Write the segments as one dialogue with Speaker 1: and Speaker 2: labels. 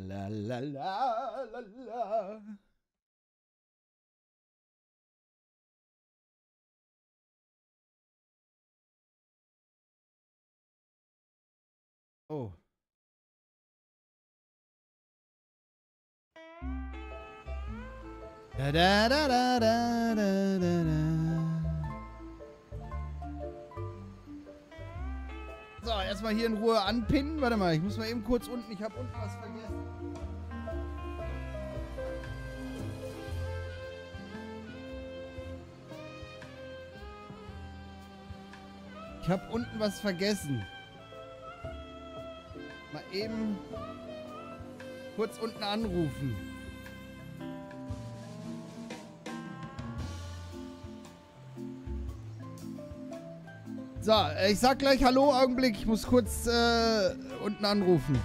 Speaker 1: la la la la la la. Oh. Da da da da da da da erstmal hier in Ruhe anpinnen. Warte mal, ich muss mal eben kurz unten. Ich habe unten was vergessen. Ich habe unten was vergessen. Mal eben kurz unten anrufen. So, ich sag gleich Hallo, Augenblick. Ich muss kurz äh, unten anrufen.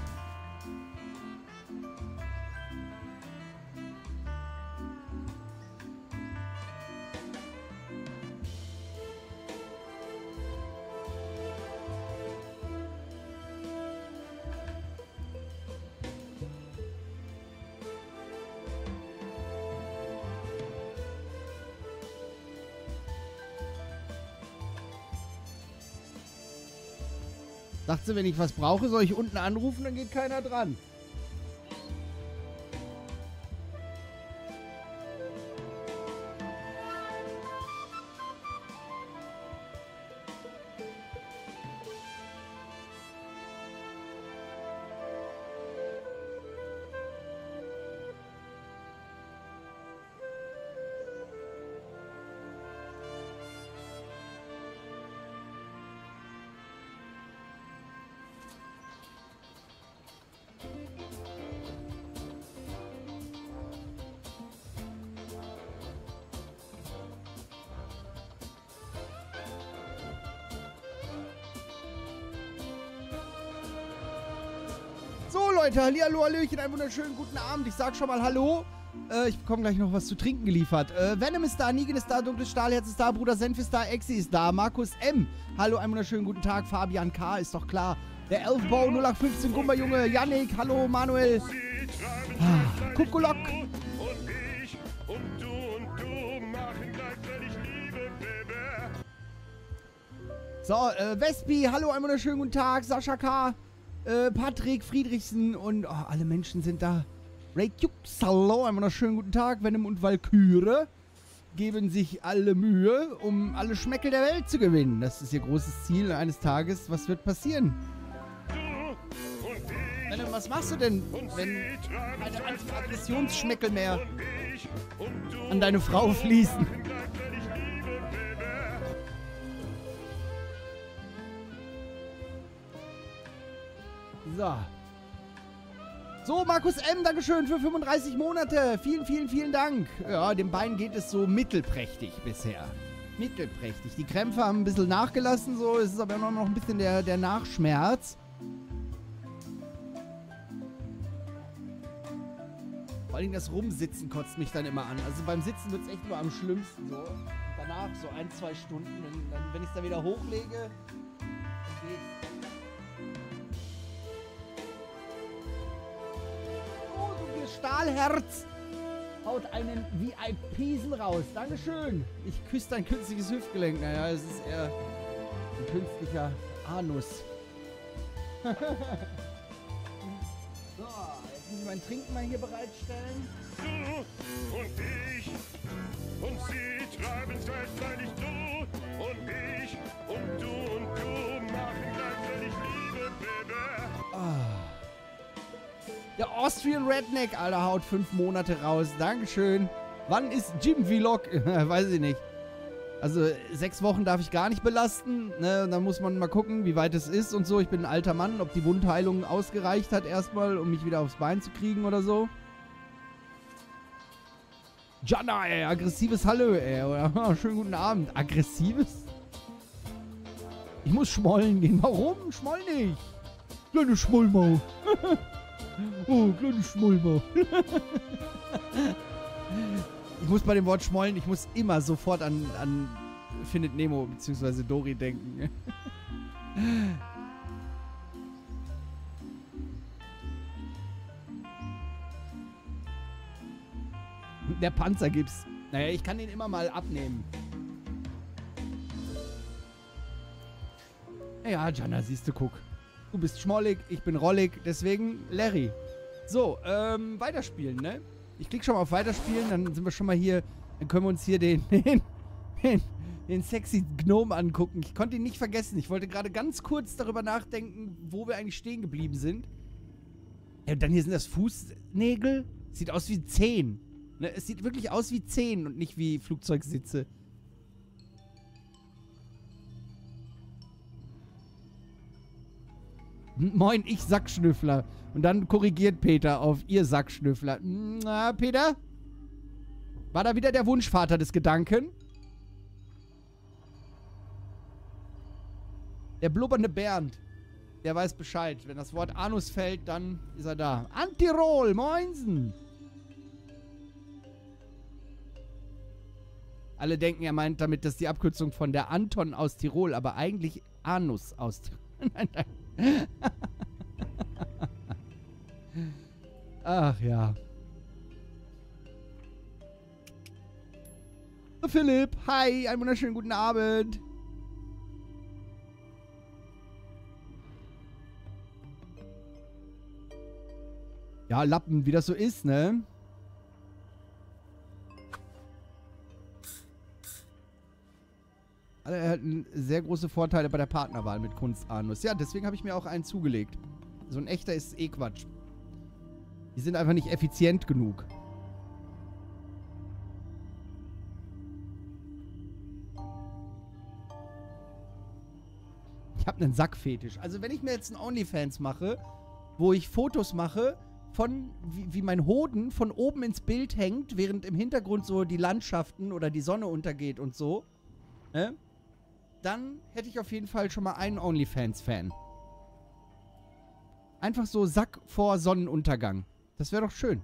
Speaker 1: Sie, wenn ich was brauche, soll ich unten anrufen, dann geht keiner dran. Leute, hallihallo, hallöchen, einen wunderschönen guten Abend. Ich sag schon mal Hallo. Äh, ich bekomme gleich noch was zu trinken geliefert. Äh, Venom ist da, Negan ist da, Dunkles Stahlherz ist da, Bruder Senf ist da, Exi ist da, Markus M. Hallo, einen wunderschönen guten Tag. Fabian K. ist doch klar. Der Elfbau 0815 Gumba Junge, Yannick, hallo, Manuel. Ah, Kukulok. So, äh, Vespi, hallo, einen wunderschönen guten Tag. Sascha K., äh, Patrick Friedrichsen und oh, alle Menschen sind da. Ray hallo, einen wunderschönen guten Tag. Venom und Valkyre geben sich alle Mühe, um alle Schmeckel der Welt zu gewinnen. Das ist ihr großes Ziel eines Tages. Was wird passieren? Venom, was machst du denn, wenn keine Anti-Aggressionsschmeckel mehr an deine Frau fließen? So. So, Markus M., Dankeschön für 35 Monate. Vielen, vielen, vielen Dank. Ja, dem Bein geht es so mittelprächtig bisher. Mittelprächtig. Die Krämpfe haben ein bisschen nachgelassen, so. Es ist aber immer noch ein bisschen der, der Nachschmerz. Vor allem das Rumsitzen kotzt mich dann immer an. Also beim Sitzen wird es echt nur am schlimmsten, so. Danach, so ein, zwei Stunden, wenn, wenn ich es dann wieder hochlege, dann geht's. Stahlherz haut einen VIPsen raus. Dankeschön. Ich küsse dein künstliches Hüftgelenk. Naja, es ist eher ein künstlicher Anus. so, jetzt muss ich mein Trinken mal hier bereitstellen.
Speaker 2: Du und ich und sie treiben gleichzeitig du und ich und du und du
Speaker 1: Der Austrian Redneck, Alter, haut fünf Monate raus. Dankeschön. Wann ist Jim Vlog? Weiß ich nicht. Also sechs Wochen darf ich gar nicht belasten. Ne? Dann muss man mal gucken, wie weit es ist und so. Ich bin ein alter Mann, ob die Wundheilung ausgereicht hat erstmal, um mich wieder aufs Bein zu kriegen oder so. Jana, ey, aggressives Hallo, ey. Oder, schönen guten Abend. Aggressives? Ich muss schmollen gehen. Warum? Schmoll nicht. Kleine Schmollmau. Oh, kleine Schmulmer. ich muss bei dem Wort schmollen, ich muss immer sofort an, an Findet Nemo bzw. Dory denken. Der Panzer gibt's. Naja, ich kann ihn immer mal abnehmen. Ja, Jana, siehst du, guck. Du bist schmollig, ich bin rollig, deswegen Larry. So, ähm, weiterspielen, ne? Ich klicke schon mal auf Weiterspielen, dann sind wir schon mal hier, dann können wir uns hier den, den, den, den sexy Gnome angucken. Ich konnte ihn nicht vergessen. Ich wollte gerade ganz kurz darüber nachdenken, wo wir eigentlich stehen geblieben sind. Ja, und dann hier sind das Fußnägel. Sieht aus wie Zehen. Ne, es sieht wirklich aus wie Zehen und nicht wie Flugzeugsitze. Moin, ich Sackschnüffler. Und dann korrigiert Peter auf ihr Sackschnüffler. Na, Peter? War da wieder der Wunschvater des Gedanken? Der blubbernde Bernd. Der weiß Bescheid. Wenn das Wort Anus fällt, dann ist er da. Antirol, moinsen. Alle denken, er meint damit, dass die Abkürzung von der Anton aus Tirol, aber eigentlich Anus aus Tirol. nein, nein. Ach ja. Philipp, hi, einen wunderschönen guten Abend. Ja, Lappen, wie das so ist, ne? Alle erhalten sehr große Vorteile bei der Partnerwahl mit Kunstanus. Ja, deswegen habe ich mir auch einen zugelegt. So ein echter ist eh Quatsch. Die sind einfach nicht effizient genug. Ich habe einen Sackfetisch. Also wenn ich mir jetzt einen OnlyFans mache, wo ich Fotos mache von, wie, wie mein Hoden von oben ins Bild hängt, während im Hintergrund so die Landschaften oder die Sonne untergeht und so, ne? Dann hätte ich auf jeden Fall schon mal einen OnlyFans-Fan. Einfach so Sack vor Sonnenuntergang. Das wäre doch schön.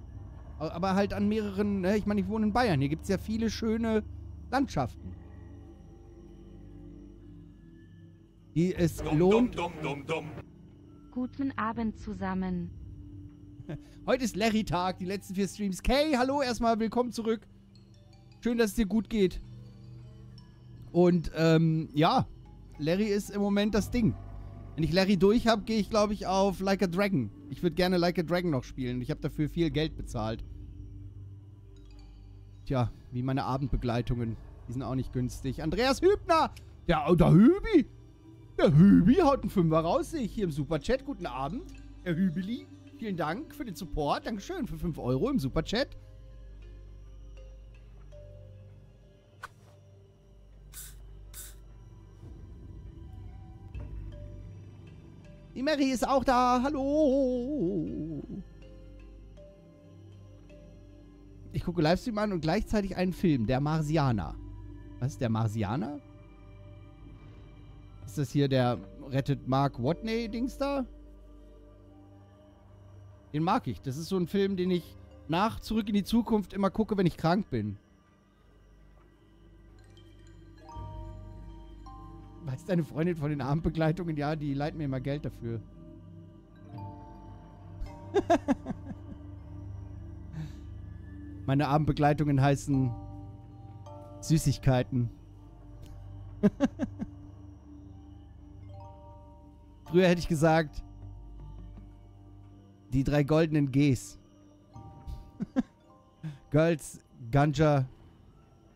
Speaker 1: Aber halt an mehreren, ne? ich meine, ich wohne in Bayern. Hier gibt es ja viele schöne Landschaften. Die es
Speaker 2: Dumm,
Speaker 1: lohnt.
Speaker 2: dumm, dumm, dumm, dumm.
Speaker 3: Guten Abend zusammen.
Speaker 1: Heute ist Larry-Tag, die letzten vier Streams. Kay, hallo, erstmal willkommen zurück. Schön, dass es dir gut geht. Und, ähm, ja, Larry ist im Moment das Ding. Wenn ich Larry durch habe, gehe ich, glaube ich, auf Like a Dragon. Ich würde gerne Like a Dragon noch spielen. Ich habe dafür viel Geld bezahlt. Tja, wie meine Abendbegleitungen. Die sind auch nicht günstig. Andreas Hübner! Der, der Hübi! Der Hübi haut einen Fünfer raus, sehe ich hier im Superchat. Guten Abend, Herr Hübeli. Vielen Dank für den Support. Dankeschön für 5 Euro im Superchat. Die Mary ist auch da. Hallo. Ich gucke Livestream an und gleichzeitig einen Film. Der Marsianer. Was ist der Marsianer? Ist das hier der rettet Mark Watney-Dings da? Den mag ich. Das ist so ein Film, den ich nach Zurück in die Zukunft immer gucke, wenn ich krank bin. Weiß deine Freundin von den Abendbegleitungen? Ja, die leiht mir immer Geld dafür. Meine Abendbegleitungen heißen Süßigkeiten. Früher hätte ich gesagt, die drei goldenen Gs. Girls, Ganja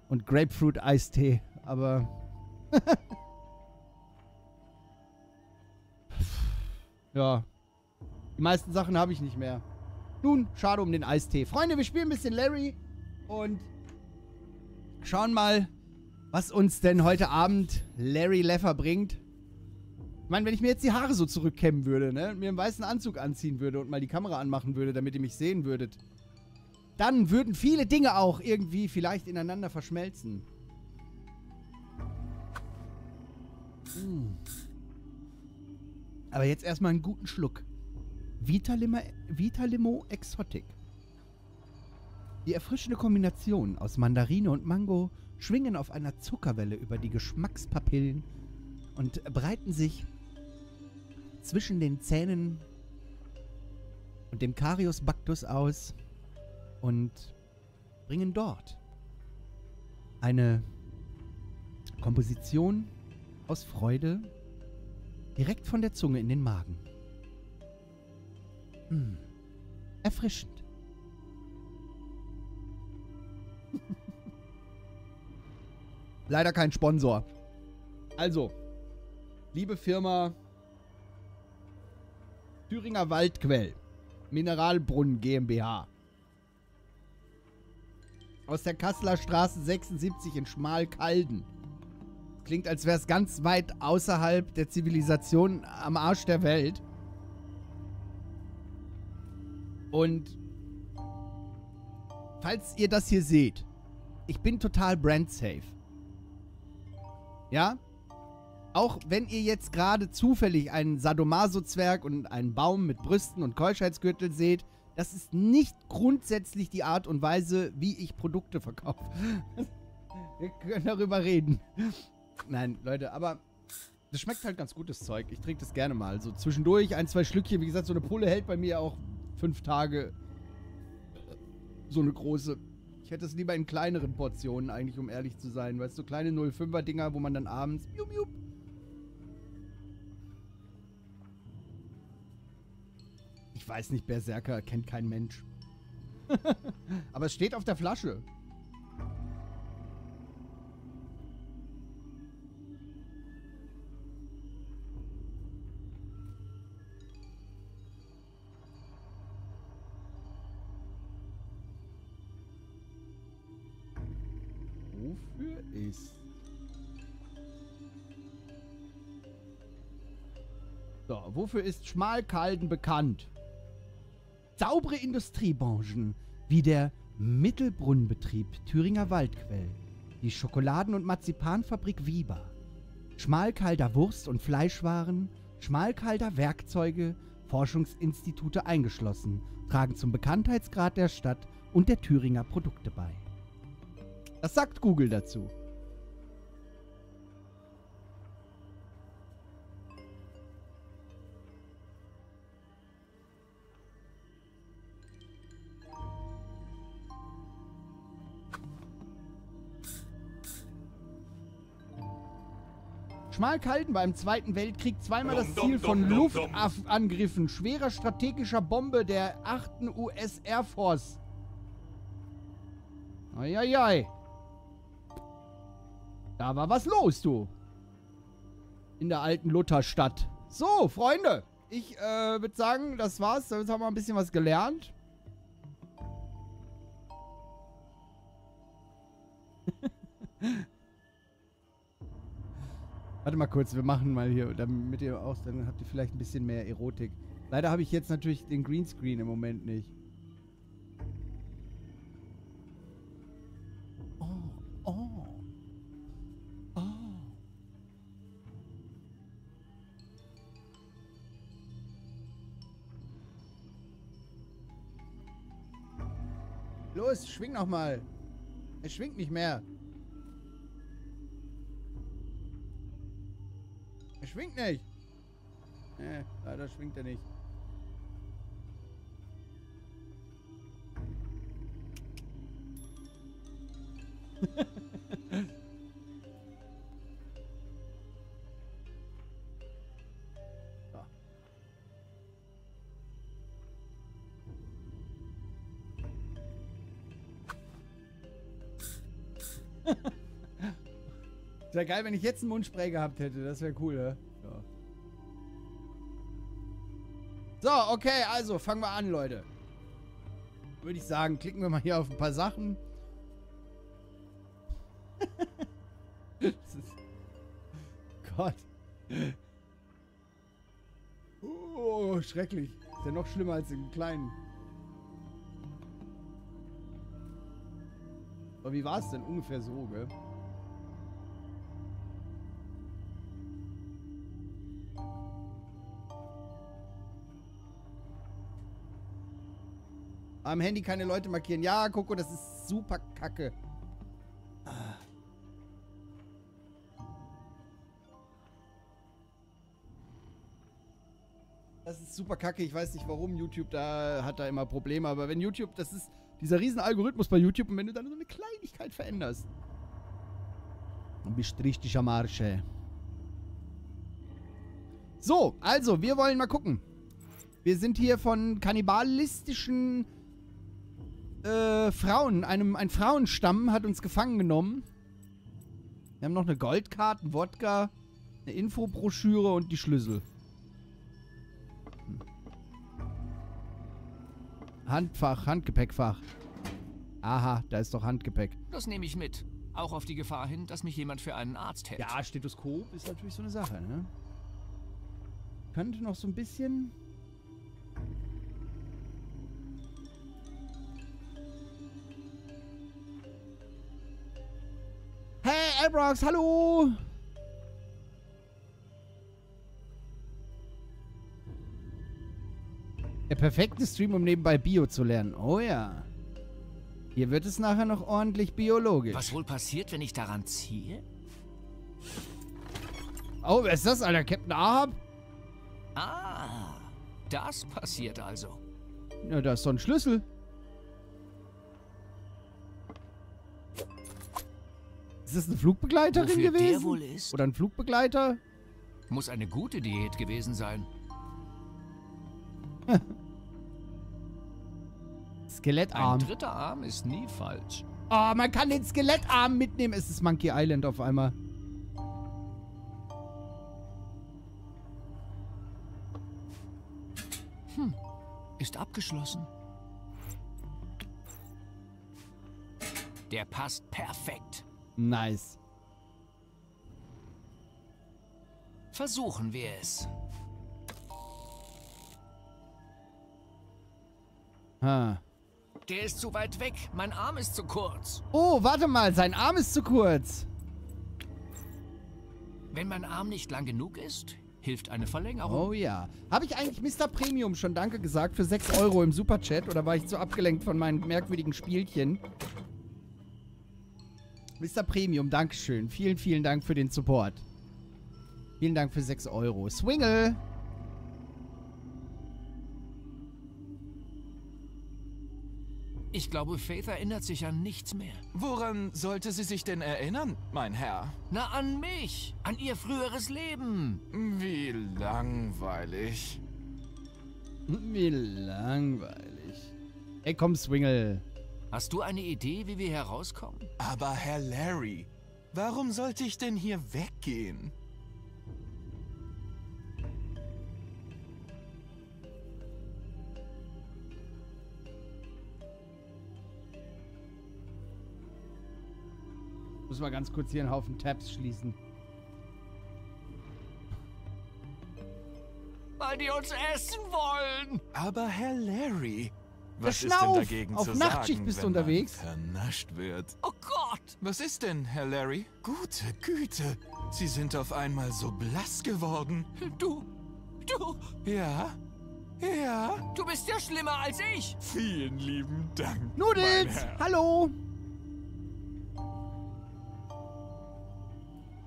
Speaker 1: und Grapefruit-Eistee. Aber Ja. Die meisten Sachen habe ich nicht mehr. Nun, schade um den Eistee. Freunde, wir spielen ein bisschen Larry und schauen mal, was uns denn heute Abend Larry Leffer bringt. Ich meine, wenn ich mir jetzt die Haare so zurückkämmen würde, ne, mir einen weißen Anzug anziehen würde und mal die Kamera anmachen würde, damit ihr mich sehen würdet, dann würden viele Dinge auch irgendwie vielleicht ineinander verschmelzen. Hm. Aber jetzt erstmal einen guten Schluck. Vitalimo, Vitalimo Exotic. Die erfrischende Kombination aus Mandarine und Mango schwingen auf einer Zuckerwelle über die Geschmackspapillen und breiten sich zwischen den Zähnen und dem Carius Bactus aus und bringen dort eine Komposition aus Freude direkt von der Zunge in den Magen. Hm. Erfrischend. Leider kein Sponsor. Also, liebe Firma Thüringer Waldquell, Mineralbrunnen GmbH. Aus der Kasseler Straße 76 in Schmalkalden. Klingt, als wäre es ganz weit außerhalb der Zivilisation am Arsch der Welt. Und falls ihr das hier seht, ich bin total brand safe. Ja? Auch wenn ihr jetzt gerade zufällig einen Sadomaso-Zwerg und einen Baum mit Brüsten und Keuschheitsgürtel seht, das ist nicht grundsätzlich die Art und Weise, wie ich Produkte verkaufe. Wir können darüber reden. Nein, Leute, aber das schmeckt halt ganz gutes Zeug. Ich trinke das gerne mal. So zwischendurch ein, zwei Schlückchen. Wie gesagt, so eine Pulle hält bei mir auch fünf Tage. So eine große. Ich hätte es lieber in kleineren Portionen, eigentlich, um ehrlich zu sein. Weißt du, so kleine 05er-Dinger, wo man dann abends. Jup, jup, Ich weiß nicht, Berserker kennt kein Mensch. Aber es steht auf der Flasche. Ist... So, wofür ist Schmalkalden bekannt? Saubere Industriebranchen wie der Mittelbrunnenbetrieb Thüringer Waldquell, die Schokoladen- und Marzipanfabrik Wieber, Schmalkalder Wurst- und Fleischwaren, Schmalkalder Werkzeuge, Forschungsinstitute eingeschlossen, tragen zum Bekanntheitsgrad der Stadt und der Thüringer Produkte bei. Was sagt Google dazu? Schmalkalden war im Zweiten Weltkrieg zweimal das Ziel von Luftangriffen schwerer strategischer Bombe der 8. US Air Force. Eieiei. Da war was los, du. In der alten Lutherstadt. So, Freunde. Ich äh, würde sagen, das war's. Jetzt haben wir ein bisschen was gelernt. Warte mal kurz, wir machen mal hier, damit ihr auch, dann habt ihr vielleicht ein bisschen mehr Erotik. Leider habe ich jetzt natürlich den Greenscreen im Moment nicht. Oh, oh. Oh. Los, schwing noch mal. Es schwingt nicht mehr. Er schwingt nicht. Nee, leider schwingt er nicht. so. Wäre geil, wenn ich jetzt einen Mundspray gehabt hätte. Das wäre cool, ja? ja. So, okay, also fangen wir an, Leute. Würde ich sagen, klicken wir mal hier auf ein paar Sachen. Gott. Oh, schrecklich. Ist ja noch schlimmer als im Kleinen. Aber wie war es denn? Ungefähr so, gell? Am Handy keine Leute markieren. Ja, Coco, das ist super kacke. Das ist super kacke. Ich weiß nicht, warum YouTube da hat da immer Probleme. Aber wenn YouTube, das ist Dieser riesen Algorithmus bei YouTube und wenn du dann so eine Kleinigkeit veränderst, dann bist du richtig am Arsch, ey. So, also, wir wollen mal gucken. Wir sind hier von kannibalistischen äh, Frauen, einem, ein Frauenstamm hat uns gefangen genommen. Wir haben noch eine Goldkarte, ein Wodka, eine Infobroschüre und die Schlüssel. Hm. Handfach, Handgepäckfach. Aha, da ist doch Handgepäck.
Speaker 4: Das nehme ich mit. Auch auf die Gefahr hin, dass mich jemand für einen Arzt hält.
Speaker 1: Ja, Stethoskop ist natürlich so eine Sache, ne? Könnte noch so ein bisschen... Elbrox, hallo! Der perfekte Stream, um nebenbei Bio zu lernen. Oh ja. Hier wird es nachher noch ordentlich biologisch.
Speaker 4: Was wohl passiert, wenn ich daran ziehe?
Speaker 1: Oh, wer ist das, Alter? Captain Ahab?
Speaker 4: Ah, das passiert also.
Speaker 1: Ja, da ist so ein Schlüssel. Ist das eine Flugbegleiterin
Speaker 4: Wofür
Speaker 1: gewesen?
Speaker 4: der wohl ist?
Speaker 1: Oder ein Flugbegleiter?
Speaker 4: Muss eine gute Diät gewesen sein.
Speaker 1: Skelettarm.
Speaker 4: Ein dritter Arm ist nie falsch.
Speaker 1: Oh, man kann den Skelettarm mitnehmen. Es ist Monkey Island auf einmal.
Speaker 4: Ist abgeschlossen. Der passt perfekt.
Speaker 1: Nice.
Speaker 4: Versuchen wir es.
Speaker 1: Ha.
Speaker 4: Der ist zu weit weg. Mein Arm ist zu kurz.
Speaker 1: Oh, warte mal. Sein Arm ist zu kurz.
Speaker 4: Wenn mein Arm nicht lang genug ist, hilft eine Verlängerung.
Speaker 1: Oh ja. Habe ich eigentlich Mr. Premium schon Danke gesagt für 6 Euro im Superchat? Oder war ich zu abgelenkt von meinen merkwürdigen Spielchen? Mr. Premium, Dankeschön. Vielen, vielen Dank für den Support. Vielen Dank für 6 Euro. Swingle!
Speaker 4: Ich glaube, Faith erinnert sich an nichts mehr.
Speaker 5: Woran sollte sie sich denn erinnern, mein Herr?
Speaker 4: Na, an mich. An ihr früheres Leben.
Speaker 5: Wie langweilig.
Speaker 1: Wie langweilig. Ey, komm, Swingle.
Speaker 4: Hast du eine Idee, wie wir herauskommen?
Speaker 5: Aber Herr Larry, warum sollte ich denn hier weggehen?
Speaker 1: Muss mal ganz kurz hier einen Haufen Tabs schließen.
Speaker 4: Weil die uns essen wollen.
Speaker 5: Aber Herr Larry, was ist denn dagegen
Speaker 1: Auf
Speaker 5: zu
Speaker 1: Nachtschicht
Speaker 5: sagen,
Speaker 1: bist du
Speaker 5: wenn
Speaker 1: unterwegs?
Speaker 5: Man vernascht wird.
Speaker 4: Oh Gott.
Speaker 5: Was ist denn, Herr Larry? Gute Güte, Sie sind auf einmal so blass geworden.
Speaker 4: Du, du,
Speaker 5: Ja? Ja?
Speaker 4: du bist ja schlimmer als ich.
Speaker 5: Vielen lieben Dank. mein
Speaker 1: Nudels!
Speaker 5: Herr.
Speaker 1: Hallo!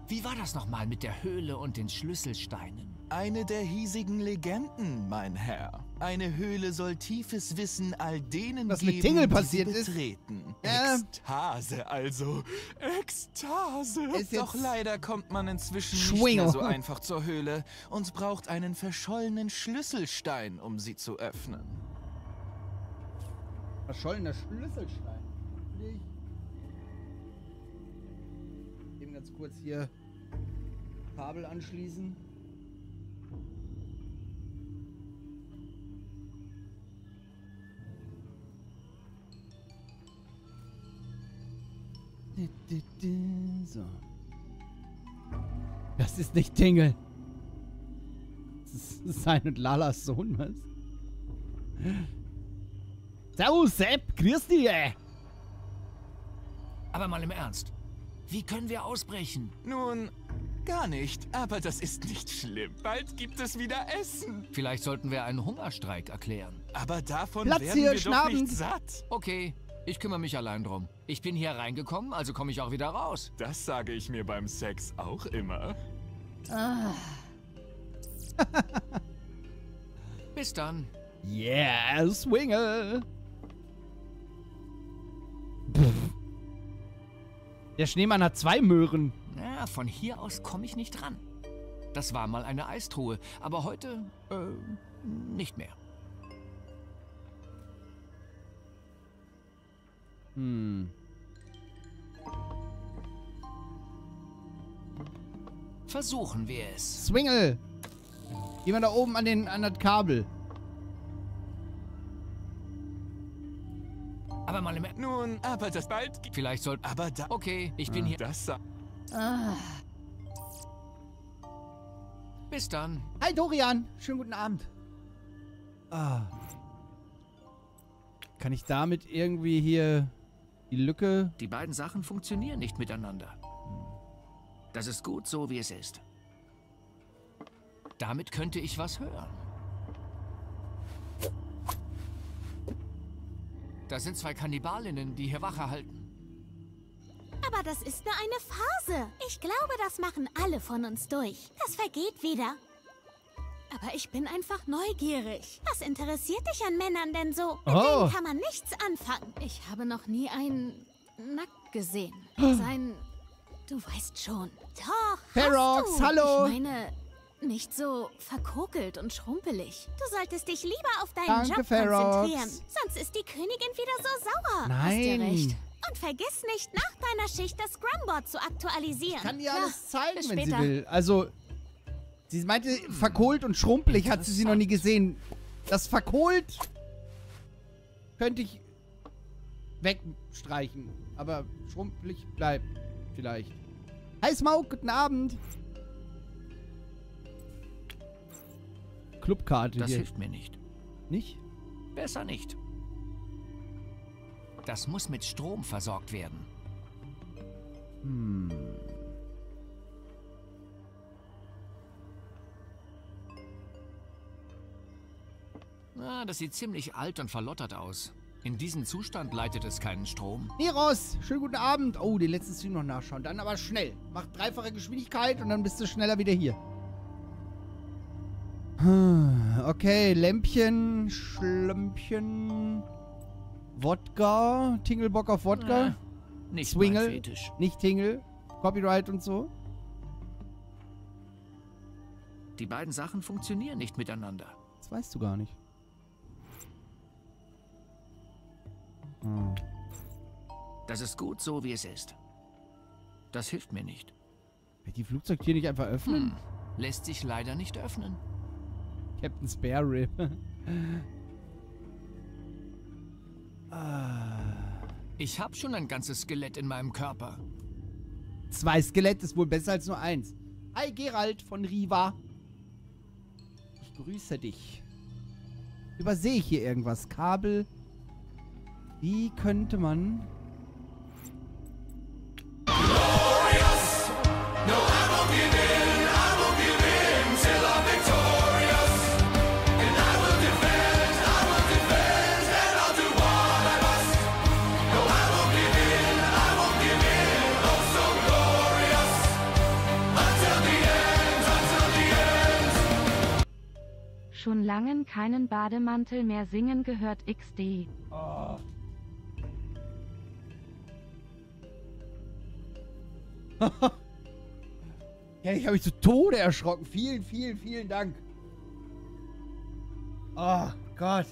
Speaker 4: Wie war das nochmal mit der Höhle und den Schlüsselsteinen?
Speaker 5: Eine der hiesigen Legenden, mein Herr. Eine Höhle soll tiefes Wissen all denen
Speaker 1: Was mit Tingle
Speaker 5: die
Speaker 1: passiert
Speaker 5: sie
Speaker 1: ist?
Speaker 5: betreten.
Speaker 1: Ja.
Speaker 5: Ekstase also. Ekstase.
Speaker 1: Ist
Speaker 5: Doch leider kommt man inzwischen
Speaker 1: Schwingo.
Speaker 5: nicht mehr so einfach zur Höhle und braucht einen verschollenen Schlüsselstein, um sie zu öffnen.
Speaker 1: Verschollener Schlüsselstein. Eben ganz kurz hier Kabel anschließen. So. Das ist nicht Tingle. Das ist sein und Lalas Sohn, was? Servus, Sepp, grüß dich, ey.
Speaker 4: Aber mal im Ernst. Wie können wir ausbrechen?
Speaker 5: Nun, gar nicht. Aber das ist nicht schlimm. Bald gibt es wieder Essen.
Speaker 4: Vielleicht sollten wir einen Hungerstreik erklären.
Speaker 5: Aber davon
Speaker 1: Platz
Speaker 5: werden
Speaker 1: hier,
Speaker 5: wir doch
Speaker 1: Schnabend.
Speaker 5: nicht satt.
Speaker 4: Okay, ich kümmere mich allein drum. Ich bin hier reingekommen, also komme ich auch wieder raus.
Speaker 5: Das sage ich mir beim Sex auch immer. Ah.
Speaker 4: Bis dann.
Speaker 1: Yeah, Swingle. Der Schneemann hat zwei Möhren.
Speaker 4: Ja, von hier aus komme ich nicht ran. Das war mal eine Eistruhe, aber heute äh, nicht mehr.
Speaker 1: Hm.
Speaker 4: Versuchen wir es.
Speaker 1: Swingle. Geh mal da oben an, den, an das Kabel.
Speaker 4: Aber mal im...
Speaker 5: Nun, aber das bald...
Speaker 4: Vielleicht soll...
Speaker 5: Aber da...
Speaker 4: Okay, ich bin hier.
Speaker 5: Das sa-
Speaker 4: Bis dann.
Speaker 1: Hi Dorian. Schönen guten Abend. Ah. Kann ich damit irgendwie hier die Lücke...
Speaker 4: Die beiden Sachen funktionieren nicht miteinander. Das ist gut so, wie es ist. Damit könnte ich was hören. Da sind zwei Kannibalinnen, die hier Wache halten.
Speaker 6: Aber das ist nur eine Phase. Ich glaube, das machen alle von uns durch. Das vergeht wieder. Aber ich bin einfach neugierig. Was interessiert dich an Männern denn so? Mit
Speaker 1: Oh.
Speaker 6: denen kann man nichts anfangen. Ich habe noch nie einen nackt gesehen. Sein... Du weißt schon. Doch,
Speaker 1: Ferox,
Speaker 6: hast du.
Speaker 1: hallo.
Speaker 6: Ich meine, nicht so verkokelt und schrumpelig. Du solltest dich lieber auf deinen
Speaker 1: Danke,
Speaker 6: Job
Speaker 1: Ferox.
Speaker 6: konzentrieren. Sonst ist die Königin wieder so sauer.
Speaker 1: Nein.
Speaker 6: Hast dir recht. Und vergiss nicht, nach deiner Schicht das Scrumboard zu aktualisieren.
Speaker 1: Kann ihr
Speaker 6: Ja,
Speaker 1: alles zeigen,
Speaker 6: bis
Speaker 1: wenn sie
Speaker 6: später.
Speaker 1: will. Also, sie meinte, verkohlt und schrumpelig hat sie sie noch nie gesehen. Das verkohlt könnte ich wegstreichen. Aber schrumpelig bleibt vielleicht. Hi Smoke, guten Abend. Clubkarte
Speaker 4: Das
Speaker 1: hier.
Speaker 4: hilft mir nicht.
Speaker 1: Nicht?
Speaker 4: Besser nicht. Das muss mit Strom versorgt werden.
Speaker 1: Hm.
Speaker 4: Na, das sieht ziemlich alt und verlottert aus. In diesem Zustand leitet es keinen Strom.
Speaker 1: Neros, schönen guten Abend. Oh, den letzten Stream noch nachschauen. Dann aber schnell. Mach dreifache Geschwindigkeit und dann bist du schneller wieder hier. Okay, Lämpchen, Schlömpchen, Wodka, Tingelbock auf Wodka,
Speaker 4: Äh, nicht
Speaker 1: Swingle, nicht Tingle, Copyright und so.
Speaker 4: Die beiden Sachen funktionieren nicht miteinander.
Speaker 1: Das weißt du gar nicht. Hm.
Speaker 4: Das ist gut so, wie es ist. Das hilft mir nicht.
Speaker 1: Ich die Flugzeugtür nicht einfach öffnen?
Speaker 4: Hm. Lässt sich leider nicht öffnen.
Speaker 1: Captain Spare Rib. ah.
Speaker 4: Ich habe schon ein ganzes Skelett in meinem Körper.
Speaker 1: Zwei Skelette ist wohl besser als nur eins. Hi Gerald von Riva. Ich grüße dich. Übersehe ich hier irgendwas? Kabel. Wie könnte man...
Speaker 3: Schon langen keinen Bademantel mehr singen gehört XD.
Speaker 1: Ja, ich habe mich zu Tode erschrocken. Vielen, vielen, vielen Dank. Oh Gott.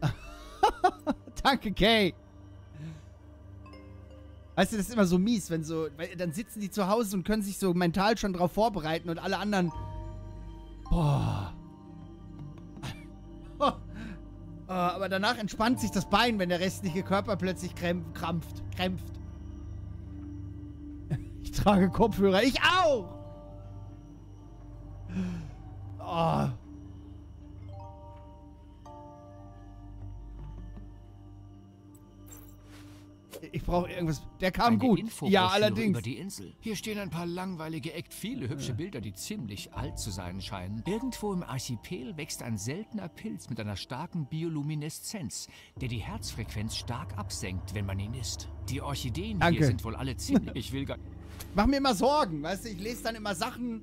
Speaker 1: Danke, Kay. Weißt du, das ist immer so mies, wenn so, weil dann sitzen die zu Hause und können sich so mental schon drauf vorbereiten und alle anderen. Boah. Oh, aber danach entspannt sich das Bein, wenn der restliche Körper plötzlich krampft, krämpft. Ich trage Kopfhörer. Ich auch! Oh. Ich brauche irgendwas. Der kam
Speaker 4: Eine
Speaker 1: gut. Ja, allerdings.
Speaker 4: Über die Insel. Hier stehen ein paar langweilige Act, viele hübsche Bilder, die ziemlich alt zu sein scheinen. Irgendwo im Archipel wächst ein seltener Pilz mit einer starken Biolumineszenz, der die Herzfrequenz stark absenkt, wenn man ihn isst. Die Orchideen
Speaker 1: Danke.
Speaker 4: hier sind wohl alle ziemlich. Ich will gar.
Speaker 1: mach mir immer Sorgen, weißt du, ich lese dann immer Sachen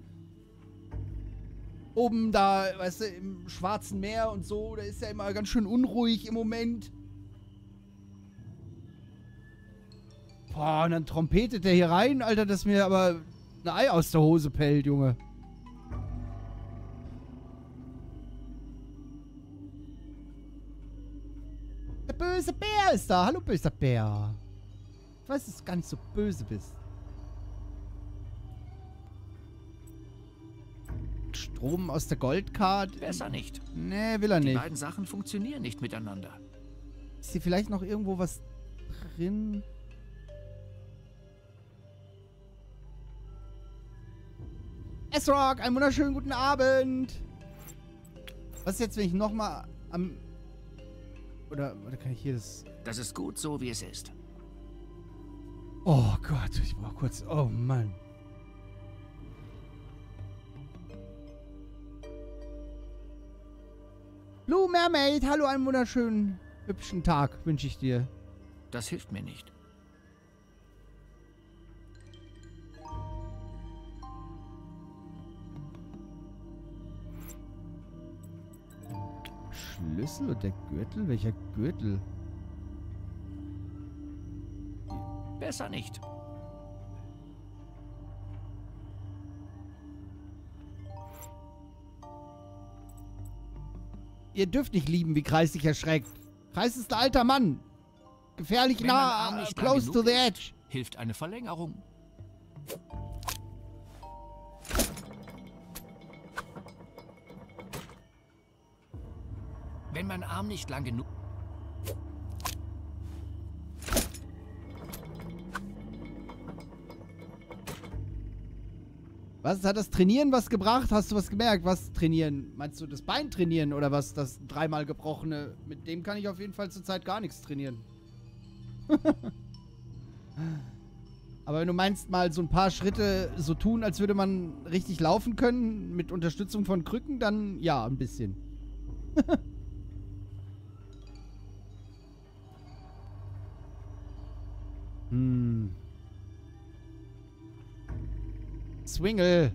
Speaker 1: oben da, weißt du, im Schwarzen Meer und so, da ist ja immer ganz schön unruhig im Moment. Boah, und dann trompetet der hier rein, Alter, dass mir aber ein Ei aus der Hose pellt, Junge. Der böse Bär ist da. Hallo, böser Bär. Ich weiß, dass du gar nicht so böse bist. Strom aus der Goldcard?
Speaker 4: Besser nicht.
Speaker 1: Nee, will er
Speaker 4: Die
Speaker 1: nicht.
Speaker 4: beiden Sachen funktionieren nicht miteinander.
Speaker 1: Ist hier vielleicht noch irgendwo was drin? S-Rock, einen wunderschönen guten Abend. Was ist jetzt, wenn ich nochmal am... Oder, oder kann ich hier das...
Speaker 4: Das ist gut so, wie es ist.
Speaker 1: Oh Gott, ich brauch kurz... Oh Mann. Blue Mermaid, hallo, einen wunderschönen, hübschen Tag wünsche ich dir.
Speaker 4: Das hilft mir nicht.
Speaker 1: Schlüssel und der Gürtel? Welcher Gürtel?
Speaker 4: Besser nicht.
Speaker 1: Ihr dürft nicht lieben, wie Kreis sich erschreckt. Kreis ist ein alter Mann. Gefährlich
Speaker 4: Wenn
Speaker 1: nah, close to the edge.
Speaker 4: Hilft eine Verlängerung. Wenn mein Arm nicht lang genug...
Speaker 1: Was hat das Trainieren was gebracht? Hast du was gemerkt? Was trainieren? Meinst du das Bein trainieren oder was? Das dreimal gebrochene? Mit dem kann ich auf jeden Fall zurzeit gar nichts trainieren. Aber wenn du meinst, mal so ein paar Schritte so tun, als würde man richtig laufen können, mit Unterstützung von Krücken, dann ja, ein bisschen. hm. Swingle.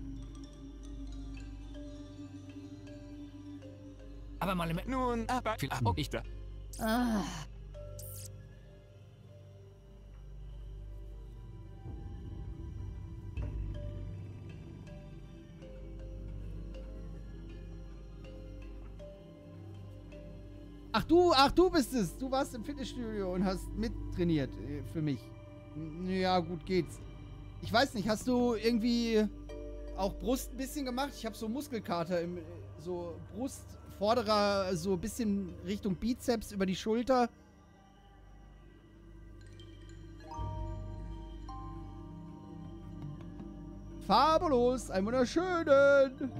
Speaker 4: Aber mal im...
Speaker 5: Nun, aber
Speaker 4: Viel-
Speaker 5: oh, ich da.
Speaker 1: Ach du, ach du bist es. Du warst im Fitnessstudio und hast mittrainiert äh, für mich. Ja, gut geht's. Ich weiß nicht, hast du irgendwie auch Brust ein bisschen gemacht? Ich habe so Muskelkater im so Brust vorderer so ein bisschen Richtung Bizeps über die Schulter. Fabulous, einen wunderschönen.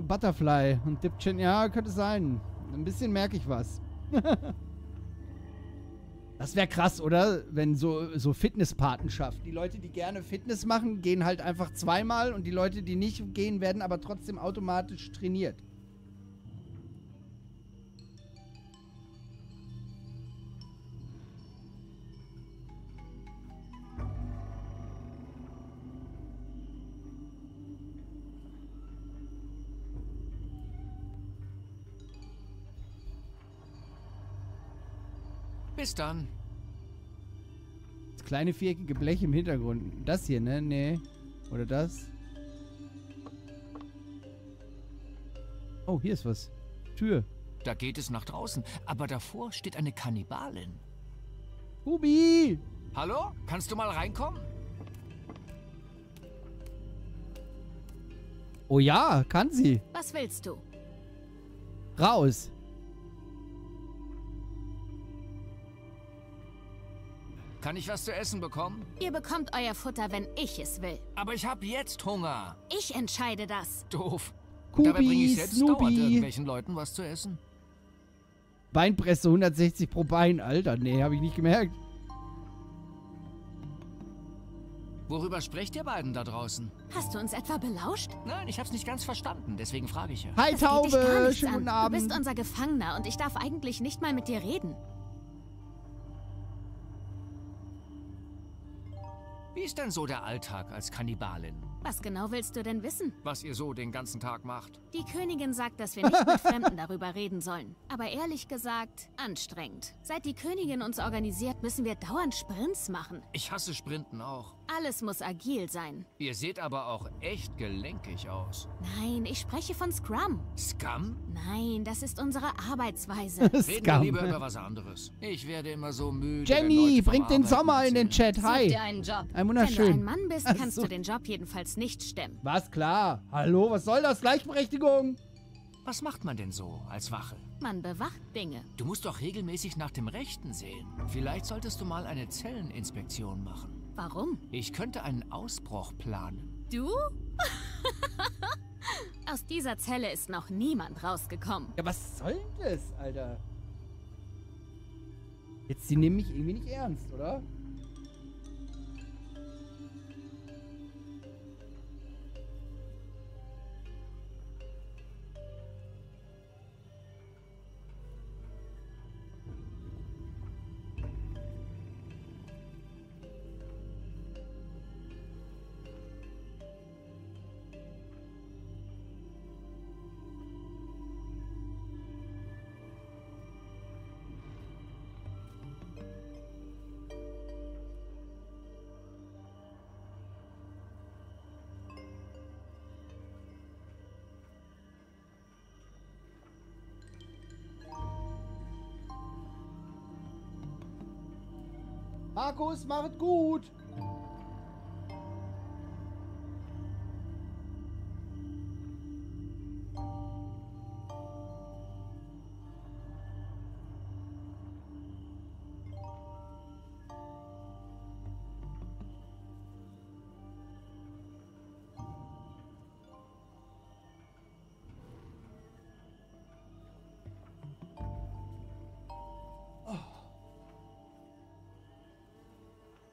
Speaker 1: Ne, Butterfly und Dipchen, ja, könnte sein. Ein bisschen merke ich was. das wäre krass, oder? Wenn so, so Fitnesspatenschaft. Die Leute, die gerne Fitness machen, gehen halt einfach zweimal und die Leute, die nicht gehen, werden aber trotzdem automatisch trainiert.
Speaker 4: Bis dann.
Speaker 1: Das kleine viereckige Blech im Hintergrund. Das hier, ne? Nee. Oder das? Oh, hier ist was. Tür.
Speaker 4: Da geht es nach draußen. Aber davor steht eine Kannibalin.
Speaker 1: Hubi!
Speaker 4: Hallo? Kannst du mal reinkommen?
Speaker 1: Oh ja, kann sie.
Speaker 6: Was willst du?
Speaker 1: Raus.
Speaker 4: Kann ich was zu essen bekommen?
Speaker 6: Ihr bekommt euer Futter, wenn ich es will.
Speaker 4: Aber ich habe jetzt Hunger.
Speaker 6: Ich entscheide das.
Speaker 4: Doof.
Speaker 1: Kubi,
Speaker 4: Dabei bringe ich selbst dauernd
Speaker 1: Snoopy.
Speaker 4: irgendwelchen Leuten was zu essen.
Speaker 1: Beinpresse 160 pro Bein, Alter. Nee, habe ich nicht gemerkt.
Speaker 4: Worüber sprecht ihr beiden da draußen?
Speaker 6: Hast du uns etwa belauscht?
Speaker 4: Nein, ich hab's nicht ganz verstanden, deswegen frage ich ja.
Speaker 1: Hi
Speaker 6: Das
Speaker 1: Taube, schönen
Speaker 6: an.
Speaker 1: guten
Speaker 6: Du
Speaker 1: Abend.
Speaker 6: bist unser Gefangener und ich darf eigentlich nicht mal mit dir reden.
Speaker 4: Wie ist denn so der Alltag als Kannibalin?
Speaker 6: Was genau willst du denn wissen?
Speaker 4: Was ihr so den ganzen Tag macht?
Speaker 6: Die Königin sagt, dass wir nicht mit Fremden darüber reden sollen. Aber ehrlich gesagt, anstrengend. Seit die Königin uns organisiert, müssen wir dauernd Sprints machen.
Speaker 4: Ich hasse Sprinten auch.
Speaker 6: Alles muss agil sein.
Speaker 4: Ihr seht aber auch echt gelenkig aus.
Speaker 6: Nein, ich spreche von Scrum.
Speaker 4: Scum?
Speaker 6: Nein, das ist unsere Arbeitsweise.
Speaker 4: Reden wir
Speaker 1: Scum.
Speaker 4: lieber über was anderes. Ich werde immer so müde.
Speaker 1: Jenny, bringt den
Speaker 4: Arbeiten
Speaker 1: Sommer in den. Chat.
Speaker 7: Such
Speaker 1: Hi.
Speaker 7: dir einen Job.
Speaker 1: Ein
Speaker 6: Wenn du ein
Speaker 1: wunderschön.
Speaker 6: Mann bist,
Speaker 1: Ach
Speaker 6: kannst
Speaker 1: so.
Speaker 6: du den Job jedenfalls nicht stemmen.
Speaker 1: Was klar? Hallo, was soll das? Gleichberechtigung?
Speaker 4: Was macht man denn so als Wache?
Speaker 6: Man bewacht Dinge.
Speaker 4: Du musst doch regelmäßig nach dem Rechten sehen. Vielleicht solltest du mal eine Zelleninspektion machen.
Speaker 6: Warum?
Speaker 4: Ich könnte einen Ausbruch planen.
Speaker 6: Du? Aus dieser Zelle ist noch niemand rausgekommen.
Speaker 1: Ja, was soll denn das, Alter? Jetzt, die nehmen mich irgendwie nicht ernst, oder? Markus, macht gut.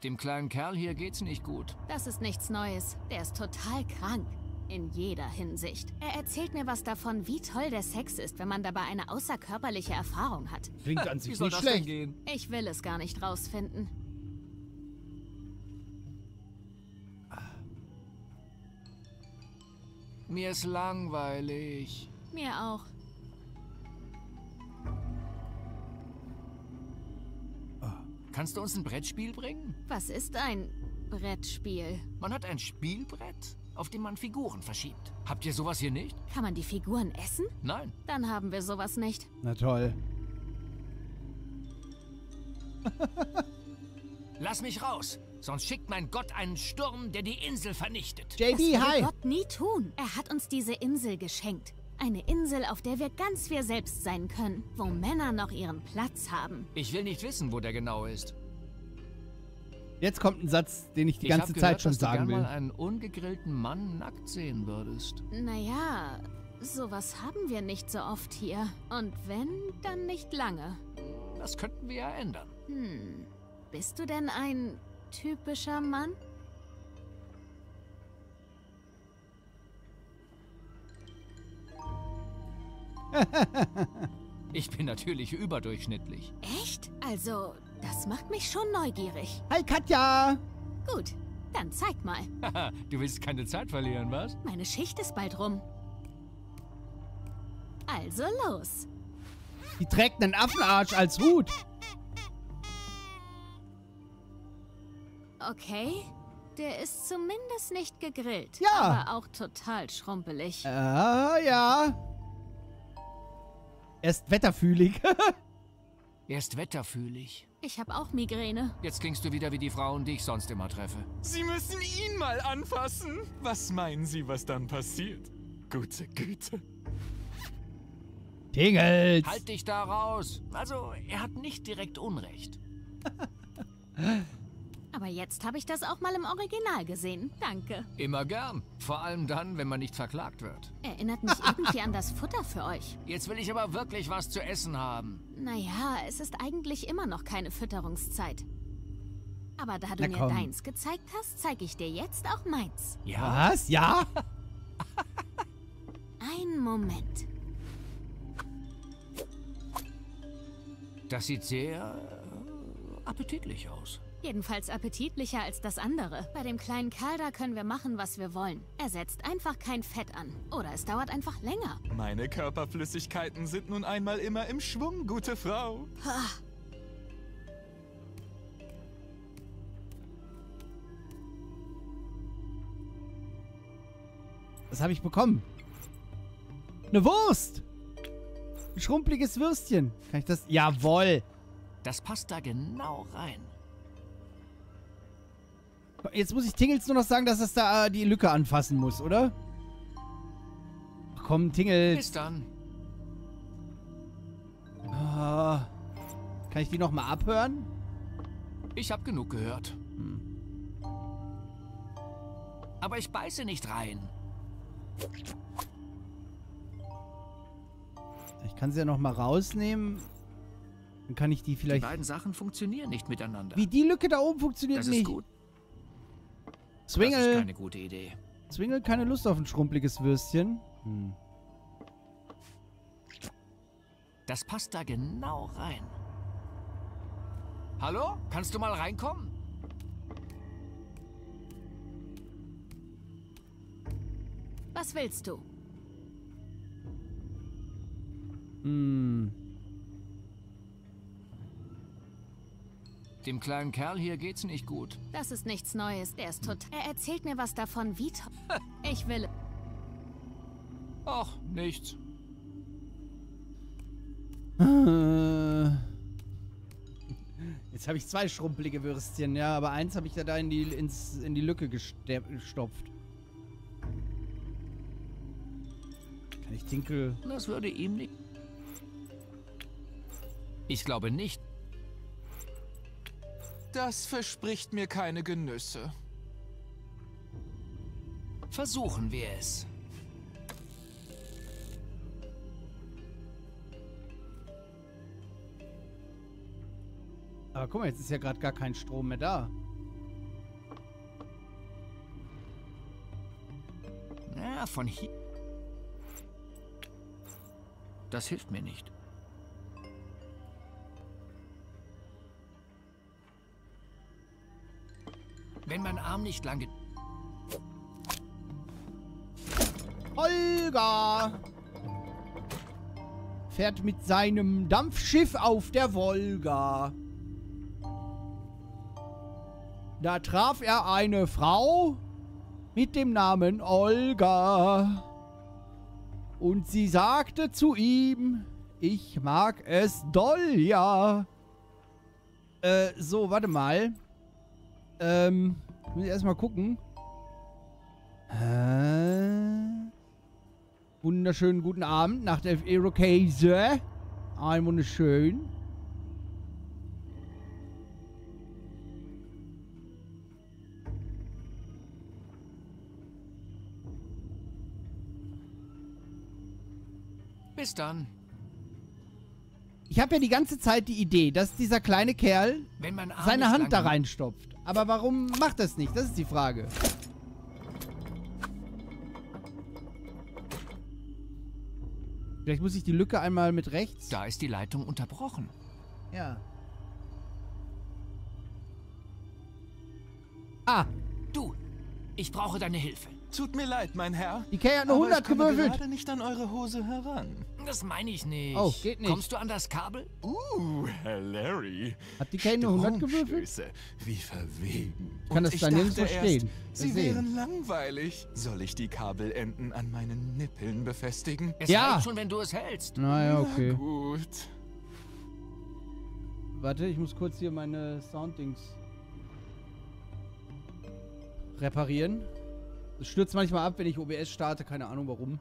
Speaker 4: Dem kleinen Kerl hier geht's nicht gut.
Speaker 6: Das ist nichts Neues. Der ist total krank. In jeder Hinsicht. Er erzählt mir was davon, wie toll der Sex ist, wenn man dabei eine außerkörperliche Erfahrung hat.
Speaker 1: Klingt an sich nicht schlecht.
Speaker 4: gehen?
Speaker 6: Ich will es gar nicht rausfinden.
Speaker 4: Mir ist langweilig.
Speaker 6: Mir auch.
Speaker 4: Kannst du uns ein Brettspiel bringen?
Speaker 6: Was ist ein Brettspiel?
Speaker 4: Man hat ein Spielbrett, auf dem man Figuren verschiebt. Habt ihr sowas hier nicht?
Speaker 6: Kann man die Figuren essen?
Speaker 4: Nein.
Speaker 6: Dann haben wir sowas nicht.
Speaker 1: Na toll.
Speaker 4: Lass mich raus, sonst schickt mein Gott einen Sturm, der die Insel vernichtet.
Speaker 6: Das
Speaker 1: JB, hi.
Speaker 6: Gott nie tun. Er hat uns diese Insel geschenkt. Eine Insel, auf der wir ganz wir selbst sein können, wo Männer noch ihren Platz haben.
Speaker 4: Ich will nicht wissen, wo der genau ist.
Speaker 1: Jetzt kommt ein Satz, den ich die
Speaker 4: ich
Speaker 1: ganze Zeit
Speaker 4: gehört,
Speaker 1: schon
Speaker 4: dass du
Speaker 1: sagen
Speaker 4: gern
Speaker 1: will.
Speaker 4: mal einen ungegrillten Mann nackt sehen würdest.
Speaker 6: Naja, sowas haben wir nicht so oft hier. Und wenn, dann nicht lange.
Speaker 4: Das könnten wir ja ändern.
Speaker 6: Hm, bist du denn ein typischer Mann?
Speaker 4: Ich bin natürlich überdurchschnittlich.
Speaker 6: Echt? Also, das macht mich schon neugierig.
Speaker 1: Hi, Katja.
Speaker 6: Gut, dann zeig mal.
Speaker 4: Haha, du willst keine Zeit verlieren, was?
Speaker 6: Meine Schicht ist bald rum. Also los.
Speaker 1: Die trägt einen Affenarsch als Hut.
Speaker 6: Okay, der ist zumindest nicht gegrillt.
Speaker 1: Ja.
Speaker 6: Aber auch total schrumpelig.
Speaker 1: Ah, ja. Er ist wetterfühlig.
Speaker 4: Er ist wetterfühlig.
Speaker 6: Ich habe auch Migräne.
Speaker 4: Jetzt klingst du wieder wie die Frauen, die ich sonst immer treffe.
Speaker 5: Sie müssen ihn mal anfassen. Was meinen Sie, was dann passiert? Gute Güte.
Speaker 1: Tingels.
Speaker 4: Halt dich da raus. Also, er hat nicht direkt Unrecht.
Speaker 6: Aber jetzt habe ich das auch mal im Original gesehen. Danke.
Speaker 4: Immer gern. Vor allem dann, wenn man nicht verklagt wird.
Speaker 6: Erinnert mich irgendwie an das Futter für euch.
Speaker 4: Jetzt will ich aber wirklich was zu essen haben.
Speaker 6: Naja, es ist eigentlich immer noch keine Fütterungszeit. Aber da du
Speaker 1: Na
Speaker 6: mir
Speaker 1: komm.
Speaker 6: deins gezeigt hast, zeige ich dir jetzt auch meins.
Speaker 4: Ja,
Speaker 1: Was? Ja?
Speaker 6: Ein Moment.
Speaker 4: das sieht sehr äh, appetitlich aus.
Speaker 6: Jedenfalls appetitlicher als das andere. Bei dem kleinen Kerl da können wir machen, was wir wollen. Er setzt einfach kein Fett an. Oder es dauert einfach länger.
Speaker 5: Meine Körperflüssigkeiten sind nun einmal immer im Schwung, gute Frau.
Speaker 1: Was habe ich bekommen? Eine Wurst! Ein schrumpeliges Würstchen. Kann ich das? Jawoll!
Speaker 4: Das passt da genau rein.
Speaker 1: Jetzt muss ich Tingels nur noch sagen, dass es da äh, die Lücke anfassen muss, oder? Ach komm, Tingels.
Speaker 4: Bis dann.
Speaker 1: Ah. kann ich die noch mal abhören?
Speaker 4: Ich habe genug gehört. Aber ich beiße nicht rein.
Speaker 1: Ich kann sie ja noch mal rausnehmen. Dann kann ich die
Speaker 4: Die
Speaker 1: vielleicht...
Speaker 4: beiden Sachen funktionieren nicht miteinander.
Speaker 1: Wie die Lücke da oben funktioniert
Speaker 4: das
Speaker 1: nicht.
Speaker 4: ist gut. Das ist keine gute Idee.
Speaker 1: Zwingel keine Lust auf ein schrumpeliges Würstchen. Hm.
Speaker 4: Das passt da genau rein. Hallo? Kannst du mal reinkommen?
Speaker 6: Was willst du?
Speaker 1: Hm.
Speaker 4: Dem kleinen Kerl hier geht's nicht gut.
Speaker 6: Das ist nichts Neues. Der ist tot. Er erzählt mir was davon, wie. Ich will.
Speaker 4: Ach, nichts.
Speaker 1: Jetzt habe ich zwei schrumpelige Würstchen, ja, aber eins habe ich ja da in die, ins, in die Lücke gestopft. Kann ich Tinkel...
Speaker 4: Das würde ihm nicht. Ich glaube nicht.
Speaker 5: Das verspricht mir keine Genüsse.
Speaker 4: Versuchen wir es.
Speaker 1: Aber guck mal, jetzt ist ja gerade gar kein Strom mehr da.
Speaker 4: Ja, von hier. Das hilft mir nicht. Wenn mein Arm nicht lang... ge-
Speaker 1: Olga fährt mit seinem Dampfschiff auf der Wolga. Da traf er eine Frau mit dem Namen Olga. Und sie sagte zu ihm, ich mag es doll, ja. Äh, so, warte mal. Ähm, muss ich erstmal gucken. Äh, wunderschönen guten Abend nach der Irokese. Ein wunderschön.
Speaker 4: Bis dann.
Speaker 1: Ich habe ja die ganze Zeit die Idee, dass dieser kleine Kerl seine Hand da reinstopft. Aber warum macht das nicht? Das ist die Frage. Vielleicht muss ich die Lücke einmal mit rechts.
Speaker 4: Da ist die Leitung unterbrochen.
Speaker 1: Ja. Ah,
Speaker 4: Du, ich brauche deine Hilfe.
Speaker 5: Tut mir leid, mein Herr.
Speaker 1: die Kay hat eine
Speaker 5: aber
Speaker 1: 100
Speaker 5: ich komme
Speaker 1: gewürfelt.
Speaker 5: gerade nicht an eure Hose heran.
Speaker 4: Das meine ich nicht.
Speaker 1: Oh, geht nicht.
Speaker 4: Kommst du an das Kabel?
Speaker 5: Uh, Herr Larry.
Speaker 1: Hat die Kay eine 100 gewürfelt?
Speaker 5: Wie verwegen.
Speaker 1: Kann das
Speaker 5: ich
Speaker 1: da nirgendwo
Speaker 5: dachte
Speaker 1: stehen?
Speaker 5: Erst, sie
Speaker 1: Sehen.
Speaker 5: wären langweilig. Soll ich die Kabelenden an meinen Nippeln befestigen?
Speaker 4: Es
Speaker 1: Ja.
Speaker 4: reicht schon, wenn du es hältst.
Speaker 1: Naja,
Speaker 5: Na
Speaker 1: okay.
Speaker 5: gut.
Speaker 1: Warte, ich muss kurz hier meine Sounddings reparieren. Das stürzt manchmal ab, wenn ich OBS starte. Keine Ahnung warum.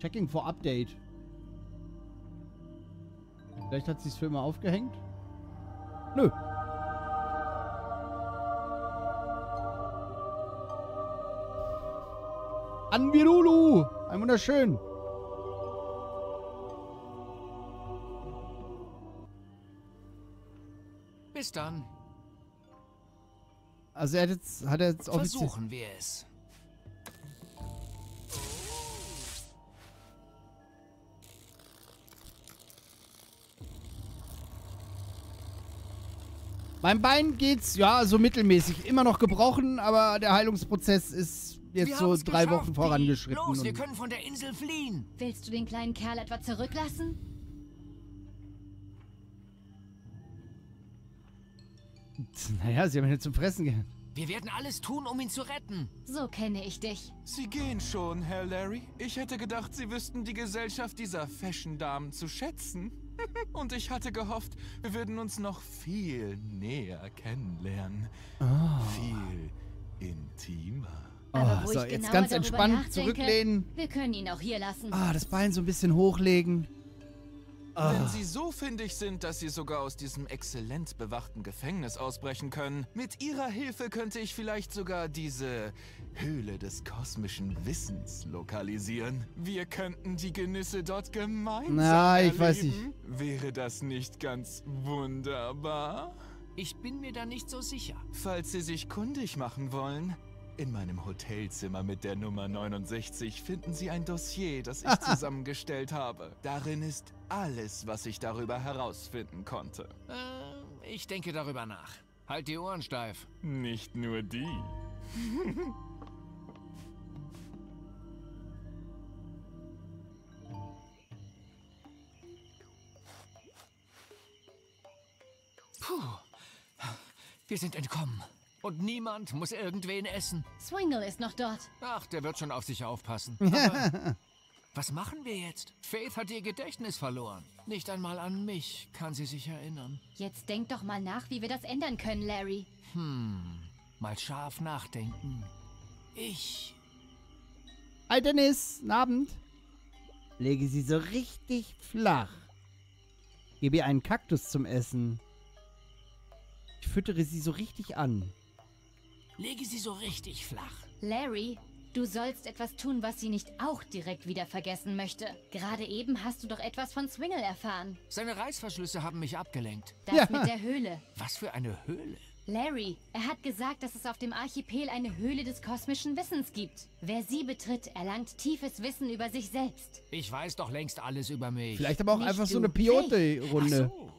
Speaker 1: Checking for Update. Vielleicht hat sie es für immer aufgehängt. Nö. Anvirulu! Ein wunderschön.
Speaker 4: Bis dann.
Speaker 1: Also er hat jetzt, hat er jetzt offiziell...
Speaker 4: Versuchen wir es.
Speaker 1: Mein Bein geht's, ja, so mittelmäßig. Immer noch gebrochen, aber der Heilungsprozess ist jetzt
Speaker 4: Wir
Speaker 1: so drei
Speaker 4: geschafft,
Speaker 1: Wochen vorangeschritten.
Speaker 4: Los, wir können von der Insel fliehen.
Speaker 7: Willst du den kleinen Kerl etwa zurücklassen?
Speaker 1: Naja, sie haben ihn nicht zum Fressen gehabt.
Speaker 4: Wir werden alles tun, um ihn zu retten.
Speaker 7: So kenne ich dich.
Speaker 5: Sie gehen schon, Herr Larry. Ich hätte gedacht, Sie wüssten die Gesellschaft dieser Fashion-Damen zu schätzen. Und ich hatte gehofft, wir würden uns noch viel näher kennenlernen. Viel intimer.
Speaker 7: Aber
Speaker 1: Oh, so, jetzt ganz entspannt zurücklehnen.
Speaker 7: Wir können ihn auch hier lassen.
Speaker 1: Ah, das Bein so ein bisschen hochlegen.
Speaker 5: Wenn Sie so findig sind, dass Sie sogar aus diesem exzellent bewachten Gefängnis ausbrechen können, mit Ihrer Hilfe könnte ich vielleicht sogar diese Höhle des kosmischen Wissens lokalisieren. Wir könnten die Genüsse dort gemeinsam
Speaker 1: Na, ich
Speaker 5: erleben.
Speaker 1: weiß nicht.
Speaker 5: Wäre das nicht ganz wunderbar?
Speaker 4: Ich bin mir da nicht so sicher.
Speaker 5: Falls Sie sich kundig machen wollen, in meinem Hotelzimmer mit der Nummer 69 finden Sie ein Dossier, das ich zusammengestellt habe. Darin ist alles, was ich darüber herausfinden konnte.
Speaker 4: Äh, ich denke darüber nach. Halt die Ohren steif.
Speaker 5: Nicht nur die.
Speaker 4: Wir sind entkommen. Und niemand muss irgendwen essen.
Speaker 7: Swingle ist noch dort.
Speaker 4: Ach, der wird schon auf sich aufpassen. Aber was machen wir jetzt? Faith hat ihr Gedächtnis verloren. Nicht einmal an mich kann sie sich erinnern.
Speaker 7: Jetzt denk doch mal nach, wie wir das ändern können, Larry.
Speaker 4: Mal scharf nachdenken. Ich.
Speaker 1: Hi Dennis, guten Abend. Lege sie so richtig flach. Gebe ihr einen Kaktus zum Essen. Ich füttere sie so richtig an.
Speaker 4: Lege sie so richtig flach.
Speaker 7: Larry, du sollst etwas tun, was sie nicht auch direkt wieder vergessen möchte. Gerade eben hast du doch etwas von Swingle erfahren.
Speaker 4: Seine Reißverschlüsse haben mich abgelenkt.
Speaker 7: Das
Speaker 1: Ja.
Speaker 7: mit der Höhle.
Speaker 4: Was für eine Höhle.
Speaker 7: Larry, er hat gesagt, dass es auf dem Archipel eine Höhle des kosmischen Wissens gibt. Wer sie betritt, erlangt tiefes Wissen über sich selbst.
Speaker 4: Ich weiß doch längst alles über mich.
Speaker 1: Vielleicht aber auch
Speaker 7: Nicht
Speaker 1: einfach so
Speaker 7: du.
Speaker 1: eine
Speaker 4: Ach
Speaker 1: Piote-Runde.
Speaker 4: so.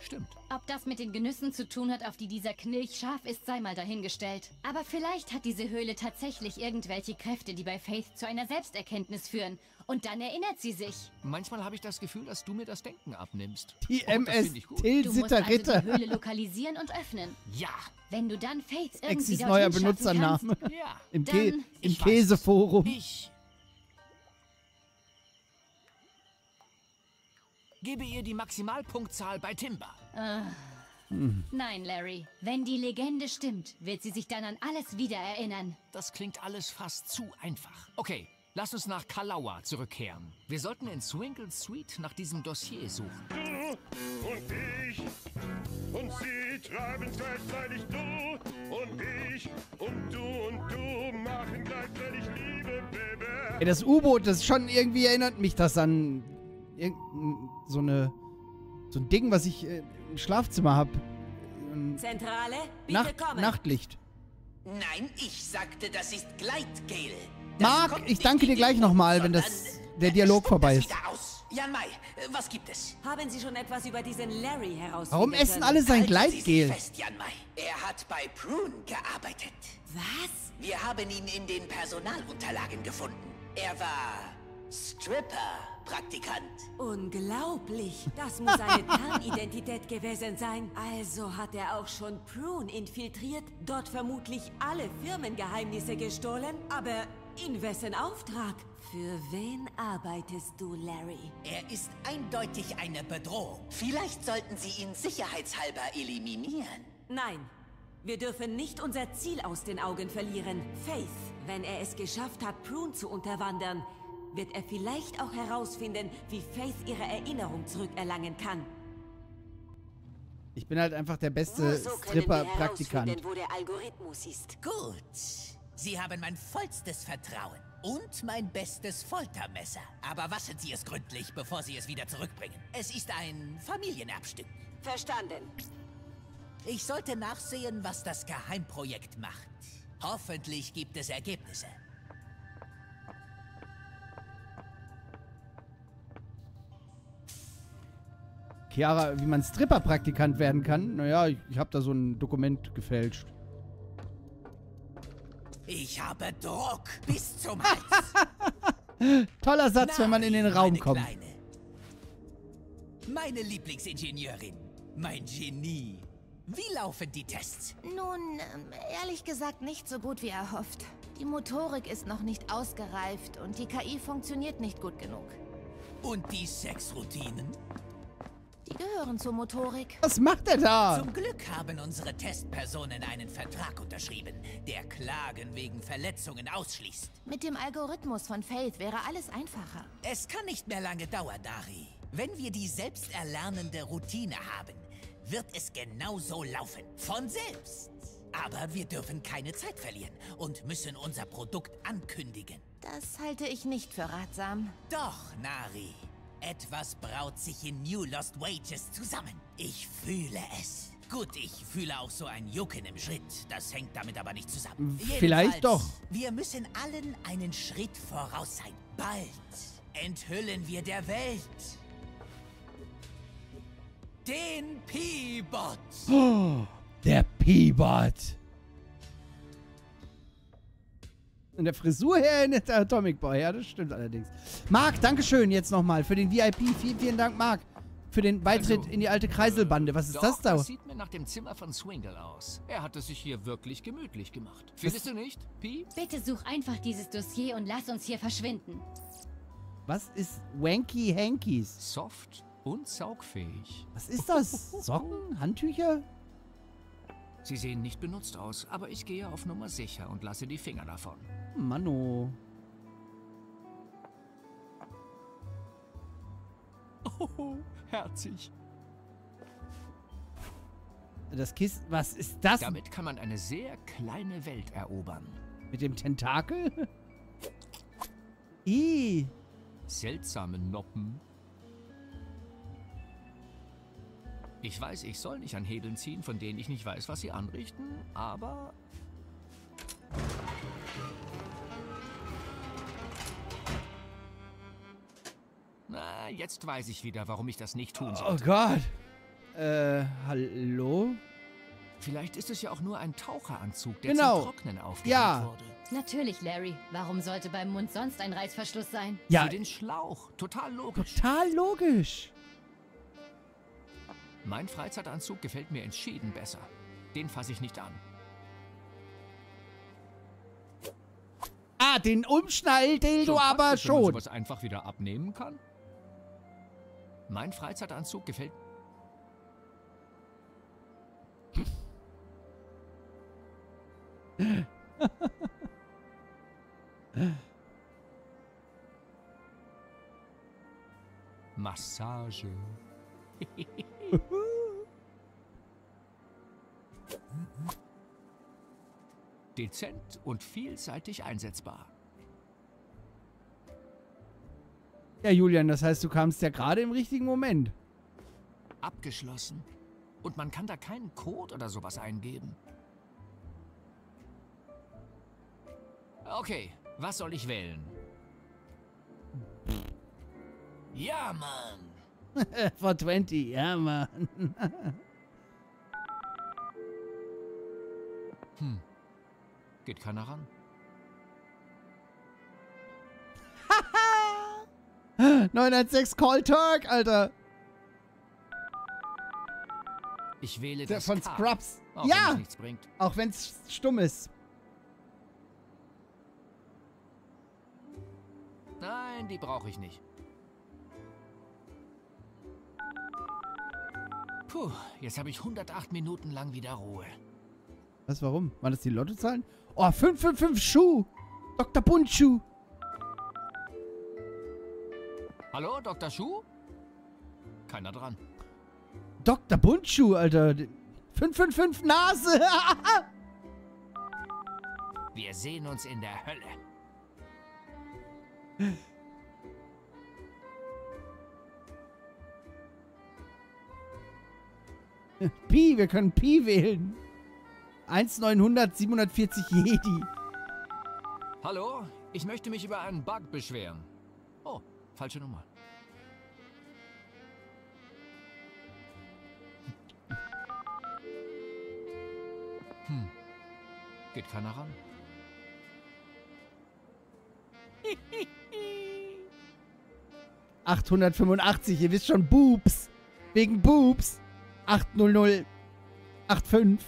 Speaker 4: Stimmt.
Speaker 7: Ob das mit den Genüssen zu tun hat, auf die dieser Knilch scharf ist, sei mal dahingestellt. Aber vielleicht hat diese Höhle tatsächlich irgendwelche Kräfte, die bei Faith zu einer Selbsterkenntnis führen. Und dann erinnert sie sich.
Speaker 4: Manchmal habe ich das Gefühl, dass du mir das Denken abnimmst.
Speaker 1: Die
Speaker 4: das
Speaker 1: MS.
Speaker 7: Du musst
Speaker 1: Tilsiter
Speaker 7: also
Speaker 1: Ritter.
Speaker 7: die Höhle lokalisieren und öffnen.
Speaker 4: Ja.
Speaker 7: Wenn du dann Faith irgendwie
Speaker 1: Exis neuer
Speaker 7: schaffen
Speaker 1: Benutzername.
Speaker 4: Ja.
Speaker 1: Im, Kä im. Käseforum.
Speaker 4: Ich. Gebe ihr die Maximalpunktzahl bei Timber.
Speaker 7: Kannst. Nein, Larry. Wenn die Legende stimmt, wird sie sich dann an alles wieder erinnern.
Speaker 4: Das klingt alles fast zu einfach. Okay, lass uns nach Kalawa zurückkehren. Wir sollten in Swingle Street nach diesem Dossier suchen.
Speaker 2: Du und ich und sie treiben gleichzeitig du und ich und du und du machen gleichzeitig Liebe, Baby.
Speaker 1: Ey, das U-Boot, das schon irgendwie erinnert mich das an irgendein, so eine so ein Ding, was ich äh, im Schlafzimmer habe.
Speaker 8: Zentrale, bitte
Speaker 1: Nacht,
Speaker 8: kommen.
Speaker 1: Nachtlicht.
Speaker 9: Nein, ich sagte, das ist Gleitgel.
Speaker 1: Marc, ich danke dir gleich nochmal, wenn das der Dialog vorbei ist.
Speaker 9: Jan Mai, was gibt es?
Speaker 8: Haben Sie schon etwas über diesen Larry herausgefunden?
Speaker 1: Warum essen alle sein Gleitgel?
Speaker 9: fest, Jan Mai. Er hat bei Prune gearbeitet.
Speaker 8: Was?
Speaker 9: Wir haben ihn in den Personalunterlagen gefunden. Er war Stripper-Praktikant.
Speaker 8: Unglaublich. Das muss eine Tarnidentität gewesen sein. Also hat er auch schon Prune infiltriert, dort vermutlich alle Firmengeheimnisse gestohlen. Aber in wessen Auftrag? Für wen arbeitest du, Larry?
Speaker 9: Er ist eindeutig eine Bedrohung. Vielleicht sollten Sie ihn sicherheitshalber eliminieren.
Speaker 8: Nein. Wir dürfen nicht unser Ziel aus den Augen verlieren. Faith. Wenn er es geschafft hat, Prune zu unterwandern, wird er vielleicht auch herausfinden, wie Faith ihre Erinnerung zurückerlangen kann.
Speaker 1: Ich bin halt einfach der beste
Speaker 8: so
Speaker 1: Stripper-Praktikant.
Speaker 8: wo der Algorithmus ist.
Speaker 9: Gut. Sie haben mein vollstes Vertrauen. Und mein bestes Foltermesser. Aber waschen Sie es gründlich, bevor Sie es wieder zurückbringen. Es ist ein Familienerbstück.
Speaker 8: Verstanden.
Speaker 9: Ich sollte nachsehen, was das Geheimprojekt macht. Hoffentlich gibt es Ergebnisse.
Speaker 1: Chiara, wie man Stripper-Praktikant werden kann. Naja, ich, ich habe da so ein Dokument gefälscht.
Speaker 9: Ich habe Druck bis zum Hals.
Speaker 1: Toller Satz, wenn man in den
Speaker 9: Nein,
Speaker 1: Raum
Speaker 9: meine
Speaker 1: kommt.
Speaker 9: Kleine. Meine Lieblingsingenieurin. Mein Genie. Wie laufen die Tests?
Speaker 10: Nun, ähm, ehrlich gesagt nicht so gut wie erhofft. Die Motorik ist noch nicht ausgereift und die KI funktioniert nicht gut genug.
Speaker 9: Und die Sexroutinen?
Speaker 10: Die gehören zur Motorik.
Speaker 1: Was macht er da?
Speaker 9: Zum Glück haben unsere Testpersonen einen Vertrag unterschrieben, der Klagen wegen Verletzungen ausschließt.
Speaker 10: Mit dem Algorithmus von Faith wäre alles einfacher.
Speaker 9: Es kann nicht mehr lange dauern, Dari. Wenn wir die selbsterlernende Routine haben, wird es genau so laufen. Von selbst. Aber wir dürfen keine Zeit verlieren und müssen unser Produkt ankündigen.
Speaker 10: Das halte ich nicht für ratsam.
Speaker 9: Doch, Nari. Etwas braut sich in New Lost Wages zusammen. Ich fühle es. Gut, ich fühle auch so ein Jucken im Schritt. Das hängt damit aber nicht zusammen.
Speaker 1: Vielleicht
Speaker 9: Jedenfalls,
Speaker 1: doch.
Speaker 9: Wir müssen allen einen Schritt voraus sein. Bald enthüllen wir der Welt den P-Bot.
Speaker 1: Oh, der P-Bot. In der Frisur her erinnert der Atomic Boy. Ja, das stimmt allerdings. Marc, Dankeschön jetzt nochmal für den VIP. Vielen, vielen Dank, Marc. Für den Beitritt
Speaker 4: Also,
Speaker 1: in die alte Kreiselbande. Was ist
Speaker 4: Doch,
Speaker 1: das da?
Speaker 4: Das sieht mir nach dem Zimmer von Swingle aus. Er hat es sich hier wirklich gemütlich gemacht. Findest du nicht, Pi?
Speaker 7: Bitte such einfach dieses Dossier und lass uns hier verschwinden.
Speaker 1: Was ist Wanky Hankies?
Speaker 4: Soft und saugfähig.
Speaker 1: Was ist das? Socken? Handtücher?
Speaker 4: Sie sehen nicht benutzt aus, aber ich gehe auf Nummer sicher und lasse die Finger davon.
Speaker 1: Mano.
Speaker 4: Oh, herzig.
Speaker 1: Das Kissen. Was ist das?
Speaker 4: Damit kann man eine sehr kleine Welt erobern.
Speaker 1: Mit dem Tentakel? Ih.
Speaker 4: Seltsame Noppen. Ich weiß, ich soll nicht an Hebeln ziehen, von denen ich nicht weiß, was sie anrichten, aber... Na, jetzt weiß ich wieder, warum ich das nicht tun
Speaker 1: Oh
Speaker 4: sollte.
Speaker 1: Gott. Äh, hallo?
Speaker 4: Vielleicht ist es ja auch nur ein Taucheranzug, der
Speaker 1: Genau.
Speaker 4: zum Trocknen aufgehängt
Speaker 1: Ja.
Speaker 4: wurde.
Speaker 7: Natürlich, Larry. Warum sollte beim Mund sonst ein Reißverschluss sein?
Speaker 1: Ja,
Speaker 4: Für den Schlauch. Total logisch.
Speaker 1: total logisch.
Speaker 4: Mein Freizeitanzug gefällt mir entschieden besser. Den fasse ich nicht an.
Speaker 1: Ah, den Umschnall-Dildo
Speaker 4: So
Speaker 1: aber
Speaker 4: praktisch, wenn man
Speaker 1: schon.
Speaker 4: sowas einfach wieder abnehmen kann. Mein Freizeitanzug gefällt... Massage. Dezent und vielseitig einsetzbar.
Speaker 1: Ja, Julian, das heißt, du kamst ja gerade im richtigen Moment.
Speaker 4: Abgeschlossen. Und man kann da keinen Code oder sowas eingeben. Okay, was soll ich wählen? Ja, Mann.
Speaker 1: For 20, ja, Mann.
Speaker 4: Hm. Geht keiner ran.
Speaker 1: 916 Call Turk, Alter.
Speaker 4: Ich wähle
Speaker 1: Der
Speaker 4: das
Speaker 1: von
Speaker 4: K,
Speaker 1: Scrubs.
Speaker 4: Auch wenn
Speaker 1: Ja,
Speaker 4: es nichts bringt.
Speaker 1: auch wenn es stumm ist.
Speaker 4: Nein, die brauche ich nicht. Puh, jetzt habe ich 108 Minuten lang wieder Ruhe.
Speaker 1: Was, warum? Waren das die Lottozahlen? Oh, 555 Schuh. Dr. Buntschuh.
Speaker 4: Hallo, Dr. Schuh? Keiner dran.
Speaker 1: Dr. Buntschuh, Alter. 555 Nase.
Speaker 4: Wir sehen uns in der Hölle.
Speaker 1: Pi, wir können Pi wählen. 1900 740 Jedi.
Speaker 4: Hallo? Ich möchte mich über einen Bug beschweren. Oh, falsche Nummer. Hm. Geht keiner ran.
Speaker 1: 885, ihr wisst schon, Boobs. Wegen Boobs. 800 85.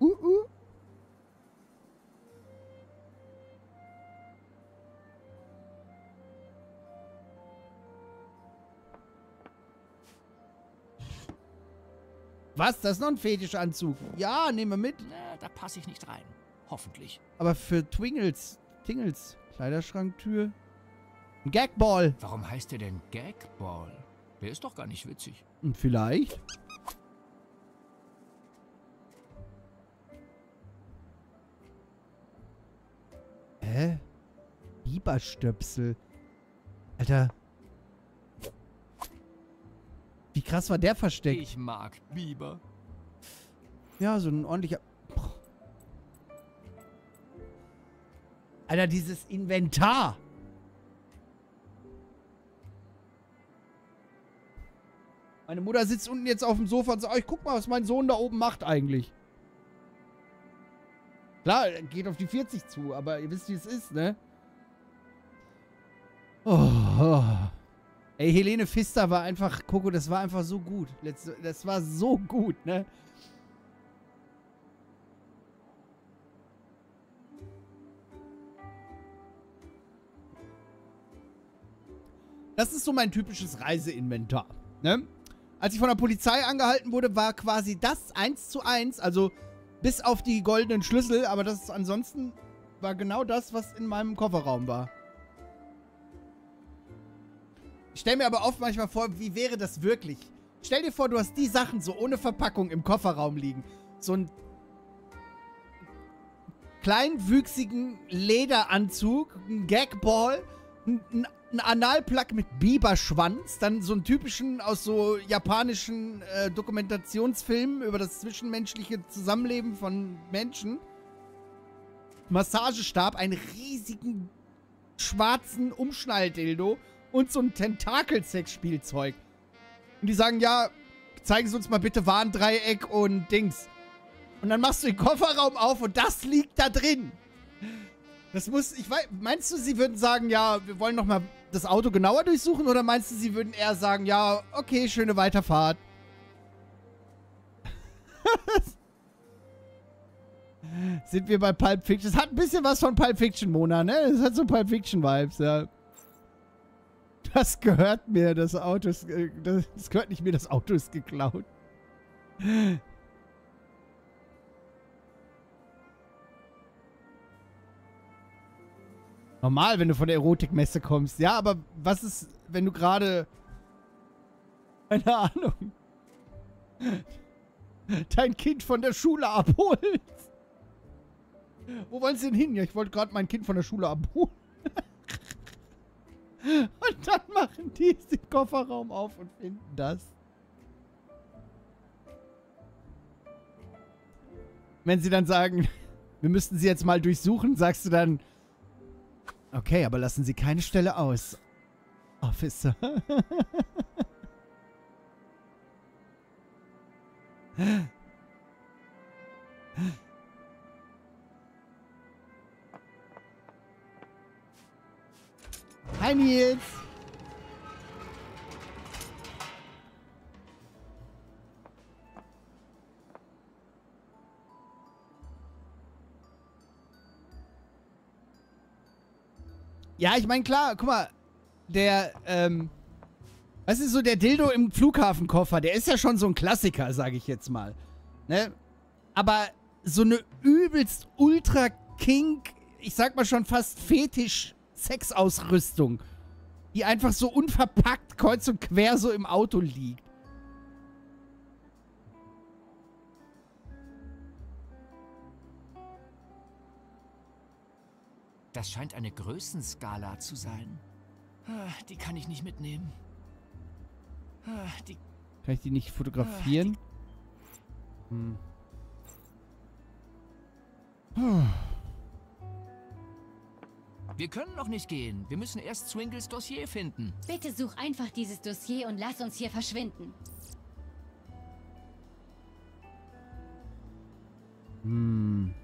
Speaker 1: Uh, uh. Was? Das ist noch ein Fetischanzug. Ja, nehmen wir mit.
Speaker 4: Na, da passe ich nicht rein. Hoffentlich.
Speaker 1: Aber für Twingles, Tingles, Kleiderschranktür. Ein Gagball.
Speaker 4: Warum heißt der denn Gagball? Der ist doch gar nicht witzig.
Speaker 1: Und vielleicht? Hä? Biberstöpsel. Alter. Wie krass war der versteckt?
Speaker 4: Ich mag Biber.
Speaker 1: Ja, so ein ordentlicher... Alter, dieses Inventar. Meine Mutter sitzt unten jetzt auf dem Sofa und sagt, oh, ich guck mal, was mein Sohn da oben macht eigentlich. Klar, geht auf die 40 zu, aber ihr wisst, wie es ist, ne? Oh, oh. Ey, Helene Pfister war einfach, Coco, das war einfach so gut. Das war so gut, ne? Das ist so mein typisches Reiseinventar, ne? Als ich von der Polizei angehalten wurde, war quasi das eins zu eins, also bis auf die goldenen Schlüssel, aber das ist ansonsten war genau das, was in meinem Kofferraum war. Ich stelle mir aber oft manchmal vor, wie wäre das wirklich? Stell dir vor, du hast die Sachen so ohne Verpackung im Kofferraum liegen. So ein kleinwüchsigen Lederanzug, ein Gagball, ein, ein Analplug mit Biberschwanz, dann so einen typischen aus so japanischen äh, Dokumentationsfilmen über das zwischenmenschliche Zusammenleben von Menschen. Massagestab, einen riesigen schwarzen Umschnalldildo und so ein Tentakel-Sex-Spielzeug. Und die sagen, ja, zeigen Sie uns mal bitte Warndreieck und Dings. Und dann machst du den Kofferraum auf und das liegt da drin. Das muss, ich weiß, meinst du, sie würden sagen, ja, wir wollen nochmal das Auto genauer durchsuchen oder meinst du, sie würden eher sagen, ja, okay, schöne Weiterfahrt? Sind wir bei Pulp Fiction? Es hat ein bisschen was von Pulp Fiction, Mona, ne? Es hat so Pulp Fiction-Vibes, ja. Das gehört mir, das Auto ist, äh, das gehört nicht mir, das Auto ist geklaut. Normal, wenn du von der Erotikmesse kommst. Ja, aber was ist, wenn du gerade... Keine Ahnung. Dein Kind von der Schule abholst. Wo wollen sie denn hin? Ja, ich wollte gerade mein Kind von der Schule abholen. und dann machen die den Kofferraum auf und finden das. Wenn sie dann sagen, wir müssten sie jetzt mal durchsuchen, sagst du dann, Okay, aber lassen Sie keine Stelle aus. Officer. Hi Nils. Ja, ich meine, klar, guck mal, der, ähm, was ist so der Dildo im Flughafenkoffer? Der ist ja schon so ein Klassiker, sage ich jetzt mal. Ne? Aber so eine übelst ultra kink, ich sag mal schon fast fetisch Sexausrüstung, die einfach so unverpackt kreuz und quer so im Auto liegt.
Speaker 4: Das scheint eine Größenskala zu sein. Ah, Die kann ich nicht mitnehmen. Ah, Die
Speaker 1: Kann ich die nicht fotografieren? Hm.
Speaker 4: Wir können noch nicht gehen. Wir müssen erst Swingles Dossier finden.
Speaker 7: Bitte such einfach dieses Dossier und lass uns hier verschwinden.
Speaker 1: Hm.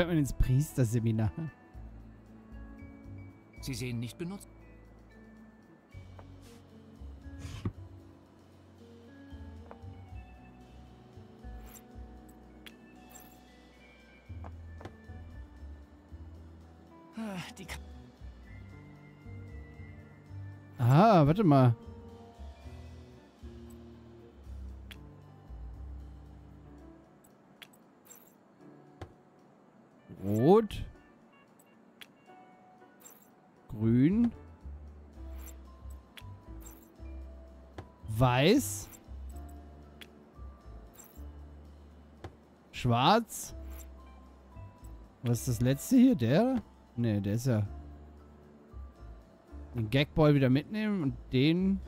Speaker 1: Fährt man ins Priesterseminar.
Speaker 4: Sie sehen nicht benutzt. Ah,
Speaker 1: Ah, warte mal. Rot. Grün. Weiß. Schwarz. Was ist das letzte hier? Der? Ne, der ist ja... Den Gagball wieder mitnehmen und den...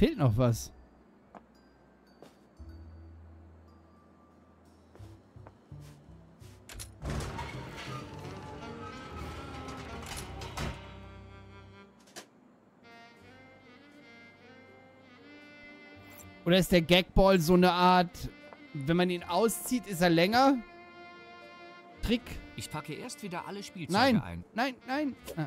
Speaker 1: Fehlt noch was. Oder ist der Gagball so eine Art, wenn man ihn auszieht, ist er länger? Trick?
Speaker 4: Ich packe erst wieder alle Spielzeuge
Speaker 1: Nein,
Speaker 4: ein.
Speaker 1: nein, nein. Ah.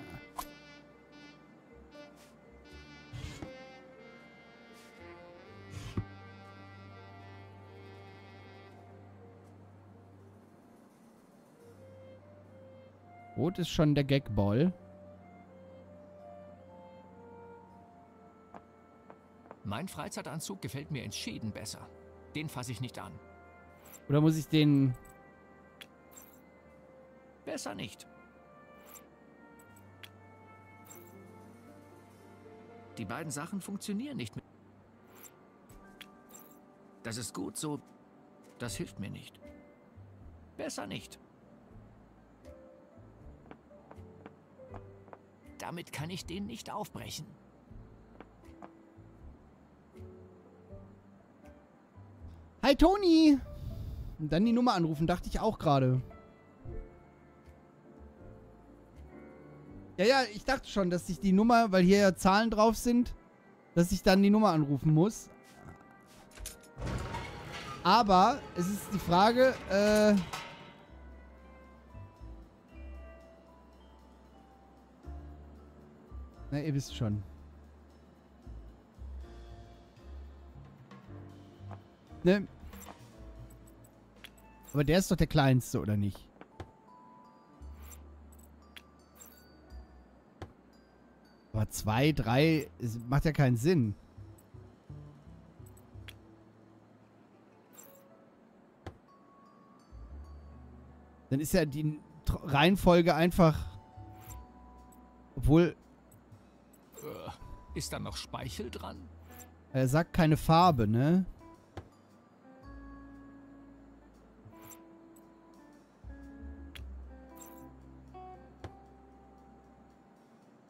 Speaker 1: Rot ist schon der Gagball.
Speaker 4: Mein Freizeitanzug gefällt mir entschieden besser. Den fasse ich nicht an.
Speaker 1: Oder muss ich den...
Speaker 4: Besser nicht. Die beiden Sachen funktionieren nicht mit. Das ist gut so. Das hilft mir nicht. Besser nicht. Damit kann ich den nicht aufbrechen.
Speaker 1: Hi Toni! Und dann die Nummer anrufen, dachte ich auch gerade. Ja, ja, ich dachte schon, dass ich die Nummer, weil hier ja Zahlen drauf sind, dass ich dann die Nummer anrufen muss. Aber es ist die Frage, äh... Na, ihr wisst schon. Ne? Aber der ist doch der kleinste, oder nicht? Aber zwei, drei, macht ja keinen Sinn. Dann ist ja die Reihenfolge einfach... Obwohl,
Speaker 4: Ist da noch Speichel dran?
Speaker 1: er sagt keine Farbe, ne?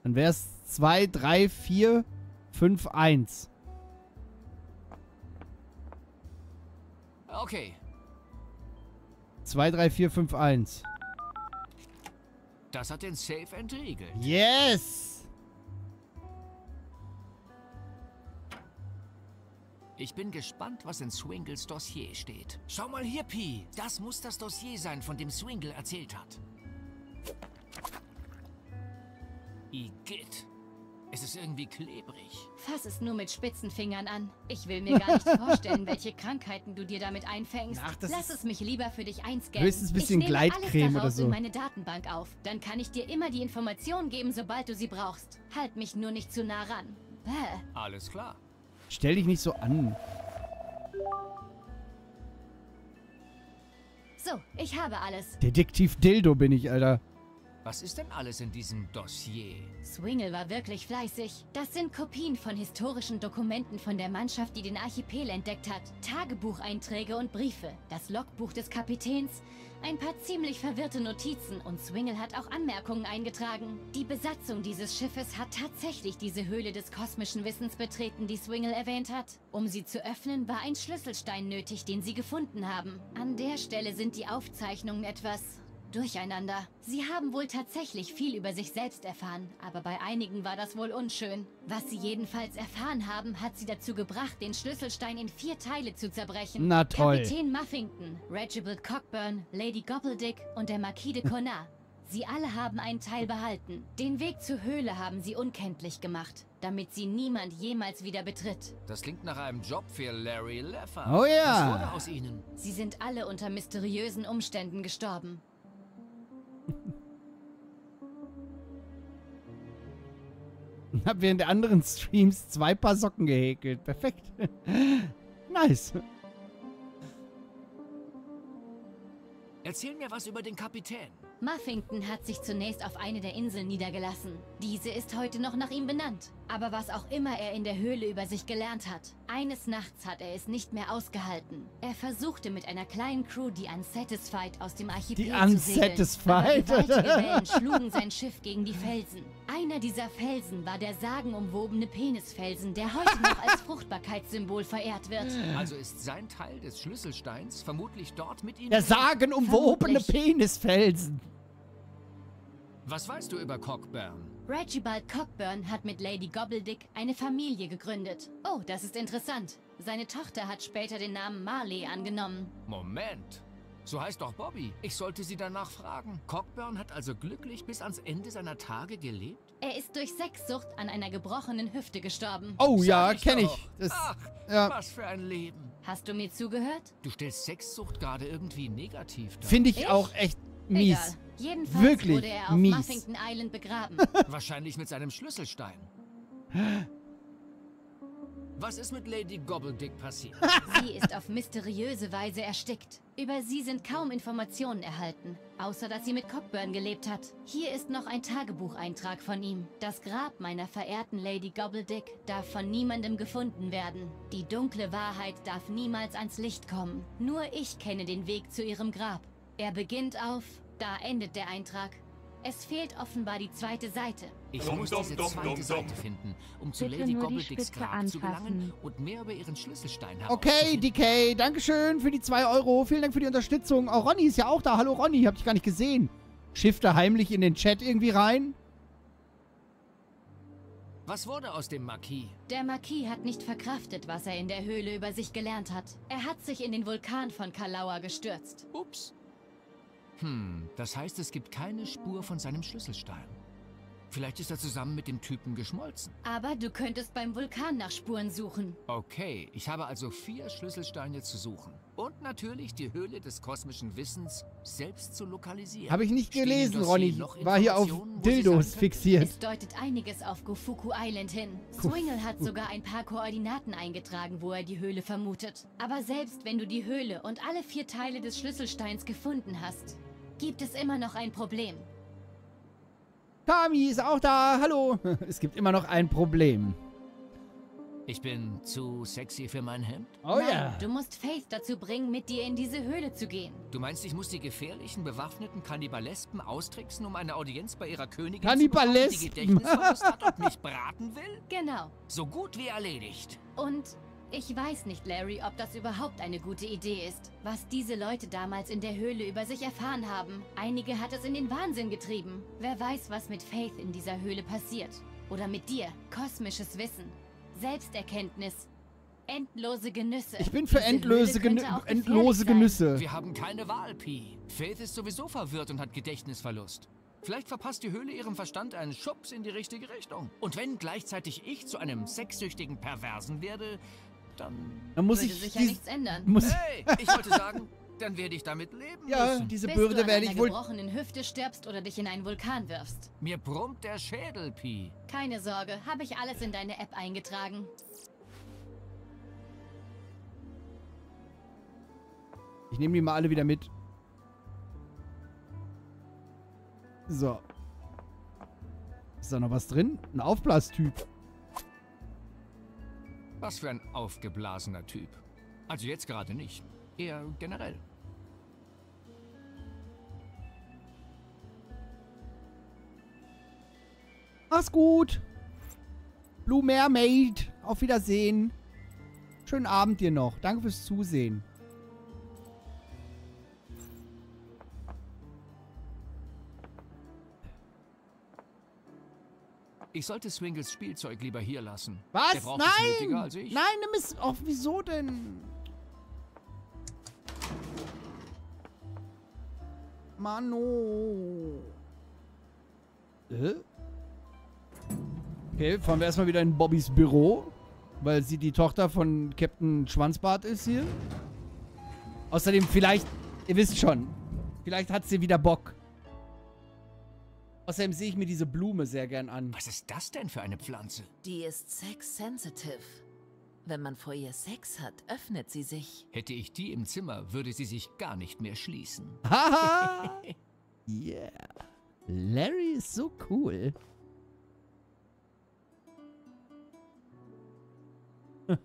Speaker 1: Dann wäre es 2, 3, 4, 5, 1.
Speaker 4: Okay,
Speaker 1: 2, 3, 4, 5, 1.
Speaker 4: das hat den Safe entriegelt.
Speaker 1: Yes!
Speaker 4: Ich bin gespannt, was in Swingles Dossier steht. Schau mal hier, Pi. Das muss das Dossier sein, von dem Swingle erzählt hat. Igitt. Es ist irgendwie klebrig.
Speaker 7: Fass es nur mit spitzen Fingern an. Ich will mir gar nicht vorstellen, welche Krankheiten du dir damit einfängst.
Speaker 1: Ach, das
Speaker 7: Lass es mich lieber für dich einscannen.
Speaker 1: höchstens ein bisschen
Speaker 7: ich nehme
Speaker 1: Gleitcreme
Speaker 7: alles
Speaker 1: oder so.
Speaker 7: in meine Datenbank auf. Dann kann ich dir immer die Informationen geben, sobald du sie brauchst. Halt mich nur nicht zu nah ran. Bäh.
Speaker 4: Alles klar.
Speaker 1: Stell dich nicht so an.
Speaker 7: So, ich habe alles.
Speaker 1: Detektiv Dildo bin ich, Alter.
Speaker 4: Was ist denn alles in diesem Dossier?
Speaker 7: Swingle war wirklich fleißig. Das sind Kopien von historischen Dokumenten von der Mannschaft, die den Archipel entdeckt hat. Tagebucheinträge und Briefe, das Logbuch des Kapitäns, ein paar ziemlich verwirrte Notizen und Swingle hat auch Anmerkungen eingetragen. Die Besatzung dieses Schiffes hat tatsächlich diese Höhle des kosmischen Wissens betreten, die Swingle erwähnt hat. Um sie zu öffnen, war ein Schlüsselstein nötig, den sie gefunden haben. An der Stelle sind die Aufzeichnungen etwas durcheinander. Sie haben wohl tatsächlich viel über sich selbst erfahren, aber bei einigen war das wohl unschön. Was sie jedenfalls erfahren haben, hat sie dazu gebracht, den Schlüsselstein in vier Teile zu zerbrechen.
Speaker 1: Na toll.
Speaker 7: Kapitän Muffington, Regibald Cockburn, Lady Gobbledick und der Marquis de Connard. Sie alle haben einen Teil behalten. Den Weg zur Höhle haben sie unkenntlich gemacht, damit sie niemand jemals wieder betritt.
Speaker 4: Das klingt nach einem Job für Larry Leffer.
Speaker 1: Oh ja.
Speaker 4: Was wurde aus ihnen?
Speaker 7: Sie sind alle unter mysteriösen Umständen gestorben.
Speaker 1: Hab während der anderen Streams zwei Paar Socken gehäkelt. Perfekt. nice.
Speaker 4: Erzähl mir was über den Kapitän.
Speaker 7: Muffington hat sich zunächst auf eine der Inseln niedergelassen. Diese ist heute noch nach ihm benannt. Aber was auch immer er in der Höhle über sich gelernt hat, eines Nachts hat er es nicht mehr ausgehalten. Er versuchte mit einer kleinen Crew die Unsatisfied aus dem Archipel
Speaker 1: Die
Speaker 7: zu segeln.
Speaker 1: Unsatisfied.
Speaker 7: Aber gewaltige Wellen schlugen sein Schiff gegen die Felsen. Einer dieser Felsen war der sagenumwobene Penisfelsen, der heute noch als Fruchtbarkeitssymbol verehrt wird.
Speaker 4: Also ist sein Teil des Schlüsselsteins vermutlich dort mit ihm.
Speaker 1: Der sagenumwobene
Speaker 7: Vermutlich.
Speaker 1: Penisfelsen.
Speaker 4: Was weißt du über Cockburn?
Speaker 7: Regibald Cockburn hat mit Lady Gobbledick eine Familie gegründet. Oh, das ist interessant. Seine Tochter hat später den Namen Marley angenommen.
Speaker 4: Moment. So heißt doch Bobby. Ich sollte sie danach fragen. Cockburn hat also glücklich bis ans Ende seiner Tage gelebt?
Speaker 7: Er ist durch Sexsucht an einer gebrochenen Hüfte gestorben.
Speaker 1: Oh
Speaker 4: Sag
Speaker 1: ja,
Speaker 4: ich
Speaker 1: kenne ich. Das,
Speaker 4: Ach,
Speaker 1: ja.
Speaker 4: was für ein Leben.
Speaker 7: Hast du mir zugehört?
Speaker 4: Du stellst Sexsucht gerade irgendwie negativ dar.
Speaker 1: Finde ich,
Speaker 7: Ich?
Speaker 1: auch echt mies.
Speaker 7: Egal. Jedenfalls
Speaker 1: Wirklich
Speaker 7: wurde er auf
Speaker 1: mies.
Speaker 7: Muffington Island begraben.
Speaker 4: Wahrscheinlich mit seinem Schlüsselstein. Was ist mit Lady Gobbledick passiert?
Speaker 7: sie ist auf mysteriöse Weise erstickt. Über sie sind kaum Informationen erhalten, außer dass sie mit Cockburn gelebt hat. Hier ist noch ein Tagebucheintrag von ihm. Das Grab meiner verehrten Lady Gobbledick darf von niemandem gefunden werden. Die dunkle Wahrheit darf niemals ans Licht kommen. Nur ich kenne den Weg zu ihrem Grab. Er beginnt auf, da endet der Eintrag. Es fehlt offenbar die zweite Seite.
Speaker 4: Ich
Speaker 2: Dum,
Speaker 4: muss
Speaker 2: dum,
Speaker 4: diese
Speaker 2: dum,
Speaker 4: zweite. Seite finden, um zu
Speaker 3: Bitte
Speaker 4: Lady Gobbledicks Grab zu gelangen und mehr über ihren Schlüsselstein
Speaker 1: Okay. DK, Dankeschön für die 2 Euro. Vielen Dank für die Unterstützung. Auch Ronny ist ja auch da. Hallo Ronny, hab dich gar nicht gesehen. Shifter heimlich in den Chat irgendwie rein.
Speaker 4: Was wurde aus dem Marquis?
Speaker 7: Der Marquis hat nicht verkraftet, was er in der Höhle über sich gelernt hat. Er hat sich in den Vulkan von Kalaua gestürzt.
Speaker 4: Ups. Hm, das heißt, es gibt keine Spur von seinem Schlüsselstein. Vielleicht ist er zusammen mit dem Typen geschmolzen.
Speaker 7: Aber du könntest beim Vulkan nach Spuren suchen.
Speaker 4: Okay, ich habe also vier Schlüsselsteine zu suchen. Und natürlich die Höhle des kosmischen Wissens selbst zu lokalisieren.
Speaker 1: Habe ich nicht gelesen, Ronny.
Speaker 4: noch
Speaker 1: War hier auf Dildos fixiert.
Speaker 7: Es deutet einiges auf Gofuku Island hin. Swingle hat sogar ein paar Koordinaten eingetragen, wo er die Höhle vermutet. Aber selbst wenn du die Höhle und alle vier Teile des Schlüsselsteins gefunden hast, gibt es immer noch ein Problem.
Speaker 1: Kami ist auch da. Hallo. Es gibt immer noch ein Problem.
Speaker 4: Ich bin zu sexy für mein Hemd?
Speaker 1: Oh
Speaker 7: Nein,
Speaker 1: ja.
Speaker 7: du musst Faith dazu bringen, mit dir in diese Höhle zu gehen.
Speaker 4: Du meinst, ich muss die gefährlichen, bewaffneten Kannibalespen austricksen, um eine Audienz bei ihrer Königin
Speaker 1: Kannibalespen.
Speaker 4: zu bekommen, die Gedächtnisverlust hat und mich braten will?
Speaker 7: Genau.
Speaker 4: So gut wie erledigt.
Speaker 7: Und ich weiß nicht, Larry, ob das überhaupt eine gute Idee ist. Was diese Leute damals in der Höhle über sich erfahren haben. Einige hat es in den Wahnsinn getrieben. Wer weiß, was mit Faith in dieser Höhle passiert. Oder mit dir. Kosmisches Wissen. Selbsterkenntnis. Endlose Genüsse.
Speaker 1: Ich bin für endlose, Genü endlose. Genüsse.
Speaker 4: Wir haben keine Wahl, Pi. Faith ist sowieso verwirrt und hat Gedächtnisverlust. Vielleicht verpasst die Höhle ihrem Verstand einen Schubs in die richtige Richtung. Und wenn gleichzeitig ich zu einem sexsüchtigen Perversen werde, dann,
Speaker 1: dann muss
Speaker 7: würde
Speaker 1: ich
Speaker 7: sich ja nichts ändern.
Speaker 4: hey, ich wollte sagen, dann werde ich damit leben
Speaker 1: Ja,
Speaker 4: müssen.
Speaker 1: diese
Speaker 7: Bis
Speaker 1: Bürde werde ich wohl...
Speaker 7: gebrochenen Hüfte stirbst oder dich in einen Vulkan wirfst.
Speaker 4: Mir brummt der Schädel, Pi.
Speaker 7: Keine Sorge, habe ich alles in deine App eingetragen.
Speaker 1: Ich nehme die mal alle wieder mit. So. Ist da noch was drin? Ein Aufblastyp.
Speaker 4: Was für ein aufgeblasener Typ. Also jetzt gerade nicht. Eher generell.
Speaker 1: Mach's gut. Blue Mermaid. Auf Wiedersehen. Schönen Abend dir noch. Danke fürs Zusehen.
Speaker 4: Ich sollte Swingles Spielzeug lieber hier lassen.
Speaker 1: Was? Nein!
Speaker 4: als.
Speaker 1: Nein, nimm es. Ach, wieso denn? Mano. Äh? Okay, fahren wir erstmal wieder in Bobbys Büro. Weil sie die Tochter von Captain Schwanzbart ist hier. Außerdem vielleicht, ihr wisst schon, vielleicht hat sie wieder Bock. Außerdem sehe ich mir diese Blume sehr gern an.
Speaker 4: Was ist das denn für eine Pflanze?
Speaker 11: Die ist sex-sensitive. Wenn man vor ihr Sex hat, öffnet sie sich.
Speaker 4: Hätte ich die im Zimmer, würde sie sich gar nicht mehr schließen.
Speaker 1: Haha! yeah. Larry ist so cool.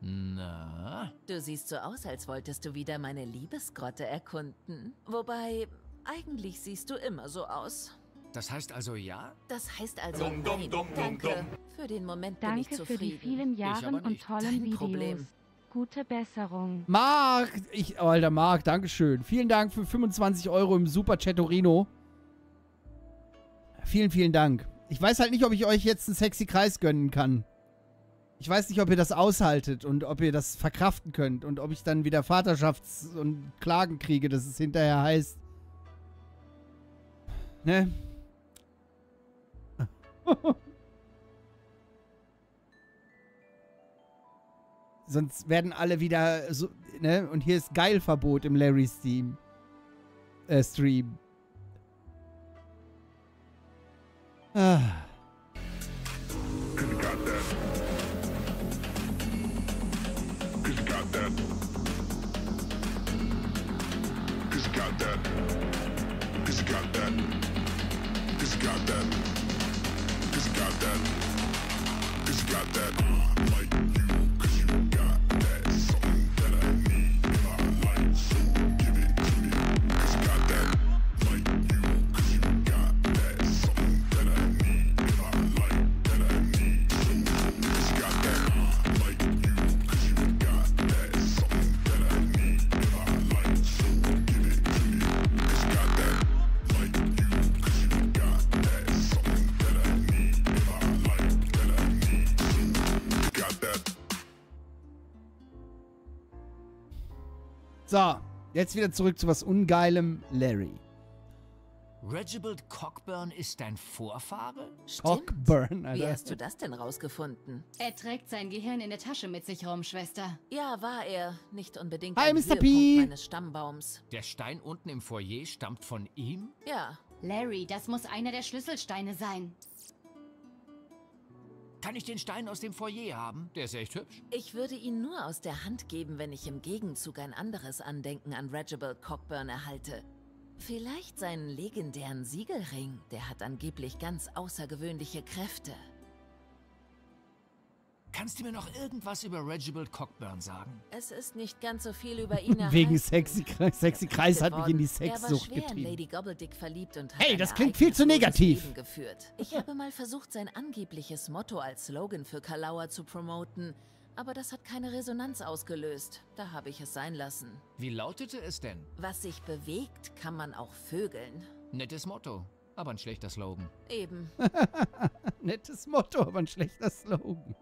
Speaker 4: Na?
Speaker 11: Du siehst so aus, als wolltest du wieder meine Liebesgrotte erkunden. Wobei, eigentlich siehst du immer so aus.
Speaker 4: Das heißt also ja?
Speaker 11: Das heißt also
Speaker 2: Dumm, dumm,
Speaker 11: nein.
Speaker 2: dumm, dumm,
Speaker 11: Danke.
Speaker 2: dumm.
Speaker 11: Für den Moment bin ich
Speaker 3: Danke
Speaker 11: zufrieden.
Speaker 3: für die vielen Jahre
Speaker 4: aber
Speaker 3: und tollen
Speaker 11: Kein
Speaker 3: Videos.
Speaker 11: Problem.
Speaker 3: Gute Besserung.
Speaker 1: Marc, ich, oh, alter Marc, Dankeschön. Vielen Dank für 25 Euro im Super Chattorino. Vielen, vielen Dank. Ich weiß halt nicht, ob ich euch jetzt einen sexy Kreis gönnen kann. Ich weiß nicht, ob ihr das aushaltet und ob ihr das verkraften könnt und ob ich dann wieder Vaterschafts- und Klagen kriege, dass es hinterher heißt. Ne? Sonst werden alle wieder so, ne? Und hier ist Geilverbot im Larry Steam. Äh, Stream. Ah.
Speaker 2: Cause you got that. Cause you got that. Got that. Cause you got that. Uh, Cause you So,
Speaker 1: jetzt wieder zurück zu was Ungeilem. Larry.
Speaker 4: Regibald Cockburn ist dein Vorfahre?
Speaker 11: Stimmt.
Speaker 1: Cockburn,
Speaker 11: Wie
Speaker 1: Alter.
Speaker 11: hast du das denn rausgefunden?
Speaker 7: Er trägt sein Gehirn in der Tasche mit sich rum, Schwester.
Speaker 11: Ja, war er. Nicht unbedingt
Speaker 1: Hi,
Speaker 11: ein
Speaker 1: Mr. P.
Speaker 11: meines Stammbaums.
Speaker 4: Der Stein unten im Foyer stammt von ihm?
Speaker 11: Ja,
Speaker 7: Larry, das muss einer der Schlüsselsteine sein.
Speaker 4: Kann ich den Stein aus dem Foyer haben? Der ist echt hübsch.
Speaker 11: ich würde ihn nur aus der Hand geben, wenn ich im Gegenzug ein anderes Andenken an Regibald Cockburn erhalte. Vielleicht seinen legendären Siegelring. Der hat angeblich ganz außergewöhnliche Kräfte.
Speaker 4: Kannst du mir noch irgendwas über Regibald Cockburn sagen?
Speaker 11: Es ist nicht ganz so viel über ihn erhalten.
Speaker 1: Wegen Sexy, Kreis- Sexy Kreis hat mich in die
Speaker 11: Er war
Speaker 1: Sexsucht
Speaker 11: schwer in
Speaker 1: getrieben.
Speaker 11: Lady Gobbledick verliebt und hat
Speaker 1: Hey, das klingt viel zu negativ.
Speaker 11: Ich habe mal versucht, sein angebliches Motto als Slogan für Kalauer zu promoten, aber das hat keine Resonanz ausgelöst. Da habe ich es sein lassen.
Speaker 4: Wie lautete es denn?
Speaker 11: Was sich bewegt, kann man auch vögeln.
Speaker 4: Nettes Motto, aber ein schlechter Slogan.
Speaker 11: Eben.
Speaker 1: Nettes Motto, aber ein schlechter Slogan.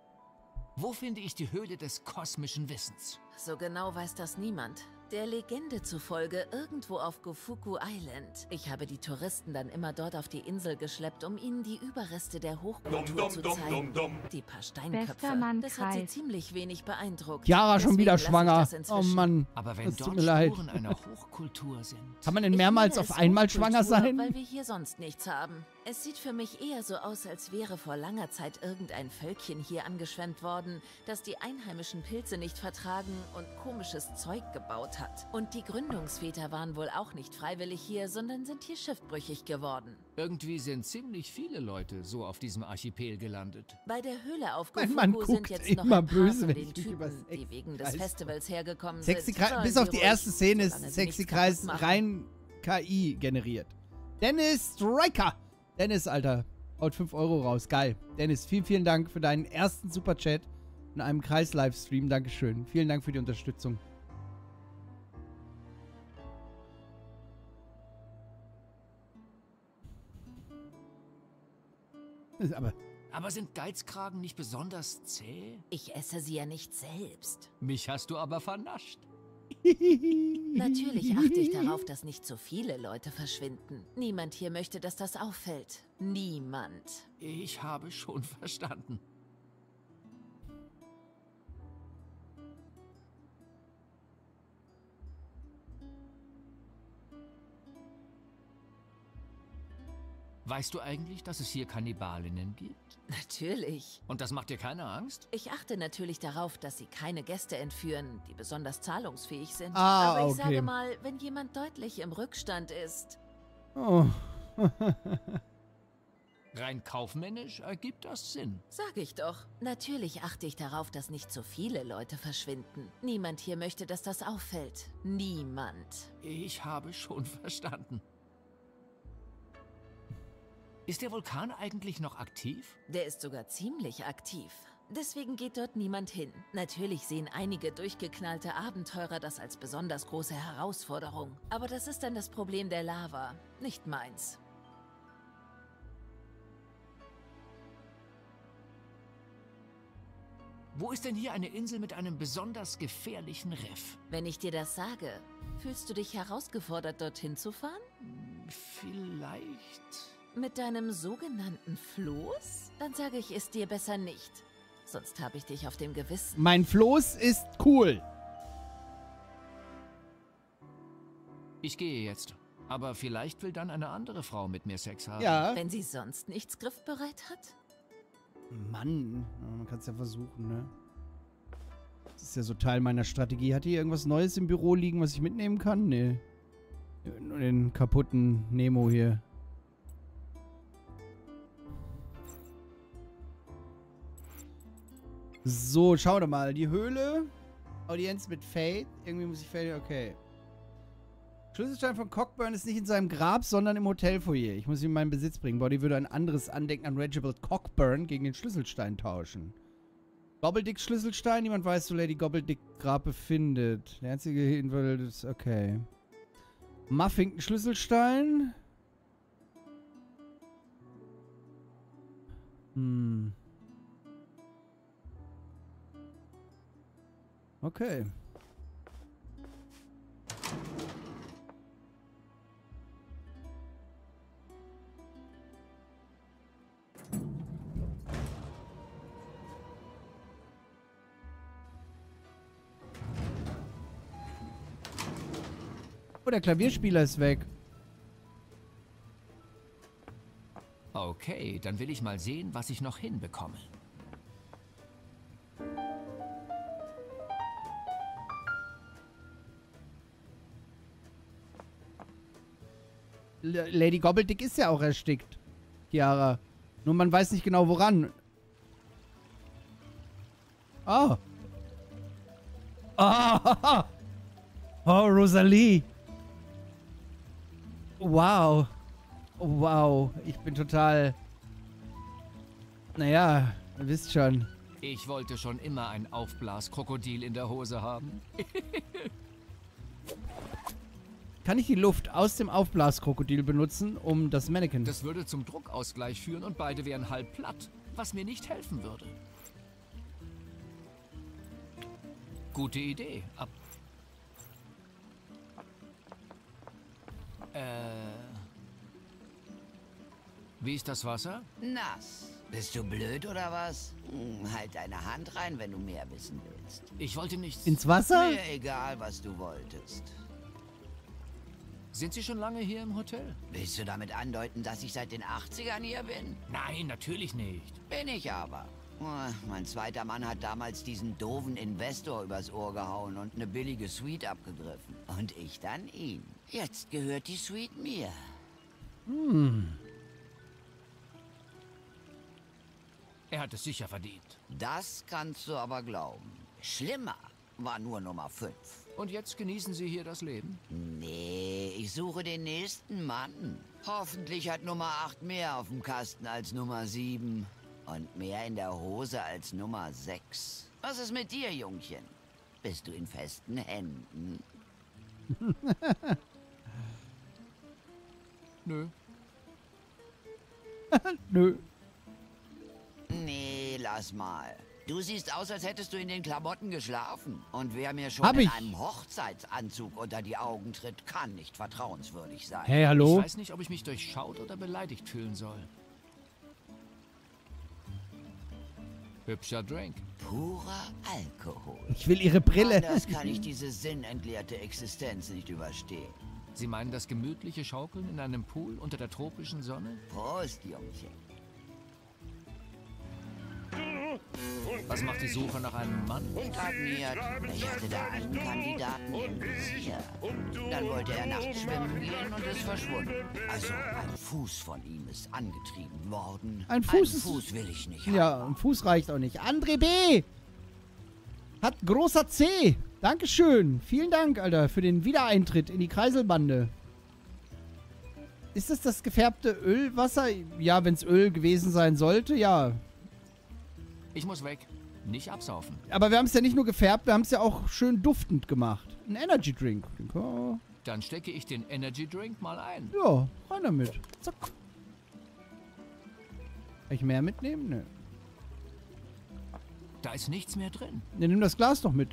Speaker 4: Wo finde ich die Höhle des kosmischen Wissens?
Speaker 11: So genau weiß das niemand. Der Legende zufolge irgendwo auf Gofuku Island. Ich habe die Touristen dann immer dort auf die Insel geschleppt, um ihnen die Überreste der Hochkultur
Speaker 2: dumm,
Speaker 11: zu zeigen.
Speaker 2: dumm, dumm.
Speaker 11: Die paar Steinköpfe.
Speaker 3: Mann
Speaker 11: das hat sie ziemlich wenig beeindruckt.
Speaker 1: Chiara schon wieder schwanger.
Speaker 11: das
Speaker 1: Oh. Mann.
Speaker 4: Aber wenn
Speaker 1: Es tut
Speaker 4: dort
Speaker 1: mir leid.
Speaker 4: Spuren einer Hochkultur sind.
Speaker 1: Kann man denn mehrmals auf einmal schwanger sein?
Speaker 11: Weil wir hier sonst nichts haben. Es sieht für mich eher so aus, als wäre vor langer Zeit irgendein Völkchen hier angeschwemmt worden, das die einheimischen Pilze nicht vertragen und komisches Zeug gebaut hat. Und die Gründungsväter waren wohl auch nicht freiwillig hier, sondern sind hier schiffbrüchig geworden.
Speaker 4: Irgendwie sind ziemlich viele Leute so auf diesem Archipel gelandet.
Speaker 11: Bei der Höhle auf
Speaker 1: Mein Mann
Speaker 11: Gofuku sind
Speaker 1: guckt
Speaker 11: jetzt noch
Speaker 1: immer
Speaker 11: ein paar
Speaker 1: böse,
Speaker 11: von
Speaker 1: wenn
Speaker 11: den Typen, die wegen des Festivals hergekommen
Speaker 1: Sexy
Speaker 11: sind.
Speaker 1: Kreis,
Speaker 11: Sollen
Speaker 1: bis auf die erste Szene ist Sexy Kreis rein KI generiert. Dennis Striker. Dennis, Alter, haut 5 Euro raus. Geil. Dennis, vielen, vielen Dank für deinen ersten Superchat in einem Kreis-Livestream. Dankeschön. Vielen Dank für die Unterstützung. Aber
Speaker 4: Aber sind Geizkragen nicht besonders zäh?
Speaker 11: Ich esse sie ja nicht selbst.
Speaker 4: Mich hast du aber vernascht.
Speaker 11: Natürlich achte ich darauf, dass nicht zu viele Leute verschwinden. Niemand hier möchte, dass das auffällt. Niemand.
Speaker 4: Ich habe schon verstanden. Weißt du eigentlich, dass es hier Kannibalinnen gibt?
Speaker 11: Natürlich.
Speaker 4: Und das macht dir keine Angst?
Speaker 11: Ich achte natürlich darauf, dass sie keine Gäste entführen, die besonders zahlungsfähig sind.
Speaker 1: Ah,
Speaker 11: Aber ich
Speaker 1: okay.
Speaker 11: sage mal, wenn jemand deutlich im Rückstand ist,
Speaker 1: Oh.
Speaker 4: Rein kaufmännisch ergibt das Sinn.
Speaker 11: sage ich doch. Natürlich achte ich darauf, dass nicht zu viele Leute verschwinden. Niemand hier möchte, dass das auffällt. Niemand.
Speaker 4: Ich habe schon verstanden. Ist der Vulkan eigentlich noch aktiv?
Speaker 11: Der ist sogar ziemlich aktiv. Deswegen geht dort niemand hin. Natürlich sehen einige durchgeknallte Abenteurer das als besonders große Herausforderung. Aber das ist dann das Problem der Lava, nicht meins.
Speaker 4: Wo ist denn hier eine Insel mit einem besonders gefährlichen Riff?
Speaker 11: Wenn ich dir das sage, fühlst du dich herausgefordert, dorthin zu fahren?
Speaker 4: Vielleicht.
Speaker 11: Mit deinem sogenannten Floß? Dann sage ich es dir besser nicht. Sonst habe ich dich auf dem Gewissen.
Speaker 1: Mein Floß ist cool.
Speaker 4: Ich gehe jetzt. Aber vielleicht will dann eine andere Frau mit mir Sex haben.
Speaker 1: Ja.
Speaker 11: Wenn sie sonst nichts griffbereit hat?
Speaker 1: Mann, man kann es ja versuchen, ne? Das ist ja so Teil meiner Strategie. Hat hier irgendwas Neues im Büro liegen, was ich mitnehmen kann? Nee. Nur den kaputten Nemo hier. So, schau doch mal. Die Höhle. Audienz mit Fate. Irgendwie muss ich Fate. Okay. Schlüsselstein von Cockburn ist nicht in seinem Grab, sondern im Hotelfoyer. Ich muss ihn in meinen Besitz bringen. Body würde ein anderes Andenken an Reginald Cockburn gegen den Schlüsselstein tauschen. Gobbeldicks Schlüsselstein. Niemand weiß, wo Lady Gobbledick Grab befindet. Der einzige Hinweis ist... Okay. Muffington Schlüsselstein. Hm. Okay. Oh, der Klavierspieler ist weg.
Speaker 4: Okay, dann will ich mal sehen, was ich noch hinbekomme.
Speaker 1: Lady Gobbledick ist ja auch erstickt. Chiara. Nur man weiß nicht genau woran. Oh. Oh, oh Rosalie. Wow. Wow. Ich bin total... Naja, ihr wisst schon.
Speaker 4: Ich wollte schon immer ein Aufblaskrokodil in der Hose haben.
Speaker 1: Kann ich die Luft aus dem Aufblaskrokodil benutzen, um das Mannequin...
Speaker 4: Das würde zum Druckausgleich führen und beide wären halb platt, was mir nicht helfen würde. Gute Idee. Ab äh. Wie ist das Wasser?
Speaker 12: Nass. Bist du blöd oder was? Hm, halt deine Hand rein, wenn du mehr wissen willst.
Speaker 4: Ich wollte nichts.
Speaker 1: Ins Wasser?
Speaker 12: Mir egal, was du wolltest.
Speaker 4: Sind Sie schon lange hier im Hotel?
Speaker 12: Willst du damit andeuten, dass ich seit den 80ern hier bin?
Speaker 4: Nein, natürlich nicht.
Speaker 12: Bin ich aber. Oh, Mein zweiter Mann hat damals diesen doofen Investor übers Ohr gehauen und eine billige Suite abgegriffen. Und ich dann ihn. Jetzt gehört die Suite mir.
Speaker 1: Hm.
Speaker 4: Er hat es sicher verdient.
Speaker 12: Das kannst du aber glauben. Schlimmer war nur Nummer 5.
Speaker 4: Und jetzt genießen Sie hier das Leben?
Speaker 12: Nee, ich suche den nächsten Mann. Hoffentlich hat Nummer 8 mehr auf dem Kasten als Nummer 7. Und mehr in der Hose als Nummer 6. Was ist mit dir, Jungchen? Bist du in festen Händen?
Speaker 4: Nö.
Speaker 1: Nö.
Speaker 12: Nee, lass mal. Du siehst aus, als hättest du in den Klamotten geschlafen. Und wer mir schon
Speaker 1: Hab
Speaker 12: in
Speaker 1: ich.
Speaker 12: einem Hochzeitsanzug unter die Augen tritt, kann nicht vertrauenswürdig sein.
Speaker 1: Hey, hallo?
Speaker 4: Ich weiß nicht, ob ich mich durchschaut oder beleidigt fühlen soll. Hübscher Drink.
Speaker 12: Purer Alkohol.
Speaker 1: Ich will ihre Brille.
Speaker 12: Anders kann ich diese sinnentleerte Existenz nicht überstehen.
Speaker 4: Sie meinen das gemütliche Schaukeln in einem Pool unter der tropischen Sonne?
Speaker 12: Prost, Jungchen.
Speaker 4: Was macht die Suche nach einem Mann?
Speaker 12: Stagniert. Ich hatte da einen Kandidaten im Visier. Dann wollte er nachts schwimmen gehen und ist verschwunden. Also, ein Fuß von ihm ist angetrieben worden.
Speaker 1: Ein Fuß ist-
Speaker 12: Fuß will ich nicht
Speaker 1: Ja, ein Fuß reicht auch nicht. André B. Hat großer C. Dankeschön. Vielen Dank, Alter, für den Wiedereintritt in die Kreiselbande. Ist das das gefärbte Ölwasser? Ja, wenn es Öl gewesen sein sollte, ja.
Speaker 4: Ich muss weg. Nicht absaufen.
Speaker 1: Aber wir haben es ja nicht nur gefärbt, wir haben es ja auch schön duftend gemacht. Ein Energy Drink. Ja,
Speaker 4: Dann stecke ich den Energy Drink mal ein.
Speaker 1: ja rein damit. Zack. Kann ich mehr mitnehmen? Nö.
Speaker 4: Da ist nichts mehr drin.
Speaker 1: Ne, nimm das Glas doch mit.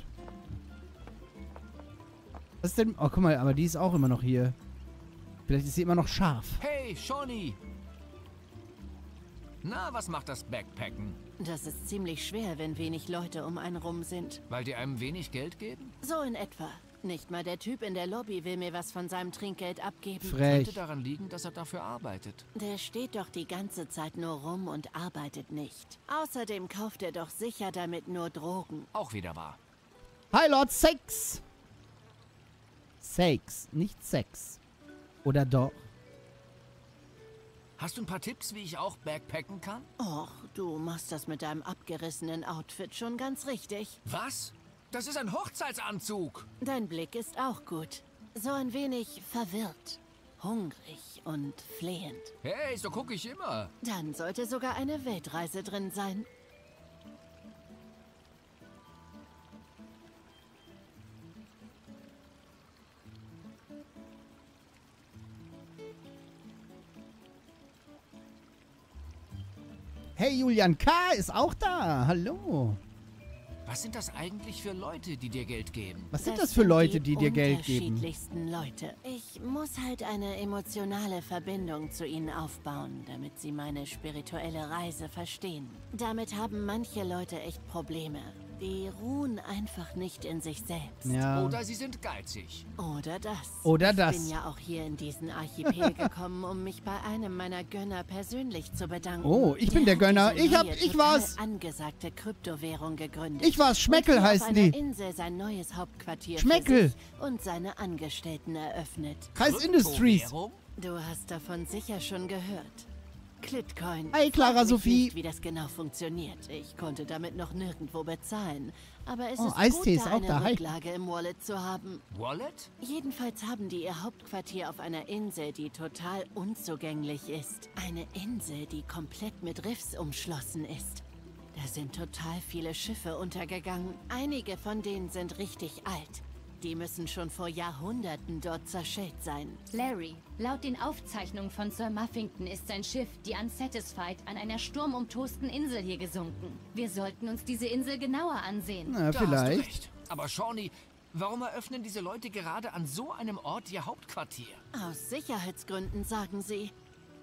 Speaker 1: Was ist denn? Oh, guck mal, aber die ist auch immer noch hier. Vielleicht ist sie immer noch scharf.
Speaker 4: Hey, Shawnee! Na, was macht das Backpacken?
Speaker 13: Das ist ziemlich schwer, wenn wenig Leute um einen rum sind.
Speaker 4: Weil die einem wenig Geld geben?
Speaker 13: So in etwa. Nicht mal der Typ in der Lobby will mir was von seinem Trinkgeld abgeben.
Speaker 4: Könnte daran liegen, dass er dafür arbeitet.
Speaker 13: Der steht doch die ganze Zeit nur rum und arbeitet nicht. Außerdem kauft er doch sicher damit nur Drogen.
Speaker 4: Auch wieder wahr.
Speaker 1: Hi, Lord Sex. Sex, nicht Sex. Oder doch?
Speaker 4: Hast du ein paar Tipps, wie ich auch backpacken kann?
Speaker 13: Och, du machst das mit deinem abgerissenen Outfit schon ganz richtig.
Speaker 4: Was? Das ist ein Hochzeitsanzug.
Speaker 13: Dein Blick ist auch gut. So ein wenig verwirrt, hungrig und flehend.
Speaker 4: Hey, so gucke ich immer.
Speaker 13: Dann sollte sogar eine Weltreise drin sein.
Speaker 1: Hey, Julian K. ist auch da. Hallo.
Speaker 4: Was sind das eigentlich für Leute, die dir Geld geben?
Speaker 1: Was sind das für Leute, die dir Geld geben?
Speaker 13: unterschiedlichsten Leute. Ich muss halt eine emotionale Verbindung zu ihnen aufbauen, damit sie meine spirituelle Reise verstehen. Damit haben manche Leute echt Probleme. Die ruhen einfach nicht in sich selbst.
Speaker 1: Ja.
Speaker 4: Oder sie sind geizig.
Speaker 13: Oder das.
Speaker 1: Oder
Speaker 13: ich
Speaker 1: das.
Speaker 13: bin ja auch hier in diesen Archipel gekommen, um mich bei einem meiner Gönner persönlich zu bedanken.
Speaker 1: Oh, ich bin der
Speaker 13: hat
Speaker 1: Gönner. Ich hab- ich war's.
Speaker 13: angesagte Kryptowährung gegründet.
Speaker 1: Ich war's. Schmeckel heißen die.
Speaker 13: Insel sein neues Hauptquartier
Speaker 1: Schmeckel.
Speaker 13: für sich und seine Angestellten eröffnet.
Speaker 1: Kreis Industries.
Speaker 13: Du hast davon sicher schon gehört. Clitcoin.
Speaker 1: Hi, Clara Sophie.
Speaker 13: Nicht, wie das genau funktioniert. Ich konnte damit noch nirgendwo bezahlen. Aber es
Speaker 1: Oh,
Speaker 13: ist
Speaker 1: Eistee
Speaker 13: gut,
Speaker 1: ist
Speaker 13: da
Speaker 1: auch
Speaker 13: eine
Speaker 1: da.
Speaker 13: Rücklage im Wallet zu haben.
Speaker 4: Wallet?
Speaker 13: Jedenfalls haben die ihr Hauptquartier auf einer Insel, die total unzugänglich ist. Eine Insel, die komplett mit Riffs umschlossen ist. Da sind total viele Schiffe untergegangen. Einige von denen sind richtig alt. Die müssen schon vor Jahrhunderten dort zerschellt sein.
Speaker 7: Larry, laut den Aufzeichnungen von Sir Muffington ist sein Schiff, die Unsatisfied, an einer sturmumtosten Insel hier gesunken. Wir sollten uns diese Insel genauer ansehen.
Speaker 1: Na,
Speaker 4: Da hast du
Speaker 1: vielleicht.
Speaker 4: recht. Aber Shawnee, warum eröffnen diese Leute gerade an so einem Ort ihr Hauptquartier?
Speaker 13: Aus Sicherheitsgründen, sagen sie.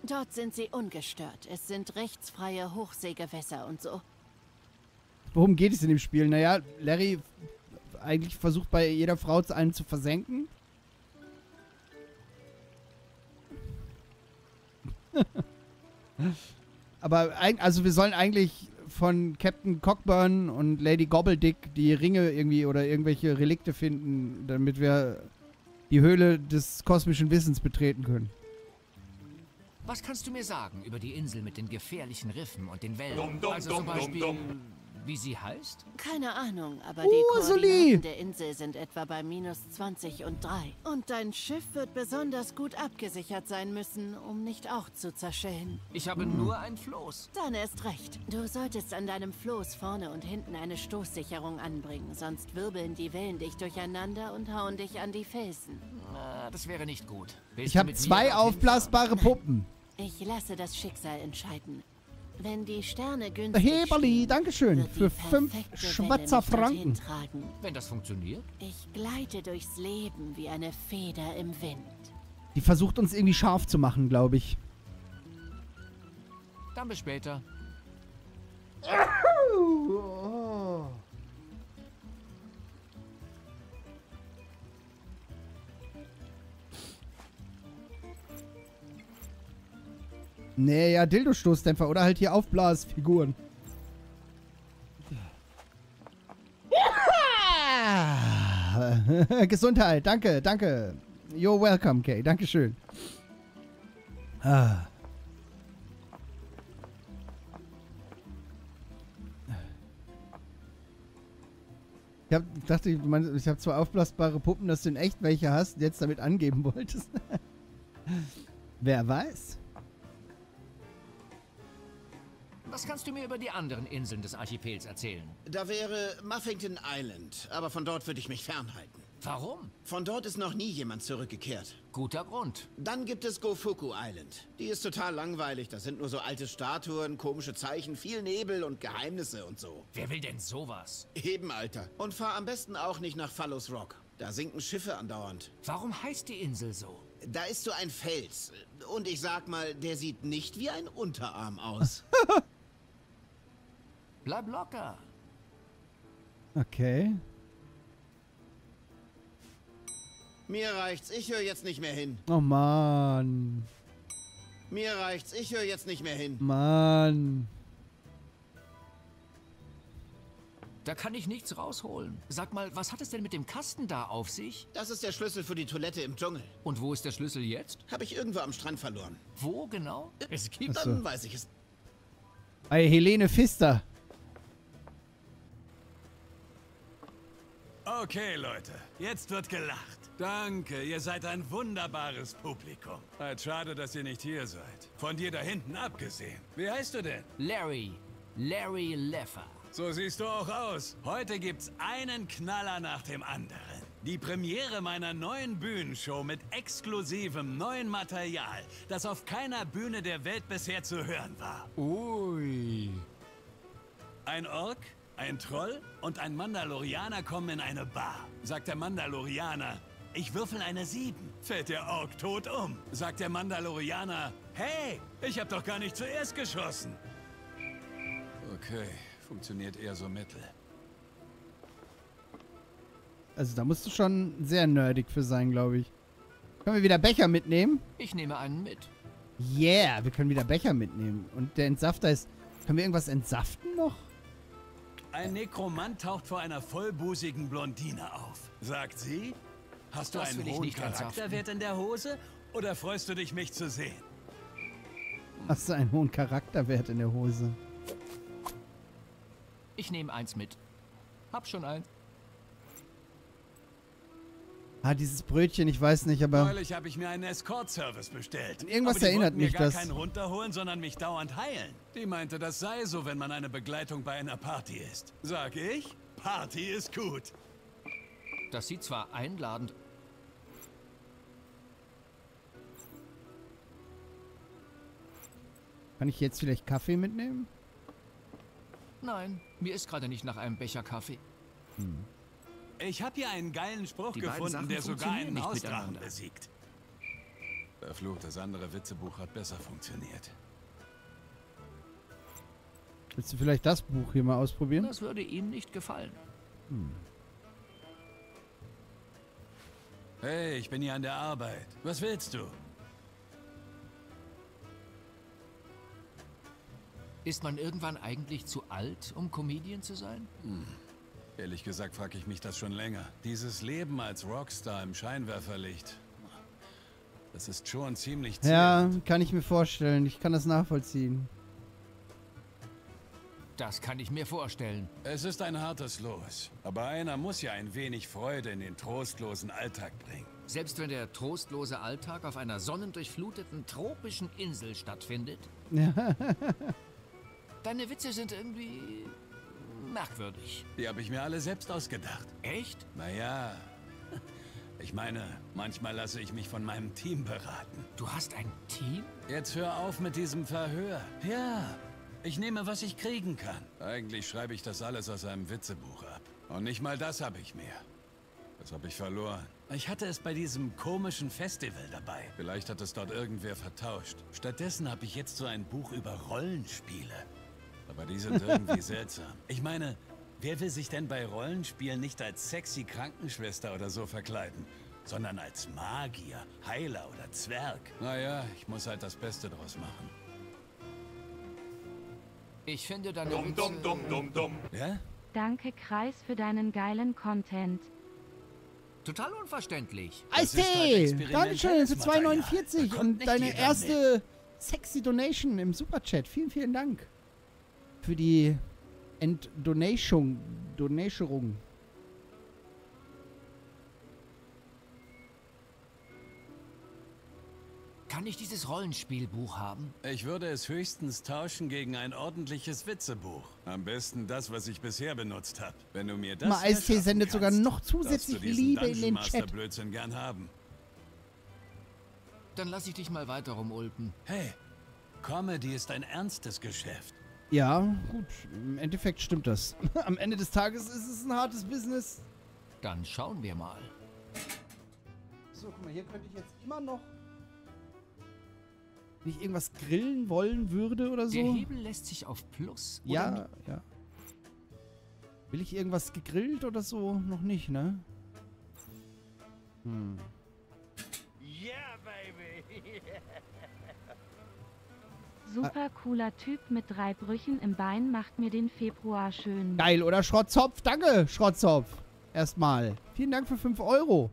Speaker 13: Dort sind sie ungestört. Es sind rechtsfreie Hochseegewässer und so.
Speaker 1: Worum geht es in dem Spiel? Naja, Larry eigentlich versucht bei jeder Frau einen zu versenken. Aber also wir sollen eigentlich von Captain Cockburn und Lady Gobbledick die Ringe irgendwie oder irgendwelche Relikte finden, damit wir die Höhle des kosmischen Wissens betreten können.
Speaker 4: Was kannst du mir sagen über die Insel mit den gefährlichen Riffen und den Wellen?
Speaker 14: Dumm, dumm,
Speaker 4: also
Speaker 14: dumm,
Speaker 4: zum Beispiel. Wie sie heißt?
Speaker 13: Keine Ahnung, aber die
Speaker 1: Ursuli!
Speaker 13: Koordinaten der Insel sind etwa bei minus 20 und 3. Und dein Schiff wird besonders gut abgesichert sein müssen, um nicht auch zu zerschellen.
Speaker 4: Ich habe nur ein Floß.
Speaker 13: Dann erst recht. Du solltest an deinem Floß vorne und hinten eine Stoßsicherung anbringen, sonst wirbeln die Wellen dich durcheinander und hauen dich an die Felsen.
Speaker 4: Na, das wäre nicht gut. Willst
Speaker 1: Ich habe zwei aufblasbare Puppen.
Speaker 13: Ich lasse das Schicksal entscheiden. Wenn die Sterne günstig
Speaker 1: Heberli, Dankeschön für fünf
Speaker 13: dorthin
Speaker 1: Franken.
Speaker 13: Tragen.
Speaker 4: Wenn das funktioniert?
Speaker 13: Ich gleite durchs Leben wie eine Feder im Wind.
Speaker 1: Die versucht uns irgendwie scharf zu machen, glaube ich.
Speaker 4: Dann bis später.
Speaker 1: Nee, Dildo-Stoßdämpfer oder halt hier Aufblasfiguren. Ja! Gesundheit, danke, danke. You're welcome, Kay, dankeschön. Ah. Ich hab, dachte, ich, mein, ich habe zwei aufblasbare Puppen, dass du in echt welche hast und jetzt damit angeben wolltest. Wer weiß?
Speaker 4: Was kannst du mir über die anderen Inseln des Archipels erzählen?
Speaker 15: Da wäre Muffington Island, aber von dort würde ich mich fernhalten.
Speaker 4: Warum?
Speaker 15: Von dort ist noch nie jemand zurückgekehrt.
Speaker 4: Guter Grund.
Speaker 15: Dann gibt es Gofuku Island. Die ist total langweilig. Das sind nur so alte Statuen, komische Zeichen, viel Nebel und Geheimnisse und so.
Speaker 4: Wer will denn sowas?
Speaker 15: Eben, Alter. Und fahr am besten auch nicht nach Fallows Rock. Da sinken Schiffe andauernd.
Speaker 4: Warum heißt die Insel so?
Speaker 15: Da ist so ein Fels. Und ich sag mal, der sieht nicht wie ein Unterarm aus.
Speaker 4: Bleib locker.
Speaker 1: Okay.
Speaker 15: Mir reicht's. Ich höre jetzt nicht mehr hin.
Speaker 1: Oh Mann.
Speaker 15: Mir reicht's. Ich höre jetzt nicht mehr hin.
Speaker 1: Mann.
Speaker 4: Da kann ich nichts rausholen. Sag mal, was hat es denn mit dem Kasten da auf sich?
Speaker 15: Das ist der Schlüssel für die Toilette im Dschungel.
Speaker 4: Und wo ist der Schlüssel jetzt?
Speaker 15: Habe ich irgendwo am Strand verloren.
Speaker 4: Wo genau? Es gibt
Speaker 1: so.
Speaker 15: Dann weiß ich es.
Speaker 1: Ey, Helene Pfister.
Speaker 14: Okay, Leute, jetzt wird gelacht. Danke, ihr seid ein wunderbares Publikum. Halt schade, dass ihr nicht hier seid. Von dir da hinten abgesehen. Wie heißt du denn?
Speaker 4: Larry. Larry Leffer.
Speaker 14: So siehst du auch aus. Heute gibt's einen Knaller nach dem anderen. Die Premiere meiner neuen Bühnenshow mit exklusivem neuen Material, das auf keiner Bühne der Welt bisher zu hören war.
Speaker 4: Ui.
Speaker 14: Ein Ork, ein Troll und ein Mandalorianer kommen in eine Bar. Sagt der Mandalorianer, ich würfel eine Sieben. Fällt der Ork tot um. Sagt der Mandalorianer, hey, ich hab doch gar nicht zuerst geschossen. Okay, funktioniert eher so mittel.
Speaker 1: Also da musst du schon sehr nerdig für sein, glaube ich. Können wir wieder Becher mitnehmen?
Speaker 4: Ich nehme einen mit.
Speaker 1: Yeah, wir können wieder Becher mitnehmen. Und der Entsafter ist... Können wir irgendwas entsaften noch?
Speaker 14: Ein Nekromant taucht vor einer vollbusigen Blondine auf. Sagt sie, hast du
Speaker 4: Das
Speaker 14: einen hohen. Charakterwert in der Hose oder freust du dich, mich zu sehen?
Speaker 1: Hast du einen hohen Charakterwert in der Hose?
Speaker 4: Ich nehme eins mit. Hab schon eins.
Speaker 1: Ah, dieses Brötchen, ich weiß nicht, aber...
Speaker 14: Neulich habe ich mir einen Escort-Service bestellt.
Speaker 1: An irgendwas
Speaker 14: Aber die
Speaker 1: erinnert mich
Speaker 14: gar
Speaker 1: das.
Speaker 14: keinen runterholen, sondern mich dauernd heilen. Die meinte, das sei so, wenn man eine Begleitung bei einer Party ist. Sag ich, Party ist gut.
Speaker 4: Das sieht zwar einladend
Speaker 1: Kann ich jetzt vielleicht Kaffee mitnehmen?
Speaker 4: Nein, mir ist gerade nicht nach einem Becher Kaffee.
Speaker 14: Ich habe hier einen geilen Spruch
Speaker 4: Die beiden
Speaker 14: gefunden,
Speaker 4: Sachen
Speaker 14: der sogar
Speaker 4: funktionieren
Speaker 14: einen
Speaker 4: nicht
Speaker 14: Hausdrachen
Speaker 4: miteinander.
Speaker 14: besiegt. Verflucht, das andere Witzebuch hat besser funktioniert.
Speaker 1: Willst du vielleicht das Buch hier mal ausprobieren?
Speaker 4: Das würde ihm nicht gefallen.
Speaker 14: Hey, ich bin hier an der Arbeit. Was willst du?
Speaker 4: Ist man irgendwann eigentlich zu alt, um Comedian zu sein?
Speaker 14: Hm. Ehrlich gesagt frage ich mich das schon länger. Dieses Leben als Rockstar im Scheinwerferlicht, das ist schon ziemlich
Speaker 1: Ja, kann ich mir vorstellen. Ich kann das nachvollziehen.
Speaker 4: Das kann ich mir vorstellen.
Speaker 14: Es ist ein hartes Los. Aber einer muss ja ein wenig Freude in den trostlosen Alltag bringen.
Speaker 4: Selbst wenn der trostlose Alltag auf einer sonnendurchfluteten tropischen Insel stattfindet?
Speaker 1: Ja.
Speaker 4: Deine Witze sind irgendwie merkwürdig.
Speaker 14: Die habe ich mir alle selbst ausgedacht.
Speaker 4: Echt?
Speaker 14: Naja. Ich meine, manchmal lasse ich mich von meinem Team beraten.
Speaker 4: Du hast ein Team?
Speaker 14: Jetzt hör auf mit diesem Verhör. Ja, ich nehme, was ich kriegen kann. Eigentlich schreibe ich das alles aus einem Witzebuch ab. Und nicht mal das habe ich mehr. Das habe ich verloren. Ich hatte es bei diesem komischen Festival dabei. Vielleicht hat es dort irgendwer vertauscht. Stattdessen habe ich jetzt so ein Buch über Rollenspiele. Aber die sind irgendwie seltsam. Ich meine, wer will sich denn bei Rollenspielen nicht als sexy Krankenschwester oder so verkleiden? Sondern als Magier, Heiler oder Zwerg. Naja, ich muss halt das Beste draus machen.
Speaker 4: Ich finde deine
Speaker 14: Dumm,
Speaker 4: Witze...
Speaker 14: dumm, dumm, dumm, dumm. Ja?
Speaker 3: Danke Kreis für deinen geilen Content.
Speaker 4: Total unverständlich.
Speaker 1: Eistee! Dankeschön für 2,49 und deine erste sexy Donation im Superchat. Vielen, vielen Dank. Für die Entdonation. Donationung.
Speaker 4: Kann ich dieses Rollenspielbuch haben?
Speaker 14: Ich würde es höchstens tauschen gegen ein ordentliches Witzebuch. Am besten das, was ich bisher benutzt habe. Wenn du mir das
Speaker 1: Mal Eistee sendet sogar
Speaker 14: kannst,
Speaker 1: noch
Speaker 14: darfst du
Speaker 1: zusätzlich Liebe in den
Speaker 14: Master
Speaker 1: Chat.
Speaker 14: Blödsinn gern haben.
Speaker 4: Dann lass ich dich mal weiter rumulpen.
Speaker 14: Hey, Comedy ist ein ernstes Geschäft.
Speaker 1: Ja, gut. Im Endeffekt stimmt das. Am Ende des Tages ist es ein hartes Business.
Speaker 4: Dann schauen wir mal.
Speaker 1: So, guck mal, hier könnte ich jetzt immer noch... Wenn ich irgendwas grillen wollen würde oder so.
Speaker 4: Der Hebel lässt sich auf Plus oder
Speaker 1: Ja, ja. Will ich irgendwas gegrillt oder so? Noch nicht, ne? Hm.
Speaker 3: Super cooler Typ mit drei Brüchen im Bein macht mir den Februar schön.
Speaker 1: Geil, oder Schrottzopf? Danke, Schrottzopf. Erstmal. Vielen Dank für 5 Euro.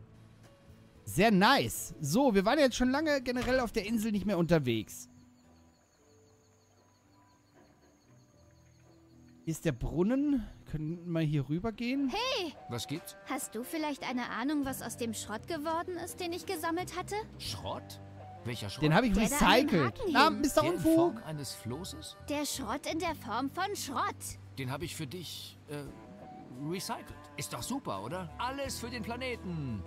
Speaker 1: Sehr nice. So, wir waren jetzt schon lange generell auf der Insel nicht mehr unterwegs. Hier ist der Brunnen. Können wir hier rüber gehen?
Speaker 16: Hey,
Speaker 4: Was gibt's?
Speaker 16: hast du vielleicht eine Ahnung, was aus dem Schrott geworden ist, den ich gesammelt hatte?
Speaker 4: Schrott? Welcher Schrott?
Speaker 1: Den habe ich recycelt. Na. Mr.
Speaker 4: Der in
Speaker 1: Unfug.
Speaker 4: Form eines Flosses?
Speaker 16: Der Schrott in der Form von Schrott.
Speaker 4: Den habe ich für dich, äh, recycelt. Ist doch super, oder? Alles für den Planeten.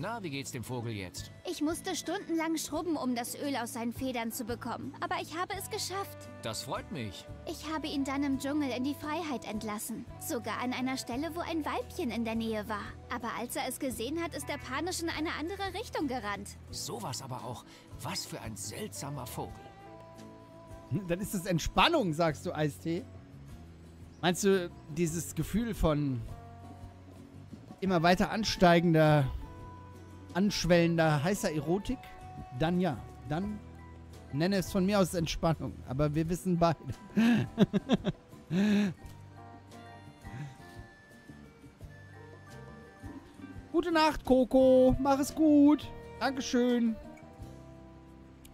Speaker 4: Na, wie geht's dem Vogel jetzt?
Speaker 16: Ich musste stundenlang schrubben, um das Öl aus seinen Federn zu bekommen. Aber ich habe es geschafft.
Speaker 4: Das freut mich.
Speaker 16: Ich habe ihn dann im Dschungel in die Freiheit entlassen. Sogar an einer Stelle, wo ein Weibchen in der Nähe war. Aber als er es gesehen hat, ist er panisch in eine andere Richtung gerannt.
Speaker 4: Sowas aber auch. Was für ein seltsamer Vogel.
Speaker 1: Dann ist es Entspannung, sagst du, Eistee. Meinst du, dieses Gefühl von immer weiter ansteigender, anschwellender, heißer Erotik? Dann ja. Dann nenne es von mir aus Entspannung. Aber wir wissen beide. Gute Nacht, Coco. Mach es gut. Dankeschön.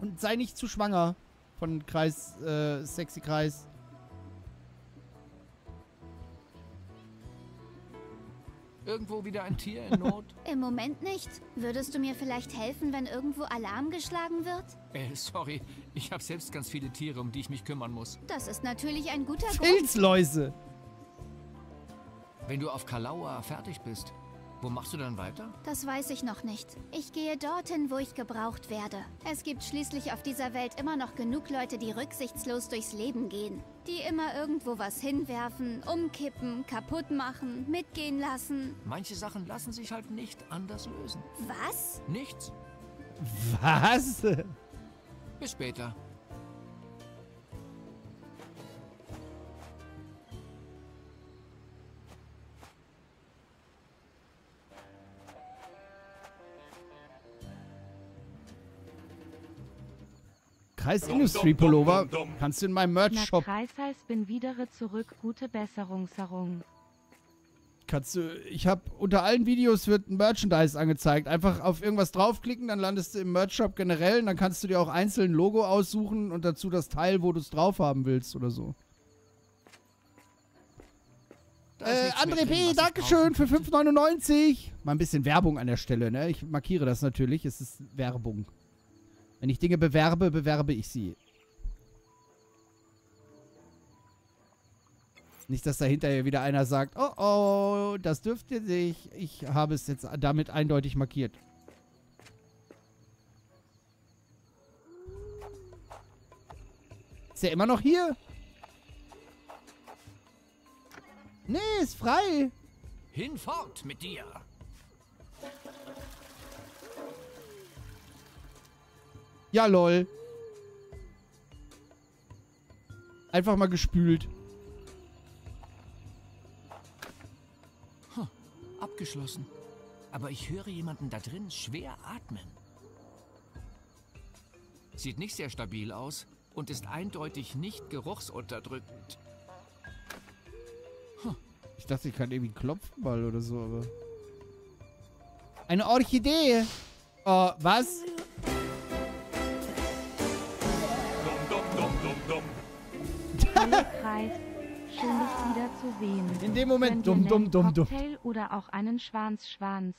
Speaker 1: Und sei nicht zu schwanger von Kreis, äh, Sexy Kreis.
Speaker 4: Irgendwo wieder ein Tier in Not?
Speaker 16: Im Moment nicht. Würdest du mir vielleicht helfen, wenn irgendwo Alarm geschlagen wird?
Speaker 4: äh, sorry. Ich habe selbst ganz viele Tiere, um die ich mich kümmern muss.
Speaker 16: Das ist natürlich ein guter Grund.
Speaker 1: Pilzläuse.
Speaker 4: Wenn du auf Kalaua fertig bist, wo machst du dann weiter?
Speaker 16: Das weiß ich noch nicht. Ich gehe dorthin, wo ich gebraucht werde. Es gibt schließlich auf dieser Welt immer noch genug Leute, die rücksichtslos durchs Leben gehen. Die immer irgendwo was hinwerfen, umkippen, kaputt machen, mitgehen lassen.
Speaker 4: Manche Sachen lassen sich halt nicht anders lösen.
Speaker 16: Was?
Speaker 4: Nichts.
Speaker 1: Was?
Speaker 4: Bis später.
Speaker 1: Kreis Industry Pullover kannst du in meinem
Speaker 3: Na
Speaker 1: Merch-Shop
Speaker 3: Kreis heißt bin wieder zurück, gute Besserungsserung.
Speaker 1: Kannst du, ich habe unter allen Videos wird ein Merchandise angezeigt. Einfach auf irgendwas draufklicken, dann landest du im Merch-Shop generell und dann kannst du dir auch einzeln ein Logo aussuchen und dazu das Teil, wo du es drauf haben willst oder so. Äh, André
Speaker 4: ich
Speaker 1: Dankeschön für 5,99. Mal ein bisschen Werbung an der Stelle, ne? Ich markiere das natürlich. Es ist Werbung. Wenn ich Dinge bewerbe, bewerbe ich sie. Nicht, dass da hinterher wieder einer sagt, oh oh, das dürft ihr nicht. Ich habe es jetzt damit eindeutig markiert. Ist er immer noch hier? Nee, ist frei.
Speaker 4: Hinfort mit dir.
Speaker 1: Ja, lol. Einfach mal gespült.
Speaker 4: Huh, abgeschlossen. Aber ich höre jemanden da drin schwer atmen. Sieht nicht sehr stabil aus und ist eindeutig nicht geruchsunterdrückend.
Speaker 1: Ich dachte, ich kann irgendwie Klopfball oder so, aber... Eine Orchidee. Oh, was?
Speaker 3: Kreis, schön dich wieder zu sehen.
Speaker 1: In dem Moment, dumm, dumm, dumm, dumm.
Speaker 3: Cocktail oder auch einen Schwanz-Schwanz.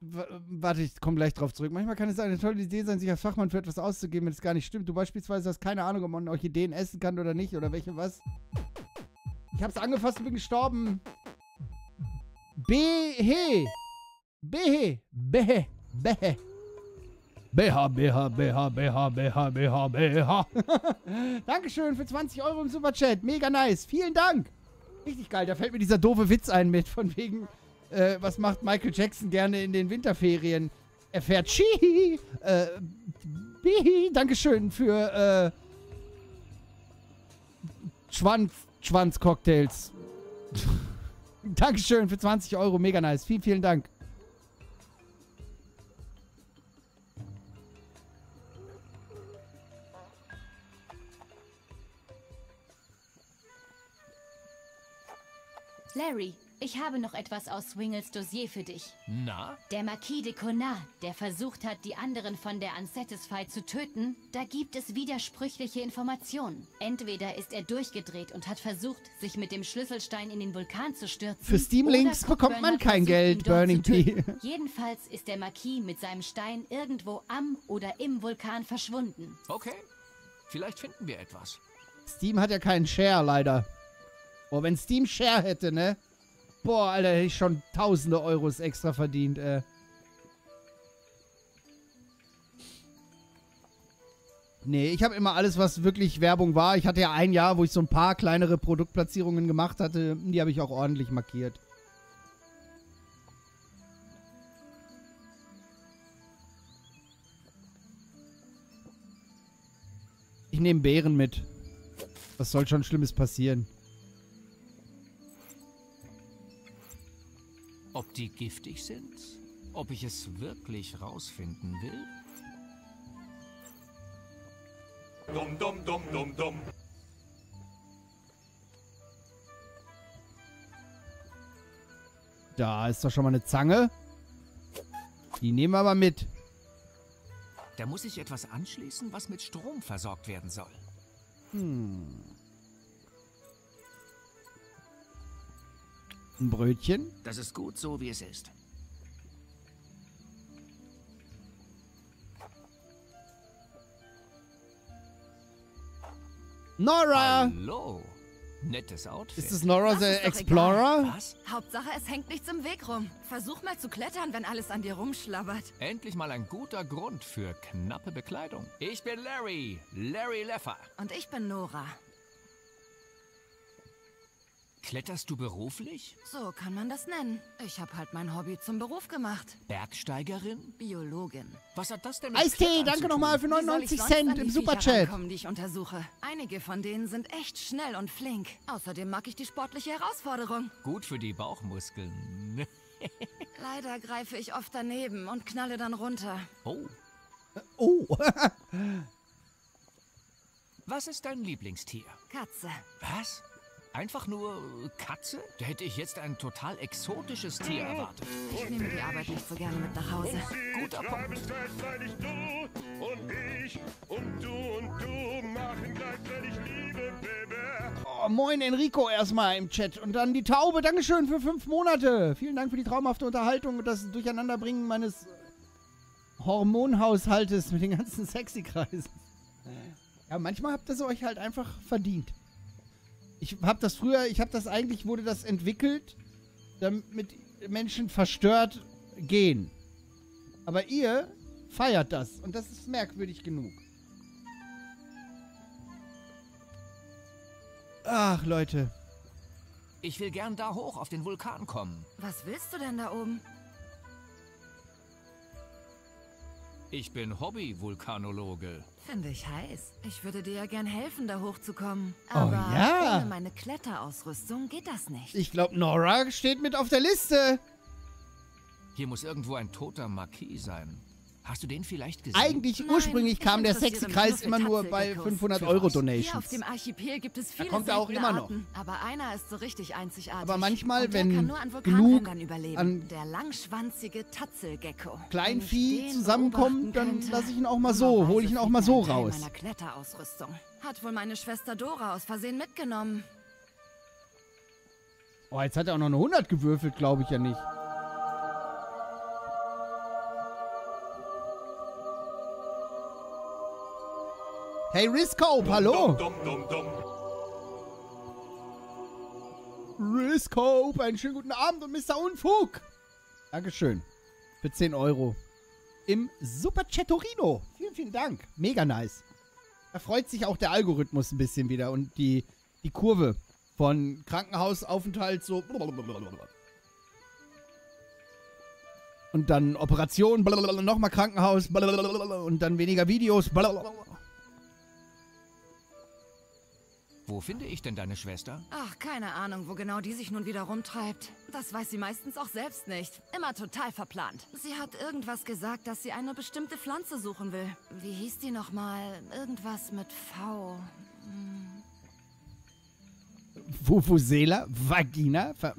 Speaker 1: Warte, ich komme gleich drauf zurück. Manchmal kann es eine tolle Idee sein, sich als Fachmann für etwas auszugeben, wenn es gar nicht stimmt. Du beispielsweise hast keine Ahnung, ob man Orchideen essen kann oder nicht oder welche was. Ich hab's angefasst und bin gestorben. B-He. B-He. B-He. B-He. BH, BH, BH, BH, BH, BH, BH. Dankeschön für 20 Euro im Superchat. Mega nice. Vielen Dank. Richtig geil. Da fällt mir dieser doofe Witz ein mit, von wegen, äh, was macht Michael Jackson gerne in den Winterferien? Er fährt Ski. Äh, Bihi. Dankeschön für, äh, Schwanz, Schwanz-Cocktails. Dankeschön für 20 Euro. Mega nice. Vielen, vielen Dank.
Speaker 7: Larry, ich habe noch etwas aus Swingles Dossier für dich.
Speaker 4: Na?
Speaker 7: Der Marquis de Conard, der versucht hat, die anderen von der Unsatisfied zu töten, da gibt es widersprüchliche Informationen. Entweder ist er durchgedreht und hat versucht, sich mit dem Schlüsselstein in den Vulkan zu stürzen.
Speaker 1: Für Steam-Links
Speaker 7: oder
Speaker 1: bekommt man kein Geld, Burning. Pea.
Speaker 7: Jedenfalls ist der Marquis mit seinem Stein irgendwo am oder im Vulkan verschwunden.
Speaker 4: Okay. Vielleicht finden wir etwas.
Speaker 1: Steam hat ja keinen Share, leider. Oh, wenn Steam Share hätte, ne? Boah, Alter, hätte ich schon tausende Euros extra verdient, äh. Nee, ich habe immer alles, was wirklich Werbung war. Ich hatte ja ein Jahr, wo ich so ein paar kleinere Produktplatzierungen gemacht hatte. Die habe ich auch ordentlich markiert. Ich nehme Beeren mit. Was soll schon Schlimmes passieren?
Speaker 4: Ob die giftig sind? Ob ich es wirklich rausfinden will?
Speaker 14: Dumm, dumm, dumm, dumm, dumm.
Speaker 1: Da ist doch schon mal eine Zange. Die nehmen wir aber mit.
Speaker 4: Da muss ich etwas anschließen, was mit Strom versorgt werden soll.
Speaker 1: Hm. Ein Brötchen.
Speaker 4: Das ist gut so, wie es ist.
Speaker 1: Nora!
Speaker 4: Hallo. Nettes Outfit.
Speaker 1: Ist das Nora
Speaker 17: Das
Speaker 1: the
Speaker 17: ist doch
Speaker 1: Explorer?
Speaker 17: egal. Hauptsache, es hängt nichts im Weg rum. Versuch mal zu klettern, wenn alles an dir rumschlabbert.
Speaker 4: Endlich mal ein guter Grund für knappe Bekleidung. Ich bin Larry. Larry Leffer.
Speaker 17: Und ich bin Nora.
Speaker 4: Kletterst du beruflich?
Speaker 17: So kann man das nennen. Ich habe halt mein Hobby zum Beruf gemacht.
Speaker 4: Bergsteigerin?
Speaker 17: Biologin.
Speaker 4: Was hat das denn mit
Speaker 1: Eistee,
Speaker 4: Klettern
Speaker 1: danke nochmal für
Speaker 17: Wie soll ich
Speaker 1: 99
Speaker 17: sonst an
Speaker 1: Cent im Superchat.
Speaker 17: die ich untersuche? Einige von denen sind echt schnell und flink. Außerdem mag ich die sportliche Herausforderung.
Speaker 4: Gut für die Bauchmuskeln.
Speaker 17: Leider greife ich oft daneben und knalle dann runter.
Speaker 4: oh.
Speaker 1: Oh.
Speaker 4: Was ist dein Lieblingstier?
Speaker 17: Katze.
Speaker 4: Was? Einfach nur äh, Katze? Da hätte ich jetzt ein total exotisches Tier erwartet.
Speaker 17: Ich nehme die Arbeit nicht so gerne mit nach Hause.
Speaker 4: Guter Punkt.
Speaker 2: gleichzeitig du und ich und du und du machen gleichzeitig Liebe, Baby.
Speaker 1: Oh, moin Enrico erstmal im Chat. Und dann die Taube. Dankeschön für fünf Monate. Vielen Dank für die traumhafte Unterhaltung und das Durcheinanderbringen meines Hormonhaushaltes mit den ganzen Sexy-Kreisen. Ja, manchmal habt ihr es euch halt einfach verdient. Ich hab das früher, ich hab das eigentlich, wurde das entwickelt, damit Menschen verstört gehen. Aber ihr feiert das und das ist merkwürdig genug. Ach, Leute.
Speaker 4: Ich will gern da hoch auf den Vulkan kommen.
Speaker 17: Was willst du denn da oben?
Speaker 4: Ich bin Hobby-Vulkanologe.
Speaker 17: Finde ich heiß. Ich würde dir ja gern helfen, da hochzukommen.
Speaker 1: Oh,
Speaker 17: Aber
Speaker 1: ja.
Speaker 17: ohne meine Kletterausrüstung geht das nicht.
Speaker 1: Ich glaube, Nora steht mit auf der Liste.
Speaker 4: Hier muss irgendwo ein toter Marquis sein. Hast du den vielleicht gesehen?
Speaker 1: Eigentlich ursprünglich kam der
Speaker 17: interessiere
Speaker 1: sexy
Speaker 17: mich
Speaker 1: Kreis
Speaker 17: nur für
Speaker 1: immer nur bei
Speaker 17: Tatzelgeckos.
Speaker 1: 500
Speaker 17: Für
Speaker 1: Euro
Speaker 17: was? Hier auf
Speaker 1: Donations.
Speaker 17: dem Archipel gibt es viele
Speaker 1: kommt er auch immer noch.
Speaker 17: Arten, aber einer ist so richtig einzigartig.
Speaker 1: Aber manchmal, wenn
Speaker 17: an
Speaker 1: genug an
Speaker 17: der langschwanzige Tatzelgecko.
Speaker 1: Kleinvieh zusammenkommt, dann lasse ich ihn auch mal so, hole ich ihn auch mal so raus.
Speaker 17: meiner Kletterausrüstung. Hat wohl meine Schwester Dora aus Versehen mitgenommen.
Speaker 1: Oh, jetzt hat er auch noch eine 100 gewürfelt, glaube ich ja nicht. Hey Riscope, hallo. Riscope, einen schönen guten Abend und Mr. Unfug. Dankeschön. Für 10 Euro. Im Super Chattorino. Vielen, vielen Dank. Mega nice. Da freut sich auch der Algorithmus ein bisschen wieder und die, die Kurve von Krankenhausaufenthalt so. Und dann Operation, nochmal Krankenhaus und dann weniger Videos.
Speaker 4: Wo finde ich denn deine Schwester?
Speaker 17: Ach, keine Ahnung, wo genau die sich nun wieder rumtreibt. Das weiß sie meistens auch selbst nicht. Immer total verplant. Sie hat irgendwas gesagt, dass sie eine bestimmte Pflanze suchen will. Wie hieß die nochmal? Irgendwas mit V. Hm.
Speaker 1: Vuvuzela? Vagina? Ver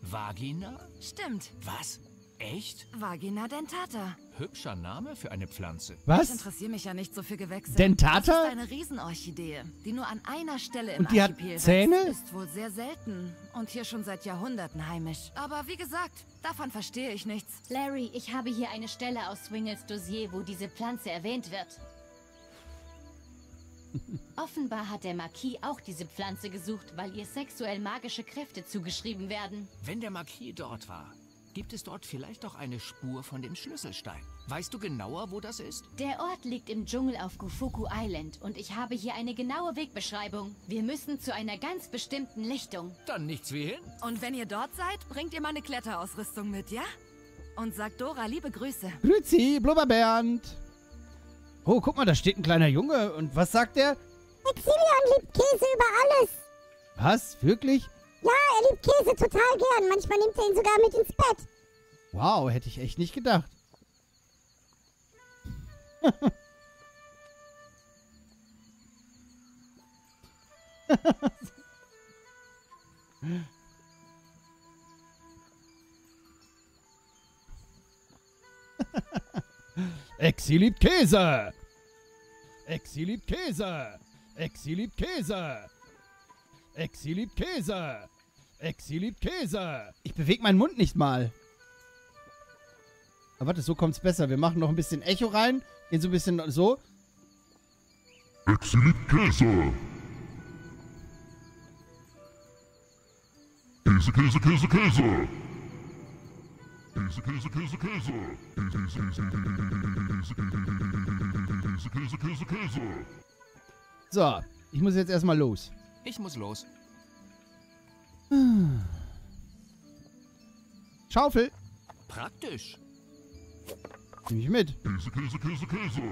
Speaker 4: Vagina?
Speaker 17: Stimmt.
Speaker 4: Was? Echt?
Speaker 17: Vagina dentata.
Speaker 4: Hübscher Name für eine Pflanze.
Speaker 1: Was?
Speaker 17: Ich interessiere mich ja nicht so für Gewächse.
Speaker 1: Dentata?
Speaker 17: Das ist eine Riesenorchidee, die nur an einer Stelle im
Speaker 1: Und die hat
Speaker 17: Archipel
Speaker 1: Zähne?
Speaker 17: wächst. Ist wohl sehr selten und hier schon seit Jahrhunderten heimisch. Aber wie gesagt, davon verstehe ich nichts.
Speaker 7: Larry, ich habe hier eine Stelle aus Swingles Dossier, wo diese Pflanze erwähnt wird. Offenbar hat der Marquis auch diese Pflanze gesucht, weil ihr sexuell magische Kräfte zugeschrieben werden.
Speaker 4: Wenn der Marquis dort war, gibt es dort vielleicht auch eine Spur von dem Schlüsselstein. Weißt du genauer, wo das ist?
Speaker 7: Der Ort liegt im Dschungel auf Gufuku Island und ich habe hier eine genaue Wegbeschreibung. Wir müssen zu einer ganz bestimmten Lichtung.
Speaker 4: Dann nichts wie hin.
Speaker 17: Und wenn ihr dort seid, bringt ihr meine Kletterausrüstung mit, ja? Und sagt Dora liebe Grüße.
Speaker 1: Grüezi, Blubberbernd. Oh, guck mal, da steht ein kleiner Junge. Und was sagt er?
Speaker 18: Maximilian liebt Käse über alles.
Speaker 1: Was? Wirklich?
Speaker 18: Ja, er liebt Käse total gern. Manchmal nimmt er ihn sogar mit ins Bett.
Speaker 1: Wow, hätte ich echt nicht gedacht. Exi liebt Käse. Exi liebt Käse. Exi liebt Käse. Exi liebt Käse. Exi liebt Käse. Ich bewege meinen Mund nicht mal. Aber warte, so kommt's besser. Wir machen noch ein bisschen Echo rein. Gehen so ein bisschen so.
Speaker 2: Exi liebt Käse. Käse, Käse, Käse, Käse. Käse, Käse, Käse, Käse. Käse, Käse, Käse, Käse, Käse, Käse.
Speaker 1: So, ich muss jetzt erstmal los.
Speaker 4: Ich muss los.
Speaker 1: Schaufel.
Speaker 4: Praktisch.
Speaker 1: Nehme ich mit.
Speaker 2: Käse, Käse, Käse, Käse.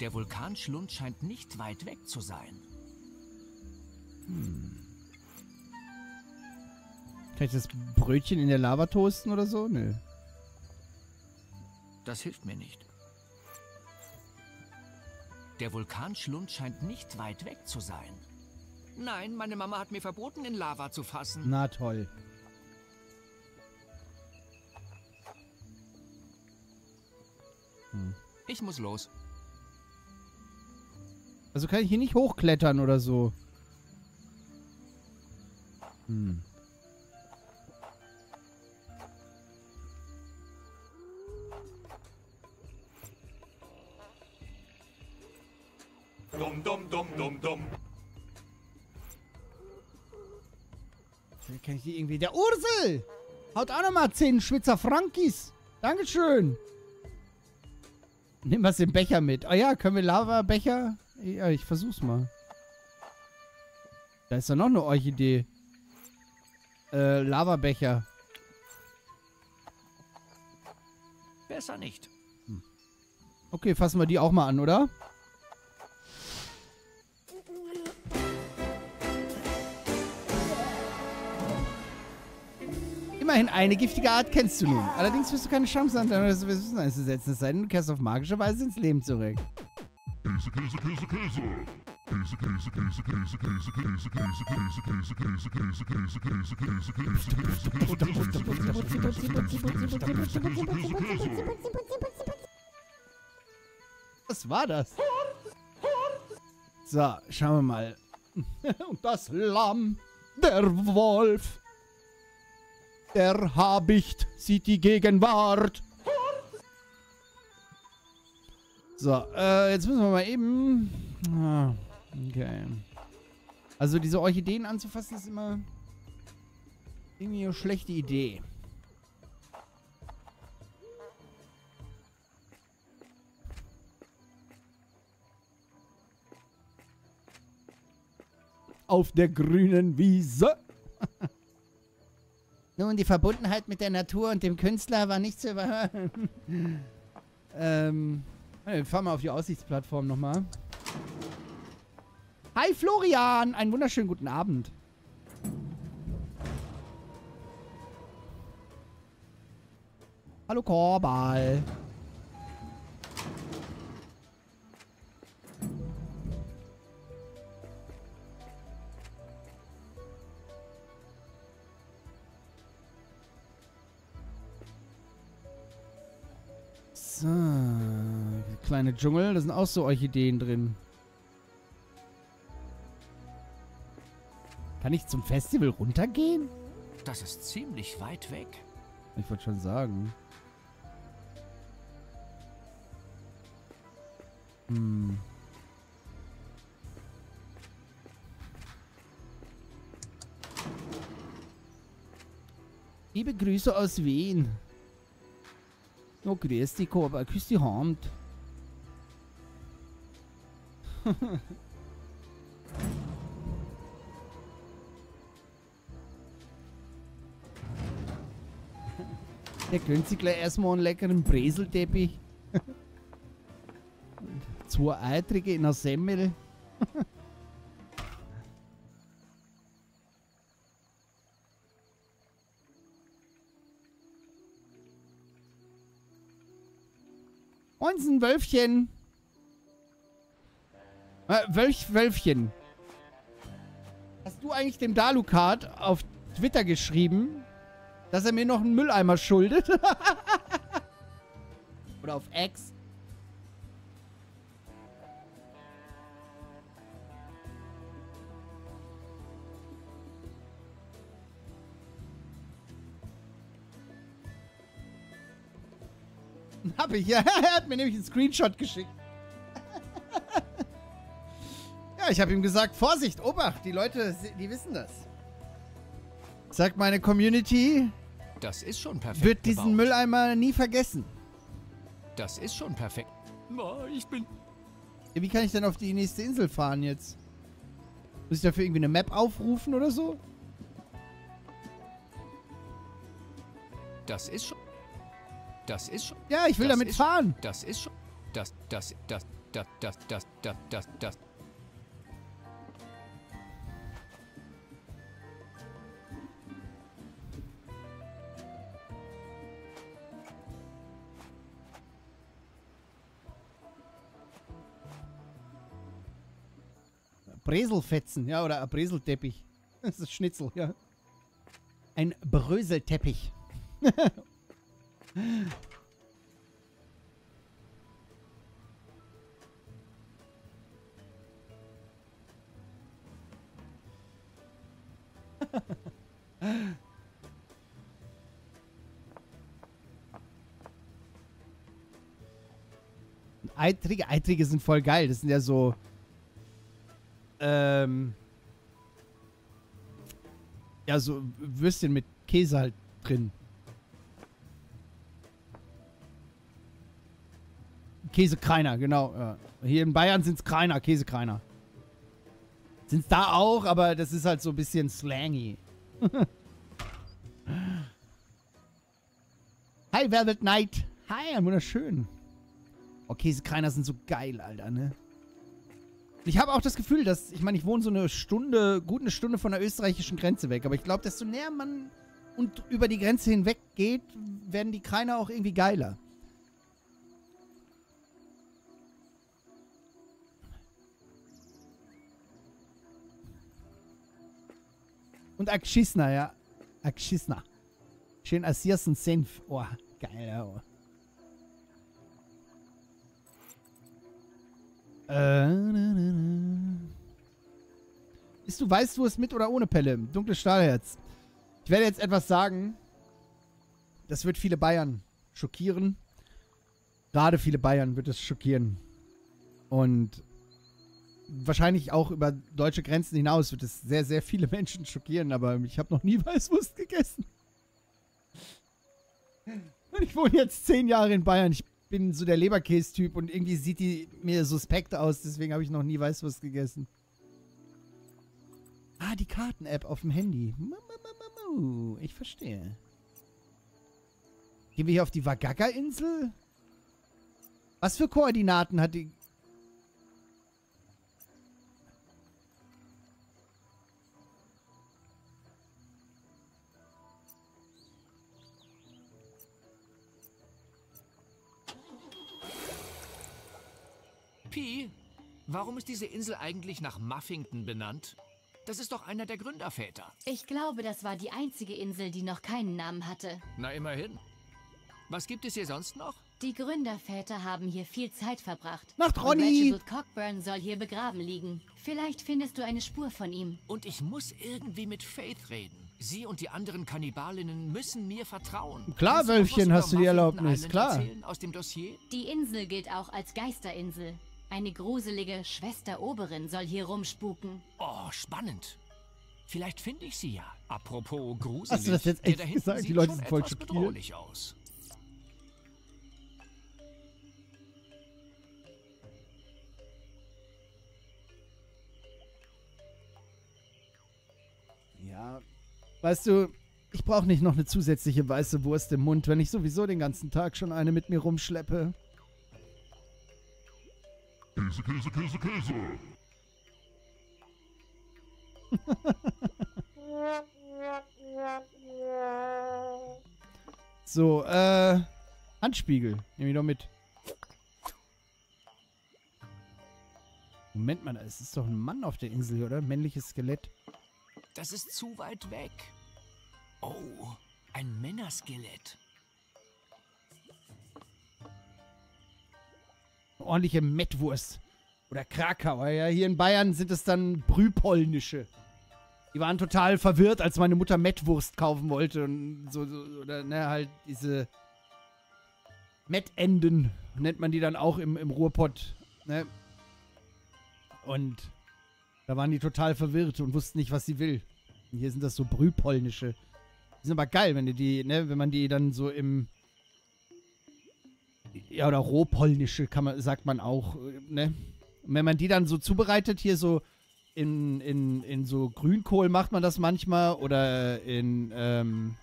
Speaker 4: Der Vulkanschlund scheint nicht weit weg zu sein.
Speaker 1: Hm. Kann ich das Brötchen in der Lava toasten oder so? Nö.
Speaker 4: Das hilft mir nicht. Der Vulkanschlund scheint nicht weit weg zu sein. Nein, meine Mama hat mir verboten, in Lava zu fassen.
Speaker 1: Na toll. Hm.
Speaker 4: Ich muss los.
Speaker 1: Also kann ich hier nicht hochklettern oder so. Hm.
Speaker 14: Dumm, dumm, dumm, dumm, dumm.
Speaker 1: Vielleicht kann ich die irgendwie... Der Ursel! Haut auch nochmal 10 Schwitzer Frankis. Dankeschön. Nimm was den Becher mit. Oh ja, können wir Lava-Becher? Ja, ich versuch's mal. Da ist doch noch eine Orchidee. Äh, Lavabecher.
Speaker 4: Besser nicht.
Speaker 1: Okay, fassen wir die auch mal an, oder? Immerhin eine giftige Art kennst du nun. Allerdings wirst du keine Chance haben, das Wissen einzusetzen. Es sei denn, du kehrst auf magische Weise ins Leben zurück.
Speaker 2: Käse, Käse, Käse, Käse. Käse, Käse, Käse, Käse, Käse, Käse, Käse, Käse, Käse, Käse, Käse, Käse, Käse, Käse, Käse, Käse, Käse.
Speaker 1: Was war das? So, schauen wir mal. Und das Lamm, der Wolf, der Habicht sieht die Gegenwart. So, äh, jetzt müssen wir mal eben... Ah, okay. Also diese Orchideen anzufassen ist immer irgendwie eine schlechte Idee. Auf der grünen Wiese. Nun, die Verbundenheit mit der Natur und dem Künstler war nicht zu überhören. ähm... Wir fahren mal auf die Aussichtsplattform nochmal. Hi Florian, einen wunderschönen guten Abend. Hallo Korbal. So, kleine Dschungel, da sind auch so Orchideen drin. Kann ich zum Festival runtergehen?
Speaker 4: Das ist ziemlich weit weg.
Speaker 1: Ich wollte schon sagen. Hm. Liebe Grüße aus Wien. Oh, grüß dich, Korba. Küss die Hand. Der gönnt sich gleich erstmal einen leckeren Breselteppich. Zwei Eitrige in einer Semmel. Ein Wölfchen. Äh, Wölf, Wölfchen. Hast du eigentlich dem Dalukat auf Twitter geschrieben, dass er mir noch einen Mülleimer schuldet? Oder auf X? Hab ich, ja. Er hat mir nämlich einen Screenshot geschickt. ja, ich habe ihm gesagt, Vorsicht, Obacht, die Leute, die wissen das. Sagt meine Community,
Speaker 4: Das ist schon perfekt
Speaker 1: wird diesen
Speaker 4: gebaut.
Speaker 1: Mülleimer nie vergessen.
Speaker 4: Das ist schon perfekt. Oh, ich bin...
Speaker 1: Wie kann ich denn auf die nächste Insel fahren jetzt? Muss ich dafür irgendwie eine Map aufrufen oder so?
Speaker 4: Das ist schon... Das ist schon...
Speaker 1: Ja, ich will damit
Speaker 4: ist,
Speaker 1: fahren.
Speaker 4: Das ist schon... Das, das, das, das, das, das, das, das, das...
Speaker 1: Breselfetzen, ja, oder ein Breselteppich. Das ist Schnitzel, ja. Ein Bröselteppich. Eitrige, Eitrige sind voll geil. Das sind ja so. Ähm. Ja, so Würstchen mit Käse halt drin. Käsekreiner, genau. Ja. Hier in Bayern sind es Kreiner, Käsekreiner. Sind es da auch, aber das ist halt so ein bisschen slangy. Hi, Velvet Knight. Hi, wunderschön. Oh, Käsekreiner sind so geil, Alter, ne? Ich habe auch das Gefühl, dass, ich meine, ich wohne so eine Stunde, gut eine Stunde von der österreichischen Grenze weg, aber ich glaube, desto näher man und über die Grenze hinweg geht, werden die Kreiner auch irgendwie geiler. Und Akschisna, ja. Akschisna. Schön Assiersen Senf. Oh, geil, ja. Oh. Äh, Ist du weißt du es mit oder ohne Pelle? Dunkles Stahlherz. Ich werde jetzt etwas sagen. Das wird viele Bayern schockieren. Gerade viele Bayern wird es schockieren. Und wahrscheinlich auch über deutsche Grenzen hinaus wird es sehr, sehr viele Menschen schockieren, aber ich habe noch nie Weißwurst gegessen. Und ich wohne jetzt zehn Jahre in Bayern. Ich bin so der Leberkäse-Typ und irgendwie sieht die mir suspekt aus, deswegen habe ich noch nie Weißwurst gegessen. Ah, die Karten-App auf dem Handy. Ich verstehe. Gehen wir hier auf die Wagaga-Insel? Was für Koordinaten hat die...
Speaker 4: Pi, warum ist diese Insel eigentlich nach Muffington benannt? Das ist doch einer der Gründerväter.
Speaker 7: Ich glaube, das war die einzige Insel, die noch keinen Namen hatte.
Speaker 4: Na, immerhin. Was gibt es hier sonst noch?
Speaker 7: Die Gründerväter haben hier viel Zeit verbracht.
Speaker 1: Nacht,
Speaker 7: Und
Speaker 1: Ronny!
Speaker 7: Reginald Cockburn soll hier begraben liegen. Vielleicht findest du eine Spur von ihm.
Speaker 4: Und ich muss irgendwie mit Faith reden. Sie und die anderen Kannibalinnen müssen mir vertrauen.
Speaker 1: Klar, Wölfchen, hast du die Erlaubnis, klar.
Speaker 4: Aus dem Dossier?
Speaker 7: Die Insel gilt auch als Geisterinsel. Eine gruselige Schwester Oberin soll hier rumspuken.
Speaker 4: Oh, spannend. Vielleicht finde ich sie ja. Apropos gruselig.
Speaker 1: Hast du das jetzt echt gesagt? Die Leute sind voll schockiert.
Speaker 4: bedrohlich aus.
Speaker 1: Ja, weißt du, ich brauche nicht noch eine zusätzliche weiße Wurst im Mund, wenn ich sowieso den ganzen Tag schon eine mit mir rumschleppe.
Speaker 2: Käse, Käse, Käse, Käse.
Speaker 1: So, äh, Handspiegel. Nehme ich doch mit. Moment mal, es ist doch ein Mann auf der Insel, oder? Männliches Skelett.
Speaker 4: Das ist zu weit weg. Oh, ein Männerskelett.
Speaker 1: Ordentliche Mettwurst. Oder Krakauer. Ja, hier in Bayern sind es dann Brühpolnische. Die waren total verwirrt, als meine Mutter Mettwurst kaufen wollte. Und so, so oder ne, halt diese Mettenden nennt man die dann auch im, im Ruhrpott. Ne? Und da waren die total verwirrt und wussten nicht, was sie will. Und hier sind das so Brühpolnische. Die sind aber geil, wenn die ne, wenn man die dann so im ja, oder rohpolnische kann man, sagt man auch, äh, ne? Und wenn man die dann so zubereitet, hier so in, in, in so Grünkohl macht man das manchmal oder in ähm,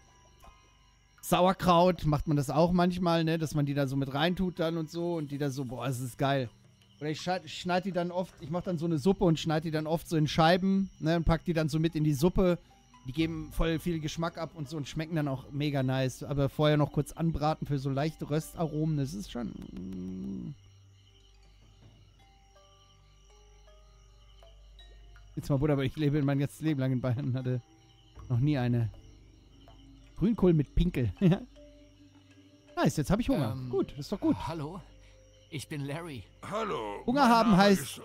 Speaker 1: Sauerkraut macht man das auch manchmal, ne? Dass man die da so mit reintut dann und so und die da so, boah, das ist geil. Oder ich schneide schneid die dann oft, ich mache dann so eine Suppe und schneide die dann oft so in Scheiben, ne? Und pack die dann so mit in die Suppe. Die geben voll viel Geschmack ab und so und schmecken dann auch mega nice. Aber vorher noch kurz anbraten für so leichte Röstaromen, das ist schon. mm. Jetzt mal Butter, aber ich lebe mein ganzes Leben lang in Bayern und hatte noch nie eine. Grünkohl mit Pinkel. Nice, jetzt habe ich Hunger.
Speaker 4: Ähm,
Speaker 1: gut, ist doch gut.
Speaker 4: Hallo? Ich bin Larry.
Speaker 19: Hallo.
Speaker 1: Hunger haben heißt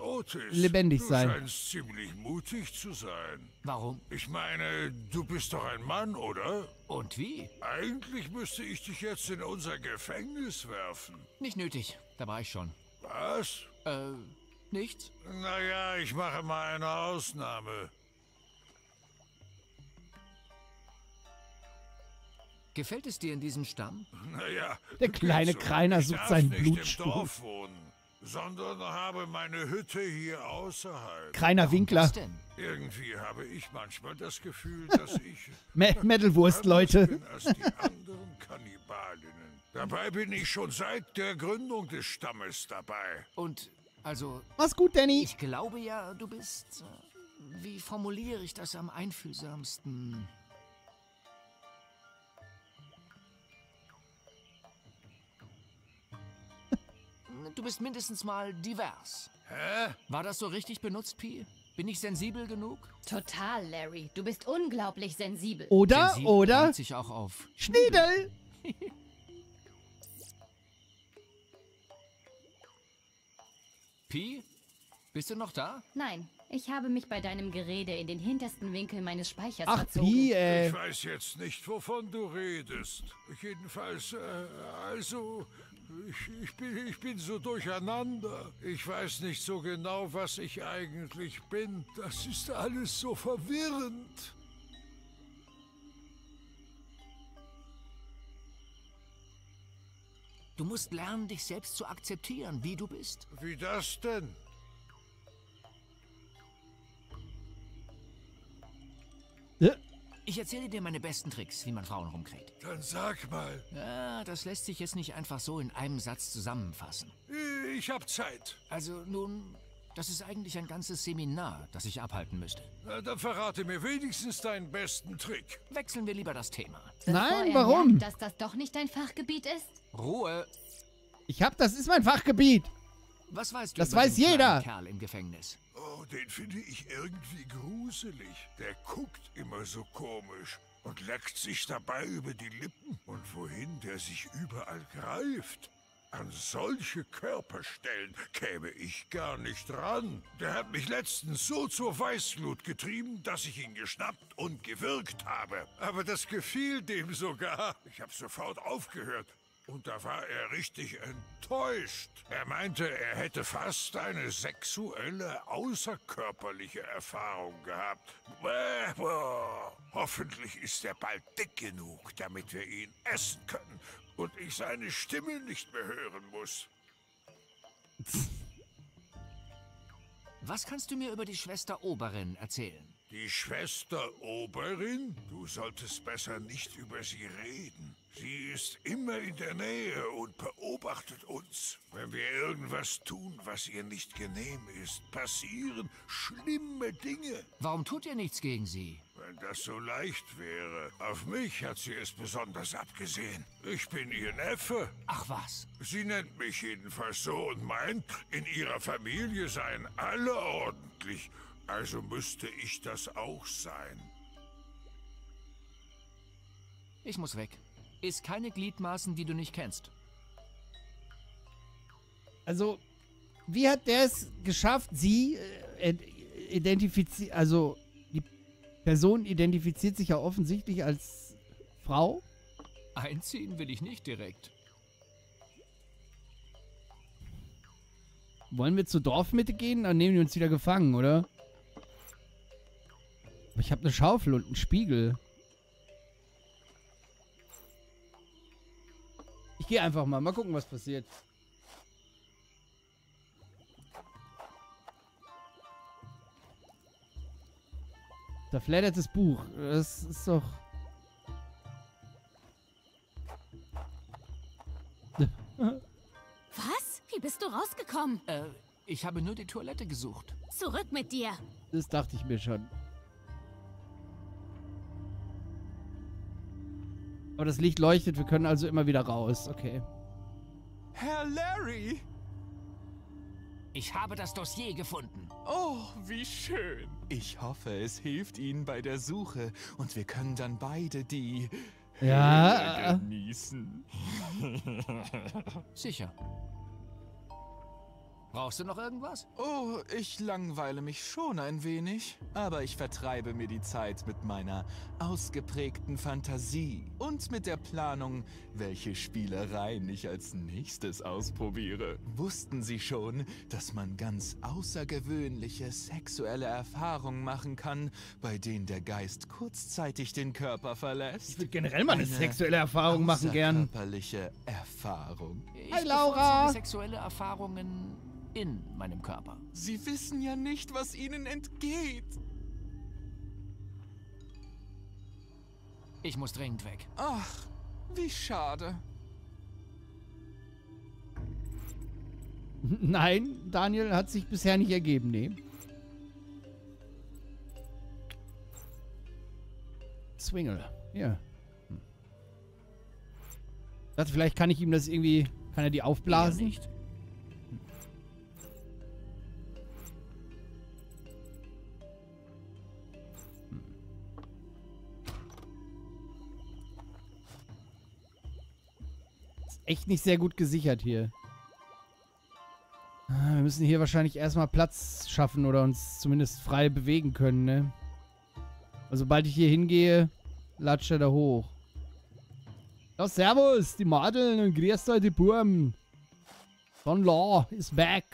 Speaker 1: lebendig
Speaker 19: du
Speaker 1: sein.
Speaker 19: Du scheinst ziemlich mutig zu sein.
Speaker 4: Warum?
Speaker 19: Ich meine, du bist doch ein Mann, oder?
Speaker 4: Und wie?
Speaker 19: Eigentlich müsste ich dich jetzt in unser Gefängnis werfen.
Speaker 4: Nicht nötig. Da war ich schon.
Speaker 19: Was?
Speaker 4: Äh, nichts?
Speaker 19: Naja, ich mache mal eine Ausnahme.
Speaker 4: Gefällt es dir in diesem Stamm?
Speaker 19: Naja.
Speaker 1: Der kleine
Speaker 19: so.
Speaker 1: Kreiner sucht seinen Blutstuhl.
Speaker 19: im Dorf wohnen, sondern habe meine Hütte hier außerhalb.
Speaker 1: Kreiner Winkler.
Speaker 4: Was denn?
Speaker 19: Irgendwie habe ich manchmal das Gefühl, dass ich
Speaker 1: Me Metalwurst, Leute.
Speaker 19: bin als die anderen Kannibalinnen. Dabei bin ich schon seit der Gründung des Stammes dabei.
Speaker 4: Und, also...
Speaker 1: Mach's gut, Danny.
Speaker 4: Ich glaube ja, du bist... Äh, wie formuliere ich das am einfühlsamsten? Du bist mindestens mal divers.
Speaker 19: Hä?
Speaker 4: War das so richtig benutzt, Pi? Bin ich sensibel genug?
Speaker 7: Total, Larry. Du bist unglaublich sensibel.
Speaker 1: Oder,
Speaker 4: Sensibel
Speaker 1: oder?
Speaker 4: sich auch auf.
Speaker 1: Schniedel.
Speaker 4: Pi? Bist du noch da?
Speaker 7: Nein, ich habe mich bei deinem Gerede in den hintersten Winkel meines Speichers
Speaker 1: Ach,
Speaker 7: verzogen.
Speaker 1: Pi, äh.
Speaker 19: Ich weiß jetzt nicht, wovon du redest. Jedenfalls, äh, also, ich, ich, bin, ich bin so durcheinander. Ich weiß nicht so genau, was ich eigentlich bin. Das ist alles so verwirrend.
Speaker 4: Du musst lernen, dich selbst zu akzeptieren, wie du bist.
Speaker 19: Wie das denn?
Speaker 4: Ich erzähle dir meine besten Tricks, wie man Frauen rumkriegt.
Speaker 19: Dann sag mal.
Speaker 4: Ja, das lässt sich jetzt nicht einfach so in einem Satz zusammenfassen.
Speaker 19: Ich hab Zeit.
Speaker 4: Also nun, das ist eigentlich ein ganzes Seminar, das ich abhalten müsste.
Speaker 19: Na, dann verrate mir wenigstens deinen besten Trick.
Speaker 4: Wechseln wir lieber das Thema.
Speaker 7: Bevor
Speaker 1: Nein,
Speaker 7: er
Speaker 1: warum?
Speaker 7: Merkt, dass das doch nicht dein Fachgebiet ist?
Speaker 4: Ruhe!
Speaker 1: Ich hab, das ist mein Fachgebiet.
Speaker 4: Was weißt du
Speaker 1: Das
Speaker 4: über
Speaker 1: weiß jeder.
Speaker 4: Kerl im Gefängnis?
Speaker 19: Oh, den finde ich irgendwie gruselig. Der guckt immer so komisch und leckt sich dabei über die Lippen. Und wohin der sich überall greift. An solche Körperstellen käme ich gar nicht ran. Der hat mich letztens so zur Weißglut getrieben, dass ich ihn geschnappt und gewürgt habe. Aber das gefiel dem sogar. Ich habe sofort aufgehört. Und da war er richtig enttäuscht. Er meinte, er hätte fast eine sexuelle, außerkörperliche Erfahrung gehabt. Bäh, boah. Hoffentlich ist er bald dick genug, damit wir ihn essen können und ich seine Stimme nicht mehr hören muss.
Speaker 4: Was kannst du mir über die Schwester Oberin erzählen?
Speaker 19: Die Schwester Oberin? Du solltest besser nicht über sie reden. Sie ist immer in der Nähe und beobachtet uns. Wenn wir irgendwas tun, was ihr nicht genehm ist, passieren schlimme Dinge.
Speaker 4: Warum tut ihr nichts gegen sie?
Speaker 19: Wenn das so leicht wäre. Auf mich hat sie es besonders abgesehen. Ich bin ihr Neffe.
Speaker 4: Ach was.
Speaker 19: Sie nennt mich jedenfalls so und meint, in ihrer Familie seien alle ordentlich. Also müsste ich das auch sein.
Speaker 4: Ich muss weg. Ist keine Gliedmaßen, die du nicht kennst.
Speaker 1: Also, wie hat der es geschafft, sie äh, identifiziert, also die Person identifiziert sich ja offensichtlich als Frau.
Speaker 4: Einziehen will ich nicht direkt.
Speaker 1: Wollen wir zur Dorfmitte gehen? Dann nehmen die uns wieder gefangen, oder? Aber ich habe eine Schaufel und einen Spiegel. Ich gehe einfach mal. Mal gucken, was passiert. Da flattert das Buch. Das ist doch...
Speaker 6: Was? Wie bist du rausgekommen?
Speaker 4: Äh, ich habe nur die Toilette gesucht.
Speaker 6: Zurück mit dir.
Speaker 1: Das dachte ich mir schon. Aber das Licht leuchtet, wir können also immer wieder raus. Okay.
Speaker 5: Herr Larry!
Speaker 4: Ich habe das Dossier gefunden.
Speaker 5: Oh, wie schön. Ich hoffe, es hilft Ihnen bei der Suche und wir können dann beide die
Speaker 1: Ja.
Speaker 5: Höhle genießen.
Speaker 4: Sicher. Brauchst du noch irgendwas?
Speaker 5: Oh, ich langweile mich schon ein wenig, aber ich vertreibe mir die Zeit mit meiner ausgeprägten Fantasie und mit der Planung, welche Spielereien ich als nächstes ausprobiere. Wussten Sie schon, dass man ganz außergewöhnliche sexuelle Erfahrungen machen kann, bei denen der Geist kurzzeitig den Körper verlässt? Ich
Speaker 1: würde generell mal eine sexuelle Erfahrung machen gern.
Speaker 5: Körperliche Erfahrung.
Speaker 4: Ich
Speaker 1: Hi, Laura.
Speaker 4: sexuelle Erfahrungen in meinem Körper.
Speaker 5: Sie wissen ja nicht, was Ihnen entgeht.
Speaker 4: Ich muss dringend weg.
Speaker 5: Ach, wie schade.
Speaker 1: Nein, Daniel hat sich bisher nicht ergeben, nee. Swingle. Ja. Hm. Dachte, vielleicht kann ich ihm das irgendwie. Kann er die aufblasen?
Speaker 4: Eher nicht.
Speaker 1: Echt nicht sehr gut gesichert hier. Ah, Wir müssen hier wahrscheinlich erstmal Platz schaffen oder uns zumindest frei bewegen können, ne? Also, sobald ich hier hingehe, latscht er da hoch. Ja, servus, die Madeln und grüßt euch die Burm. Don Law is back.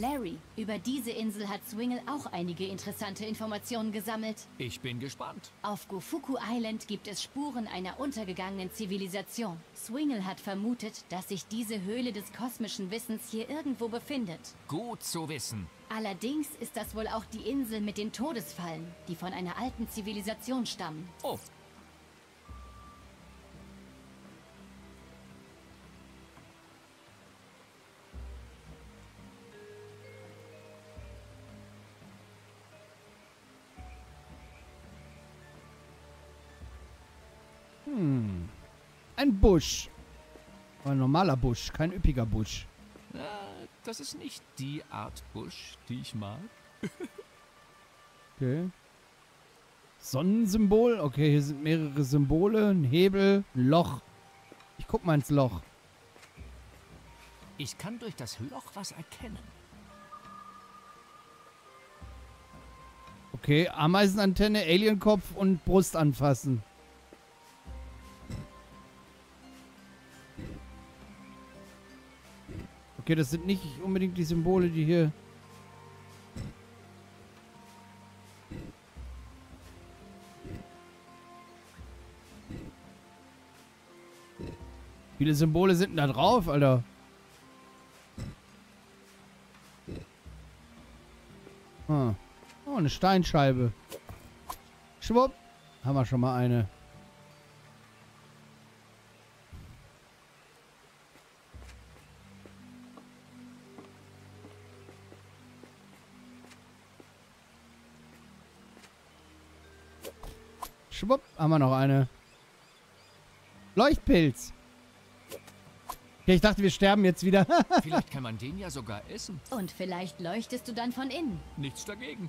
Speaker 7: Larry, über diese Insel hat Swingle auch einige interessante Informationen gesammelt.
Speaker 4: Ich bin gespannt.
Speaker 7: Auf Gofuku Island gibt es Spuren einer untergegangenen Zivilisation. Swingle hat vermutet, dass sich diese Höhle des kosmischen Wissens hier irgendwo befindet.
Speaker 4: Gut zu wissen.
Speaker 7: Allerdings ist das wohl auch die Insel mit den Todesfallen, die von einer alten Zivilisation stammen.
Speaker 4: Oh,
Speaker 1: Hm. Ein Busch. Aber ein normaler Busch, kein üppiger Busch.
Speaker 4: äh, das ist nicht die Art Busch, die ich mag.
Speaker 1: Okay. Sonnensymbol. Okay, hier sind mehrere Symbole. Ein Hebel, ein Loch. Ich guck mal ins Loch.
Speaker 4: Ich kann durch das Loch was erkennen.
Speaker 1: Okay, Ameisenantenne, Alienkopf und Brust anfassen. Okay, das sind nicht unbedingt die Symbole, die hier... Viele Symbole sind da drauf, Alter? Ah. Oh, eine Steinscheibe. Schwupp. Haben wir schon mal eine. Schwupp. Haben wir noch eine. Leuchtpilz. Okay, ich dachte, wir sterben jetzt wieder.
Speaker 4: Vielleicht kann man den ja sogar essen.
Speaker 7: Und vielleicht leuchtest du dann von innen.
Speaker 4: Nichts dagegen.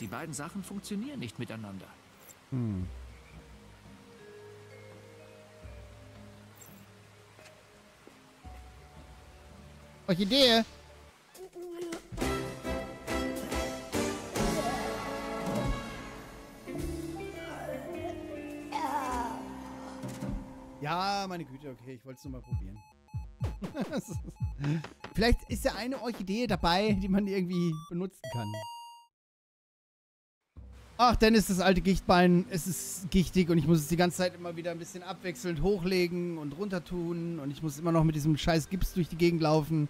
Speaker 4: Die beiden Sachen funktionieren nicht miteinander.
Speaker 1: Hm. Orchidee. Ja, meine Güte, okay, ich wollte es nur mal probieren. Vielleicht ist ja eine Orchidee dabei, die man irgendwie benutzen kann. Ach, Dennis, das alte Gichtbein, es ist gichtig und ich muss es die ganze Zeit immer wieder ein bisschen abwechselnd hochlegen und runter tun und ich muss immer noch mit diesem scheiß Gips durch die Gegend laufen.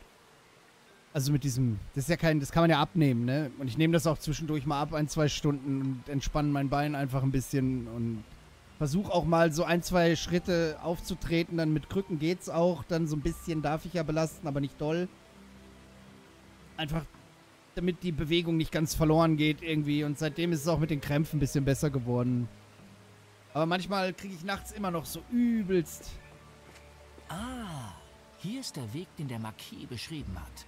Speaker 1: Also mit diesem, das ist ja kein, das kann man ja abnehmen, ne? Und ich nehme das auch zwischendurch mal ab, ein, zwei Stunden und entspanne mein Bein einfach ein bisschen und versuche auch mal so ein, zwei Schritte aufzutreten. Dann mit Krücken geht's auch, dann so ein bisschen darf ich ja belasten, aber nicht doll. Einfach damit die Bewegung nicht ganz verloren geht irgendwie. Und seitdem ist es auch mit den Krämpfen ein bisschen besser geworden. Aber manchmal kriege ich nachts immer noch so übelst
Speaker 4: Ah, hier ist der Weg, den der Marquis beschrieben hat.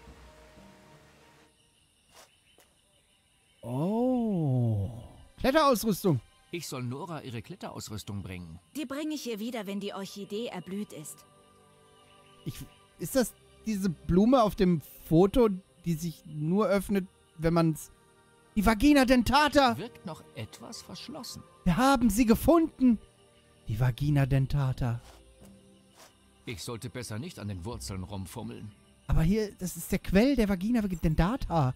Speaker 1: Oh. Kletterausrüstung.
Speaker 4: Ich soll Nora ihre Kletterausrüstung bringen.
Speaker 20: Die bringe ich ihr wieder, wenn die Orchidee erblüht ist.
Speaker 1: Ich, ist das diese Blume auf dem Foto, die sich nur öffnet, wenn man's... Die Vagina dentata!
Speaker 4: Wirkt noch etwas verschlossen.
Speaker 1: Wir haben sie gefunden! Die Vagina dentata.
Speaker 4: Ich sollte besser nicht an den Wurzeln rumfummeln.
Speaker 1: Aber hier, das ist der Quell der Vagina dentata.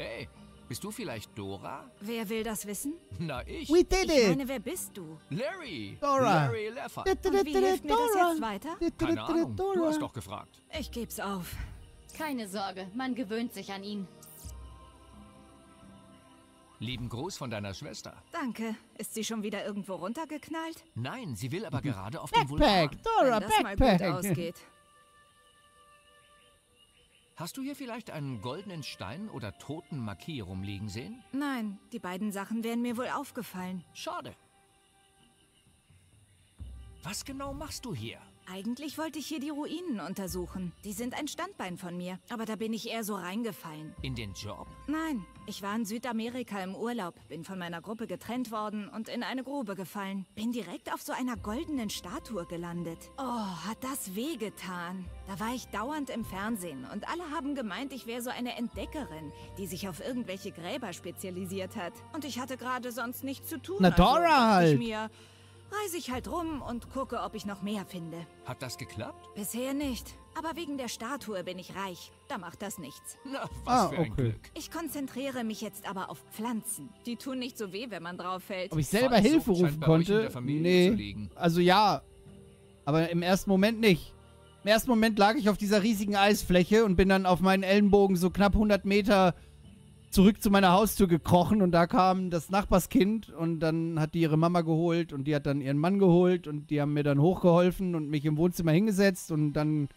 Speaker 4: Hey, bist du vielleicht Dora?
Speaker 20: Wer will das wissen?
Speaker 4: Na, ich.
Speaker 1: We did
Speaker 20: Ich
Speaker 1: it!
Speaker 20: meine, wer bist du?
Speaker 4: Larry.
Speaker 1: Dora.
Speaker 4: Larry Leffert.
Speaker 20: Und wie hilft mir das jetzt weiter?
Speaker 4: Keine Ahnung, du hast doch gefragt.
Speaker 20: Ich geb's auf.
Speaker 7: Keine Sorge, man gewöhnt sich an ihn.
Speaker 4: Lieben Gruß von deiner Schwester.
Speaker 20: Danke. Ist sie schon wieder irgendwo runtergeknallt?
Speaker 4: Nein, sie will aber gerade auf den
Speaker 1: Backpack,
Speaker 4: Vulkan.
Speaker 1: Dora,
Speaker 20: Wenn das mal gut
Speaker 1: Backpack.
Speaker 20: ausgeht.
Speaker 4: Hast du hier vielleicht einen goldenen Stein oder toten Marquis rumliegen sehen?
Speaker 20: Nein, die beiden Sachen wären mir wohl aufgefallen.
Speaker 4: Schade. Was genau machst du hier?
Speaker 20: Eigentlich wollte ich hier die Ruinen untersuchen. Die sind ein Standbein von mir. Aber da bin ich eher so reingefallen.
Speaker 4: In den Job?
Speaker 20: Nein, ich war in Südamerika im Urlaub, bin von meiner Gruppe getrennt worden und in eine Grube gefallen. Bin direkt auf so einer goldenen Statue gelandet. Oh, hat das wehgetan. Da war ich dauernd im Fernsehen und alle haben gemeint, ich wäre so eine Entdeckerin, die sich auf irgendwelche Gräber spezialisiert hat. Und ich hatte gerade sonst nichts zu tun.
Speaker 1: Na,
Speaker 20: also
Speaker 1: Dora
Speaker 20: dachte
Speaker 1: halt.
Speaker 20: Ich mir, reise ich halt rum und gucke, ob ich noch mehr finde.
Speaker 4: Hat das geklappt?
Speaker 20: Bisher nicht. Aber wegen der Statue bin ich reich. Da macht das nichts.
Speaker 4: Na, was
Speaker 1: Ah,
Speaker 4: für ein
Speaker 1: okay.
Speaker 4: Glück.
Speaker 20: Ich konzentriere mich jetzt aber auf Pflanzen. Die tun nicht so weh, wenn man drauf fällt.
Speaker 1: Ob ich selber
Speaker 4: Fallsucht
Speaker 1: Hilfe rufen konnte? nee. Also ja. Aber im ersten Moment nicht. Im ersten Moment lag ich auf dieser riesigen Eisfläche und bin dann auf meinen Ellenbogen so knapp 100 Meter zurück zu meiner Haustür gekrochen und da kam das Nachbarskind und dann hat die ihre Mama geholt und die hat dann ihren Mann geholt und die haben mir dann hochgeholfen und mich im Wohnzimmer hingesetzt und dann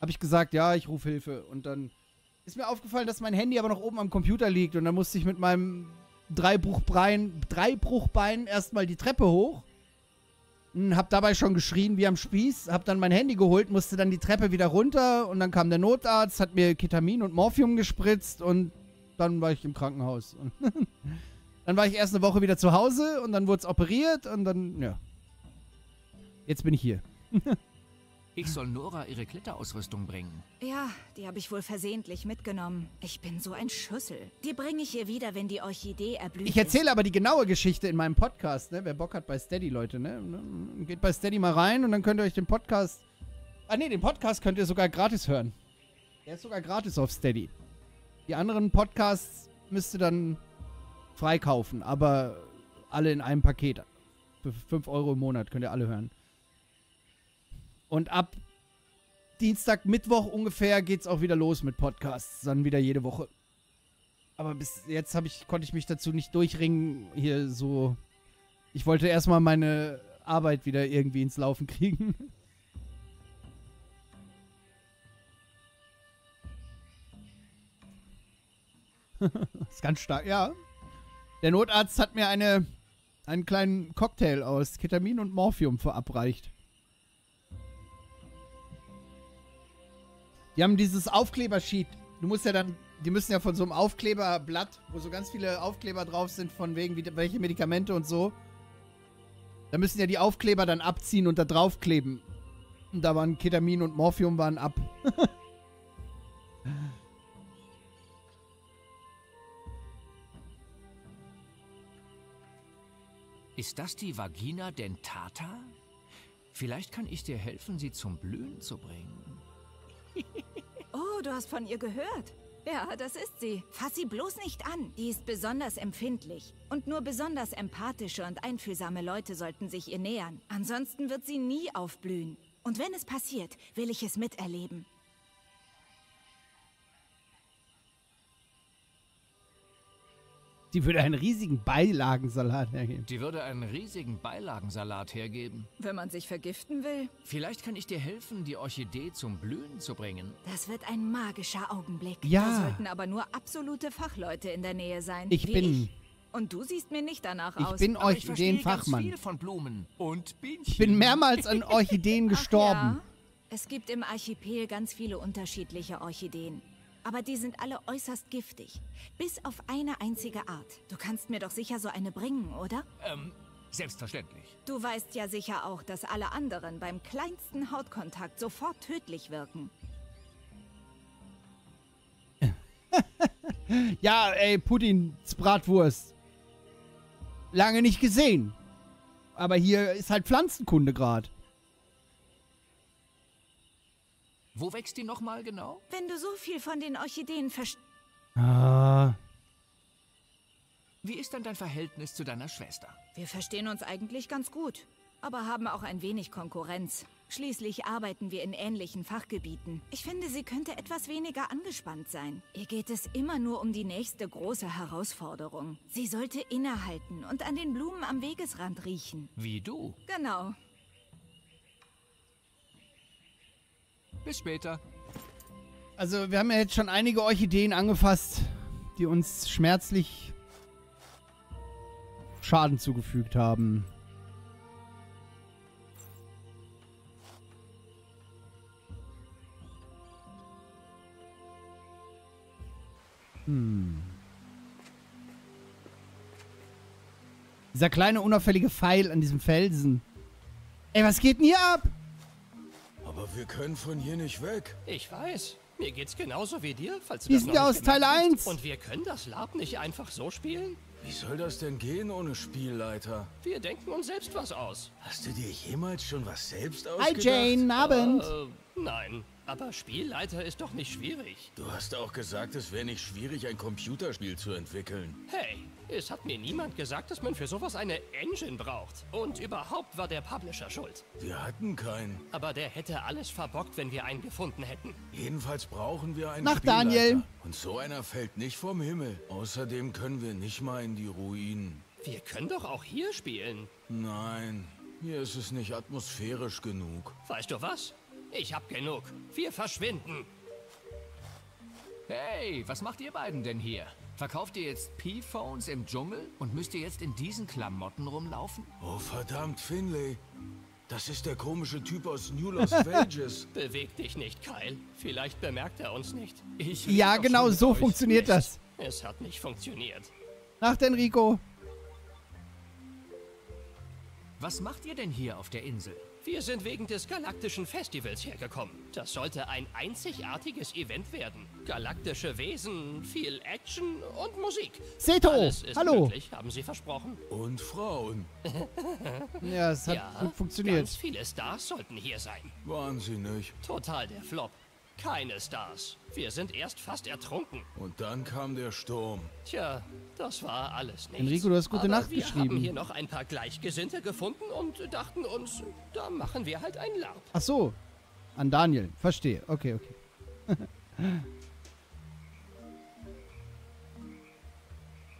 Speaker 1: habe ich gesagt, ja, ich rufe Hilfe und dann ist mir aufgefallen, dass mein Handy aber noch oben am Computer liegt und dann musste ich mit meinem Dreibruchbein, Dreibruchbein erstmal die Treppe hoch. Hab dabei schon geschrien wie am Spieß, hab dann mein Handy geholt, musste dann die Treppe wieder runter und dann kam der Notarzt, hat mir Ketamin und Morphium gespritzt und dann war ich im Krankenhaus. Und dann war ich erst eine Woche wieder zu Hause und dann wurde es operiert und dann, ja. Jetzt bin ich hier.
Speaker 4: Ich soll Nora ihre Kletterausrüstung bringen.
Speaker 20: Ja, die habe ich wohl versehentlich mitgenommen. Ich bin so ein Schüssel. Die bringe ich ihr wieder, wenn die Orchidee erblüht
Speaker 1: Ich erzähle aber die genaue Geschichte in meinem Podcast, ne? Wer Bock hat bei Steady, Leute, ne? Geht bei Steady mal rein und dann könnt ihr euch den Podcast. Ah ne, den Podcast könnt ihr sogar gratis hören. Der ist sogar gratis auf Steady. Die anderen Podcasts müsst ihr dann freikaufen, aber alle in einem Paket. Für 5 Euro im Monat könnt ihr alle hören. Und ab Dienstag, Mittwoch ungefähr geht's auch wieder los mit Podcasts. Dann wieder jede Woche. Aber bis jetzt ich, konnte ich mich dazu nicht durchringen, hier so. Ich wollte erstmal meine Arbeit wieder irgendwie ins Laufen kriegen. ist ganz stark, ja. Der Notarzt hat mir eine, einen kleinen Cocktail aus Ketamin und Morphium verabreicht. Die haben dieses Aufklebersheet. Du musst ja dann, die müssen ja von so einem Aufkleberblatt, wo so ganz viele Aufkleber drauf sind, von wegen wie, welche Medikamente und so. Da müssen ja die Aufkleber dann abziehen und da draufkleben. Und da waren Ketamin und Morphium waren ab.
Speaker 4: Ist das die Vagina dentata? Vielleicht kann ich dir helfen, sie zum Blühen zu bringen.
Speaker 20: Oh, du hast von ihr gehört. Ja, das ist sie. Fass sie bloß nicht an. Die ist besonders empfindlich. Und nur besonders empathische und einfühlsame Leute sollten sich ihr nähern. Ansonsten wird sie nie aufblühen. Und wenn es passiert, will ich es miterleben.
Speaker 1: Die würde einen riesigen Beilagensalat hergeben.
Speaker 4: Die würde einen riesigen Beilagensalat hergeben.
Speaker 20: Wenn man sich vergiften will.
Speaker 4: Vielleicht kann ich dir helfen, die Orchidee zum Blühen zu bringen.
Speaker 20: Das wird ein magischer Augenblick.
Speaker 1: Ja.
Speaker 20: Da sollten aber nur absolute Fachleute in der Nähe sein.
Speaker 1: Ich bin-
Speaker 20: Ich. Und du siehst mir nicht danach
Speaker 1: Ich
Speaker 20: aus.
Speaker 1: bin
Speaker 4: Aber ich verstehe
Speaker 1: Orchideenfachmann.
Speaker 4: ganz viel von Blumen und Bienchen.
Speaker 1: Ich bin mehrmals an Orchideen gestorben.
Speaker 20: Ja, es gibt im Archipel ganz viele unterschiedliche Orchideen. Aber die sind alle äußerst giftig. Bis auf eine einzige Art. Du kannst mir doch sicher so eine bringen, oder?
Speaker 4: Ähm, selbstverständlich.
Speaker 20: Du weißt ja sicher auch, dass alle anderen beim kleinsten Hautkontakt sofort tödlich wirken.
Speaker 1: Ja, ey, Putins Bratwurst. Lange nicht gesehen. Aber hier ist halt Pflanzenkunde gerade.
Speaker 4: Wo wächst die nochmal genau?
Speaker 20: Wenn du so viel von den Orchideen verstehst.
Speaker 1: Ah.
Speaker 4: Wie ist denn dein Verhältnis zu deiner Schwester?
Speaker 20: Wir verstehen uns eigentlich ganz gut, aber haben auch ein wenig Konkurrenz. Schließlich arbeiten wir in ähnlichen Fachgebieten. Ich finde, sie könnte etwas weniger angespannt sein. Ihr geht es immer nur um die nächste große Herausforderung. Sie sollte innehalten und an den Blumen am Wegesrand riechen.
Speaker 4: Wie du.
Speaker 20: Genau.
Speaker 4: Bis später.
Speaker 1: Also, wir haben ja jetzt schon einige Orchideen angefasst, die uns schmerzlich Schaden zugefügt haben. Hm. Dieser kleine unauffällige Pfeil an diesem Felsen. Ey, was geht denn hier ab?
Speaker 21: Aber wir können von hier nicht weg.
Speaker 22: Ich weiß. Mir geht's genauso wie dir, falls du
Speaker 1: Wir
Speaker 22: das
Speaker 1: sind
Speaker 22: noch
Speaker 1: ja
Speaker 22: nicht
Speaker 1: aus Teil
Speaker 22: gemerkt hast.
Speaker 1: 1.
Speaker 22: Und wir können das Lab nicht einfach so spielen?
Speaker 21: Wie soll das denn gehen ohne Spielleiter?
Speaker 22: Wir denken uns selbst was aus.
Speaker 21: Hast du dir jemals schon was selbst
Speaker 1: Hi
Speaker 21: ausgedacht?
Speaker 1: Jane, Abend.
Speaker 22: Äh, nein, aber Spielleiter ist doch nicht schwierig.
Speaker 21: Du hast auch gesagt, es wäre nicht schwierig, ein Computerspiel zu entwickeln.
Speaker 22: Hey, es hat mir niemand gesagt, dass man für sowas eine Engine braucht. Und überhaupt war der Publisher schuld.
Speaker 21: Wir hatten keinen.
Speaker 22: Aber der hätte alles verbockt, wenn wir einen gefunden hätten.
Speaker 21: Jedenfalls brauchen wir einen
Speaker 1: Nach
Speaker 21: Spielleiter.
Speaker 1: Daniel.
Speaker 21: Und so einer fällt nicht vom Himmel. Außerdem können wir nicht mal in die Ruinen.
Speaker 22: Wir können doch auch hier spielen.
Speaker 21: Nein, hier ist es nicht atmosphärisch genug.
Speaker 22: Weißt du was? Ich hab genug. Wir verschwinden.
Speaker 4: Hey, was macht ihr beiden denn hier? Verkauft ihr jetzt P-Phones im Dschungel und müsst ihr jetzt in diesen Klamotten rumlaufen?
Speaker 21: Oh verdammt, Finlay. Das ist der komische Typ aus New Los Vegas.
Speaker 22: Beweg dich nicht, Kyle. Vielleicht bemerkt er uns nicht.
Speaker 4: Ich
Speaker 1: Ja, genau so funktioniert das.
Speaker 22: Es hat nicht funktioniert.
Speaker 1: Nach Enrico.
Speaker 4: Was macht ihr denn hier auf der Insel?
Speaker 22: Wir sind wegen des Galaktischen Festivals hergekommen. Das sollte ein einzigartiges Event werden. Galaktische Wesen, viel Action und Musik.
Speaker 1: Seto,
Speaker 22: Alles ist
Speaker 1: hallo.
Speaker 22: möglich, haben Sie versprochen.
Speaker 21: Und Frauen.
Speaker 1: Ja, es hat
Speaker 22: ja,
Speaker 1: gut funktioniert.
Speaker 22: Ganz viele Stars sollten hier sein.
Speaker 21: Waren sie nicht.
Speaker 22: Total der Flop. Keine Stars. Wir sind erst fast ertrunken.
Speaker 21: Und dann kam der Sturm.
Speaker 22: Tja, das war alles nichts.
Speaker 1: Enrico, du hast gute
Speaker 22: Aber
Speaker 1: Nacht
Speaker 22: wir
Speaker 1: geschrieben.
Speaker 22: haben hier noch ein paar Gleichgesinnte gefunden und dachten uns, da machen wir halt ein Larp.
Speaker 1: Ach so. An Daniel. Verstehe. Okay, okay.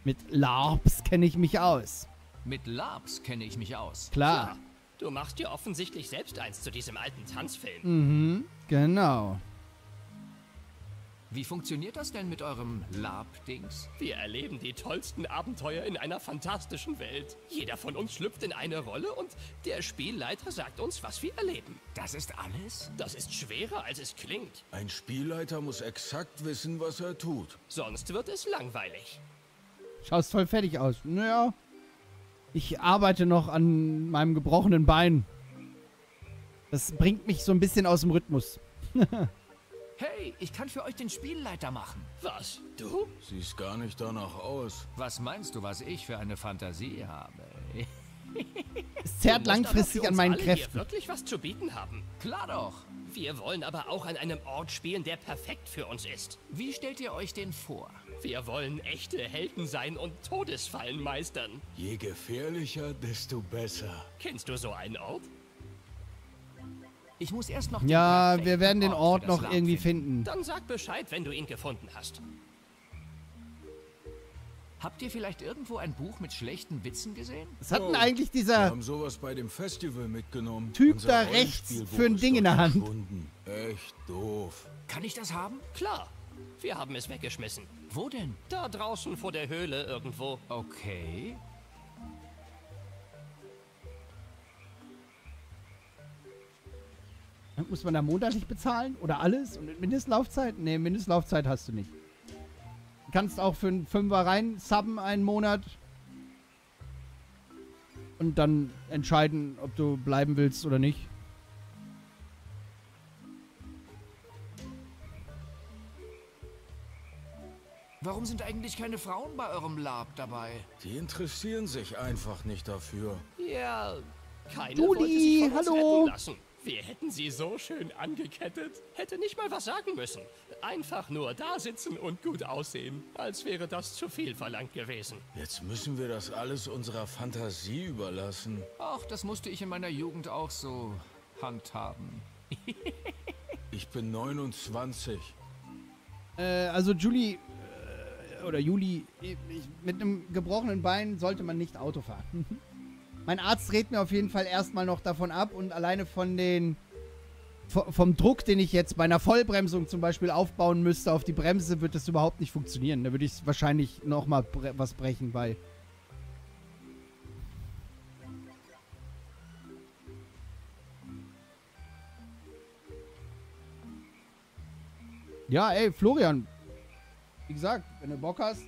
Speaker 1: Mit LARPs kenne ich mich aus.
Speaker 4: Mit LARPs kenne ich mich aus.
Speaker 1: Klar.
Speaker 22: Du machst dir offensichtlich selbst eins zu diesem alten Tanzfilm.
Speaker 1: Mhm, genau.
Speaker 4: Wie funktioniert das denn mit eurem LARP-Dings?
Speaker 22: Wir erleben die tollsten Abenteuer in einer fantastischen Welt. Jeder von uns schlüpft in eine Rolle und der Spielleiter sagt uns, was wir erleben.
Speaker 4: Das ist alles?
Speaker 22: Das ist schwerer, als es klingt.
Speaker 21: Ein Spielleiter muss exakt wissen, was er tut.
Speaker 22: Sonst wird es langweilig.
Speaker 1: Schaust voll fertig aus. Naja. Ich arbeite noch an meinem gebrochenen Bein. Das bringt mich so ein bisschen aus dem Rhythmus.
Speaker 4: Hey, ich kann für euch den Spielleiter machen.
Speaker 22: Was? Du?
Speaker 21: Siehst gar nicht danach aus.
Speaker 4: Was meinst du, was ich für eine Fantasie habe?
Speaker 1: Es zerrt langfristig an meinen
Speaker 22: alle Hier
Speaker 1: Kräften.
Speaker 22: wirklich was zu bieten haben.
Speaker 4: Klar doch.
Speaker 22: Wir wollen aber auch an einem Ort spielen, der perfekt für uns ist.
Speaker 4: Wie stellt ihr euch den vor?
Speaker 22: Wir wollen echte Helden sein und Todesfallen meistern.
Speaker 21: Je gefährlicher, desto besser.
Speaker 22: Kennst du so einen Ort?
Speaker 4: Ich muss erst noch
Speaker 1: Ja, wir werden den Ort noch
Speaker 4: LARP
Speaker 1: irgendwie
Speaker 4: finden.
Speaker 1: finden.
Speaker 22: Dann sag Bescheid, wenn du ihn gefunden hast.
Speaker 4: Habt ihr vielleicht irgendwo ein Buch mit schlechten Witzen gesehen?
Speaker 1: Was hat denn
Speaker 21: Oh,
Speaker 1: eigentlich
Speaker 21: Wir
Speaker 1: dieser
Speaker 21: haben sowas bei dem Festival mitgenommen.
Speaker 1: Typ
Speaker 21: Unser
Speaker 1: da rechts für ein Ding in der Hand?
Speaker 21: Echt doof.
Speaker 22: Kann ich das haben? Klar. Wir haben es weggeschmissen.
Speaker 4: Wo denn?
Speaker 22: Da draußen vor der Höhle irgendwo.
Speaker 4: Okay.
Speaker 1: Muss man da monatlich bezahlen? Oder alles? Und Mindestlaufzeit? Nee, Mindestlaufzeit hast du nicht. Du kannst auch für einen Fünfer rein subben einen Monat. Und dann entscheiden, ob du bleiben willst oder nicht.
Speaker 4: Warum sind eigentlich keine Frauen bei eurem Lab dabei?
Speaker 21: Die interessieren sich einfach nicht dafür.
Speaker 22: Ja, keiner
Speaker 1: Juli,
Speaker 22: wollte sich von uns
Speaker 1: hallo.
Speaker 22: Wir hätten sie so schön angekettet. Hätte nicht mal was sagen müssen. Einfach nur da sitzen und gut aussehen. Als wäre das zu viel verlangt gewesen.
Speaker 21: Jetzt müssen wir das alles unserer Fantasie überlassen.
Speaker 4: Ach, das musste ich in meiner Jugend auch so handhaben.
Speaker 21: Ich bin 29.
Speaker 1: Äh, also Julie, äh, oder Juli, ich, mit einem gebrochenen Bein sollte man nicht Auto fahren. mein Arzt rät mir auf jeden Fall erstmal noch davon ab und alleine von den vo- vom Druck, den ich jetzt bei einer Vollbremsung zum Beispiel aufbauen müsste auf die Bremse, wird das überhaupt nicht funktionieren. Da würde ich wahrscheinlich nochmal bre was brechen bei. Ja, ey, Florian. Wie gesagt, wenn du Bock hast,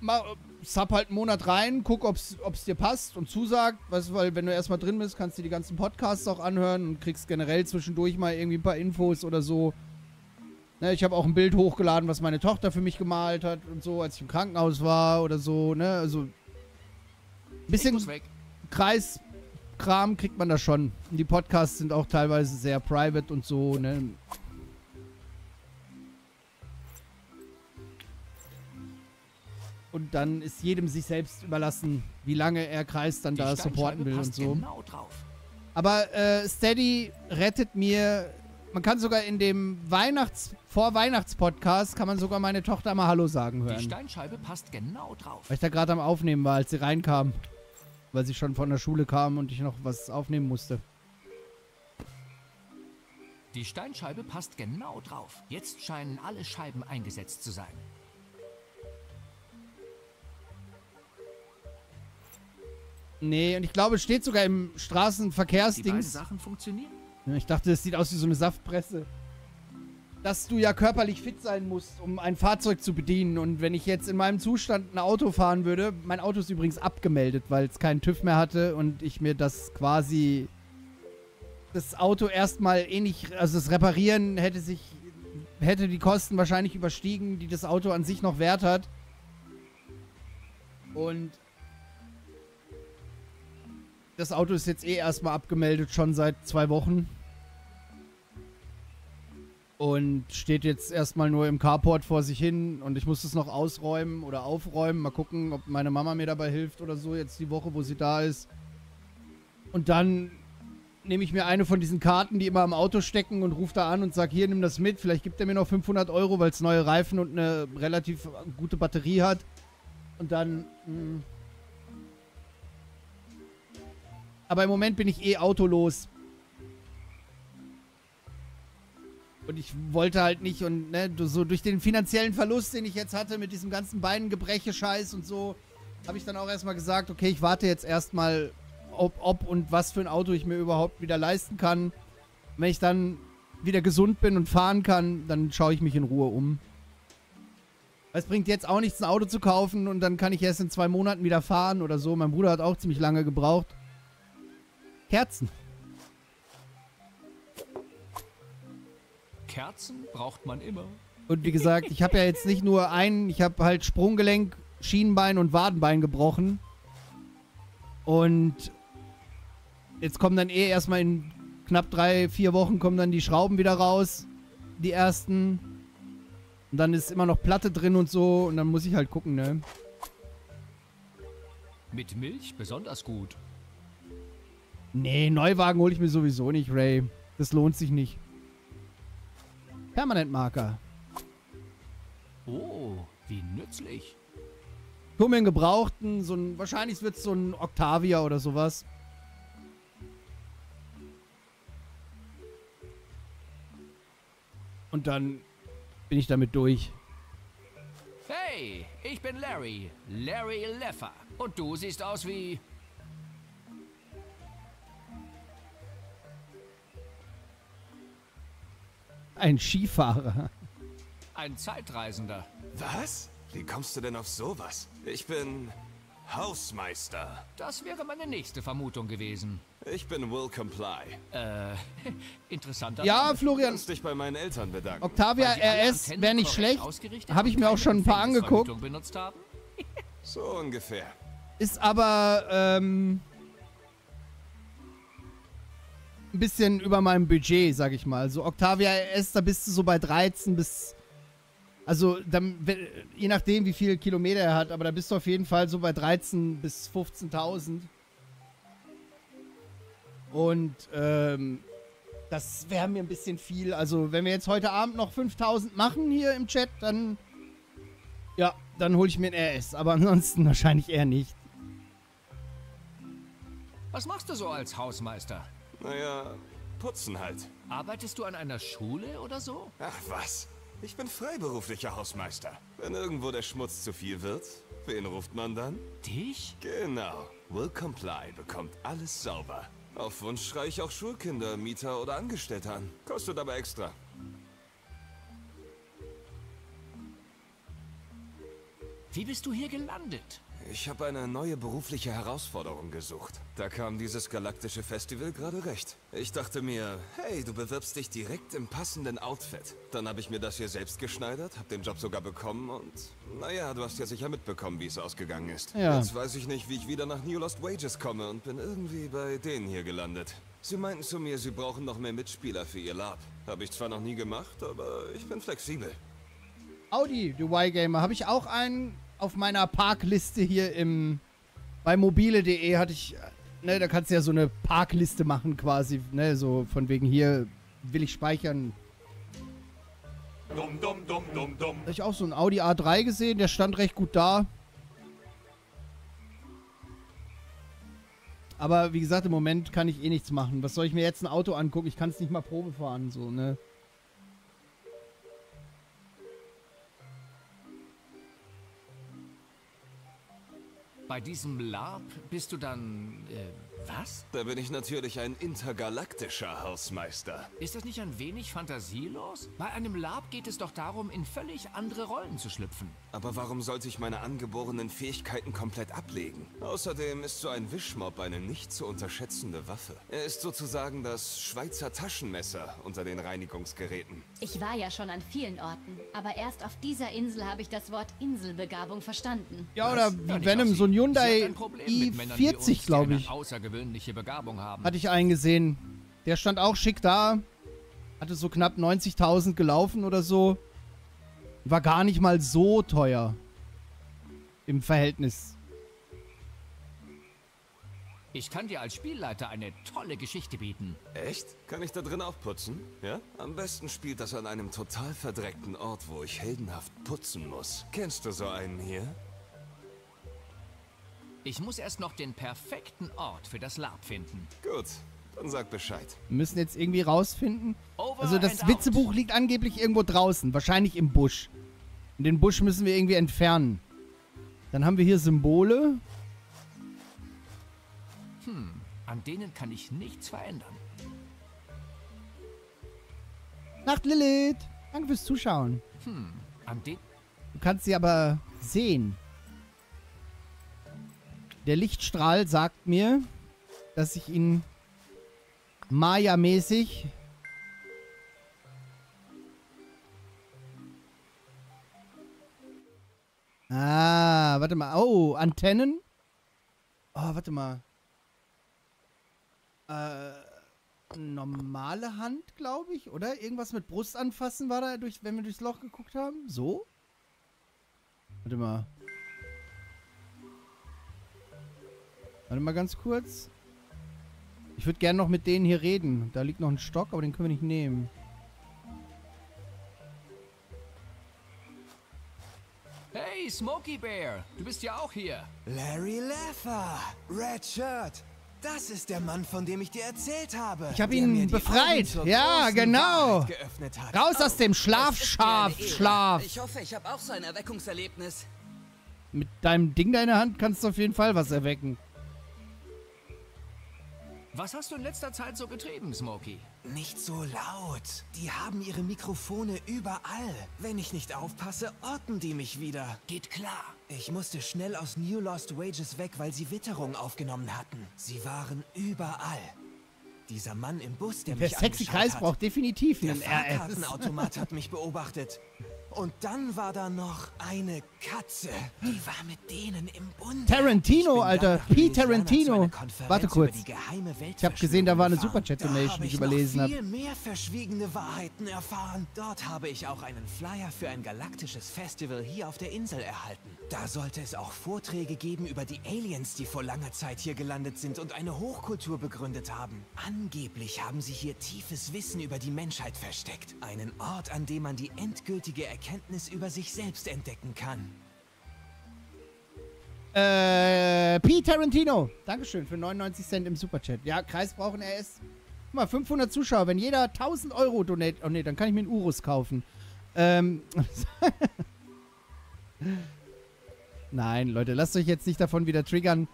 Speaker 1: mal, sub halt einen Monat rein, guck, ob's, ob's dir passt und zusagt. Weißt du, weil wenn du erstmal drin bist, kannst du die ganzen Podcasts auch anhören und kriegst generell zwischendurch mal irgendwie ein paar Infos oder so. Ne, ich habe auch ein Bild hochgeladen, was meine Tochter für mich gemalt hat und so, als ich im Krankenhaus war oder so, ne? Also ein bisschen. Kreiskram kriegt man da schon. Und die Podcasts sind auch teilweise sehr private und so, ne? Und dann ist jedem sich selbst überlassen, wie lange er Kreis dann da supporten will und so.
Speaker 4: genau drauf.
Speaker 1: Aber äh, Steady rettet mir. Man kann sogar in dem Weihnachts Vor-Weihnachts-Podcast kann man sogar meine Tochter mal Hallo sagen
Speaker 4: Die
Speaker 1: hören.
Speaker 4: Steinscheibe passt genau drauf.
Speaker 1: Weil ich da gerade am Aufnehmen war, als sie reinkam. Weil sie schon von der Schule kam und ich noch was aufnehmen musste.
Speaker 4: Die Steinscheibe passt genau drauf. Jetzt scheinen alle Scheiben eingesetzt zu sein.
Speaker 1: Nee, und ich glaube, es steht sogar im
Speaker 4: Die beiden
Speaker 1: Straßenverkehrsdings.
Speaker 4: Sachen funktionieren.
Speaker 1: Ja, ich dachte, es sieht aus wie so eine Saftpresse. Dass du ja körperlich fit sein musst, um ein Fahrzeug zu bedienen. Und wenn ich jetzt in meinem Zustand ein Auto fahren würde, mein Auto ist übrigens abgemeldet, weil es keinen TÜV mehr hatte und ich mir das quasi das Auto erstmal eh nicht, also das Reparieren hätte sich, hätte die Kosten wahrscheinlich überstiegen, die das Auto an sich noch wert hat. Und das Auto ist jetzt eh erstmal abgemeldet, schon seit zwei Wochen. Und steht jetzt erstmal nur im Carport vor sich hin und ich muss es noch ausräumen oder aufräumen. Mal gucken, ob meine Mama mir dabei hilft oder so, jetzt die Woche, wo sie da ist. Und dann nehme ich mir eine von diesen Karten, die immer am Auto stecken und rufe da an und sage, hier, nimm das mit. Vielleicht gibt er mir noch 500 Euro, weil es neue Reifen und eine relativ gute Batterie hat. Und dann... Mh, aber im Moment bin ich eh autolos. Und ich wollte halt nicht und ne, so durch den finanziellen Verlust, den ich jetzt hatte mit diesem ganzen Beingebreche-Scheiß und so, habe ich dann auch erstmal gesagt, okay, ich warte jetzt erstmal, ob, ob und was für ein Auto ich mir überhaupt wieder leisten kann. Wenn ich dann wieder gesund bin und fahren kann, dann schaue ich mich in Ruhe um. Es bringt jetzt auch nichts, ein Auto zu kaufen und dann kann ich erst in zwei Monaten wieder fahren oder so. Mein Bruder hat auch ziemlich lange gebraucht. Kerzen.
Speaker 4: Kerzen braucht man immer.
Speaker 1: Und wie gesagt, ich habe ja jetzt nicht nur einen, ich habe halt Sprunggelenk, Schienbein und Wadenbein gebrochen. Und jetzt kommen dann eh erstmal in knapp drei, vier Wochen kommen dann die Schrauben wieder raus. Die ersten. Und dann ist immer noch Platte drin und so. Und dann muss ich halt gucken, ne?
Speaker 4: Mit Milch besonders gut.
Speaker 1: Nee, Neuwagen hole ich mir sowieso nicht, Ray. Das lohnt sich nicht. Permanentmarker.
Speaker 4: Oh, wie nützlich.
Speaker 1: Hol mir einen gebrauchten, so ein, wahrscheinlich wird es so ein Octavia oder sowas. Und dann bin ich damit durch.
Speaker 4: Hey, ich bin Larry. Larry Leffer. Und du siehst aus wie...
Speaker 1: Ein Skifahrer.
Speaker 4: Ein Zeitreisender.
Speaker 23: Was? Wie kommst du denn auf sowas? Ich bin Hausmeister.
Speaker 4: Das wäre meine nächste Vermutung gewesen.
Speaker 23: Ich bin Will Comply.
Speaker 4: Äh, interessanter
Speaker 1: Ja,
Speaker 4: Name.
Speaker 1: Florian.
Speaker 23: Kannst dich bei meinen Eltern bedanken.
Speaker 1: Octavia RS wäre nicht schlecht. Habe ich mir auch schon ein paar angeguckt.
Speaker 4: Empfängnisverhütung benutzt haben?
Speaker 23: So ungefähr.
Speaker 1: Ist aber ähm, ein bisschen über meinem Budget, sag ich mal. So Octavia RS, da bist du so bei 13 bis. Also, dann, wenn- je nachdem, wie viele Kilometer er hat, aber da bist du auf jeden Fall so bei 13 bis 15.000. Und ähm, das wäre mir ein bisschen viel. Also, wenn wir jetzt heute Abend noch 5000 machen hier im Chat, dann. Ja, dann hole ich mir ein RS. Aber ansonsten wahrscheinlich eher nicht.
Speaker 4: Was machst du so als Hausmeister?
Speaker 23: Naja, putzen halt.
Speaker 4: Arbeitest du an einer Schule oder so?
Speaker 23: Ach was. Ich bin freiberuflicher Hausmeister. Wenn irgendwo der Schmutz zu viel wird, wen ruft man dann?
Speaker 4: Dich?
Speaker 23: Genau. Will Comply bekommt alles sauber. Auf Wunsch schreie ich auch Schulkinder, Mieter oder Angestellte an. Kostet aber extra.
Speaker 4: Wie bist du hier gelandet?
Speaker 23: Ich habe eine neue berufliche Herausforderung gesucht. Da kam dieses galaktische Festival gerade recht. Ich dachte mir, hey, du bewirbst dich direkt im passenden Outfit. Dann habe ich mir das hier selbst geschneidert, habe den Job sogar bekommen und naja, du hast ja sicher mitbekommen, wie es ausgegangen ist.
Speaker 1: Ja.
Speaker 23: Jetzt weiß ich nicht, wie ich wieder nach New Lost Wages komme und bin irgendwie bei denen hier gelandet. Sie meinten zu mir, sie brauchen noch mehr Mitspieler für ihr Lab. Habe ich zwar noch nie gemacht, aber ich bin flexibel.
Speaker 1: Audi, du Y-Gamer, habe ich auch einen auf meiner Parkliste hier im bei mobile.de hatte ich äh, ne, da kannst du ja so eine Parkliste machen quasi, ne, so von wegen hier will ich speichern.
Speaker 14: Dumm, dumm, dumm, dumm, dumm.
Speaker 1: Habe ich auch so einen Audi A3 gesehen, der stand recht gut da. Aber wie gesagt, im Moment kann ich eh nichts machen. Was soll ich mir jetzt ein Auto angucken? Ich kann es nicht mal Probe fahren, so, ne?
Speaker 4: Bei diesem Lab bist du dann... Äh, was?
Speaker 23: Da bin ich natürlich ein intergalaktischer Hausmeister.
Speaker 4: Ist das nicht ein wenig fantasielos? Bei einem Lab geht es doch darum, in völlig andere Rollen zu schlüpfen.
Speaker 23: Aber warum sollte ich meine angeborenen Fähigkeiten komplett ablegen? Außerdem ist so ein Wischmob eine nicht zu unterschätzende Waffe. Er ist sozusagen das Schweizer Taschenmesser unter den Reinigungsgeräten.
Speaker 7: Ich war ja schon an vielen Orten, aber erst auf dieser Insel habe ich das Wort Inselbegabung verstanden.
Speaker 1: Ja, oder wie Venom, so ein Hyundai
Speaker 4: hat ein Problem mit Männern wie uns,
Speaker 1: i40,
Speaker 4: die
Speaker 1: glaube ich.
Speaker 4: Außergewöhnliche Begabung haben.
Speaker 1: Hatte ich einen gesehen. Der stand auch schick da. Hatte so knapp 90.000 gelaufen oder so. War gar nicht mal so teuer. Im Verhältnis.
Speaker 4: Ich kann dir als Spielleiter eine tolle Geschichte bieten.
Speaker 23: Echt? Kann ich da drin auch putzen? Ja? Am besten spielt das an einem total verdreckten Ort, wo ich heldenhaft putzen muss. Kennst du so einen hier?
Speaker 4: Ich muss erst noch den perfekten Ort für das Lab finden.
Speaker 23: Gut, dann sag Bescheid.
Speaker 1: Wir müssen jetzt irgendwie rausfinden.
Speaker 4: Over
Speaker 1: Also das Witzebuch liegt angeblich irgendwo draußen. Wahrscheinlich im Busch. Und den Busch müssen wir irgendwie entfernen. Dann haben wir hier Symbole.
Speaker 4: Hm, an denen kann ich nichts verändern.
Speaker 1: Nacht Lilith. Danke fürs Zuschauen.
Speaker 4: Hm, an den...
Speaker 1: Du kannst sie aber sehen. Der Lichtstrahl sagt mir, dass ich ihn Maya-mäßig Ah, warte mal. Oh, Antennen? Oh, warte mal. Äh, normale Hand, glaube ich, oder? Irgendwas mit Brust anfassen war da, durch, wenn wir durchs Loch geguckt haben? So? Warte mal. Warte mal ganz kurz. Ich würde gerne noch mit denen hier reden. Da liegt noch ein Stock, aber den können wir nicht nehmen.
Speaker 4: Hey, Smokey Bear, du bist ja auch hier.
Speaker 24: Larry Laffer, Red Shirt. Das ist der Mann, von dem ich dir erzählt habe.
Speaker 1: Ich habe ihn befreit. Ja, genau.
Speaker 24: Wahrheit geöffnet hat.
Speaker 1: Raus aus dem Schlafschaf, Schlaf.
Speaker 25: Ich hoffe, ich habe auch so ein Erweckungserlebnis.
Speaker 1: Mit deinem Ding da in der Hand kannst du auf jeden Fall was erwecken.
Speaker 4: Was hast du in letzter Zeit so getrieben, Smokey?
Speaker 24: Nicht so laut. Die haben ihre Mikrofone überall. Wenn ich nicht aufpasse, orten die mich wieder.
Speaker 4: Geht klar.
Speaker 24: Ich musste schnell aus New Lost Wages weg, weil sie Witterung aufgenommen hatten. Sie waren überall. Dieser Mann im Bus, der
Speaker 1: Der
Speaker 24: mich
Speaker 1: sexy Kreis
Speaker 24: hat.
Speaker 1: braucht definitiv
Speaker 24: Der
Speaker 1: einen RS.
Speaker 24: Fahrkartenautomat hat mich beobachtet. Und dann war da noch eine Katze. Die war mit denen im Bund.
Speaker 1: Tarantino,
Speaker 24: Ich
Speaker 1: Alter. P. Tarantino. Warte kurz.
Speaker 24: die geheime
Speaker 1: Ich habe gesehen, da war eine. Super-Chat-Donation, die ich
Speaker 24: habe
Speaker 1: überlesen
Speaker 24: noch
Speaker 1: habe.
Speaker 24: viel mehr verschwiegene Wahrheiten erfahren. Dort habe ich auch einen Flyer für ein galaktisches Festival hier auf der Insel erhalten. Da sollte es auch Vorträge geben über die Aliens, die vor langer Zeit hier gelandet sind und eine Hochkultur begründet haben. Angeblich haben sie hier tiefes Wissen über die Menschheit versteckt. Einen Ort, an dem man die endgültige Erkenntnis über sich selbst entdecken kann.
Speaker 1: Äh, P. Tarantino. Dankeschön für 99 Cent im Superchat. Ja, Kreis brauchen RS. Guck mal, 500 Zuschauer. Wenn jeder 1000 Euro donate... Oh nee, dann kann ich mir einen Urus kaufen. Ähm... Nein, Leute, lasst euch jetzt nicht davon wieder triggern.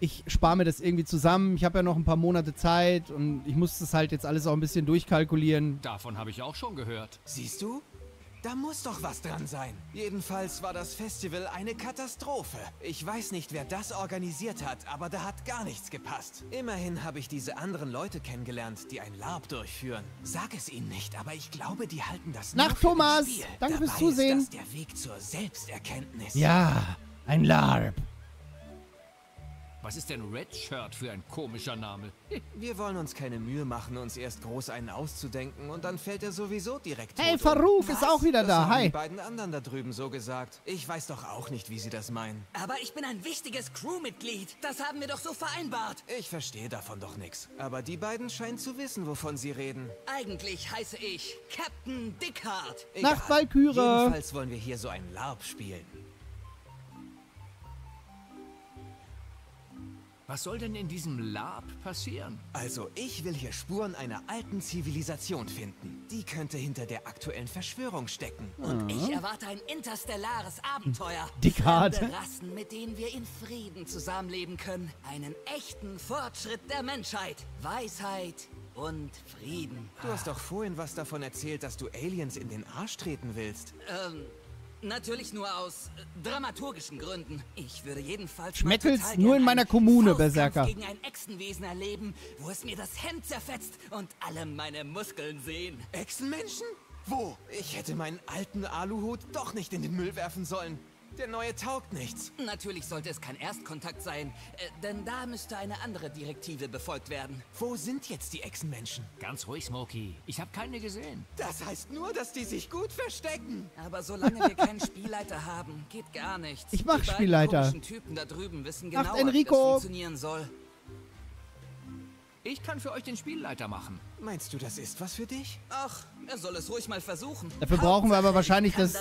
Speaker 1: Ich spare mir das irgendwie zusammen. Ich habe ja noch ein paar Monate Zeit und ich muss das halt jetzt alles auch ein bisschen durchkalkulieren.
Speaker 4: Davon habe ich auch schon gehört.
Speaker 24: Siehst du? Da muss doch was dran sein. Jedenfalls war das Festival eine Katastrophe. Ich weiß nicht, wer das organisiert hat, aber da hat gar nichts gepasst. Immerhin habe ich diese anderen Leute kennengelernt, die ein LARP durchführen. Sag es ihnen nicht, aber ich glaube, die halten das ein
Speaker 1: Thomas.
Speaker 24: Spiel.
Speaker 1: Danke fürs
Speaker 24: Dabei
Speaker 1: Zusehen.
Speaker 24: Ist das der Weg zur Selbsterkenntnis.
Speaker 1: Ja, ein LARP.
Speaker 4: Was ist denn Red Shirt für ein komischer Name?
Speaker 24: Wir wollen uns keine Mühe machen, uns erst groß einen auszudenken und dann fällt er sowieso direkt
Speaker 1: Hey,
Speaker 24: um.
Speaker 1: ist auch wieder
Speaker 24: das
Speaker 1: da.
Speaker 24: Haben
Speaker 1: Hi.
Speaker 24: die beiden anderen da drüben so gesagt. Ich weiß doch auch nicht, wie sie das meinen.
Speaker 25: Aber ich bin ein wichtiges Crewmitglied. Das haben wir doch so vereinbart.
Speaker 24: Ich verstehe davon doch nichts. Aber die beiden scheinen zu wissen, wovon sie reden.
Speaker 25: Eigentlich heiße ich Captain.
Speaker 24: Egal.
Speaker 1: Nacht, Walküre.
Speaker 24: Jedenfalls wollen wir hier so ein LARP spielen.
Speaker 4: Was soll denn in diesem Lab passieren?
Speaker 24: Also, ich will hier Spuren einer alten Zivilisation finden. Die könnte hinter der aktuellen Verschwörung stecken.
Speaker 25: Und ich erwarte ein interstellares Abenteuer.
Speaker 1: Dickard.
Speaker 25: Fremde Rassen, mit denen wir in Frieden zusammenleben können. Einen echten Fortschritt der Menschheit. Weisheit und Frieden.
Speaker 24: Du hast doch vorhin was davon erzählt, dass du Aliens in den Arsch treten willst.
Speaker 25: Ähm, natürlich nur aus äh, dramaturgischen Gründen. Ich würde jedenfalls
Speaker 1: Schmettels nur in meiner Kommune, Berserker.
Speaker 25: gegen ein Echsenwesen erleben, wo es mir das Hemd zerfetzt und alle meine Muskeln sehen.
Speaker 24: Echsenmenschen? Wo? Ich hätte meinen alten Aluhut doch nicht in den Müll werfen sollen. Der neue taugt nichts.
Speaker 25: Natürlich sollte es kein Erstkontakt sein, äh, denn da müsste eine andere Direktive befolgt werden.
Speaker 24: Wo sind jetzt die Echsenmenschen?
Speaker 4: Ganz ruhig, Smokey. Ich habe keine gesehen.
Speaker 24: Das heißt nur, dass die sich gut verstecken.
Speaker 25: Aber solange wir keinen Spielleiter haben, geht gar nichts.
Speaker 1: Ich mach
Speaker 25: Die
Speaker 1: Spielleiter.
Speaker 25: Typen da drüben wissen genau, wie
Speaker 1: Enrico.
Speaker 25: das funktionieren soll.
Speaker 4: Ich kann für euch den Spielleiter machen.
Speaker 24: Meinst du, das ist was für dich?
Speaker 25: Ach, er soll es ruhig mal versuchen.
Speaker 1: Dafür brauchen wir aber wahrscheinlich das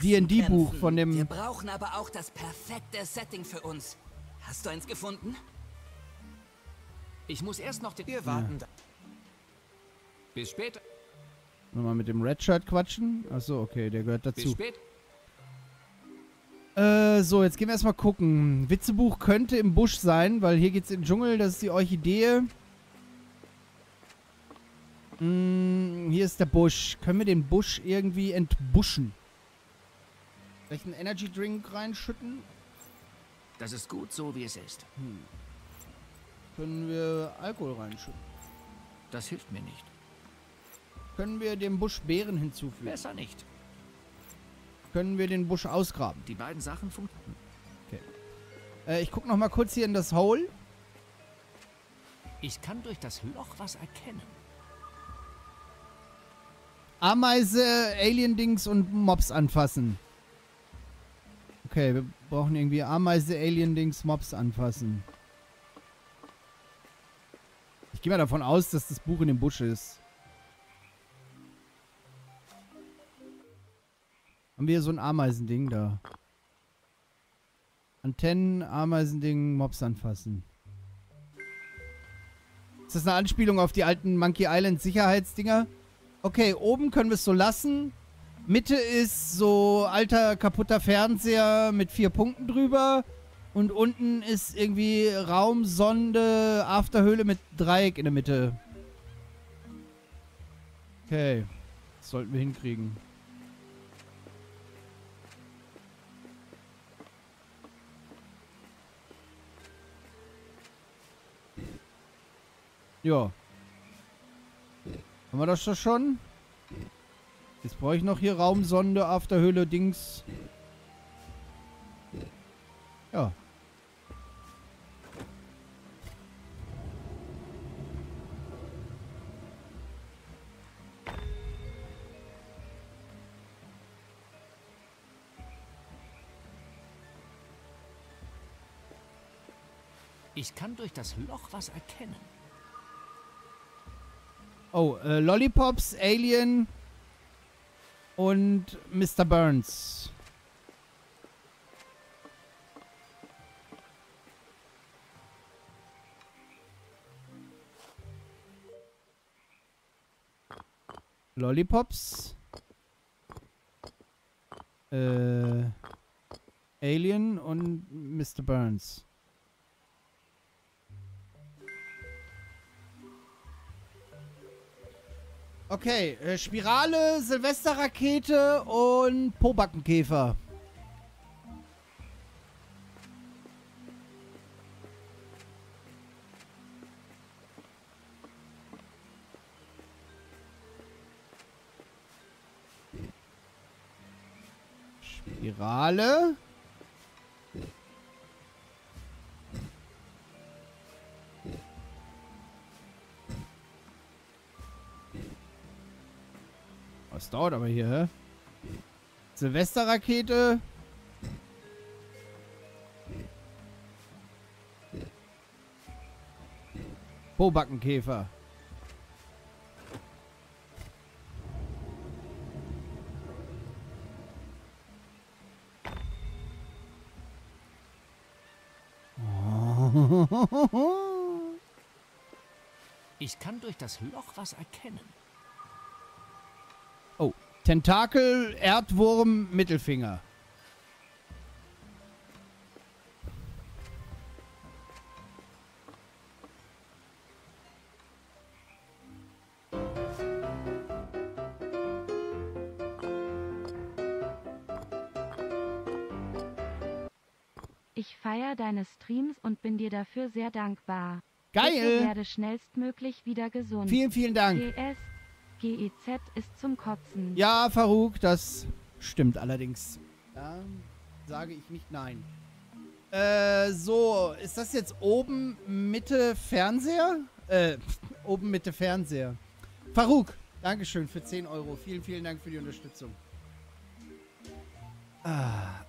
Speaker 1: D&D-Buch von dem-
Speaker 25: Wir brauchen aber auch das perfekte Setting für uns. Hast du eins gefunden?
Speaker 4: Ich muss erst noch den...
Speaker 24: Wir warten da.
Speaker 4: Bis später.
Speaker 1: Nochmal mit dem Red Shirt quatschen. Achso, okay, der gehört
Speaker 4: Bis
Speaker 1: dazu.
Speaker 4: spät.
Speaker 1: Äh, so, jetzt gehen wir erstmal gucken. Witzebuch könnte im Busch sein, weil hier geht's in den Dschungel, das ist die Orchidee. Mm, hier ist der Busch. Können wir den Busch irgendwie entbuschen? Vielleicht einen Energy Drink reinschütten?
Speaker 4: Das ist gut so, wie es ist.
Speaker 1: Hm. Können wir Alkohol reinschütten?
Speaker 4: Das hilft mir nicht.
Speaker 1: Können wir dem Busch Beeren hinzufügen?
Speaker 4: Besser nicht.
Speaker 1: Können wir den Busch ausgraben?
Speaker 4: Die beiden Sachen funktionieren.
Speaker 1: Okay. Äh, ich guck noch mal kurz hier in das Hole.
Speaker 4: Ich kann durch das Loch was erkennen.
Speaker 1: Ameise, Alien-Dings und Mobs anfassen. Okay, wir brauchen irgendwie Ameise, Alien-Dings, Mobs anfassen. Ich gehe mal davon aus, dass das Buch in dem Busch ist. Haben wir hier so ein Ameisending da? Antennen, Ameisending, Mobs anfassen. Ist das eine Anspielung auf die alten Monkey Island Sicherheitsdinger? Okay, oben können wir es so lassen. Mitte ist so alter kaputter Fernseher mit vier Punkten drüber. Und unten ist irgendwie Raumsonde, Afterhöhle mit Dreieck in der Mitte. Okay. Das sollten wir hinkriegen. Ja. Haben wir das doch schon? Jetzt brauche ich noch hier Raumsonde, Afterhöhle, Dings. Ja.
Speaker 4: Ich kann durch das Loch was erkennen.
Speaker 1: Oh, äh, Lollipops, Alien und Mr. Burns. Lollipops. Äh, Alien und Mr. Burns. Okay, äh, Spirale, Silvesterrakete und Pobackenkäfer. Spirale. Das dauert aber hier, hä? Silvesterrakete. Pobackenkäfer.
Speaker 4: Ich kann durch das Loch was erkennen.
Speaker 1: Tentakel, Erdwurm, Mittelfinger.
Speaker 3: Ich feiere deine Streams und bin dir dafür sehr dankbar.
Speaker 1: Geil.
Speaker 3: Bitte werde schnellstmöglich wieder gesund.
Speaker 1: Vielen, vielen Dank.
Speaker 3: GS, GEZ ist zum Kotzen.
Speaker 1: Ja, Farouk, das stimmt allerdings. Da sage ich nicht nein. Äh, so, ist das jetzt oben Mitte Fernseher? Äh, oben Mitte Fernseher. Farouk, Dankeschön für 10 Euro. Vielen, vielen Dank für die Unterstützung. Ah.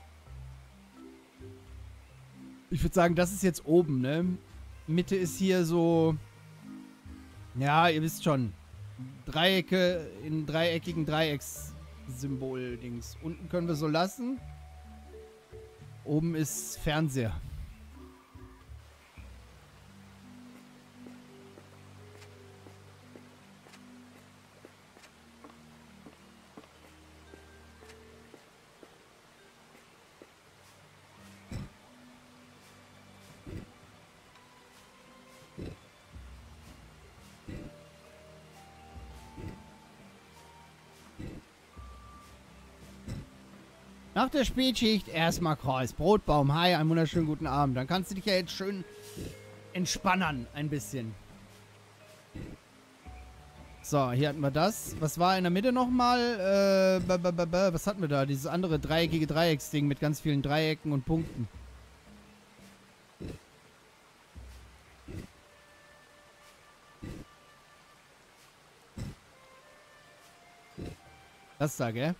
Speaker 1: Ich würde sagen, das ist jetzt oben, ne? Mitte ist hier so... Ja, ihr wisst schon. Dreiecke in dreieckigen Dreieckssymbol-Dings. Unten können wir so lassen. Oben ist Fernseher. Nach der Spätschicht erstmal Kreuz. Brotbaum. Hi, einen wunderschönen guten Abend. Dann kannst du dich ja jetzt schön entspannen ein bisschen. So, hier hatten wir das. Was war in der Mitte nochmal? Äh, was hatten wir da? Dieses andere dreieckige Dreiecksding mit ganz vielen Dreiecken und Punkten. Das da, gell?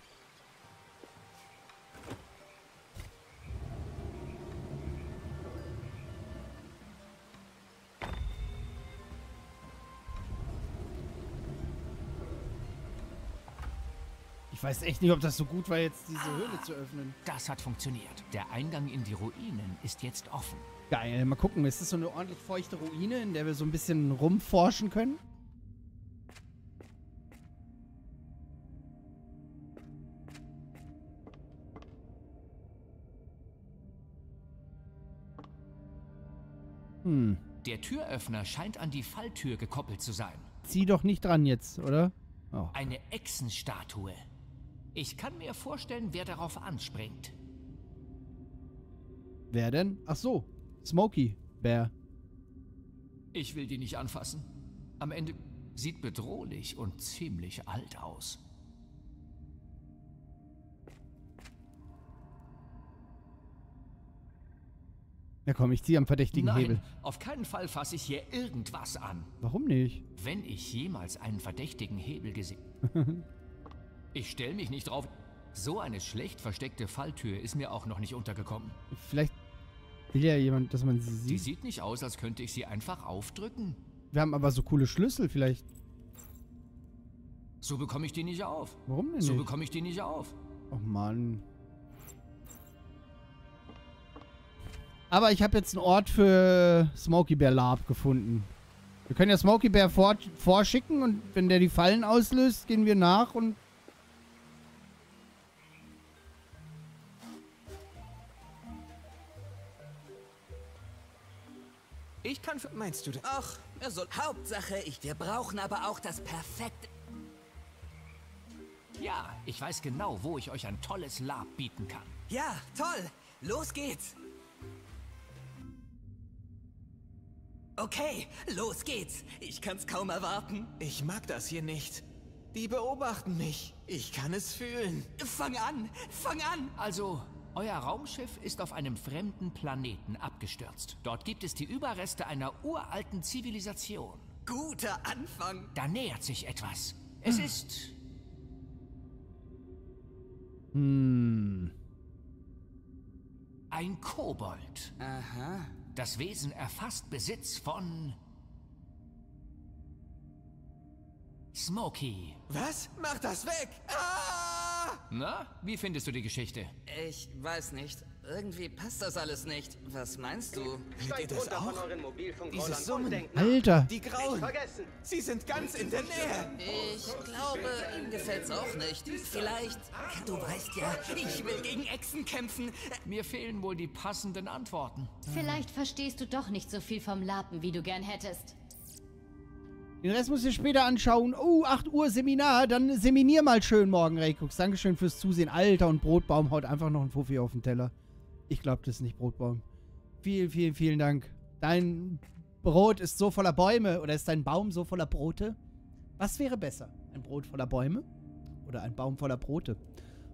Speaker 1: Weiß echt nicht, ob das so gut war, jetzt diese Höhle zu öffnen.
Speaker 4: Das hat funktioniert. Der Eingang in die Ruinen ist jetzt offen.
Speaker 1: Geil, mal gucken. Ist das so eine ordentlich feuchte Ruine, in der wir so ein bisschen rumforschen können? Hm.
Speaker 4: Der Türöffner scheint an die Falltür gekoppelt zu sein.
Speaker 1: Zieh doch nicht dran jetzt, oder? Oh.
Speaker 4: Eine Echsenstatue. Ich kann mir vorstellen, wer darauf anspringt.
Speaker 1: Wer denn? Ach so, Smokey Bear.
Speaker 4: Ich will die nicht anfassen. Am Ende sieht bedrohlich und ziemlich alt aus.
Speaker 1: Ja komm, ich ziehe am verdächtigen
Speaker 4: Nein,
Speaker 1: Hebel.
Speaker 4: auf keinen Fall fasse ich hier irgendwas an.
Speaker 1: Warum nicht?
Speaker 4: Wenn ich jemals einen verdächtigen Hebel gesehen... ich stelle mich nicht drauf. So eine schlecht versteckte Falltür ist mir auch noch nicht untergekommen.
Speaker 1: Vielleicht will ja jemand, dass man sie
Speaker 4: Die
Speaker 1: sieht.
Speaker 4: sieht nicht aus, als könnte ich sie einfach aufdrücken.
Speaker 1: Wir haben aber so coole Schlüssel, vielleicht.
Speaker 4: So bekomme ich die nicht auf.
Speaker 1: Warum denn
Speaker 4: So
Speaker 1: nicht?
Speaker 4: bekomme ich die nicht auf.
Speaker 1: Oh Mann. Aber ich habe jetzt einen Ort für Smokey Bear Lab gefunden. Wir können ja Smokey Bear vor vorschicken und wenn der die Fallen auslöst, gehen wir nach und...
Speaker 24: Ich kann für... Meinst du das?
Speaker 25: Ach, er soll... Hauptsache, ich... Wir brauchen aber auch das perfekte...
Speaker 4: Ja, ich weiß genau, wo ich euch ein tolles Lab bieten kann.
Speaker 25: Ja, toll. Los geht's. Okay, los geht's. Ich kann's kaum erwarten.
Speaker 24: Ich mag das hier nicht. Die beobachten mich. Ich kann es fühlen.
Speaker 25: Fang an, fang an.
Speaker 4: Also, euer Raumschiff ist auf einem fremden Planeten abgestürzt. Dort gibt es die Überreste einer uralten Zivilisation.
Speaker 25: Guter Anfang.
Speaker 4: Da nähert sich etwas. Es ist
Speaker 1: Hm.
Speaker 4: ein Kobold.
Speaker 25: Aha.
Speaker 4: Das Wesen erfasst Besitz von Smokey.
Speaker 24: Was? Mach das weg! Ah!
Speaker 4: Na, wie findest du die Geschichte?
Speaker 25: Ich weiß nicht. Irgendwie passt das alles nicht. Was meinst du?
Speaker 24: Hört ihr das auch? Dieses Summen.
Speaker 1: Alter.
Speaker 24: Die Grauen. Sie sind ganz in der Nähe.
Speaker 25: Ich glaube, ihm gefällt's auch nicht. Vielleicht, du weißt ja, ich will gegen Echsen kämpfen.
Speaker 4: Mir fehlen wohl die passenden Antworten.
Speaker 7: Vielleicht verstehst du doch nicht so viel vom Lapen, wie du gern hättest.
Speaker 1: Den Rest muss ich später anschauen. Oh, 8 Uhr Seminar. Dann seminier mal schön morgen, Reykux. Dankeschön fürs Zusehen. Alter, und Brotbaum haut einfach noch einen Fuffi auf den Teller. Ich glaube, das ist nicht Brotbaum. Vielen, vielen, vielen Dank. Dein Brot ist so voller Bäume. Oder ist dein Baum so voller Brote? Was wäre besser? Ein Brot voller Bäume? Oder ein Baum voller Brote?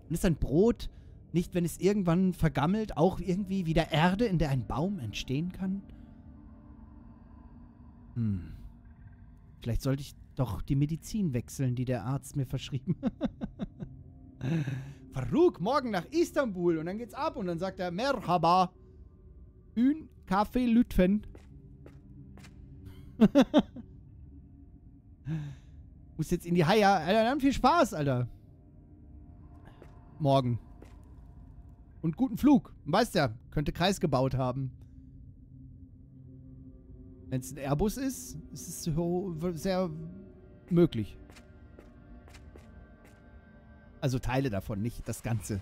Speaker 1: Und ist ein Brot nicht, wenn es irgendwann vergammelt, auch irgendwie wieder Erde, in der ein Baum entstehen kann? Hm. Vielleicht sollte ich doch die Medizin wechseln, die der Arzt mir verschrieben. Farouk, morgen nach Istanbul. Und dann geht's ab. Und dann sagt er, Merhaba. Ün Kaffee Lütfen. Muss jetzt in die Haia. Alter, dann viel Spaß, Alter. Morgen. Und guten Flug. Weißt ja, könnte Kreis gebaut haben. Wenn es ein Airbus ist, ist es sehr möglich. Also Teile davon, nicht das Ganze.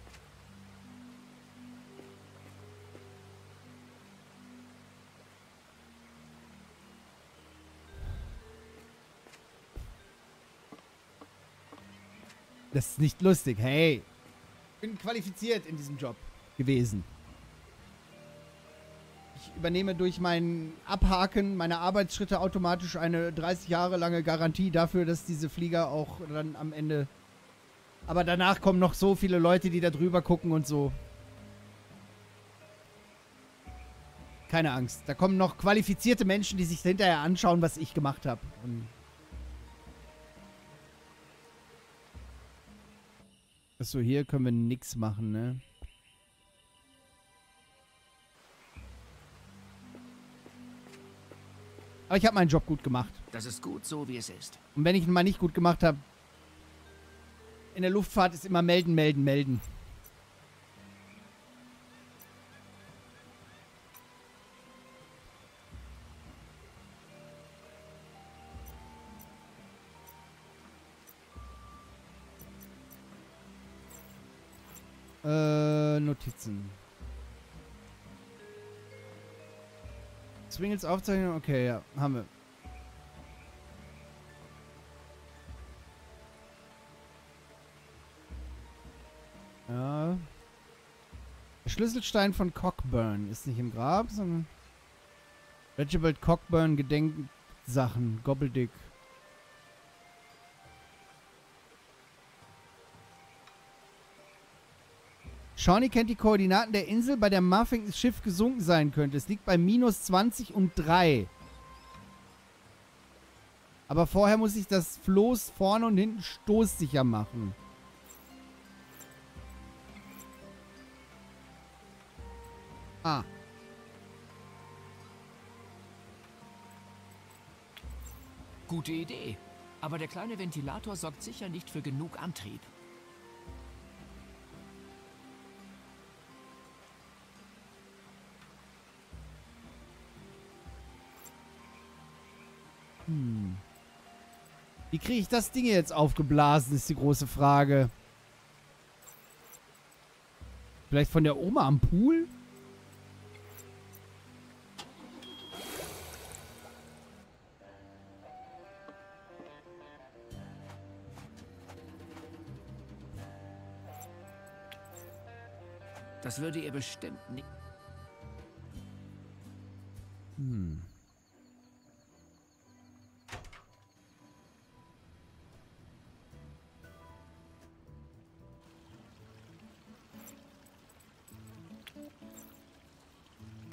Speaker 1: Das ist nicht lustig. Hey. Ich bin qualifiziert in diesem Job gewesen. Übernehme durch mein Abhaken meiner Arbeitsschritte automatisch eine 30 Jahre lange Garantie dafür, dass diese Flieger auch dann am Ende. Aber danach kommen noch so viele Leute, die da drüber gucken und so. Keine Angst. Da kommen noch qualifizierte Menschen, die sich hinterher anschauen, was ich gemacht habe. Achso, hier können wir nichts machen, ne? Aber ich habe meinen Job gut gemacht.
Speaker 4: Das ist gut so, wie es ist.
Speaker 1: Und wenn ich ihn mal nicht gut gemacht habe, in der Luftfahrt ist immer melden, melden, melden. Äh, Notizen. Zwingels Aufzeichnung, okay, ja, haben wir. Ja. Der Schlüsselstein von Cockburn ist nicht im Grab, sondern Reginald Cockburn Gedenksachen, Gobbledick. Shawnee kennt die Koordinaten der Insel, bei der Muffins Schiff gesunken sein könnte. Es liegt bei minus 20 und 3. Aber vorher muss ich das Floß vorne und hinten stoßsicher machen. Ah.
Speaker 4: Gute Idee. Aber der kleine Ventilator sorgt sicher nicht für genug Antrieb.
Speaker 1: Hm. Wie kriege ich das Ding jetzt aufgeblasen, ist die große Frage. Vielleicht von der Oma am Pool?
Speaker 4: Das würde ihr bestimmt nicht...
Speaker 1: Hm.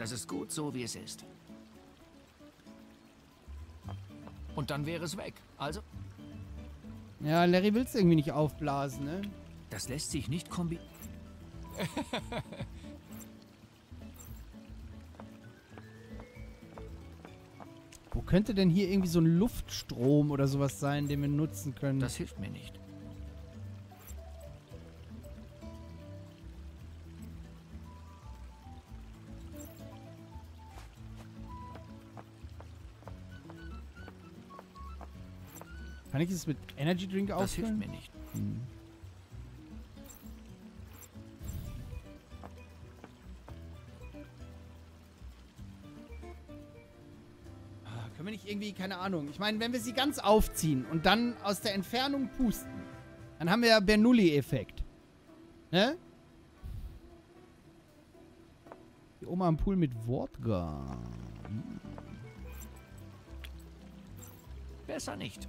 Speaker 4: Das ist gut so, wie es ist. Und dann wäre es weg. Also,
Speaker 1: Ja, Larry will es irgendwie nicht aufblasen, ne?
Speaker 4: das lässt sich nicht kombinieren.
Speaker 1: Wo könnte denn hier irgendwie so ein Luftstrom oder sowas sein, den wir nutzen können?
Speaker 4: Das hilft mir nicht.
Speaker 1: Kann ich es mit Energy Drink
Speaker 4: Das hilft mir nicht.
Speaker 1: Hm. Ah, Können wir nicht irgendwie, keine Ahnung. Ich meine, wenn wir sie ganz aufziehen und dann aus der Entfernung pusten, dann haben wir ja Bernoulli-Effekt. Ne? Die Oma am Pool mit Wodka. Hm.
Speaker 4: Besser nicht.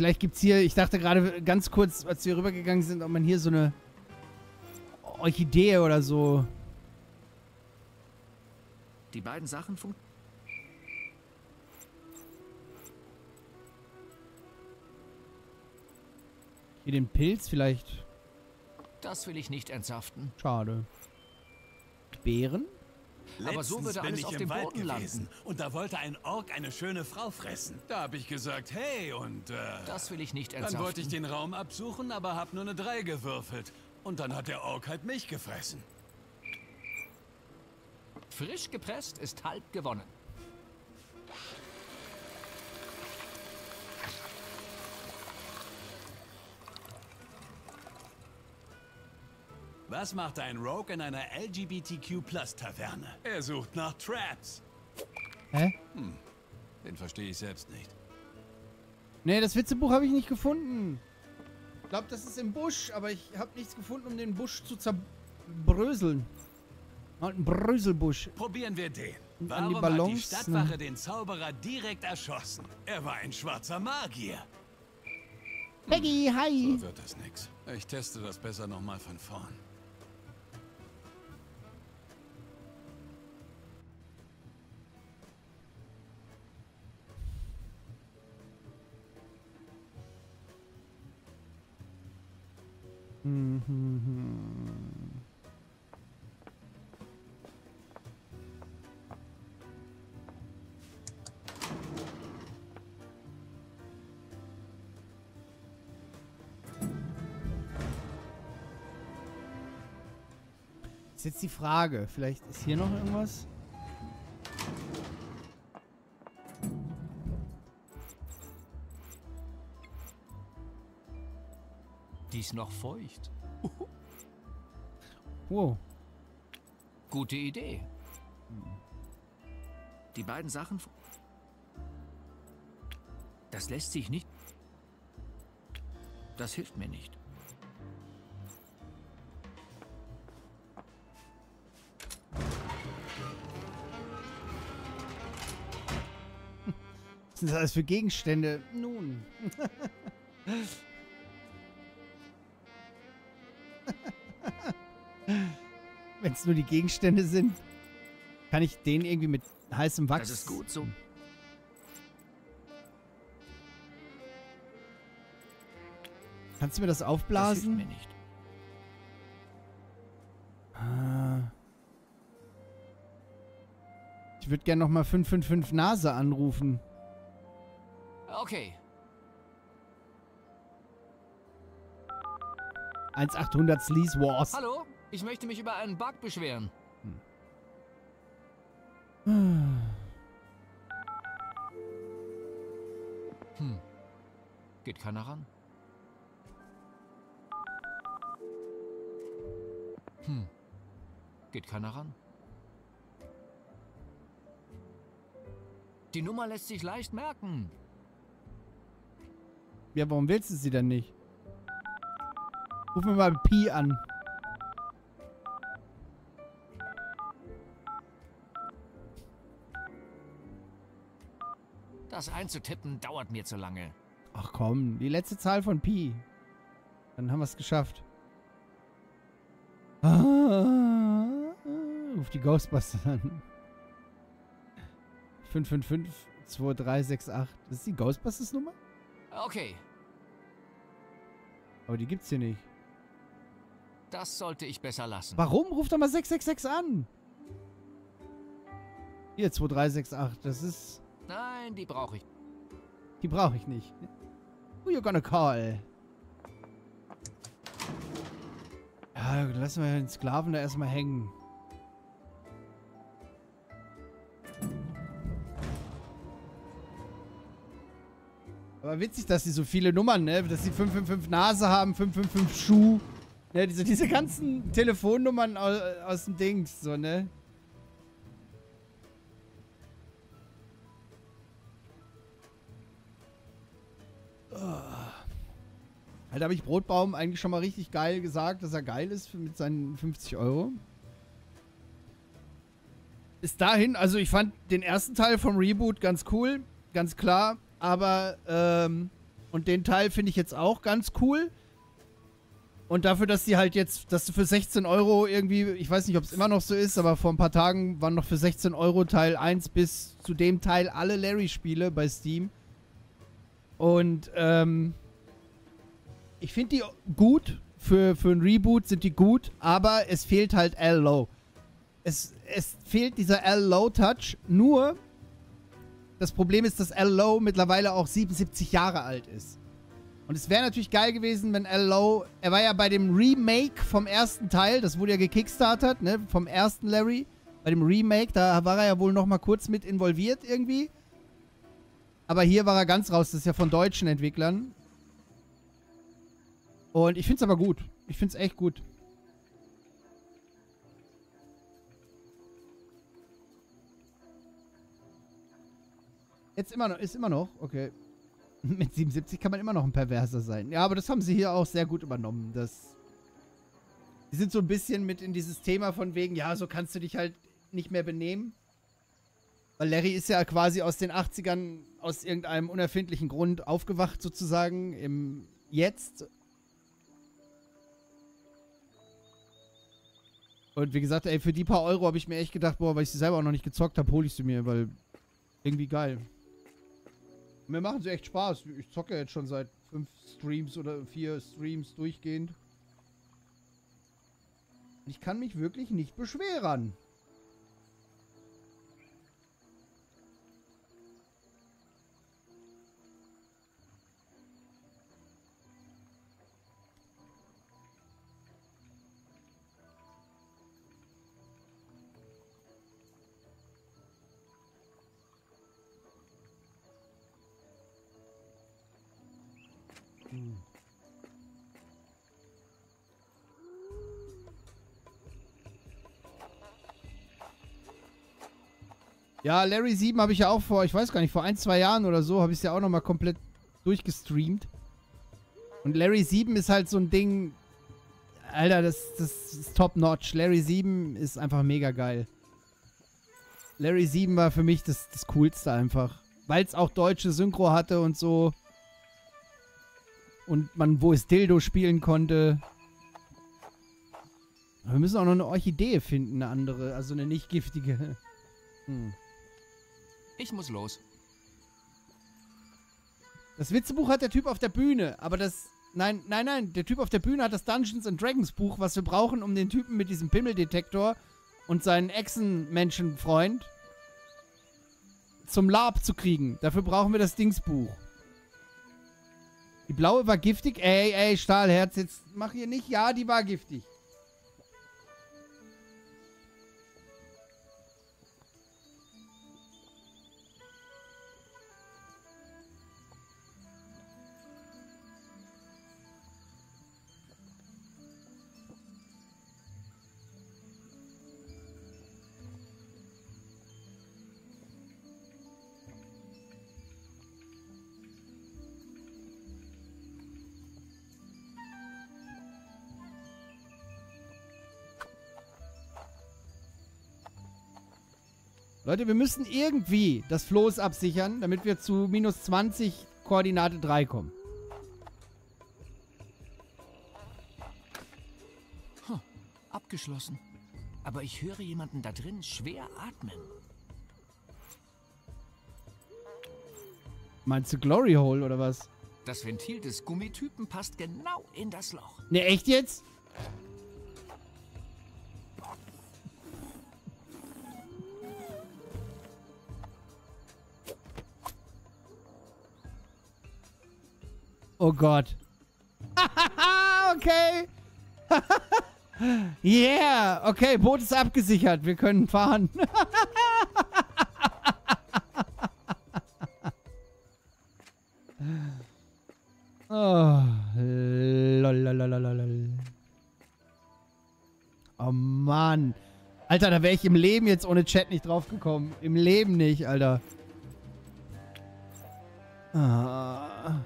Speaker 1: Vielleicht gibt's hier, ich dachte gerade ganz kurz, als wir rübergegangen sind, ob man hier so eine Orchidee oder so.
Speaker 4: Die beiden Sachen fun
Speaker 1: Hier den Pilz vielleicht.
Speaker 4: Das will ich nicht entsaften.
Speaker 1: Schade. Beeren?
Speaker 4: Aber so würde
Speaker 14: bin
Speaker 4: alles
Speaker 14: ich
Speaker 4: auf dem
Speaker 14: Wald
Speaker 4: Boden landen.
Speaker 14: und da wollte ein Ork eine schöne Frau fressen. Da habe ich gesagt, hey und äh,
Speaker 4: Das will ich nicht
Speaker 14: dann
Speaker 4: entsaften.
Speaker 14: wollte ich den Raum absuchen, aber hab nur eine 3 gewürfelt. Und dann hat der Ork halt mich gefressen.
Speaker 4: Frisch gepresst ist halb gewonnen.
Speaker 14: Was macht ein Rogue in einer LGBTQ-Plus-Taverne? Er sucht nach Traps.
Speaker 1: Hä?
Speaker 14: Hm, den verstehe ich selbst nicht.
Speaker 1: Nee, das Witzebuch habe ich nicht gefunden. Ich glaube, das ist im Busch, aber ich habe nichts gefunden, um den Busch zu zerbröseln. Ein Bröselbusch.
Speaker 14: Probieren wir den.
Speaker 1: Und an die
Speaker 14: Warum hat die Stadtwache
Speaker 1: ne?
Speaker 14: den Zauberer direkt erschossen? Er war ein schwarzer Magier.
Speaker 1: Peggy, hi.
Speaker 14: So wird das nix. Ich teste das besser nochmal von vorn.
Speaker 1: Hm. Ist jetzt die Frage, vielleicht ist hier noch irgendwas?
Speaker 4: Ist noch feucht.
Speaker 1: Wow.
Speaker 4: Gute Idee. Die beiden Sachen. Das lässt sich nicht. Das hilft mir nicht.
Speaker 1: Was sind das alles für Gegenstände? Nun. Wenn es nur die Gegenstände sind, kann ich den irgendwie mit heißem Wachs...
Speaker 4: Das ist gut so.
Speaker 1: Kannst du mir das
Speaker 4: Das
Speaker 1: aufblasen?
Speaker 4: hilft mir nicht.
Speaker 1: Ah. Ich würde gerne nochmal 555 Nase anrufen.
Speaker 4: Okay.
Speaker 1: 1800 Sleaze Wars.
Speaker 4: Hallo? Ich möchte mich über einen Bug beschweren. Hm. Geht keiner ran? Hm. Geht keiner ran? Die Nummer lässt sich leicht merken.
Speaker 1: Ja, warum willst du sie denn nicht? Ruf mir mal Pi an.
Speaker 4: Das einzutippen dauert mir zu lange.
Speaker 1: Ach komm, die letzte Zahl von Pi. Dann haben wir es geschafft. Ah, ruf die Ghostbusters an. 555 2368. Das ist die Ghostbusters-Nummer?
Speaker 4: Okay,
Speaker 1: Aber die gibt's hier nicht.
Speaker 4: das sollte ich besser lassen.
Speaker 1: Warum? Ruf doch mal 666 an. Hier, 2368. Das ist...
Speaker 4: Nein, die brauche ich.
Speaker 1: Die brauche ich nicht. Who you gonna call? Ja, lassen wir den Sklaven da erstmal hängen. Aber witzig, dass sie so viele Nummern, ne? Dass sie 555 Nase haben, 555 Schuh. Ne, diese, diese ganzen Telefonnummern aus, aus dem Dings, so, ne? Halt habe ich Brotbaum eigentlich schon mal richtig geil gesagt, dass er geil ist mit seinen 50 Euro. Bis dahin, also ich fand den ersten Teil vom Reboot ganz cool, ganz klar, aber ähm, und den Teil finde ich jetzt auch ganz cool. Und dafür, dass die halt jetzt, dass du für 16 Euro irgendwie, ich weiß nicht, ob es immer noch so ist, aber vor ein paar Tagen waren noch für 16 Euro Teil 1 bis zu dem Teil alle Larry-Spiele bei Steam. Und ähm, ich finde die gut. Für, für ein Reboot sind die gut, aber es fehlt halt L-Low. Es, es fehlt dieser L-Low-Touch. Nur, das Problem ist, dass L-Low mittlerweile auch 77 Jahre alt ist. Und es wäre natürlich geil gewesen, wenn L-Low, er war ja bei dem Remake vom ersten Teil, das wurde ja gekickstartert, ne, vom ersten Larry. Bei dem Remake, da war er ja wohl noch mal kurz mit involviert irgendwie. Aber hier war er ganz raus, das ist ja von deutschen Entwicklern. Und ich find's aber gut. Ich find's echt gut. Jetzt immer noch, ist immer noch, okay. Mit 77 kann man immer noch ein Perverser sein. Ja, aber das haben sie hier auch sehr gut übernommen. Das. Die sind so ein bisschen mit in dieses Thema von wegen, ja, so kannst du dich halt nicht mehr benehmen. Weil Larry ist ja quasi aus den 80ern aus irgendeinem unerfindlichen Grund aufgewacht, sozusagen, im Jetzt. Und wie gesagt, ey, für die paar Euro habe ich mir echt gedacht, boah, weil ich sie selber auch noch nicht gezockt habe, hole ich sie mir, weil irgendwie geil. Mir machen sie echt Spaß. Ich zocke jetzt schon seit fünf Streams oder vier Streams durchgehend. Ich kann mich wirklich nicht beschweren. Ja, Larry 7 habe ich ja auch vor, ich weiß gar nicht, vor ein, zwei Jahren oder so, habe ich es ja auch nochmal komplett durchgestreamt. Und Larry 7 ist halt so ein Ding. Alter, das, das ist top-notch. Larry 7 ist einfach mega geil. Larry 7 war für mich das, das Coolste einfach. Weil es auch deutsche Synchro hatte und so. Und man, wo es Dildo spielen konnte. Aber wir müssen auch noch eine Orchidee finden, eine andere. Also eine nicht giftige. Hm.
Speaker 4: Ich muss los.
Speaker 1: Das Witzebuch hat der Typ auf der Bühne, aber das. Nein, nein, nein. Der Typ auf der Bühne hat das Dungeons and Dragons Buch, was wir brauchen, um den Typen mit diesem Pimmeldetektor und seinen Echsenmenschenfreund zum Lab zu kriegen. Dafür brauchen wir das Dingsbuch. Die blaue war giftig. Ey, ey, Stahlherz, jetzt mach hier nicht. Ja, die war giftig. Leute, wir müssen irgendwie das Floß absichern, damit wir zu minus 20 Koordinate 3 kommen.
Speaker 4: Huh, abgeschlossen. Aber ich höre jemanden da drin schwer atmen.
Speaker 1: Meinst du Glory Hole oder was?
Speaker 4: Das Ventil des Gummitypen passt genau in das Loch.
Speaker 1: Ne, echt jetzt? Oh Gott. okay. yeah. Okay, Boot ist abgesichert. Wir können fahren. oh. Lololololol. Oh Mann. Alter, da wäre ich im Leben jetzt ohne Chat nicht drauf gekommen. Im Leben nicht, Alter. Ah.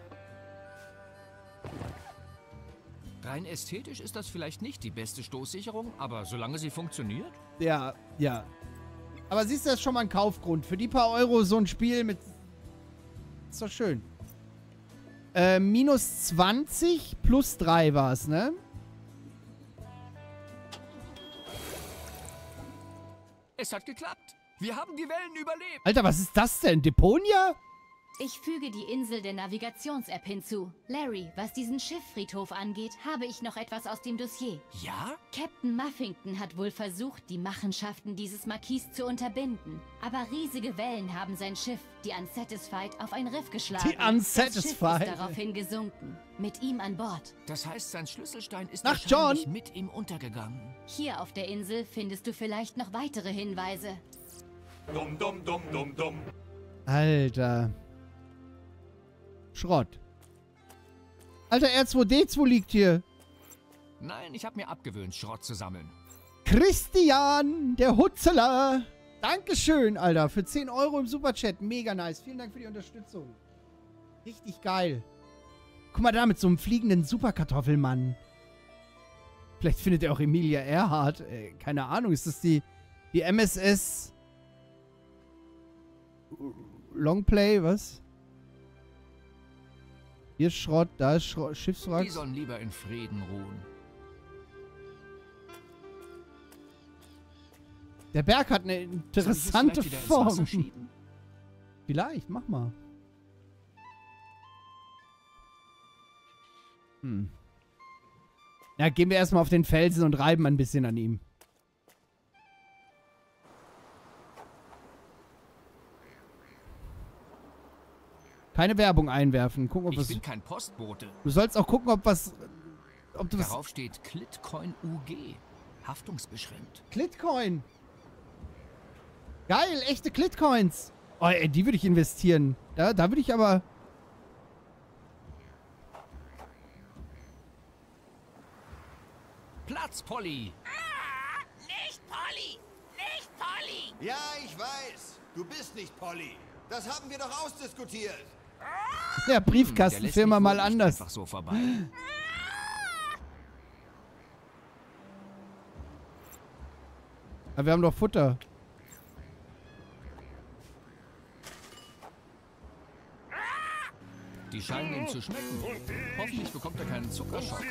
Speaker 4: Rein ästhetisch ist das vielleicht nicht die beste Stoßsicherung, aber solange sie funktioniert.
Speaker 1: Ja, ja. Aber siehst du, das ist schon mal ein Kaufgrund. Für die paar Euro so ein Spiel mit... Ist doch schön. Äh, minus 20 plus 3 war es, ne?
Speaker 4: Es hat geklappt. Wir haben die Wellen überlebt.
Speaker 1: Alter, was ist das denn? Deponia?
Speaker 7: Ich füge die Insel der Navigations-App hinzu. Larry, was diesen Schifffriedhof angeht, habe ich noch etwas aus dem Dossier.
Speaker 4: Ja?
Speaker 7: Captain Muffington hat wohl versucht, die Machenschaften dieses Marquis zu unterbinden. Aber riesige Wellen haben sein Schiff, die Unsatisfied, auf ein Riff geschlagen.
Speaker 1: Die Unsatisfied?
Speaker 7: Das Schiff ist daraufhin gesunken. Mit ihm an Bord.
Speaker 4: Das heißt, sein Schlüsselstein ist
Speaker 1: Ach, John.
Speaker 4: mit ihm untergegangen.
Speaker 7: Hier auf der Insel findest du vielleicht noch weitere Hinweise.
Speaker 14: Dumm, dumm, dumm, dumm, dumm.
Speaker 1: Alter. Schrott. Alter, R2D2 liegt hier.
Speaker 4: Nein, ich habe mir abgewöhnt, Schrott zu sammeln.
Speaker 1: Christian, der Hutzeler. Dankeschön, Alter, für 10 Euro im Superchat. Mega nice. Vielen Dank für die Unterstützung. Richtig geil. Guck mal da mit so einem fliegenden Superkartoffelmann. Vielleicht findet er auch Emilia Earhart. Äh, keine Ahnung, ist das die, die MSS Longplay, was? Hier ist Schrott, da ist Schrott,
Speaker 4: Die
Speaker 1: Schiffswrack.
Speaker 4: sollen lieber in Frieden ruhen.
Speaker 1: Der Berg hat eine interessante Form. Vielleicht, mach mal. Hm. Ja, gehen wir erstmal auf den Felsen und reiben ein bisschen an ihm. Keine Werbung einwerfen. Gucken, ob
Speaker 4: Ich
Speaker 1: was.
Speaker 4: bin kein Postbote.
Speaker 1: Du sollst auch gucken, ob was. Ob du was.
Speaker 4: Darauf steht Clitcoin UG. Haftungsbeschränkt.
Speaker 1: Clitcoin. Geil, echte Clitcoins. Oh, ey, die würde ich investieren. Da, da würde ich aber.
Speaker 4: Platz, Polly!
Speaker 12: Nicht Polly! Nicht Polly!
Speaker 15: Ja, ich weiß.
Speaker 26: Du bist nicht Polly. Das haben wir doch ausdiskutiert.
Speaker 1: Ja, Briefkastenfirma mal anders.
Speaker 4: Einfach so vorbei.
Speaker 1: Aber wir haben doch Futter.
Speaker 4: Die scheinen ihm zu schmecken. Hoffentlich bekommt er keinen Zuckerschock.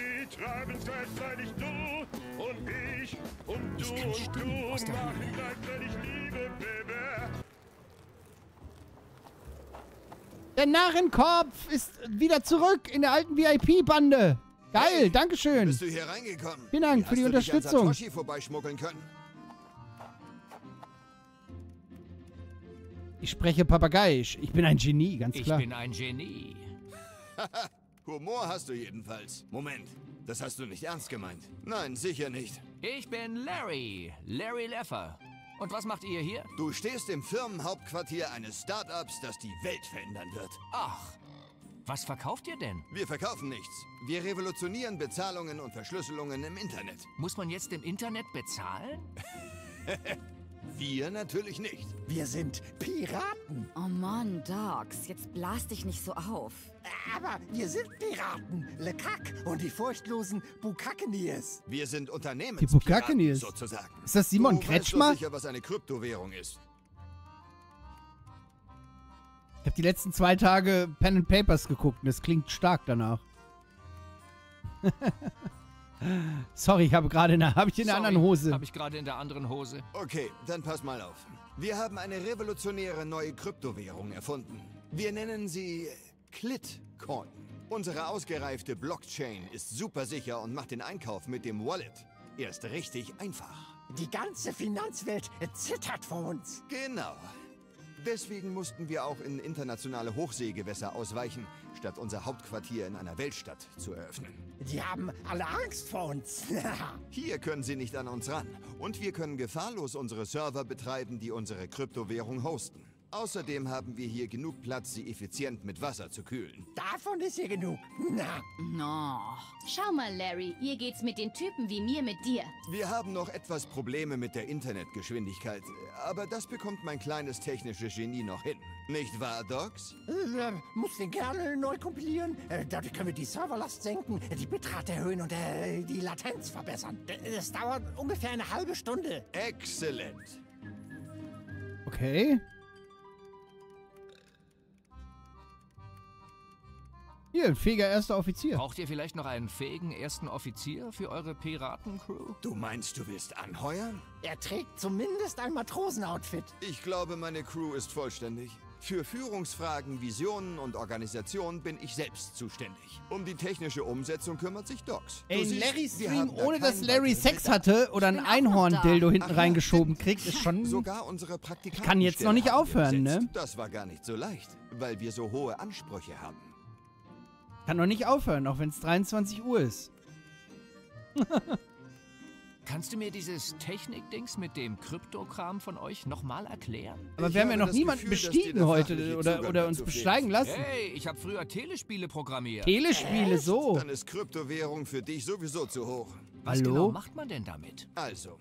Speaker 2: Ich
Speaker 4: kann Stimmen aus der Höhle.
Speaker 2: gleichzeitig Liebe, Baby.
Speaker 1: Der Narrenkopf ist wieder zurück in der alten VIP-Bande. Geil, Dankeschön.
Speaker 26: Bist du hier reingekommen?
Speaker 1: Vielen Dank
Speaker 26: Wie
Speaker 1: für die
Speaker 26: hast du dich an
Speaker 1: Unterstützung.
Speaker 26: Satoshi vorbeischmuggeln können?
Speaker 1: Ich spreche Papageisch. Ich bin ein Genie, ganz
Speaker 4: Ich
Speaker 1: klar.
Speaker 4: bin ein Genie.
Speaker 26: Humor hast du jedenfalls. Moment, das hast du nicht ernst gemeint. Nein, sicher nicht.
Speaker 4: Ich bin Larry. Larry Leffer. Und was macht ihr hier?
Speaker 26: Du stehst im Firmenhauptquartier eines Startups, das die Welt verändern wird.
Speaker 4: Ach, was verkauft ihr denn?
Speaker 26: Wir verkaufen nichts. Wir revolutionieren Bezahlungen und Verschlüsselungen im Internet.
Speaker 4: Muss man jetzt im Internet bezahlen?
Speaker 26: Wir natürlich nicht.
Speaker 27: Wir sind Piraten.
Speaker 17: Oh Mann, Dogs, jetzt blas dich nicht so auf.
Speaker 27: Aber wir sind Piraten. Le Cac und die furchtlosen Bukakeniers.
Speaker 26: Wir sind
Speaker 1: Die
Speaker 26: Unternehmenspiraten
Speaker 1: Buccaneers.
Speaker 26: sozusagen.
Speaker 1: Ist das Simon
Speaker 26: du
Speaker 1: Kretschmer?
Speaker 26: Doch sicher, was eine Kryptowährung ist.
Speaker 1: Ich habe die letzten zwei Tage Pen and Papers geguckt und das klingt stark danach. Sorry, ich habe gerade eine, habe ich in der
Speaker 4: Sorry,
Speaker 1: anderen Hose.
Speaker 4: Habe ich gerade in der anderen Hose.
Speaker 26: Okay, dann pass mal auf. Wir haben eine revolutionäre neue Kryptowährung erfunden. Wir nennen sie Clitcoin. Unsere ausgereifte Blockchain ist super sicher und macht den Einkauf mit dem Wallet erst richtig einfach.
Speaker 27: Die ganze Finanzwelt zittert vor uns.
Speaker 26: Genau. Deswegen mussten wir auch in internationale Hochseegewässer ausweichen, statt unser Hauptquartier in einer Weltstadt zu eröffnen.
Speaker 27: Die haben alle Angst vor uns.
Speaker 26: Hier können sie nicht an uns ran. Und wir können gefahrlos unsere Server betreiben, die unsere Kryptowährung hosten. Außerdem haben wir hier genug Platz, sie effizient mit Wasser zu kühlen.
Speaker 27: Davon ist hier genug. Na.
Speaker 7: No. Schau mal, Larry, ihr geht's mit den Typen wie mir mit dir.
Speaker 26: Wir haben noch etwas Probleme mit der Internetgeschwindigkeit, aber das bekommt mein kleines technisches Genie noch hin. Nicht wahr, Docs?
Speaker 27: Äh, muss den Kernel neu kompilieren. Äh, dadurch können wir die Serverlast senken, die Bitrate erhöhen und äh, die Latenz verbessern. Das dauert ungefähr eine halbe Stunde.
Speaker 26: Exzellent.
Speaker 1: Okay. Hier, ein fähiger erster Offizier.
Speaker 4: Braucht ihr vielleicht noch einen fähigen ersten Offizier für eure Piratencrew?
Speaker 26: Du meinst, du willst anheuern?
Speaker 27: Er trägt zumindest ein Matrosenoutfit.
Speaker 26: Ich glaube, meine Crew ist vollständig. Für Führungsfragen, Visionen und Organisation bin ich selbst zuständig. Um die technische Umsetzung kümmert sich Docs. Du
Speaker 1: Ey, ein
Speaker 26: siehst, haben da
Speaker 1: ohne dass Larry Sex hatte oder ein Einhorn-Dildo hinten
Speaker 26: Ach
Speaker 1: reingeschoben kriegt, ist schon...
Speaker 26: Sogar unsere Praktikanten.
Speaker 1: Ich kann jetzt noch nicht aufhören, ne?
Speaker 26: Das war gar nicht so leicht, weil wir so hohe Ansprüche haben.
Speaker 1: Kann noch nicht aufhören, auch wenn es 23 Uhr ist.
Speaker 4: Kannst du mir dieses Technik-Dings mit dem Kryptokram von euch nochmal erklären?
Speaker 1: Aber
Speaker 26: Ich
Speaker 1: wir haben ja noch niemanden
Speaker 26: Gefühl,
Speaker 1: bestiegen heute oder, oder uns besteigen lassen.
Speaker 4: Hey, ich habe früher Telespiele programmiert.
Speaker 1: Telespiele, so.
Speaker 26: Dann ist Kryptowährung für dich sowieso zu hoch.
Speaker 4: Was
Speaker 1: Hallo?
Speaker 4: genau macht man denn damit?
Speaker 26: Also,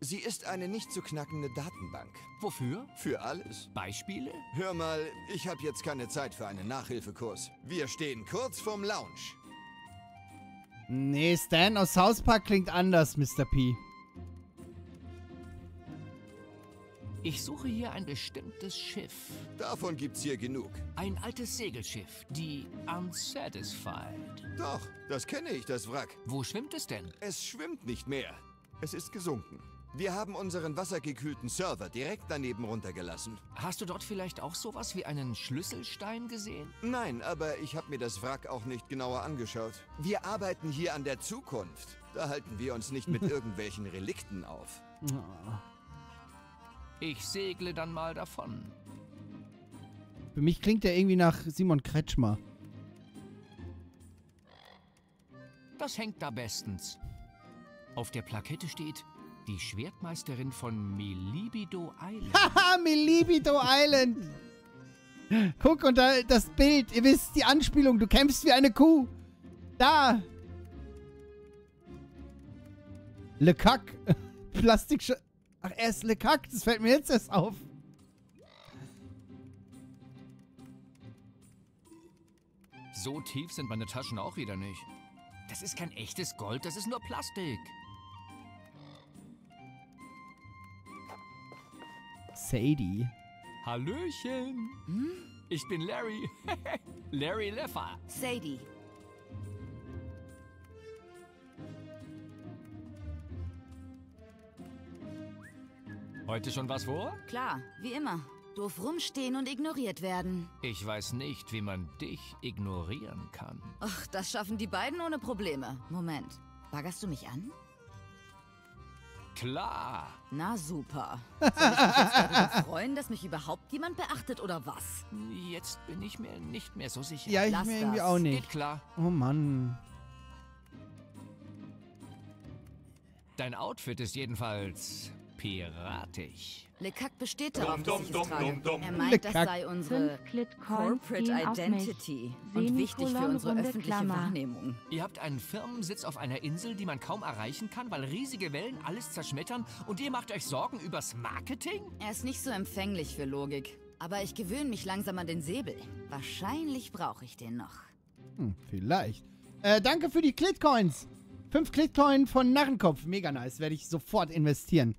Speaker 26: sie ist eine nicht zu knackende Datenbank.
Speaker 4: Wofür?
Speaker 26: Für alles.
Speaker 4: Beispiele?
Speaker 26: Hör mal, ich habe jetzt keine Zeit für einen Nachhilfekurs. Wir stehen kurz vorm Lounge.
Speaker 1: Nee, Stan aus South Park klingt anders, Mr. P.
Speaker 4: Ich suche hier ein bestimmtes Schiff.
Speaker 26: Davon gibt's hier genug.
Speaker 4: Ein altes Segelschiff, die Unsatisfied.
Speaker 26: Doch, das kenne ich, das Wrack.
Speaker 4: Wo schwimmt es denn?
Speaker 26: Es schwimmt nicht mehr. Es ist gesunken. Wir haben unseren wassergekühlten Server direkt daneben runtergelassen.
Speaker 4: Hast du dort vielleicht auch sowas wie einen Schlüsselstein gesehen?
Speaker 26: Nein, aber ich habe mir das Wrack auch nicht genauer angeschaut. Wir arbeiten hier an der Zukunft. Da halten wir uns nicht mit irgendwelchen Relikten auf.
Speaker 4: Ich segle dann mal davon.
Speaker 1: Für mich klingt der irgendwie nach Simon Kretschmer.
Speaker 4: Das hängt da bestens. Auf der Plakette steht die Schwertmeisterin von Melibido Island.
Speaker 1: Haha, Melibido Island! Guck, und da das Bild. Ihr wisst, die Anspielung. Du kämpfst wie eine Kuh. Da. Le Kack. Plastiksch... Ach, er ist Le Kack. Das fällt mir jetzt erst auf.
Speaker 4: So tief sind meine Taschen auch wieder nicht. Das ist kein echtes Gold, das ist nur Plastik.
Speaker 1: Sadie.
Speaker 4: Hallöchen. Ich bin Larry. Larry Leffer.
Speaker 17: Sadie.
Speaker 4: Heute schon was vor?
Speaker 17: Klar, wie immer. Doof rumstehen und ignoriert werden.
Speaker 4: Ich weiß nicht, wie man dich ignorieren kann.
Speaker 17: Ach, das schaffen die beiden ohne Probleme. Moment. Baggerst du mich an?
Speaker 4: Klar.
Speaker 17: Na super. Soll ich mich jetzt darüber freuen, dass mich überhaupt jemand beachtet oder was?
Speaker 4: Jetzt bin ich mir nicht mehr so sicher.
Speaker 1: Ja, ich
Speaker 17: Lass
Speaker 1: mir irgendwie
Speaker 17: das.
Speaker 1: auch nicht.
Speaker 4: Geht klar.
Speaker 1: Oh Mann.
Speaker 4: Dein Outfit ist jedenfalls piratisch.
Speaker 17: LeCac besteht darauf, dass ich es
Speaker 4: dum,
Speaker 17: trage.
Speaker 4: dum, dum.
Speaker 17: Er meint, das sei unsere Corporate. Identity und wichtig für unsere öffentliche. Wahrnehmung.
Speaker 4: Ihr habt einen Firmensitz auf einer Insel, die man kaum erreichen kann, weil riesige Wellen alles zerschmettern und ihr macht euch Sorgen übers Marketing?
Speaker 17: Er ist nicht so empfänglich für Logik. Aber ich gewöhne mich langsam an den Säbel. Wahrscheinlich brauche ich den noch.
Speaker 1: Hm, vielleicht. Äh, danke für die Clitcoins. Fünf Clitcoin von Narrenkopf. Mega nice. Werde ich sofort investieren.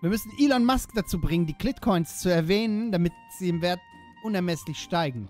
Speaker 1: Wir müssen Elon Musk dazu bringen, die Clitcoins zu erwähnen, damit sie im Wert unermesslich steigen.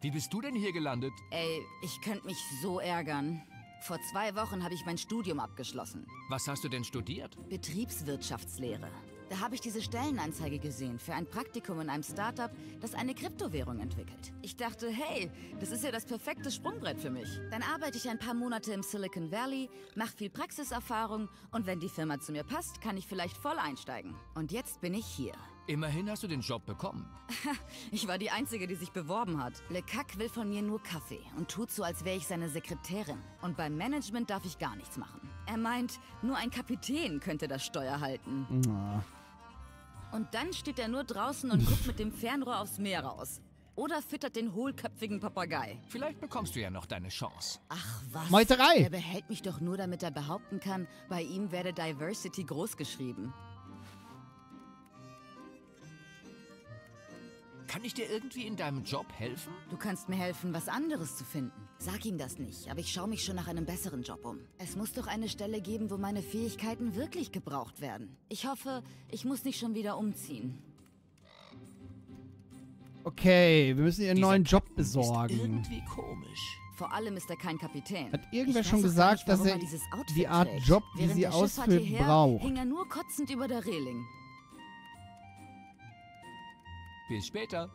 Speaker 4: Wie bist du denn hier gelandet?
Speaker 17: Ey, ich könnte mich so ärgern. Vor zwei Wochen habe ich mein Studium abgeschlossen.
Speaker 4: Was hast du denn studiert?
Speaker 17: Betriebswirtschaftslehre. Da habe ich diese Stellenanzeige gesehen für ein Praktikum in einem Startup, das eine Kryptowährung entwickelt. Ich dachte, hey, das ist ja das perfekte Sprungbrett für mich. Dann arbeite ich ein paar Monate im Silicon Valley, mache viel Praxiserfahrung und wenn die Firma zu mir passt, kann ich vielleicht voll einsteigen. Und jetzt bin ich hier.
Speaker 4: Immerhin hast du den Job bekommen.
Speaker 17: Ich war die Einzige, die sich beworben hat. LeCac will von mir nur Kaffee und tut so, als wäre ich seine Sekretärin. Und beim Management darf ich gar nichts machen. Er meint, nur ein Kapitän könnte das Steuer halten.
Speaker 1: Na.
Speaker 17: Und dann steht er nur draußen und guckt mit dem Fernrohr aufs Meer raus. Oder füttert den hohlköpfigen Papagei.
Speaker 4: Vielleicht bekommst du ja noch deine Chance.
Speaker 17: Ach was?
Speaker 1: Meuterei.
Speaker 17: Er behält mich doch nur, damit er behaupten kann, bei ihm werde Diversity großgeschrieben.
Speaker 4: Kann ich dir irgendwie in deinem Job helfen?
Speaker 17: Du kannst mir helfen, was anderes zu finden. Sag ihm das nicht, aber ich schaue mich schon nach einem besseren Job um. Es muss doch eine Stelle geben, wo meine Fähigkeiten wirklich gebraucht werden. Ich hoffe, ich muss nicht schon wieder umziehen.
Speaker 1: Okay, wir müssen ihr einen
Speaker 4: Dieser
Speaker 1: neuen Job
Speaker 4: Ist
Speaker 1: besorgen.
Speaker 4: irgendwie komisch.
Speaker 17: Vor allem ist er kein Kapitän.
Speaker 1: Hat irgendwer schon gesagt,
Speaker 17: nicht,
Speaker 1: dass er
Speaker 17: dieses Outfit
Speaker 1: die Art
Speaker 17: trägt.
Speaker 1: Job, wie
Speaker 17: Während
Speaker 1: sie ausfüllt,
Speaker 17: hierher
Speaker 1: braucht?
Speaker 17: hing er nur kotzend über der Reling.
Speaker 4: Bis später.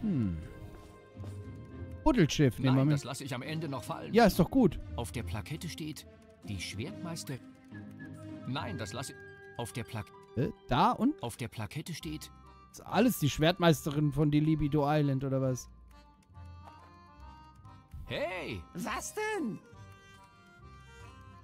Speaker 1: Hm. Buddelschiff nehmen wir
Speaker 4: Nein,
Speaker 1: mit.
Speaker 4: das lasse ich am Ende noch fallen.
Speaker 1: Ja, ist doch gut.
Speaker 4: Auf der Plakette steht, die Schwertmeister... Nein, das lasse ich... Auf der Plak...
Speaker 1: Äh, da und?
Speaker 4: Auf der Plakette steht,
Speaker 1: Ist alles die Schwertmeisterin von die Libido Island oder was?
Speaker 4: Hey,
Speaker 27: Was denn?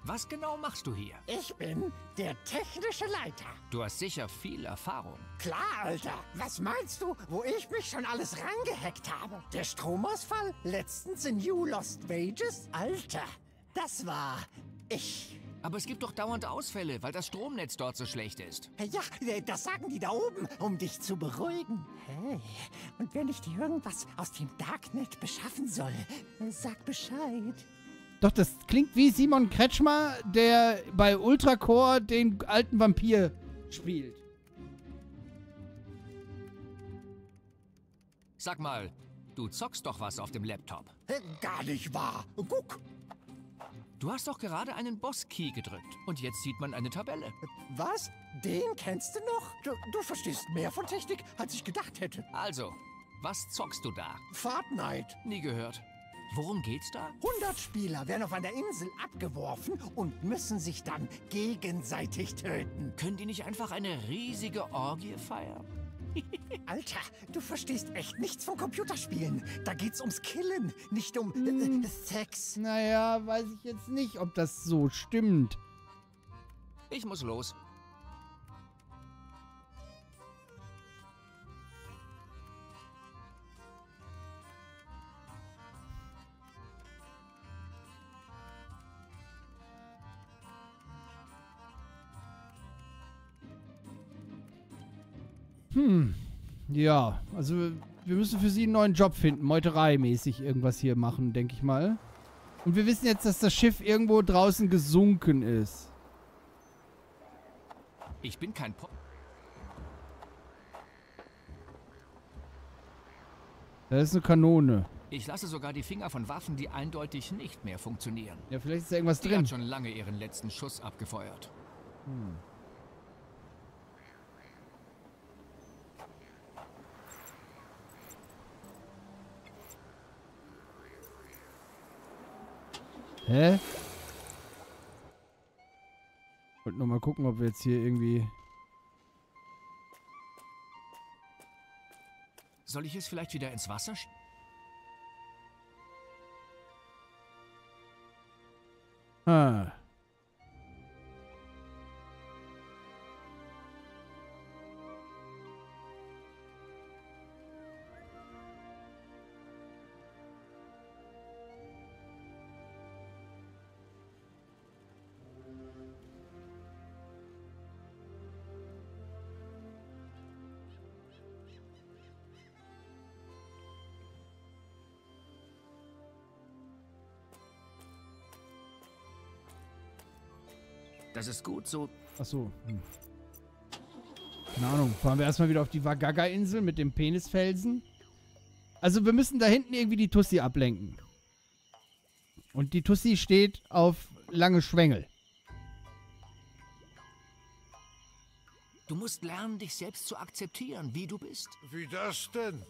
Speaker 4: Was genau machst du hier?
Speaker 27: Ich bin der technische Leiter.
Speaker 4: Du hast sicher viel Erfahrung.
Speaker 27: Klar, Alter. Was meinst du, wo ich mich schon alles rangehackt habe? Der Stromausfall? Letztens in You Lost Wages? Alter, das war ich.
Speaker 4: Aber es gibt doch dauernd Ausfälle, weil das Stromnetz dort so schlecht ist.
Speaker 27: Ja, äh, das sagen die da oben, um dich zu beruhigen. Hey, und wenn ich dir irgendwas aus dem Darknet beschaffen soll, äh, sag Bescheid.
Speaker 1: Doch, das klingt wie Simon Kretschmer, der bei Ultracore den alten Vampir spielt.
Speaker 4: Sag mal, du zockst doch was auf dem Laptop.
Speaker 27: Äh, Gar nicht wahr. Guck.
Speaker 4: Du hast doch gerade einen Boss-Key gedrückt und jetzt sieht man eine Tabelle.
Speaker 27: Was? Den kennst du noch? Du, du verstehst mehr von Technik, als ich gedacht hätte.
Speaker 4: Also, was zockst du da?
Speaker 27: Fortnite.
Speaker 4: Nie gehört. Worum geht's da?
Speaker 27: 100 Spieler werden auf einer Insel abgeworfen und müssen sich dann gegenseitig töten.
Speaker 4: Können die nicht einfach eine riesige Orgie feiern?
Speaker 27: Alter, du verstehst echt nichts von Computerspielen. Da geht's ums Killen, nicht um äh, Sex.
Speaker 1: Naja, weiß ich jetzt nicht, ob das so stimmt.
Speaker 4: Ich muss los.
Speaker 1: Hm. Ja, also wir müssen für sie einen neuen Job finden. Meuterei-mäßig irgendwas hier machen, denke ich mal. Und wir wissen jetzt, dass das Schiff irgendwo draußen gesunken ist.
Speaker 4: Ich bin kein po
Speaker 1: Da ist eine Kanone.
Speaker 4: Ich lasse sogar die Finger von Waffen, die eindeutig nicht mehr funktionieren.
Speaker 1: Ja, vielleicht ist da irgendwas
Speaker 4: Die
Speaker 1: drin.
Speaker 4: hat schon lange ihren letzten Schuss abgefeuert.
Speaker 1: Hm. Hä? Wollte nur mal gucken, ob wir jetzt hier irgendwie...
Speaker 4: Soll ich es vielleicht wieder ins Wasser sch
Speaker 1: Ah.
Speaker 4: Das ist gut so.
Speaker 1: Ach so. Hm. Keine Ahnung. Fahren wir erstmal wieder auf die Wagaga-Insel mit dem Penisfelsen. Also wir müssen da hinten irgendwie die Tussi ablenken. Und die Tussi steht auf lange Schwängel.
Speaker 4: Du musst lernen, dich selbst zu akzeptieren, wie du bist.
Speaker 19: Wie das denn?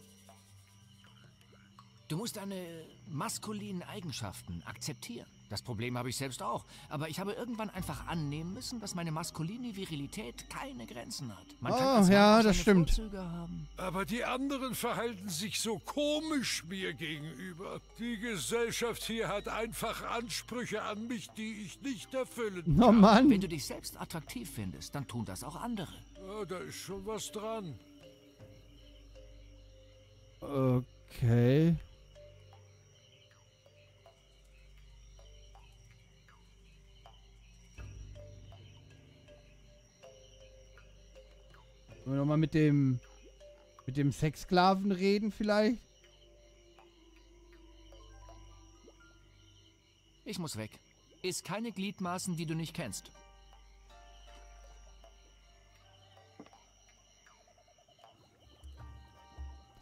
Speaker 4: Du musst deine maskulinen Eigenschaften akzeptieren. Das Problem habe ich selbst auch. Aber ich habe irgendwann einfach annehmen müssen, dass meine maskuline Virilität keine Grenzen hat. Man kann
Speaker 1: Oh,
Speaker 4: Mann
Speaker 1: ja, das stimmt.
Speaker 4: Vorzüge haben.
Speaker 19: Aber die anderen verhalten sich so komisch mir gegenüber. Die Gesellschaft hier hat einfach Ansprüche an mich, die ich nicht erfüllen
Speaker 1: Oh
Speaker 19: kann.
Speaker 1: Mann.
Speaker 4: Wenn du dich selbst attraktiv findest, dann tun das auch andere.
Speaker 19: Ja, da ist schon was dran.
Speaker 1: Okay. Wollen wir nochmal mit dem mit dem Sexsklaven reden vielleicht?
Speaker 4: Ich muss weg. Ist keine Gliedmaßen, die du nicht kennst.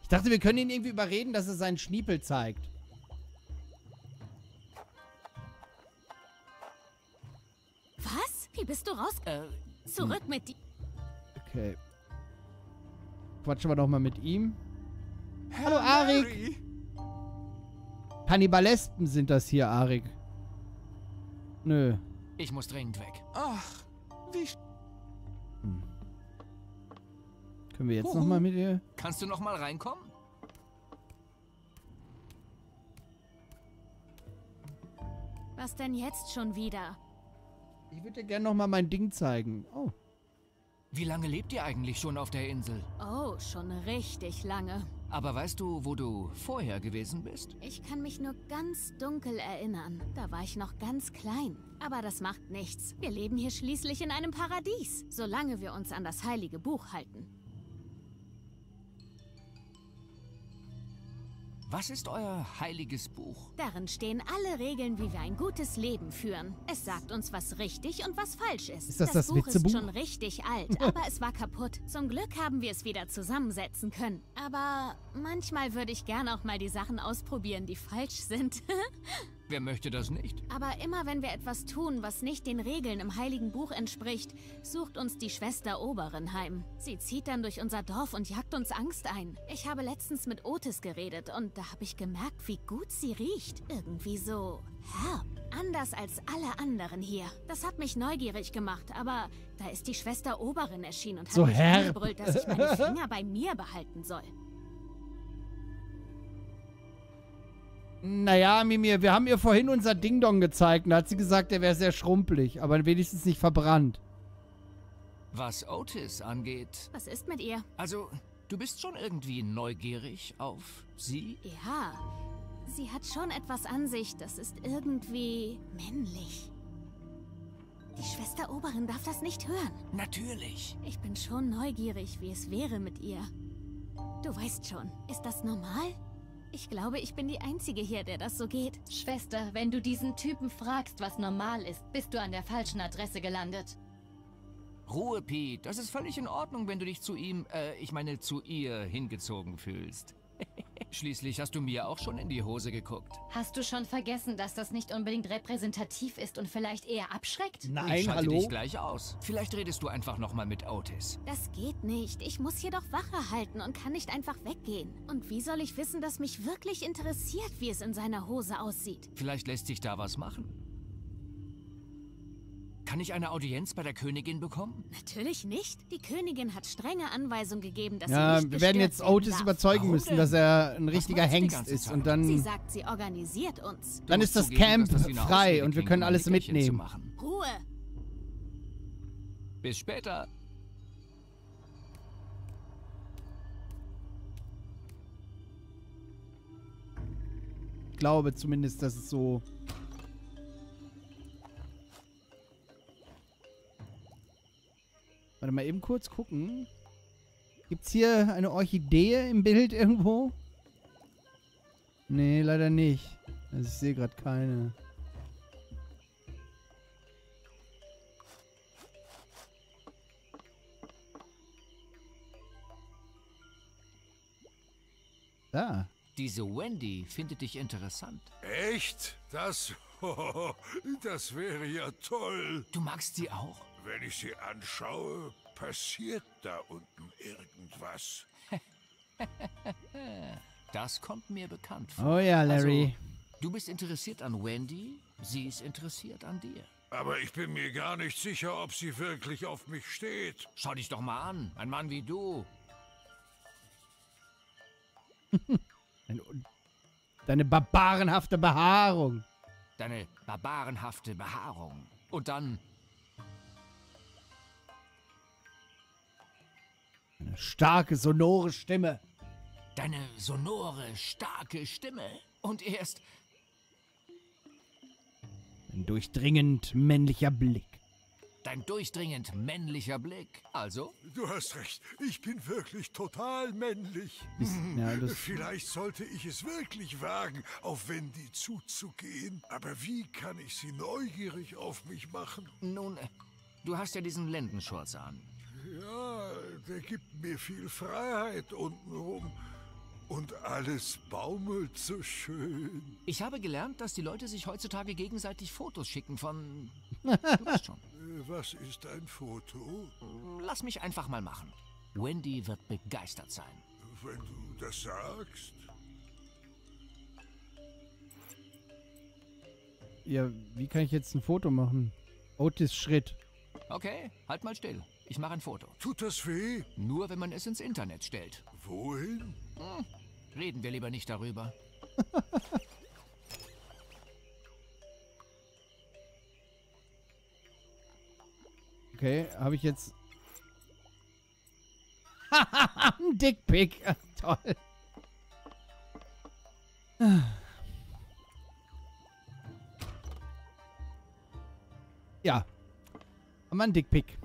Speaker 1: Ich dachte, wir können ihn irgendwie überreden, dass er seinen Schniepel zeigt.
Speaker 6: Was? Wie bist du raus?
Speaker 4: Äh,
Speaker 6: Zurück mit dir.
Speaker 1: Okay. Quatschen wir doch mal mit ihm. Hallo, Arik. Kannibalespen sind das hier, Arik. Nö.
Speaker 4: Ich muss dringend weg.
Speaker 5: Ach, wie...
Speaker 1: Können wir jetzt
Speaker 4: Huhu.
Speaker 1: noch mal mit ihr?
Speaker 4: Kannst du noch mal reinkommen?
Speaker 6: Was denn jetzt schon wieder?
Speaker 1: Ich würde dir gerne noch mal mein Ding zeigen. Oh.
Speaker 4: Wie lange lebt ihr eigentlich schon auf der Insel?
Speaker 6: Oh, schon richtig lange.
Speaker 4: Aber weißt du, wo du vorher gewesen bist?
Speaker 6: Ich kann mich nur ganz dunkel erinnern. Da war ich noch ganz klein. Aber das macht nichts. Wir leben hier schließlich in einem Paradies, solange wir uns an das heilige Buch halten.
Speaker 4: Was ist euer heiliges Buch?
Speaker 6: Darin stehen alle Regeln, wie wir ein gutes Leben führen. Es sagt uns, was richtig und was falsch ist.
Speaker 1: Ist das das
Speaker 6: Buch
Speaker 1: Witzebuch?
Speaker 6: ist schon richtig alt, aber es war kaputt. Zum Glück haben wir es wieder zusammensetzen können. Aber manchmal würde ich gern auch mal die Sachen ausprobieren, die falsch sind.
Speaker 4: Wer möchte das nicht?
Speaker 6: Aber immer wenn wir etwas tun, was nicht den Regeln im Heiligen Buch entspricht, sucht uns die Schwester Oberin heim. Sie zieht dann durch unser Dorf und jagt uns Angst ein. Ich habe letztens mit Otis geredet und da habe ich gemerkt, wie gut sie riecht. Irgendwie so herb. Anders als alle anderen hier. Das hat mich neugierig gemacht, aber da ist die Schwester Oberin erschienen und hat
Speaker 1: So
Speaker 6: mich
Speaker 1: herb.
Speaker 6: angebrüllt, dass ich meine Finger bei mir behalten soll.
Speaker 1: Naja, Mimir, wir haben ihr vorhin unser Ding-Dong gezeigt und da hat sie gesagt, der wäre sehr schrumpelig, aber wenigstens nicht verbrannt.
Speaker 4: Was Otis angeht.
Speaker 6: Was ist mit ihr?
Speaker 4: Also, du bist schon irgendwie neugierig auf sie?
Speaker 6: Ja, sie hat schon etwas an sich, das ist irgendwie männlich. Die Schwester Oberin darf das nicht hören.
Speaker 4: Natürlich.
Speaker 6: Ich bin schon neugierig, wie es wäre mit ihr. Du weißt schon, ist das normal? Ich glaube, ich bin die Einzige hier, der das so geht.
Speaker 7: Schwester, wenn du diesen Typen fragst, was normal ist, bist du an der falschen Adresse gelandet.
Speaker 4: Ruhe, Pete. Das ist völlig in Ordnung, wenn du dich zu ihm, äh, ich meine zu ihr hingezogen fühlst. Schließlich hast du mir auch schon in die Hose geguckt.
Speaker 7: Hast du schon vergessen, dass das nicht unbedingt repräsentativ ist und vielleicht eher abschreckt?
Speaker 4: ich schalte dich gleich aus. Vielleicht redest du einfach nochmal mit Otis.
Speaker 6: Das geht nicht. Ich muss hier doch Wache halten und kann nicht einfach weggehen. Und wie soll ich wissen, dass mich wirklich interessiert, wie es in seiner Hose aussieht?
Speaker 4: Vielleicht lässt sich da was machen. Kann ich eine Audienz bei der Königin bekommen?
Speaker 6: Natürlich nicht. Die Königin hat strenge Anweisungen gegeben, dass
Speaker 1: Ja,
Speaker 6: sie nicht
Speaker 1: wir werden jetzt Otis
Speaker 6: darf.
Speaker 1: überzeugen müssen, dass er ein richtiger
Speaker 6: sie
Speaker 1: Hengst ist. Und
Speaker 6: Sie
Speaker 1: dann,
Speaker 6: sagt, sie organisiert uns.
Speaker 1: dann ist das Camp frei und wir können alles mitnehmen.
Speaker 6: Ruhe.
Speaker 4: Bis später.
Speaker 1: Ich glaube zumindest, dass es so... Warte mal eben kurz gucken. Gibt's hier eine Orchidee im Bild irgendwo? Nee, leider nicht. Also ich sehe gerade keine. Da.
Speaker 4: Diese Wendy findet dich interessant.
Speaker 19: Echt? Das, das wäre ja toll.
Speaker 4: Du magst sie auch?
Speaker 19: Wenn ich sie anschaue, passiert da unten irgendwas.
Speaker 4: Das kommt mir bekannt vor.
Speaker 1: Oh ja, Larry.
Speaker 4: Also, du bist interessiert an Wendy, sie ist interessiert an dir.
Speaker 19: Aber ich bin mir gar nicht sicher, ob sie wirklich auf mich steht.
Speaker 4: Schau dich doch mal an, ein Mann wie du.
Speaker 1: Deine, deine barbarenhafte Behaarung.
Speaker 4: Deine barbarenhafte Behaarung. Und dann
Speaker 1: Eine starke, sonore Stimme.
Speaker 4: deine sonore, starke Stimme. Und erst
Speaker 1: Ein durchdringend männlicher Blick.
Speaker 4: dein durchdringend männlicher Blick. Also?
Speaker 19: Du hast recht, ich bin wirklich total männlich.
Speaker 1: Ist- ja, das-
Speaker 19: Vielleicht sollte ich es wirklich wagen, auf Wendy zuzugehen. Aber wie kann ich sie neugierig auf mich machen?
Speaker 4: Nun, äh, du hast ja diesen Lendenschurz an.
Speaker 19: Ja, der gibt mir viel Freiheit untenrum. Und alles baumelt so schön.
Speaker 4: Ich habe gelernt, dass die Leute sich heutzutage gegenseitig Fotos schicken von... Du weißt schon.
Speaker 19: Äh, Was ist ein Foto?
Speaker 4: Lass mich einfach mal machen. Wendy wird begeistert sein.
Speaker 19: Wenn du das sagst.
Speaker 1: Ja, wie kann ich jetzt ein Foto machen? Otis Schritt.
Speaker 4: Okay, halt mal still. Ich mache ein Foto.
Speaker 19: Tut das weh?
Speaker 4: Nur wenn man es ins Internet stellt.
Speaker 19: Wohin?
Speaker 4: Hm, reden wir lieber nicht darüber.
Speaker 1: Okay, habe ich jetzt... ein Dickpick. Toll. Ja. Haben wir einen Dickpick.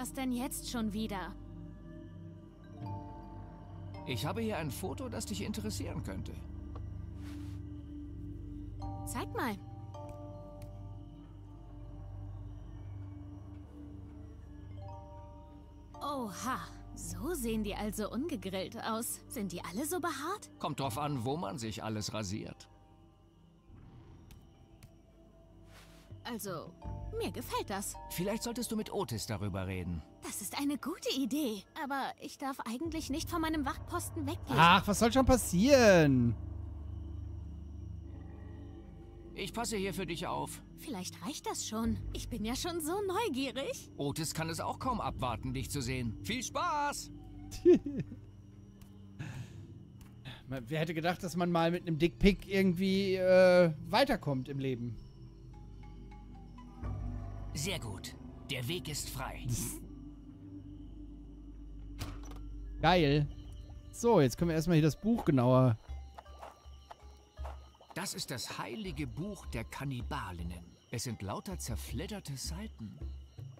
Speaker 6: Was denn jetzt schon wieder?
Speaker 4: Ich habe hier ein Foto, das dich interessieren könnte.
Speaker 6: Zeig mal. Oha, so sehen die also ungegrillt aus. Sind die alle so behaart?
Speaker 4: Kommt drauf an, wo man sich alles rasiert.
Speaker 6: Also, mir gefällt das.
Speaker 4: Vielleicht solltest du mit Otis darüber reden.
Speaker 6: Das ist eine gute Idee. Aber ich darf eigentlich nicht von meinem Wachposten weggehen.
Speaker 1: Ach, was soll schon passieren?
Speaker 4: Ich passe hier für dich auf.
Speaker 6: Vielleicht reicht das schon. Ich bin ja schon so neugierig.
Speaker 4: Otis kann es auch kaum abwarten, dich zu sehen. Viel Spaß!
Speaker 1: Wer hätte gedacht, dass man mal mit einem Dickpick irgendwie äh, weiterkommt im Leben?
Speaker 4: Sehr gut. Der Weg ist frei.
Speaker 1: Geil. So, jetzt können wir erstmal hier das Buch genauer.
Speaker 4: Das ist das heilige Buch der Kannibalinnen. Es sind lauter zerfledderte Seiten.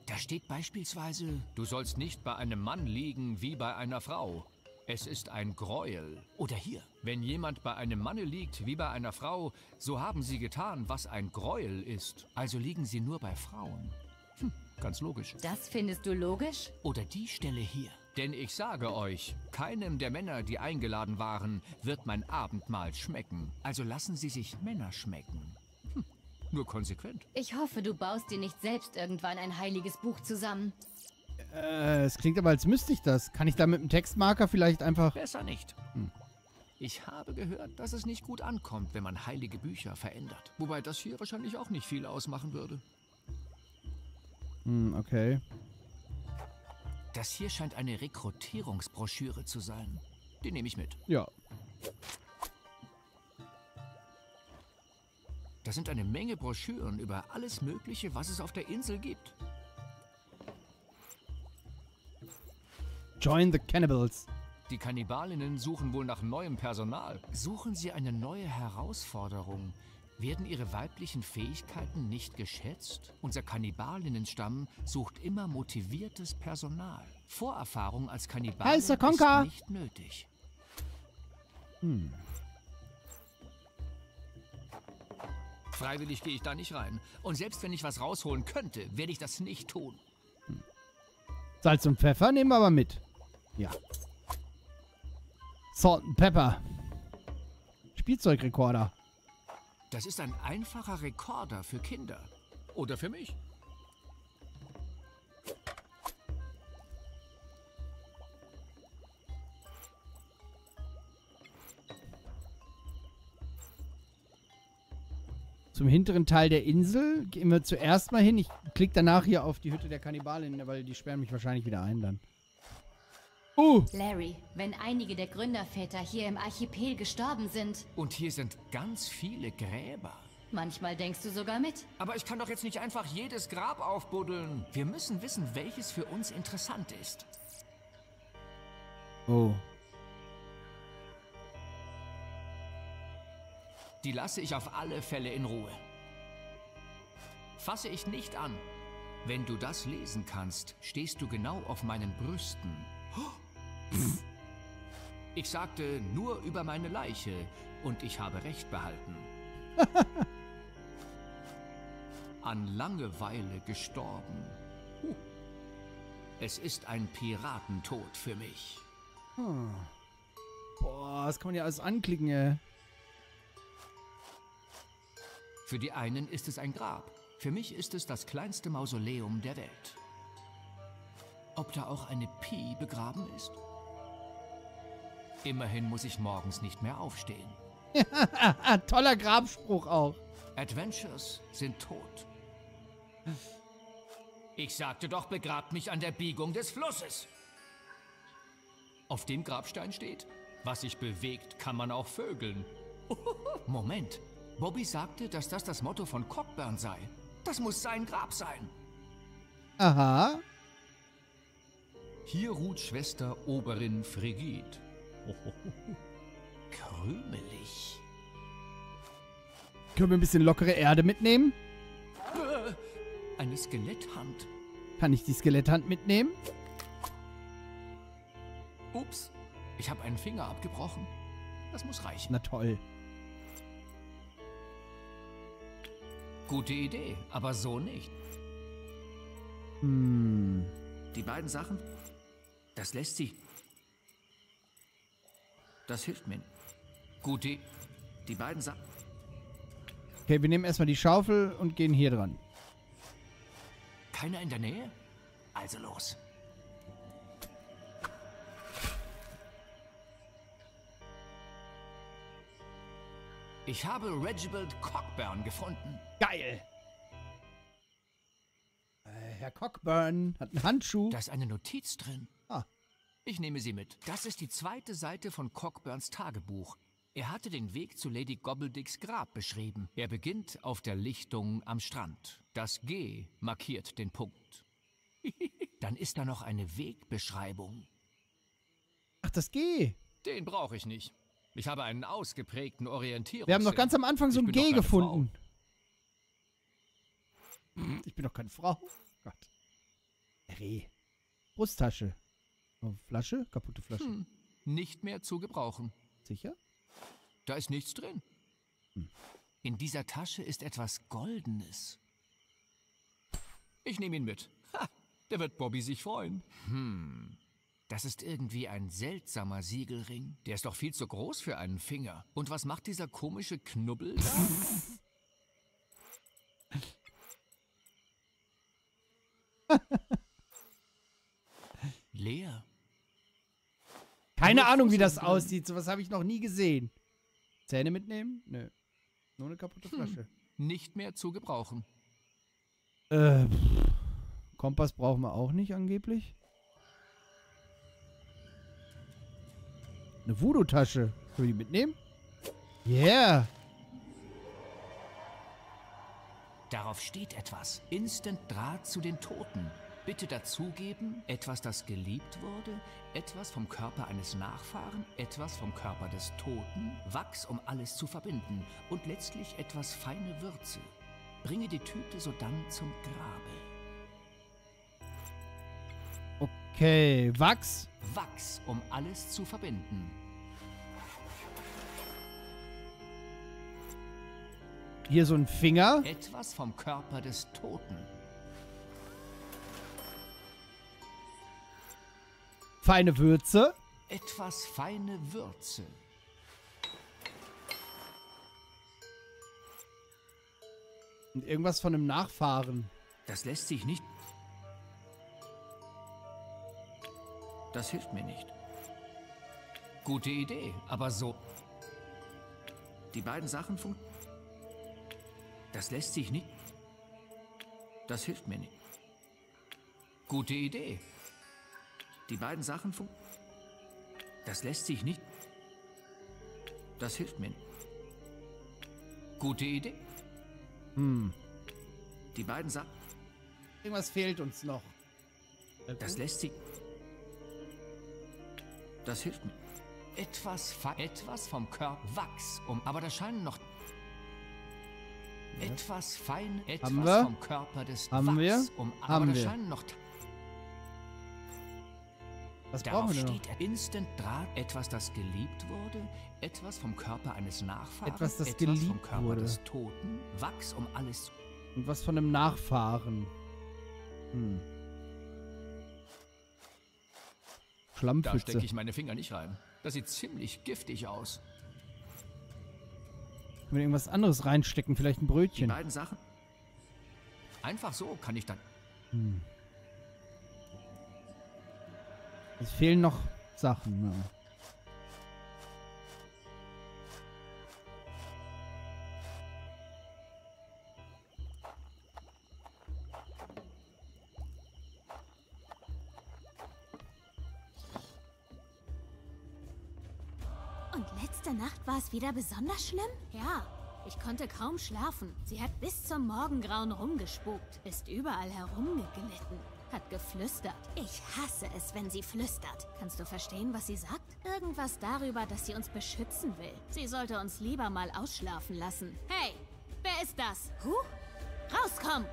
Speaker 4: Da steht beispielsweise, du sollst nicht bei einem Mann liegen wie bei einer Frau. Es ist ein Gräuel. Oder hier, wenn jemand bei einem Manne liegt wie bei einer Frau, so haben sie getan, was ein Gräuel ist. Also liegen sie nur bei Frauen. Hm, ganz logisch.
Speaker 7: Das findest du logisch?
Speaker 4: Oder die Stelle hier. Denn ich sage euch, keinem der Männer, die eingeladen waren, wird mein Abendmahl schmecken. Also lassen sie sich Männer schmecken. Hm, nur konsequent.
Speaker 7: Ich hoffe, du baust dir nicht selbst irgendwann ein heiliges Buch zusammen.
Speaker 1: Äh, es klingt aber, als müsste ich das. Kann ich da mit dem Textmarker vielleicht einfach...
Speaker 4: Besser nicht.
Speaker 1: Hm.
Speaker 4: Ich habe gehört, dass es nicht gut ankommt, wenn man heilige Bücher verändert. Wobei das hier wahrscheinlich auch nicht viel ausmachen würde.
Speaker 1: Hm, okay.
Speaker 4: Das hier scheint eine Rekrutierungsbroschüre zu sein. Die nehme ich mit.
Speaker 1: Ja.
Speaker 4: Da sind eine Menge Broschüren über alles Mögliche, was es auf der Insel gibt.
Speaker 1: Join the Cannibals.
Speaker 4: Die Kannibalinnen suchen wohl nach neuem Personal. Suchen sie eine neue Herausforderung. Werden ihre weiblichen Fähigkeiten nicht geschätzt? Unser Kannibalinnenstamm sucht immer motiviertes Personal. Vorerfahrung als Kannibalin ist nicht nötig.
Speaker 1: Hm.
Speaker 4: Freiwillig gehe ich da nicht rein. Und selbst wenn ich was rausholen könnte, werde ich das nicht tun.
Speaker 1: Salz und Pfeffer nehmen wir aber mit. Ja. Salt and Pepper. Spielzeugrekorder.
Speaker 4: Das ist ein einfacher Rekorder für Kinder. Oder für mich.
Speaker 1: Zum hinteren Teil der Insel gehen wir zuerst mal hin. Ich klicke danach hier auf die Hütte der Kannibalin, weil die sperren mich wahrscheinlich wieder ein dann. Uh!
Speaker 7: Larry, wenn einige der Gründerväter hier im Archipel gestorben sind,
Speaker 4: Und hier sind ganz viele Gräber.
Speaker 7: manchmal denkst du sogar mit.
Speaker 4: Aber ich kann doch jetzt nicht einfach jedes Grab aufbuddeln. Wir müssen wissen, welches für uns interessant ist.
Speaker 1: Oh.
Speaker 4: Die lasse ich auf alle Fälle in Ruhe. Fasse ich nicht an. Wenn du das lesen kannst, stehst du genau auf meinen Brüsten. Pff. Ich sagte nur über meine Leiche und ich habe recht behalten. An Langeweile gestorben. Es ist ein Piratentod für mich.
Speaker 1: Hm. Boah, das kann man ja alles anklicken, ey.
Speaker 4: Für die einen ist es ein Grab. Für mich ist es das kleinste Mausoleum der Welt. Ob da auch eine Pi begraben ist? Immerhin muss ich morgens nicht mehr aufstehen.
Speaker 1: Toller Grabspruch auch.
Speaker 4: Adventures sind tot. Ich sagte doch, begrabt mich an der Biegung des Flusses. Auf dem Grabstein steht, was sich bewegt, kann man auch vögeln. Moment, Bobby sagte, dass das das Motto von Cockburn sei. Das muss sein Grab sein.
Speaker 1: Aha.
Speaker 4: Hier ruht Schwester Oberin Frigid. Krümelig.
Speaker 1: Können wir ein bisschen lockere Erde mitnehmen?
Speaker 4: Eine Skeletthand.
Speaker 1: Kann ich die Skeletthand mitnehmen?
Speaker 4: Ups, ich habe einen Finger abgebrochen. Das muss reichen.
Speaker 1: Na toll.
Speaker 4: Gute Idee, aber so nicht.
Speaker 1: Hm.
Speaker 4: Die beiden Sachen, das lässt sich. Das hilft mir. Gute. Die beiden Sachen.
Speaker 1: Okay, wir nehmen erstmal die Schaufel und gehen hier dran.
Speaker 4: Keiner in der Nähe? Also los. Ich habe Reginald Cockburn gefunden.
Speaker 1: Geil. Äh, Herr Cockburn hat einen Handschuh.
Speaker 4: Da ist eine Notiz drin. Ich nehme sie mit. Das ist die zweite Seite von Cockburns Tagebuch. Er hatte den Weg zu Lady Gobbeldicks Grab beschrieben. Er beginnt auf der Lichtung am Strand. Das G markiert den Punkt. Dann ist da noch eine Wegbeschreibung.
Speaker 1: Ach, das G.
Speaker 4: Den brauche ich nicht. Ich habe einen ausgeprägten Orientierungssinn.
Speaker 1: Wir haben doch ganz am Anfang so ein G gefunden. Ich bin doch keine Frau. Gott. Reh. Brusttasche. Flasche? Kaputte Flasche.
Speaker 4: Hm. Nicht mehr zu gebrauchen.
Speaker 1: Sicher?
Speaker 4: Da ist nichts drin. In dieser Tasche ist etwas Goldenes. Ich nehme ihn mit. Ha, der wird Bobby sich freuen. Hm. Das ist irgendwie ein seltsamer Siegelring. Der ist doch viel zu groß für einen Finger. Und was macht dieser komische Knubbel da? Leer.
Speaker 1: Keine Ahnung, wie das aussieht. Sowas habe ich noch nie gesehen. Zähne mitnehmen? Nö. Nur eine kaputte
Speaker 4: Hm.
Speaker 1: Flasche.
Speaker 4: Nicht mehr zu gebrauchen.
Speaker 1: Äh, pff. Kompass brauchen wir auch nicht angeblich. Eine Voodoo-Tasche. Können wir die mitnehmen? Yeah.
Speaker 4: Darauf steht etwas. Instant Draht zu den Toten. Bitte dazugeben, etwas, das geliebt wurde, etwas vom Körper eines Nachfahren, etwas vom Körper des Toten, Wachs, um alles zu verbinden und letztlich etwas feine Würze. Bringe die Tüte sodann zum Grabe.
Speaker 1: Okay, Wachs.
Speaker 4: Wachs, um alles zu verbinden.
Speaker 1: Hier so ein Finger.
Speaker 4: Etwas vom Körper des Toten.
Speaker 1: Feine Würze.
Speaker 4: Etwas feine Würze.
Speaker 1: Und irgendwas von einem Nachfahren.
Speaker 4: Das lässt sich nicht. Das hilft mir nicht. Gute Idee, aber so. Die beiden Sachen fun. Das lässt sich nicht. Das hilft mir nicht. Gute Idee. Die beiden Sachen fun. Das lässt sich nicht. Das hilft mir nicht. Gute Idee.
Speaker 1: Hm.
Speaker 4: Die beiden Sachen.
Speaker 1: Irgendwas fehlt uns noch.
Speaker 4: Das lässt sich. Das hilft mir. Etwas, etwas vom Körper Wachs um, aber da scheinen noch etwas fein, etwas
Speaker 1: Haben wir?
Speaker 4: vom Körper des
Speaker 1: Haben
Speaker 4: Wachs
Speaker 1: wir?
Speaker 4: um, aber
Speaker 1: Haben
Speaker 4: da
Speaker 1: wir.
Speaker 4: scheinen noch
Speaker 1: Was
Speaker 4: Darauf
Speaker 1: brauchen wir denn noch?
Speaker 4: steht Instant Draht, etwas, das geliebt wurde, etwas vom Körper eines Nachfahren,
Speaker 1: Etwas, das
Speaker 4: etwas vom
Speaker 1: geliebt
Speaker 4: Körper
Speaker 1: wurde.
Speaker 4: des Toten, Wachs um alles zu
Speaker 1: Und was von einem Nachfahren. Hm.
Speaker 4: Da
Speaker 1: Schlammpfütze.
Speaker 4: stecke ich meine Finger nicht rein. Das sieht ziemlich giftig aus.
Speaker 1: Können wir irgendwas anderes reinstecken? Vielleicht ein
Speaker 4: Die
Speaker 1: Brötchen.
Speaker 4: beiden Sachen. Einfach so kann ich dann.
Speaker 1: Hm. Es fehlen noch Sachen. Ja.
Speaker 6: Und letzte Nacht war es wieder besonders schlimm? Ja. Ich konnte kaum schlafen. Sie hat bis zum Morgengrauen rumgespukt, ist überall herumgeglitten, hat geflüstert. Ich hasse es, wenn sie flüstert. Kannst du verstehen, was sie sagt? Irgendwas darüber, dass sie uns beschützen will. Sie sollte uns lieber mal ausschlafen lassen. Hey, wer ist das? Huh? Rauskommen!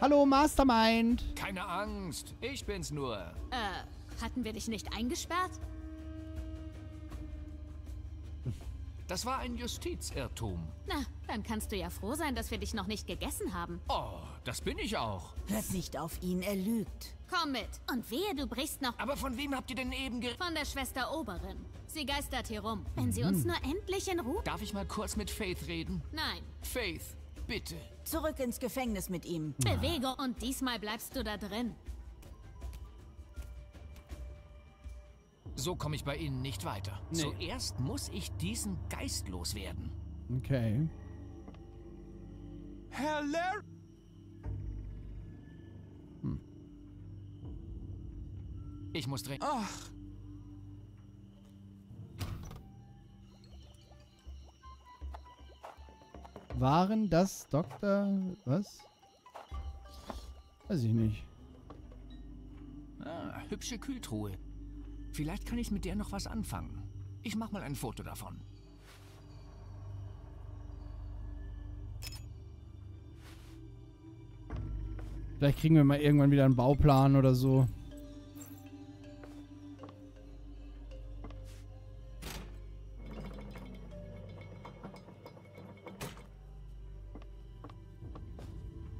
Speaker 1: Hallo, Mastermind.
Speaker 4: Keine Angst, ich bin's nur.
Speaker 6: Äh, hatten wir dich nicht eingesperrt?
Speaker 4: Das war ein Justizirrtum.
Speaker 6: Na, dann kannst du ja froh sein, dass wir dich noch nicht gegessen haben.
Speaker 4: Oh, das bin ich auch.
Speaker 20: Hört nicht auf ihn, er lügt.
Speaker 6: Komm mit. Und wehe, du brichst noch...
Speaker 4: Aber von wem habt ihr denn eben ge...
Speaker 6: Von der Schwester Oberin. Sie geistert hier rum. Wenn sie uns nur endlich in Ruhe...
Speaker 4: Darf ich mal kurz mit Faith reden?
Speaker 6: Nein.
Speaker 4: Faith, bitte.
Speaker 20: Zurück ins Gefängnis mit ihm.
Speaker 6: Bewegung. Und diesmal bleibst du da drin.
Speaker 4: So komme ich bei Ihnen nicht weiter.
Speaker 1: Nee.
Speaker 4: Zuerst muss ich diesen Geist loswerden.
Speaker 1: Okay.
Speaker 5: Herr Larry!
Speaker 4: Ich muss dringend...
Speaker 5: Ach,
Speaker 1: Waren das Doktor... Was? Weiß ich nicht.
Speaker 4: Ah, hübsche Kühltruhe. Vielleicht kann ich mit der noch was anfangen. Ich mach mal ein Foto davon.
Speaker 1: Vielleicht kriegen wir mal irgendwann wieder einen Bauplan oder so.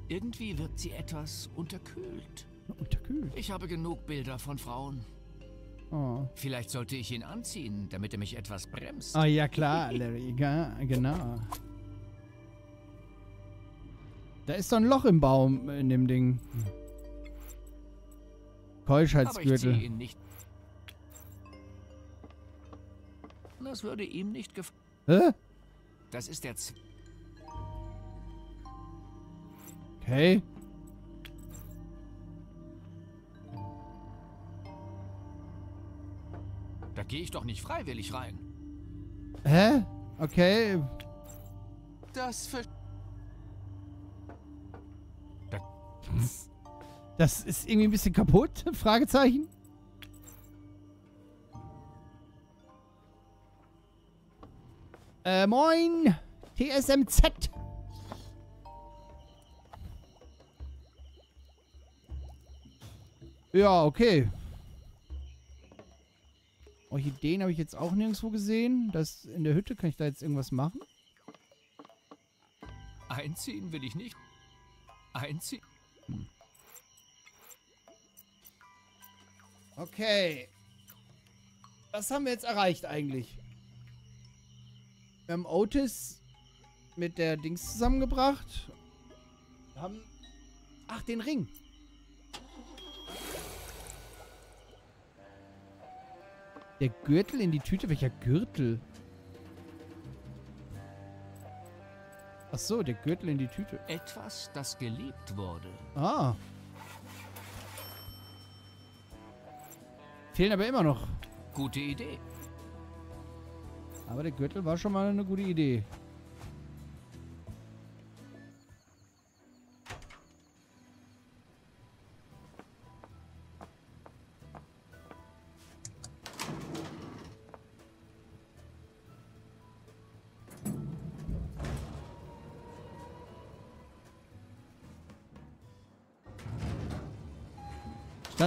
Speaker 4: Irgendwie wirkt sie etwas unterkühlt.
Speaker 1: Unterkühlt?
Speaker 4: Ich habe genug Bilder von Frauen.
Speaker 1: Oh.
Speaker 4: Vielleicht sollte ich ihn anziehen, damit er mich etwas bremst.
Speaker 1: Ah, ja klar, Larry. Ja, genau. Da ist doch ein Loch im Baum in dem Ding. Keuschheitsgürtel.
Speaker 4: Das würde ihm nicht gefallen.
Speaker 1: Hä?
Speaker 4: Das ist der Z
Speaker 1: Okay.
Speaker 4: Da gehe ich doch nicht freiwillig rein.
Speaker 1: Hä? Okay.
Speaker 5: Das für...
Speaker 1: Das ist irgendwie ein bisschen kaputt? Fragezeichen. Äh, moin. TSMZ. Ja, okay. Orchideen habe ich jetzt auch nirgendwo gesehen. Das in der Hütte, kann ich da jetzt irgendwas machen?
Speaker 4: Einziehen will ich nicht. Einziehen.
Speaker 1: Okay. Was haben wir jetzt erreicht eigentlich? Wir haben Otis mit der Dings zusammengebracht. Wir haben... Ach, den Ring. Der Gürtel in die Tüte? Welcher Gürtel? Ach so, der Gürtel in die Tüte.
Speaker 4: Etwas, das geliebt wurde.
Speaker 1: Ah. Fehlen aber immer noch.
Speaker 4: Gute Idee.
Speaker 1: Aber der Gürtel war schon mal eine gute Idee.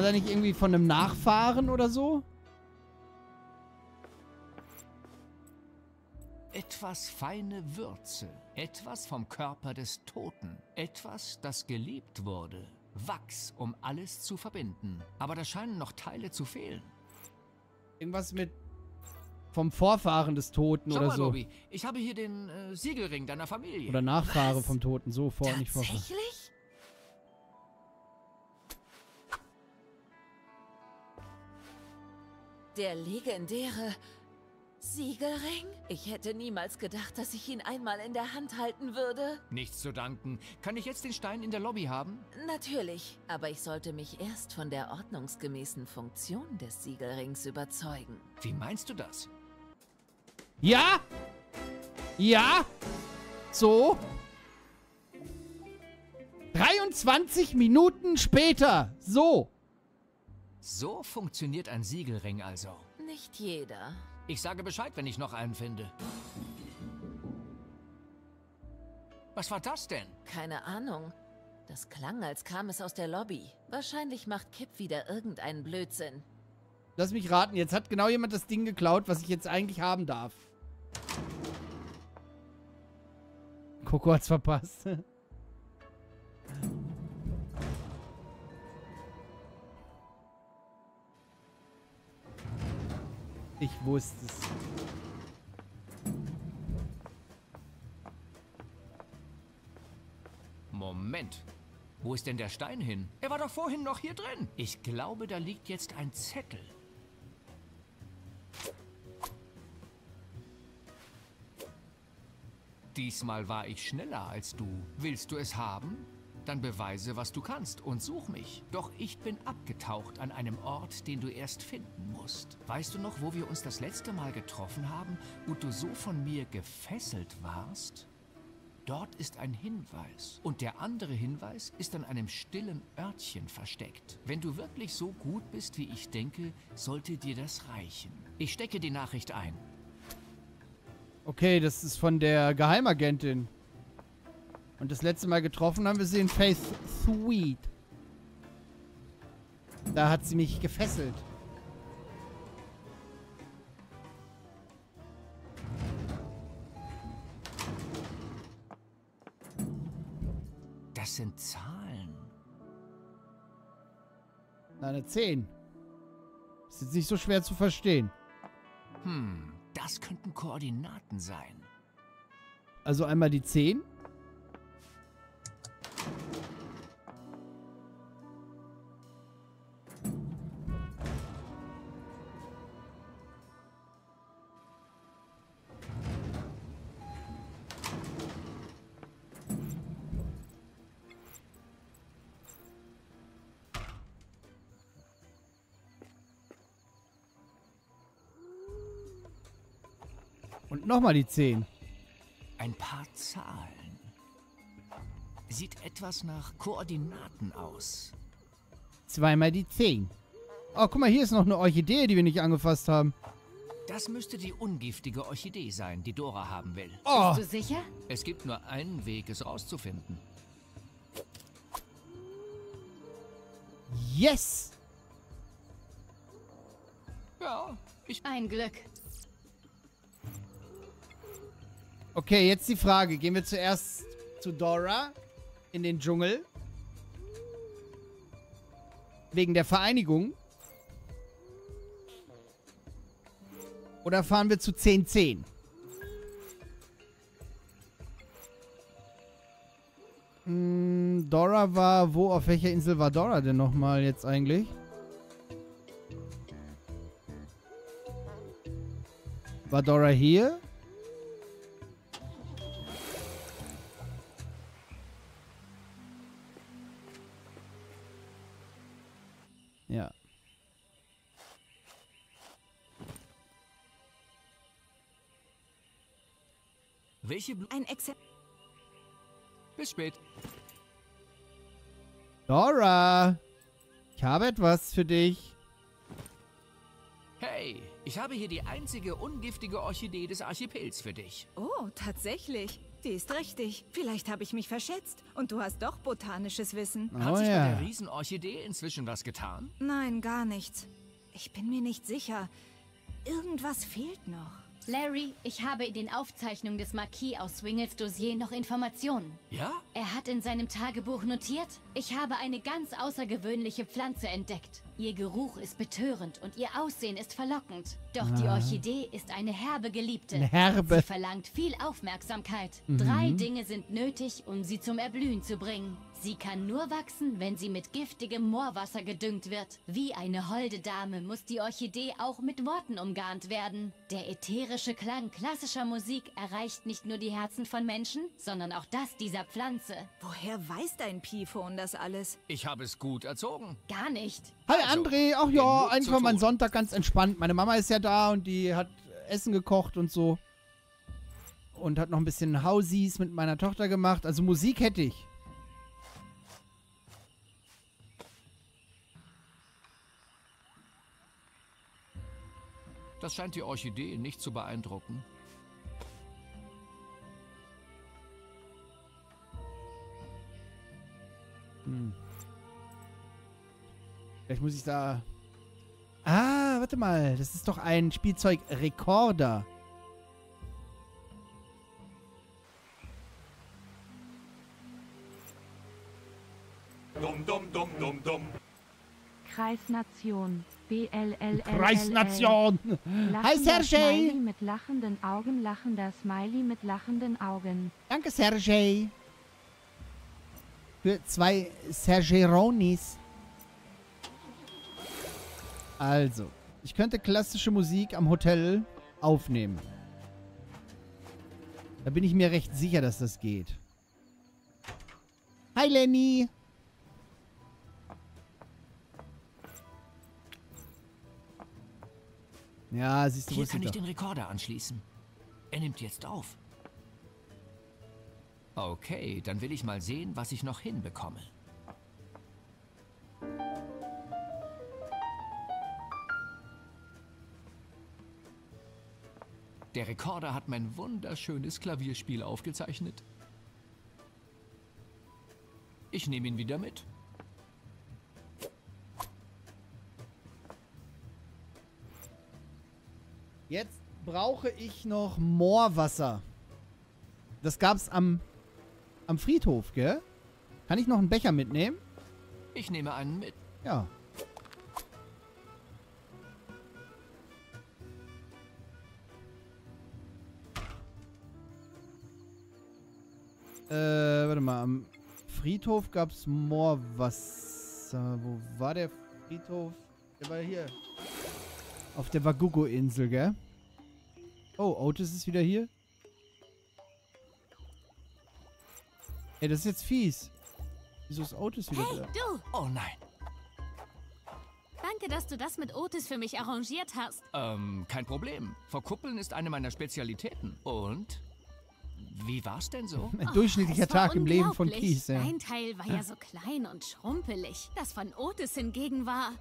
Speaker 1: Da nicht irgendwie von einem Nachfahren oder so?
Speaker 4: Etwas feine Würze. Etwas vom Körper des Toten. Etwas, das geliebt wurde. Wachs, um alles zu verbinden. Aber da scheinen noch Teile zu fehlen.
Speaker 1: Irgendwas mit vom Vorfahren des Toten
Speaker 4: Schau
Speaker 1: oder
Speaker 4: mal,
Speaker 1: so.
Speaker 4: Bobby, ich habe hier den äh, Siegelring deiner Familie.
Speaker 1: Oder Nachfahre vom Toten. So, vor, nicht vor.
Speaker 17: Tatsächlich? Der legendäre Siegelring? Ich hätte niemals gedacht, dass ich ihn einmal in der Hand halten würde.
Speaker 4: Nichts zu danken. Kann ich jetzt den Stein in der Lobby haben?
Speaker 17: Natürlich, aber ich sollte mich erst von der ordnungsgemäßen Funktion des Siegelrings überzeugen.
Speaker 4: Wie meinst du das?
Speaker 1: Ja? Ja? So? 23 Minuten später. So.
Speaker 4: So funktioniert ein Siegelring also.
Speaker 17: Nicht jeder.
Speaker 4: Ich sage Bescheid, wenn ich noch einen finde. Was war das denn?
Speaker 17: Keine Ahnung. Das klang, als kam es aus der Lobby. Wahrscheinlich macht Kip wieder irgendeinen Blödsinn.
Speaker 1: Lass mich raten, jetzt hat genau jemand das Ding geklaut, was ich jetzt eigentlich haben darf. Coco hat's verpasst. Ich wusste es.
Speaker 4: Moment. Wo ist denn der Stein hin? Er war doch vorhin noch hier drin. Ich glaube, da liegt jetzt ein Zettel. Diesmal war ich schneller als du. Willst du es haben? Dann beweise, was du kannst und such mich. Doch ich bin abgetaucht an einem Ort, den du erst finden musst. Weißt du noch, wo wir uns das letzte Mal getroffen haben und du so von mir gefesselt warst? Dort ist ein Hinweis. Und der andere Hinweis ist an einem stillen Örtchen versteckt. Wenn du wirklich so gut bist, wie ich denke, sollte dir das reichen. Ich stecke die Nachricht ein.
Speaker 1: Okay, das ist von der Geheimagentin. Und das letzte Mal getroffen haben wir sie in Faith Sweet. Da hat sie mich gefesselt.
Speaker 4: Das sind Zahlen.
Speaker 1: Eine 10. Ist jetzt nicht so schwer zu verstehen.
Speaker 4: Hm, das könnten Koordinaten sein.
Speaker 1: Also einmal die 10. nochmal die 10.
Speaker 4: Ein paar Zahlen. Sieht etwas nach Koordinaten aus.
Speaker 1: Zweimal die 10. Oh, guck mal, hier ist noch eine Orchidee, die wir nicht angefasst haben.
Speaker 4: Das müsste die ungiftige Orchidee sein, die Dora haben will.
Speaker 1: Oh.
Speaker 7: Bist du sicher?
Speaker 4: Es gibt nur einen Weg, es rauszufinden.
Speaker 1: Yes!
Speaker 4: Ja, ich...
Speaker 7: Ein Glück.
Speaker 1: Okay, jetzt die Frage. Gehen wir zuerst zu Dora in den Dschungel? Wegen der Vereinigung? Oder fahren wir zu 1010? Hm, Dora war... Wo, auf welcher Insel war Dora denn nochmal jetzt eigentlich? War Dora hier?
Speaker 4: Welche Blu
Speaker 17: Ein Exe...
Speaker 4: Bis spät.
Speaker 1: Dora! Ich habe etwas für dich.
Speaker 4: Hey, ich habe hier die einzige ungiftige Orchidee des Archipels für dich.
Speaker 20: Oh, tatsächlich. Die ist richtig. Vielleicht habe ich mich verschätzt und du hast doch botanisches Wissen.
Speaker 4: Hat
Speaker 1: Oh
Speaker 4: sich
Speaker 1: ja.
Speaker 4: bei der Riesenorchidee inzwischen was getan?
Speaker 20: Nein, gar nichts. Ich bin mir nicht sicher. Irgendwas fehlt noch.
Speaker 7: Larry, ich habe in den Aufzeichnungen des Marquis aus Swingles Dossier noch Informationen.
Speaker 4: Ja?
Speaker 7: Er hat in seinem Tagebuch notiert, ich habe eine ganz außergewöhnliche Pflanze entdeckt. Ihr Geruch ist betörend und ihr Aussehen ist verlockend. Doch die
Speaker 1: Ah.
Speaker 7: Orchidee ist eine herbe Geliebte.
Speaker 1: Eine herbe.
Speaker 7: Sie verlangt viel Aufmerksamkeit.
Speaker 1: Mhm.
Speaker 7: Drei Dinge sind nötig, um sie zum Erblühen zu bringen. Sie kann nur wachsen, wenn sie mit giftigem Moorwasser gedüngt wird. Wie eine holde Dame muss die Orchidee auch mit Worten umgarnt werden. Der ätherische Klang klassischer Musik erreicht nicht nur die Herzen von Menschen, sondern auch das dieser Pflanze.
Speaker 20: Woher weiß dein Piphone das alles?
Speaker 4: Ich habe es gut erzogen.
Speaker 7: Gar nicht.
Speaker 1: Hi
Speaker 4: Also,
Speaker 1: André, ach ja, einfach mal
Speaker 4: tun.
Speaker 1: Sonntag ganz entspannt. Meine Mama ist ja da und die hat Essen gekocht und so. Und hat noch ein bisschen Hausies mit meiner Tochter gemacht. Also Musik hätte ich.
Speaker 4: Das scheint die Orchidee nicht zu beeindrucken.
Speaker 1: Hm. Vielleicht muss ich da... Ah, warte mal. Das ist doch ein Spielzeugrekorder.
Speaker 14: Dumm, dumm, dumm, dumm, dumm.
Speaker 3: Kreisnation. BLLL.
Speaker 1: Kreisnation. Hi, Sergej.
Speaker 3: Smiley mit lachenden Augen, lachender Smiley mit lachenden Augen.
Speaker 1: Danke, Sergej. Für zwei Sergeronis. Also, ich könnte klassische Musik am Hotel aufnehmen. Da bin ich mir recht sicher, dass das geht. Hi, Lenny. Ja, siehst du,
Speaker 4: Hier kann
Speaker 1: ich doch.
Speaker 4: den Rekorder anschließen. Er nimmt jetzt auf. Okay, dann will ich mal sehen, was ich noch hinbekomme. Der Rekorder hat mein wunderschönes Klavierspiel aufgezeichnet. Ich nehme ihn wieder mit.
Speaker 1: Jetzt brauche ich noch Moorwasser. Das gab's am, am Friedhof, gell? Kann ich noch einen Becher mitnehmen?
Speaker 4: Ich nehme einen mit.
Speaker 1: Ja. Äh, warte mal. Am Friedhof gab's Moorwasser. Wo war der Friedhof? Der war hier. Auf der Wagugo-Insel, gell? Oh, Otis ist wieder hier. Ey, das ist jetzt fies. Wieso ist Otis wieder
Speaker 6: Hey,
Speaker 1: da?
Speaker 6: du!
Speaker 4: Oh nein.
Speaker 6: Danke, dass du das mit Otis für mich arrangiert hast.
Speaker 4: Ähm, kein Problem. Verkuppeln ist eine meiner Spezialitäten. Und? Wie war's denn so?
Speaker 1: Ein durchschnittlicher
Speaker 6: Es war
Speaker 1: Tag im Leben von. Kies, ja.
Speaker 6: Mein Teil war ja so klein und schrumpelig. Das von Otis hingegen war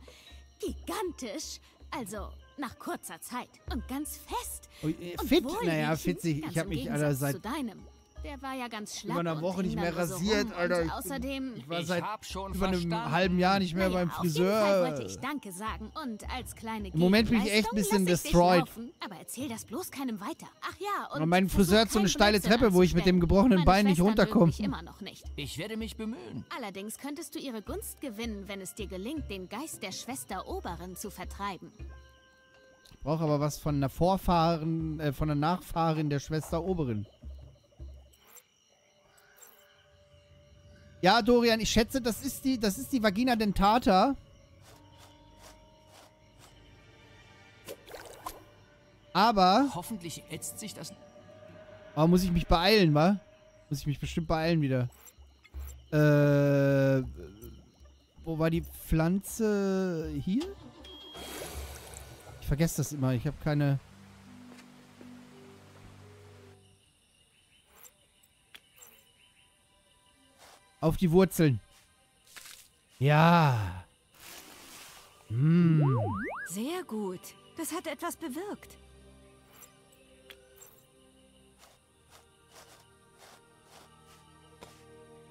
Speaker 6: gigantisch. Also nach kurzer Zeit und ganz fest.
Speaker 1: Oh, äh,
Speaker 6: und
Speaker 1: fit? Naja, fitzig. Ich
Speaker 6: ganz
Speaker 1: hab
Speaker 6: im
Speaker 1: mich, Alter, seit
Speaker 6: zu deinem. Der war ja ganz schlapp
Speaker 1: über einer
Speaker 6: und
Speaker 1: Woche nicht mehr
Speaker 6: so
Speaker 1: rasiert,
Speaker 6: rum.
Speaker 1: Alter.
Speaker 6: Und
Speaker 1: Ich
Speaker 6: außerdem...
Speaker 1: Ich war
Speaker 4: Ich
Speaker 1: seit
Speaker 4: schon
Speaker 1: über einem
Speaker 4: verstanden.
Speaker 1: halben Jahr nicht mehr beim
Speaker 6: Auf jeden Fall wollte
Speaker 1: Friseur.
Speaker 6: ich Danke sagen und als kleine
Speaker 1: Im Moment bin ich echt ein bisschen
Speaker 6: ich
Speaker 1: destroyed.
Speaker 6: laufen, Aber erzähl das bloß keinem weiter. Ach ja, und
Speaker 1: Aber mein Friseur hat so eine steile Treppe, wo ich mit dem gebrochenen
Speaker 6: Meine
Speaker 1: Bein nicht runterkomme.
Speaker 6: mich immer noch nicht.
Speaker 4: Ich werde mich bemühen.
Speaker 6: Allerdings könntest du ihre Gunst gewinnen, wenn es dir gelingt, den Geist der Schwester Oberin zu vertreiben.
Speaker 1: Ich brauche aber was von einer Vorfahren, äh, von einer Nachfahrin der Schwester Oberin. Ja, Dorian, ich schätze, das ist die, das ist die Vagina dentata. Aber,
Speaker 4: Hoffentlich ätzt sich das.
Speaker 1: aber muss ich mich beeilen, wa? Muss ich mich bestimmt beeilen wieder. Äh, wo war die Pflanze? Hier? Vergesse das immer. Ich habe keine... Auf die Wurzeln. Ja. Hm.
Speaker 20: Sehr gut. Das hat etwas bewirkt.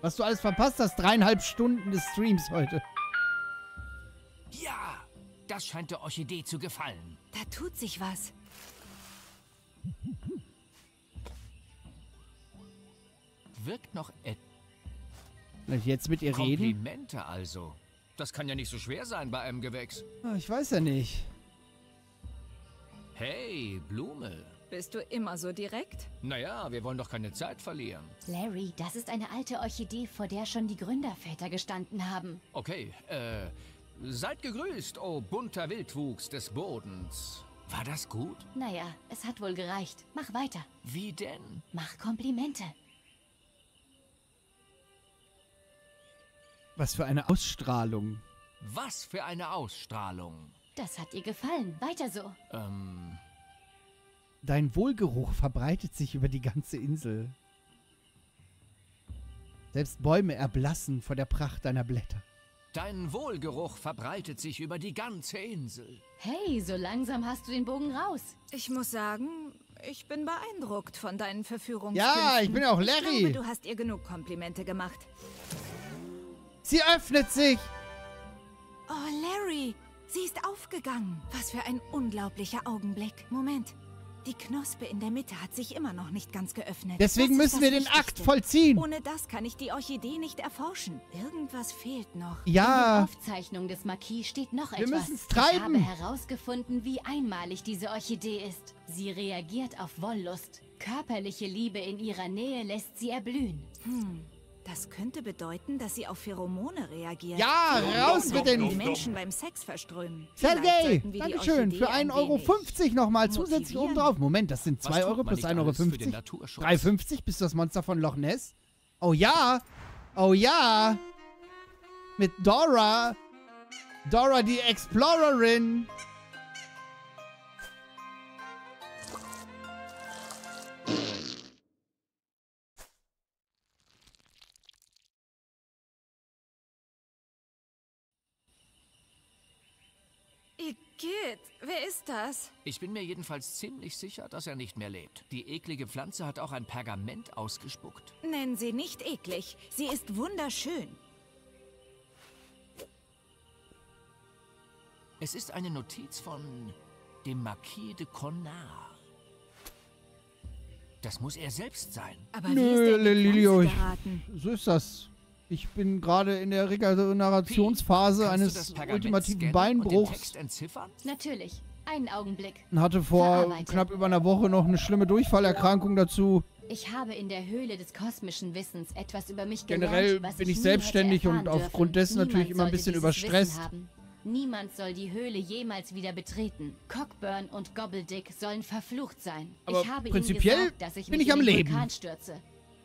Speaker 1: Was du alles verpasst hast, dreieinhalb Stunden des Streams heute.
Speaker 4: Ja, das scheint der Orchidee zu gefallen.
Speaker 20: Da tut sich was.
Speaker 4: Wirkt noch et
Speaker 1: Vielleicht jetzt mit ihr reden?
Speaker 4: Komplimente also. Das kann ja nicht so schwer sein bei einem Gewächs.
Speaker 1: Ah, Ich weiß ja nicht.
Speaker 4: Hey, Blume.
Speaker 20: Bist du immer so direkt?
Speaker 4: Naja, wir wollen doch keine Zeit verlieren.
Speaker 7: Larry, das ist eine alte Orchidee, vor der schon die Gründerväter gestanden haben.
Speaker 4: Okay, äh, seid gegrüßt, oh bunter Wildwuchs des Bodens. War das gut?
Speaker 7: Naja, es hat wohl gereicht. Mach weiter.
Speaker 4: Wie denn?
Speaker 7: Mach Komplimente.
Speaker 1: Was für eine Ausstrahlung.
Speaker 4: Was für eine Ausstrahlung.
Speaker 7: Das hat ihr gefallen. Weiter so.
Speaker 4: Ähm,
Speaker 1: Dein Wohlgeruch verbreitet sich über die ganze Insel. Selbst Bäume erblassen vor der Pracht deiner Blätter.
Speaker 4: Dein Wohlgeruch verbreitet sich über die ganze Insel.
Speaker 7: Hey, so langsam hast du den Bogen raus.
Speaker 20: Ich muss sagen, ich bin beeindruckt von deinen Verführungskünsten.
Speaker 1: Ja, ich bin auch
Speaker 20: Ich
Speaker 1: Larry.
Speaker 20: glaube, du hast ihr genug Komplimente gemacht.
Speaker 1: Sie öffnet sich!
Speaker 20: Oh, Larry, sie ist aufgegangen. Was für ein unglaublicher Augenblick. Moment. Die Knospe in der Mitte hat sich immer noch nicht ganz geöffnet.
Speaker 1: Deswegen müssen wir den Akt vollziehen.
Speaker 20: Ohne das kann ich die Orchidee nicht erforschen. Irgendwas fehlt noch.
Speaker 7: In
Speaker 1: Ja.
Speaker 7: der Aufzeichnung des Marquis steht noch
Speaker 1: Wir
Speaker 7: etwas.
Speaker 1: müssen's
Speaker 7: Ich habe
Speaker 1: treiben.
Speaker 7: herausgefunden, wie einmalig diese Orchidee ist. Sie reagiert auf Wollust. Körperliche Liebe in ihrer Nähe lässt sie erblühen.
Speaker 20: Hm. Das könnte bedeuten, dass sie auf Pheromone reagiert.
Speaker 1: Ja,
Speaker 20: Pheromone,
Speaker 1: raus mit den-
Speaker 20: Die Menschen beim Sex verströmen. Die
Speaker 1: Dankeschön. Für
Speaker 20: ein
Speaker 1: 1,50 Euro
Speaker 20: wenig
Speaker 1: 50 nochmal zusätzlich oben drauf. Moment, das sind
Speaker 4: Was
Speaker 1: 2
Speaker 4: tut
Speaker 1: Euro plus
Speaker 4: nicht
Speaker 1: 1,50 Euro.
Speaker 4: alles für den
Speaker 1: 50.
Speaker 4: Naturschutz?
Speaker 1: 3,50 bis das Monster von Loch Ness. Oh ja. Oh ja. Mit Dora. Dora die Explorerin.
Speaker 20: Igitt, wer ist das?
Speaker 4: Ich bin mir jedenfalls ziemlich sicher, dass er nicht mehr lebt. Die eklige Pflanze hat auch ein Pergament ausgespuckt.
Speaker 20: Nennen sie nicht eklig. Sie ist wunderschön.
Speaker 4: Es ist eine Notiz von dem Marquis de Connard. Das muss er selbst sein.
Speaker 20: Aber wie ist
Speaker 1: Nö,
Speaker 20: er
Speaker 1: Lilio, ich, so ist das. Ich bin gerade in der Regenerationsphase eines ultimativen Beinbruchs?
Speaker 7: Natürlich. Einen Augenblick.
Speaker 1: und hatte vor
Speaker 7: Verarbeitet.
Speaker 1: knapp über einer Woche noch eine schlimme Durchfallerkrankung dazu.
Speaker 7: Ich habe in der Höhle des kosmischen Wissens etwas über mich gelernt,
Speaker 1: Generell bin
Speaker 7: ich
Speaker 1: ich selbstständig und aufgrund
Speaker 7: dürfen.
Speaker 1: dessen natürlich
Speaker 7: Niemand
Speaker 1: immer ein bisschen überstresst.
Speaker 7: Niemand soll die Höhle jemals wieder betreten. Cockburn und Gobbledick sollen verflucht sein.
Speaker 1: Aber
Speaker 7: ich habe
Speaker 1: prinzipiell
Speaker 7: ihnen gesagt, dass ich
Speaker 1: bin
Speaker 7: mich
Speaker 1: ich am Leben.
Speaker 7: Vulkan stürze.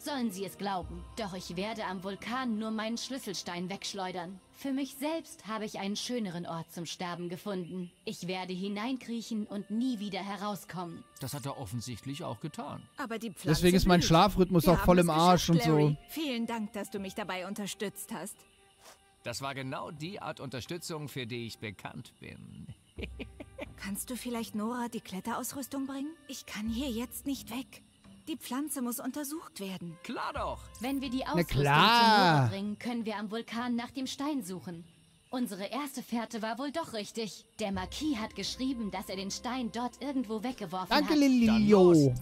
Speaker 7: Sollen sie es glauben. Doch ich werde am Vulkan nur meinen Schlüsselstein wegschleudern. Für mich selbst habe ich einen schöneren Ort zum Sterben gefunden. Ich werde hineinkriechen und nie wieder herauskommen.
Speaker 4: Das hat er offensichtlich auch getan.
Speaker 20: Aber die Pflanze
Speaker 1: Deswegen ist mein. Schlafrhythmus auch voll im Arsch und so.
Speaker 20: Vielen Dank, dass du mich dabei unterstützt hast.
Speaker 4: Das war genau die Art Unterstützung, für die ich bekannt bin.
Speaker 20: Kannst du vielleicht Nora die Kletterausrüstung bringen? Ich kann hier jetzt nicht weg. Die Pflanze muss untersucht werden.
Speaker 4: Klar doch.
Speaker 7: Wenn wir die Ausrüstung
Speaker 1: klar.
Speaker 7: zu Nora bringen, können wir am Vulkan nach dem Stein suchen. Unsere erste Fährte war wohl doch richtig. Der Marquis hat geschrieben, dass er den Stein dort irgendwo weggeworfen
Speaker 1: Danke,
Speaker 7: hat.
Speaker 1: Lilio.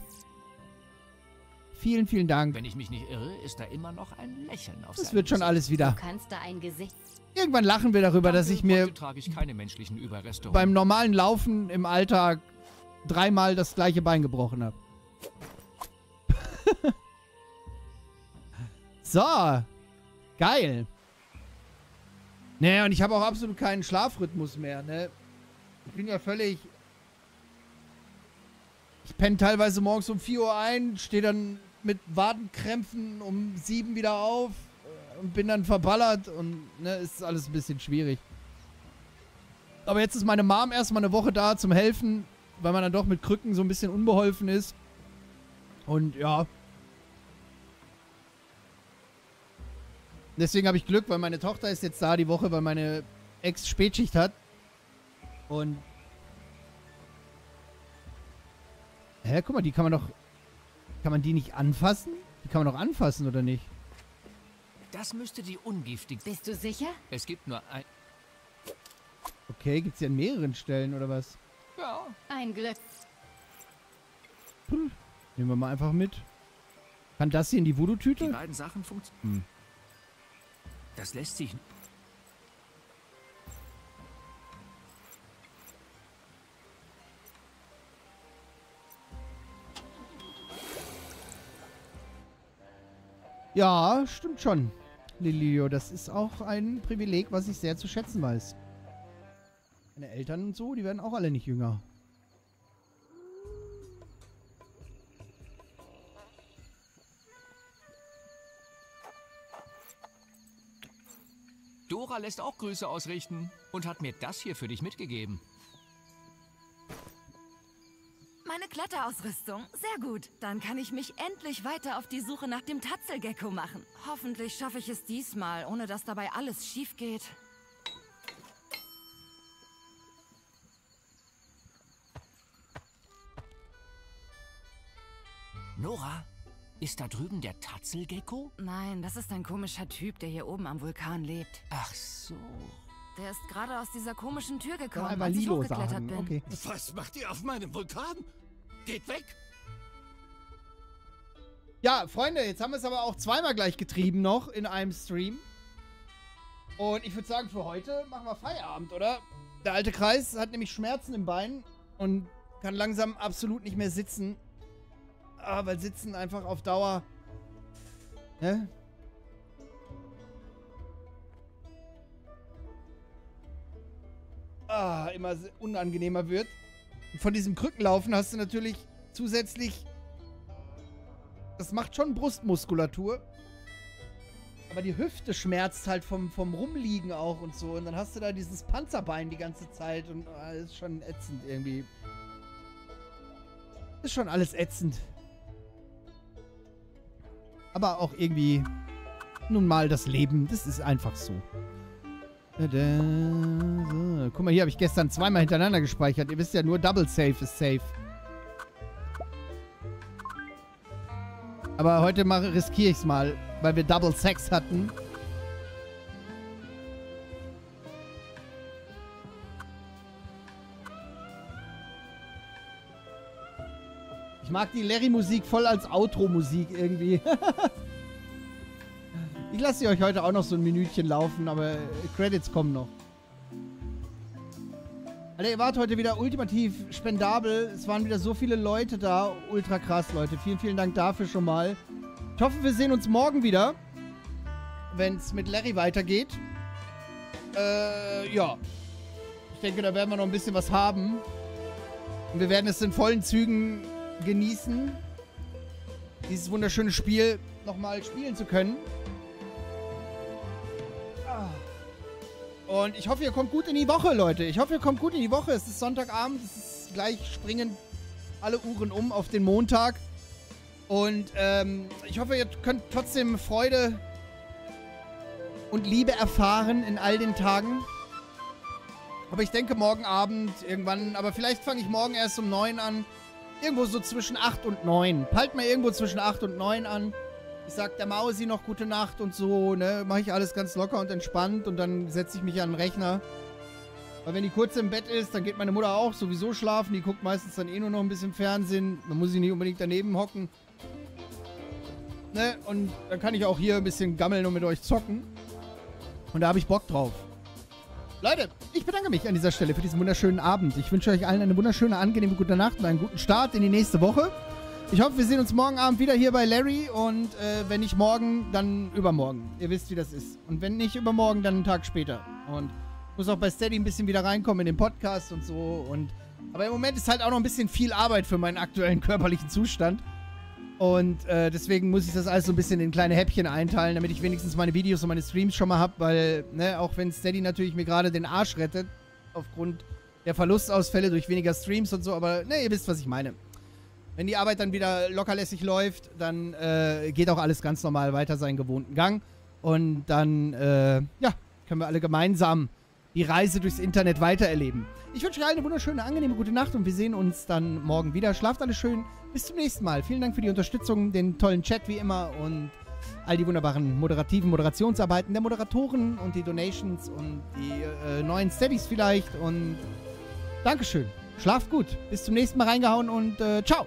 Speaker 1: Vielen, vielen Dank.
Speaker 4: Wenn ich mich nicht irre, ist da immer noch ein Lächeln auf
Speaker 1: Das wird schon
Speaker 4: Gesicht.
Speaker 1: alles wieder.
Speaker 7: Du kannst da ein Gesicht.
Speaker 1: Irgendwann lachen wir darüber, dass ich mir
Speaker 4: ich keine menschlichen Überreste rum.
Speaker 1: beim normalen Laufen im Alltag dreimal das gleiche Bein gebrochen habe. so. Geil. Naja, und ich habe auch absolut keinen Schlafrhythmus mehr, ne? Ich bin ja völlig... Ich penne teilweise morgens um 4 Uhr ein, stehe dann mit Wadenkrämpfen um 7 wieder auf äh, und bin dann verballert und ne, ist alles ein bisschen schwierig. Aber jetzt ist meine Mom erstmal eine Woche da zum Helfen, weil man dann doch mit Krücken so ein bisschen unbeholfen ist. Und ja. Deswegen habe ich Glück, weil meine Tochter ist jetzt da die Woche, weil meine Ex Spätschicht hat. Und. Hä, guck mal, die kann man doch. Kann man die nicht anfassen? Die kann man doch anfassen, oder nicht?
Speaker 4: Das müsste die ungiftig...
Speaker 7: Bist du sicher?
Speaker 4: Es gibt nur ein...
Speaker 1: Okay, gibt's ja an mehreren Stellen, oder was?
Speaker 4: Ja.
Speaker 7: Ein Glück.
Speaker 1: Hm, Nehmen wir mal einfach mit. Kann das hier in die Voodoo-Tüte?
Speaker 4: Die beiden Sachen funktionieren.
Speaker 1: Hm.
Speaker 4: Das lässt sich...
Speaker 1: Ja, stimmt schon. Lilio, das ist auch ein Privileg, was ich sehr zu schätzen weiß. Meine Eltern und so, die werden auch alle nicht jünger.
Speaker 4: Dora lässt auch Grüße ausrichten und hat mir das hier für dich mitgegeben.
Speaker 17: Meine Kletterausrüstung. Sehr gut. Dann kann ich mich endlich weiter auf die Suche nach dem Tatzelgecko machen. Hoffentlich schaffe ich es diesmal, ohne dass dabei alles schief geht.
Speaker 4: Nora, ist da drüben der Tatzelgecko?
Speaker 17: Nein, das ist ein komischer Typ, der hier oben am Vulkan lebt.
Speaker 4: Ach so.
Speaker 17: Der ist gerade aus dieser komischen Tür gekommen,
Speaker 1: einmal
Speaker 17: als ich
Speaker 1: Lilo
Speaker 17: hochgeklettert
Speaker 1: sagen,
Speaker 17: bin.
Speaker 1: okay.
Speaker 21: Was macht ihr auf meinem Vulkan? Geht weg!
Speaker 1: Ja, Freunde, jetzt haben wir es aber auch zweimal gleich getrieben noch in einem Stream. Und ich würde sagen, für heute machen wir Feierabend, oder? Der alte Kreis hat nämlich Schmerzen im Bein und kann langsam absolut nicht mehr sitzen. Ah, weil Sitzen einfach auf Dauer... Ne? Ah, immer unangenehmer wird. Von diesem Krückenlaufen hast du natürlich zusätzlich das macht schon Brustmuskulatur. Aber die Hüfte schmerzt halt vom, vom Rumliegen auch und so. Und dann hast du da dieses Panzerbein die ganze Zeit. Und ah, ist schon ätzend irgendwie. Ist schon alles ätzend. Aber auch irgendwie nun mal das Leben. Das ist einfach so. So. Guck mal, hier habe ich gestern zweimal hintereinander gespeichert. Ihr wisst ja, nur Double Safe ist safe. Aber heute riskiere ich es mal, weil wir Double Sex hatten. Mag die Larry-Musik voll als Outro-Musik irgendwie. ich lasse sie euch heute auch noch so ein Minütchen laufen, aber Credits kommen noch. Alter, ihr wart heute wieder ultimativ spendabel. Es waren wieder so viele Leute da. Ultra krass, Leute. Vielen, vielen Dank dafür schon mal. Ich hoffe, wir sehen uns morgen wieder, wenn es mit Larry weitergeht. Äh, ja. Ich denke, da werden wir noch ein bisschen was haben. Und wir werden es in vollen Zügen genießen, dieses wunderschöne Spiel nochmal spielen zu können. Ah. Und ich hoffe, ihr kommt gut in die Woche, Leute. Ich hoffe, ihr kommt gut in die Woche. Es ist Sonntagabend. Es ist gleich springen alle Uhren um auf den Montag. Und ähm, ich hoffe, ihr könnt trotzdem Freude und Liebe erfahren in all den Tagen. Aber ich denke morgen Abend irgendwann, aber vielleicht fange ich morgen erst um 9 an. Irgendwo so zwischen 8 und 9. Palt mal irgendwo zwischen 8 und 9 an. Ich sag der Mausi noch gute Nacht und so, ne? Mache ich alles ganz locker und entspannt und dann setze ich mich an den Rechner. Weil wenn die kurz im Bett ist, dann geht meine Mutter auch sowieso schlafen. Die guckt meistens dann eh nur noch ein bisschen Fernsehen. Dann muss ich nicht unbedingt daneben hocken. Ne? Und dann kann ich auch hier ein bisschen gammeln und mit euch zocken. Und da habe ich Bock drauf. Leute, ich bedanke mich an dieser Stelle für diesen wunderschönen Abend. Ich wünsche euch allen eine wunderschöne, angenehme gute Nacht und einen guten Start in die nächste Woche. Ich hoffe, wir sehen uns morgen Abend wieder hier bei Larry und äh, wenn nicht morgen, dann übermorgen. Ihr wisst, wie das ist. Und wenn nicht übermorgen, dann einen Tag später. Und ich muss auch bei Steady ein bisschen wieder reinkommen in den Podcast und so. Und aber im Moment ist halt auch noch ein bisschen viel Arbeit für meinen aktuellen körperlichen Zustand. Und äh, deswegen muss ich das alles so ein bisschen in kleine Häppchen einteilen, damit ich wenigstens meine Videos und meine Streams schon mal habe, weil, ne, auch wenn Steady natürlich mir gerade den Arsch rettet, aufgrund der Verlustausfälle durch weniger Streams und so, aber ne, ihr wisst, was ich meine. Wenn die Arbeit dann wieder lockerlässig läuft, dann äh, geht auch alles ganz normal weiter seinen gewohnten Gang. Und dann, äh, ja, können wir alle gemeinsam die Reise durchs Internet weitererleben. Ich wünsche euch allen eine wunderschöne, angenehme gute Nacht und wir sehen uns dann morgen wieder. Schlaft alle schön. Bis zum nächsten Mal. Vielen Dank für die Unterstützung, den tollen Chat wie immer und all die wunderbaren moderativen Moderationsarbeiten der Moderatoren und die Donations und die äh, neuen Steadies vielleicht. Und Dankeschön. Schlaft gut. Bis zum nächsten Mal reingehauen und äh, ciao.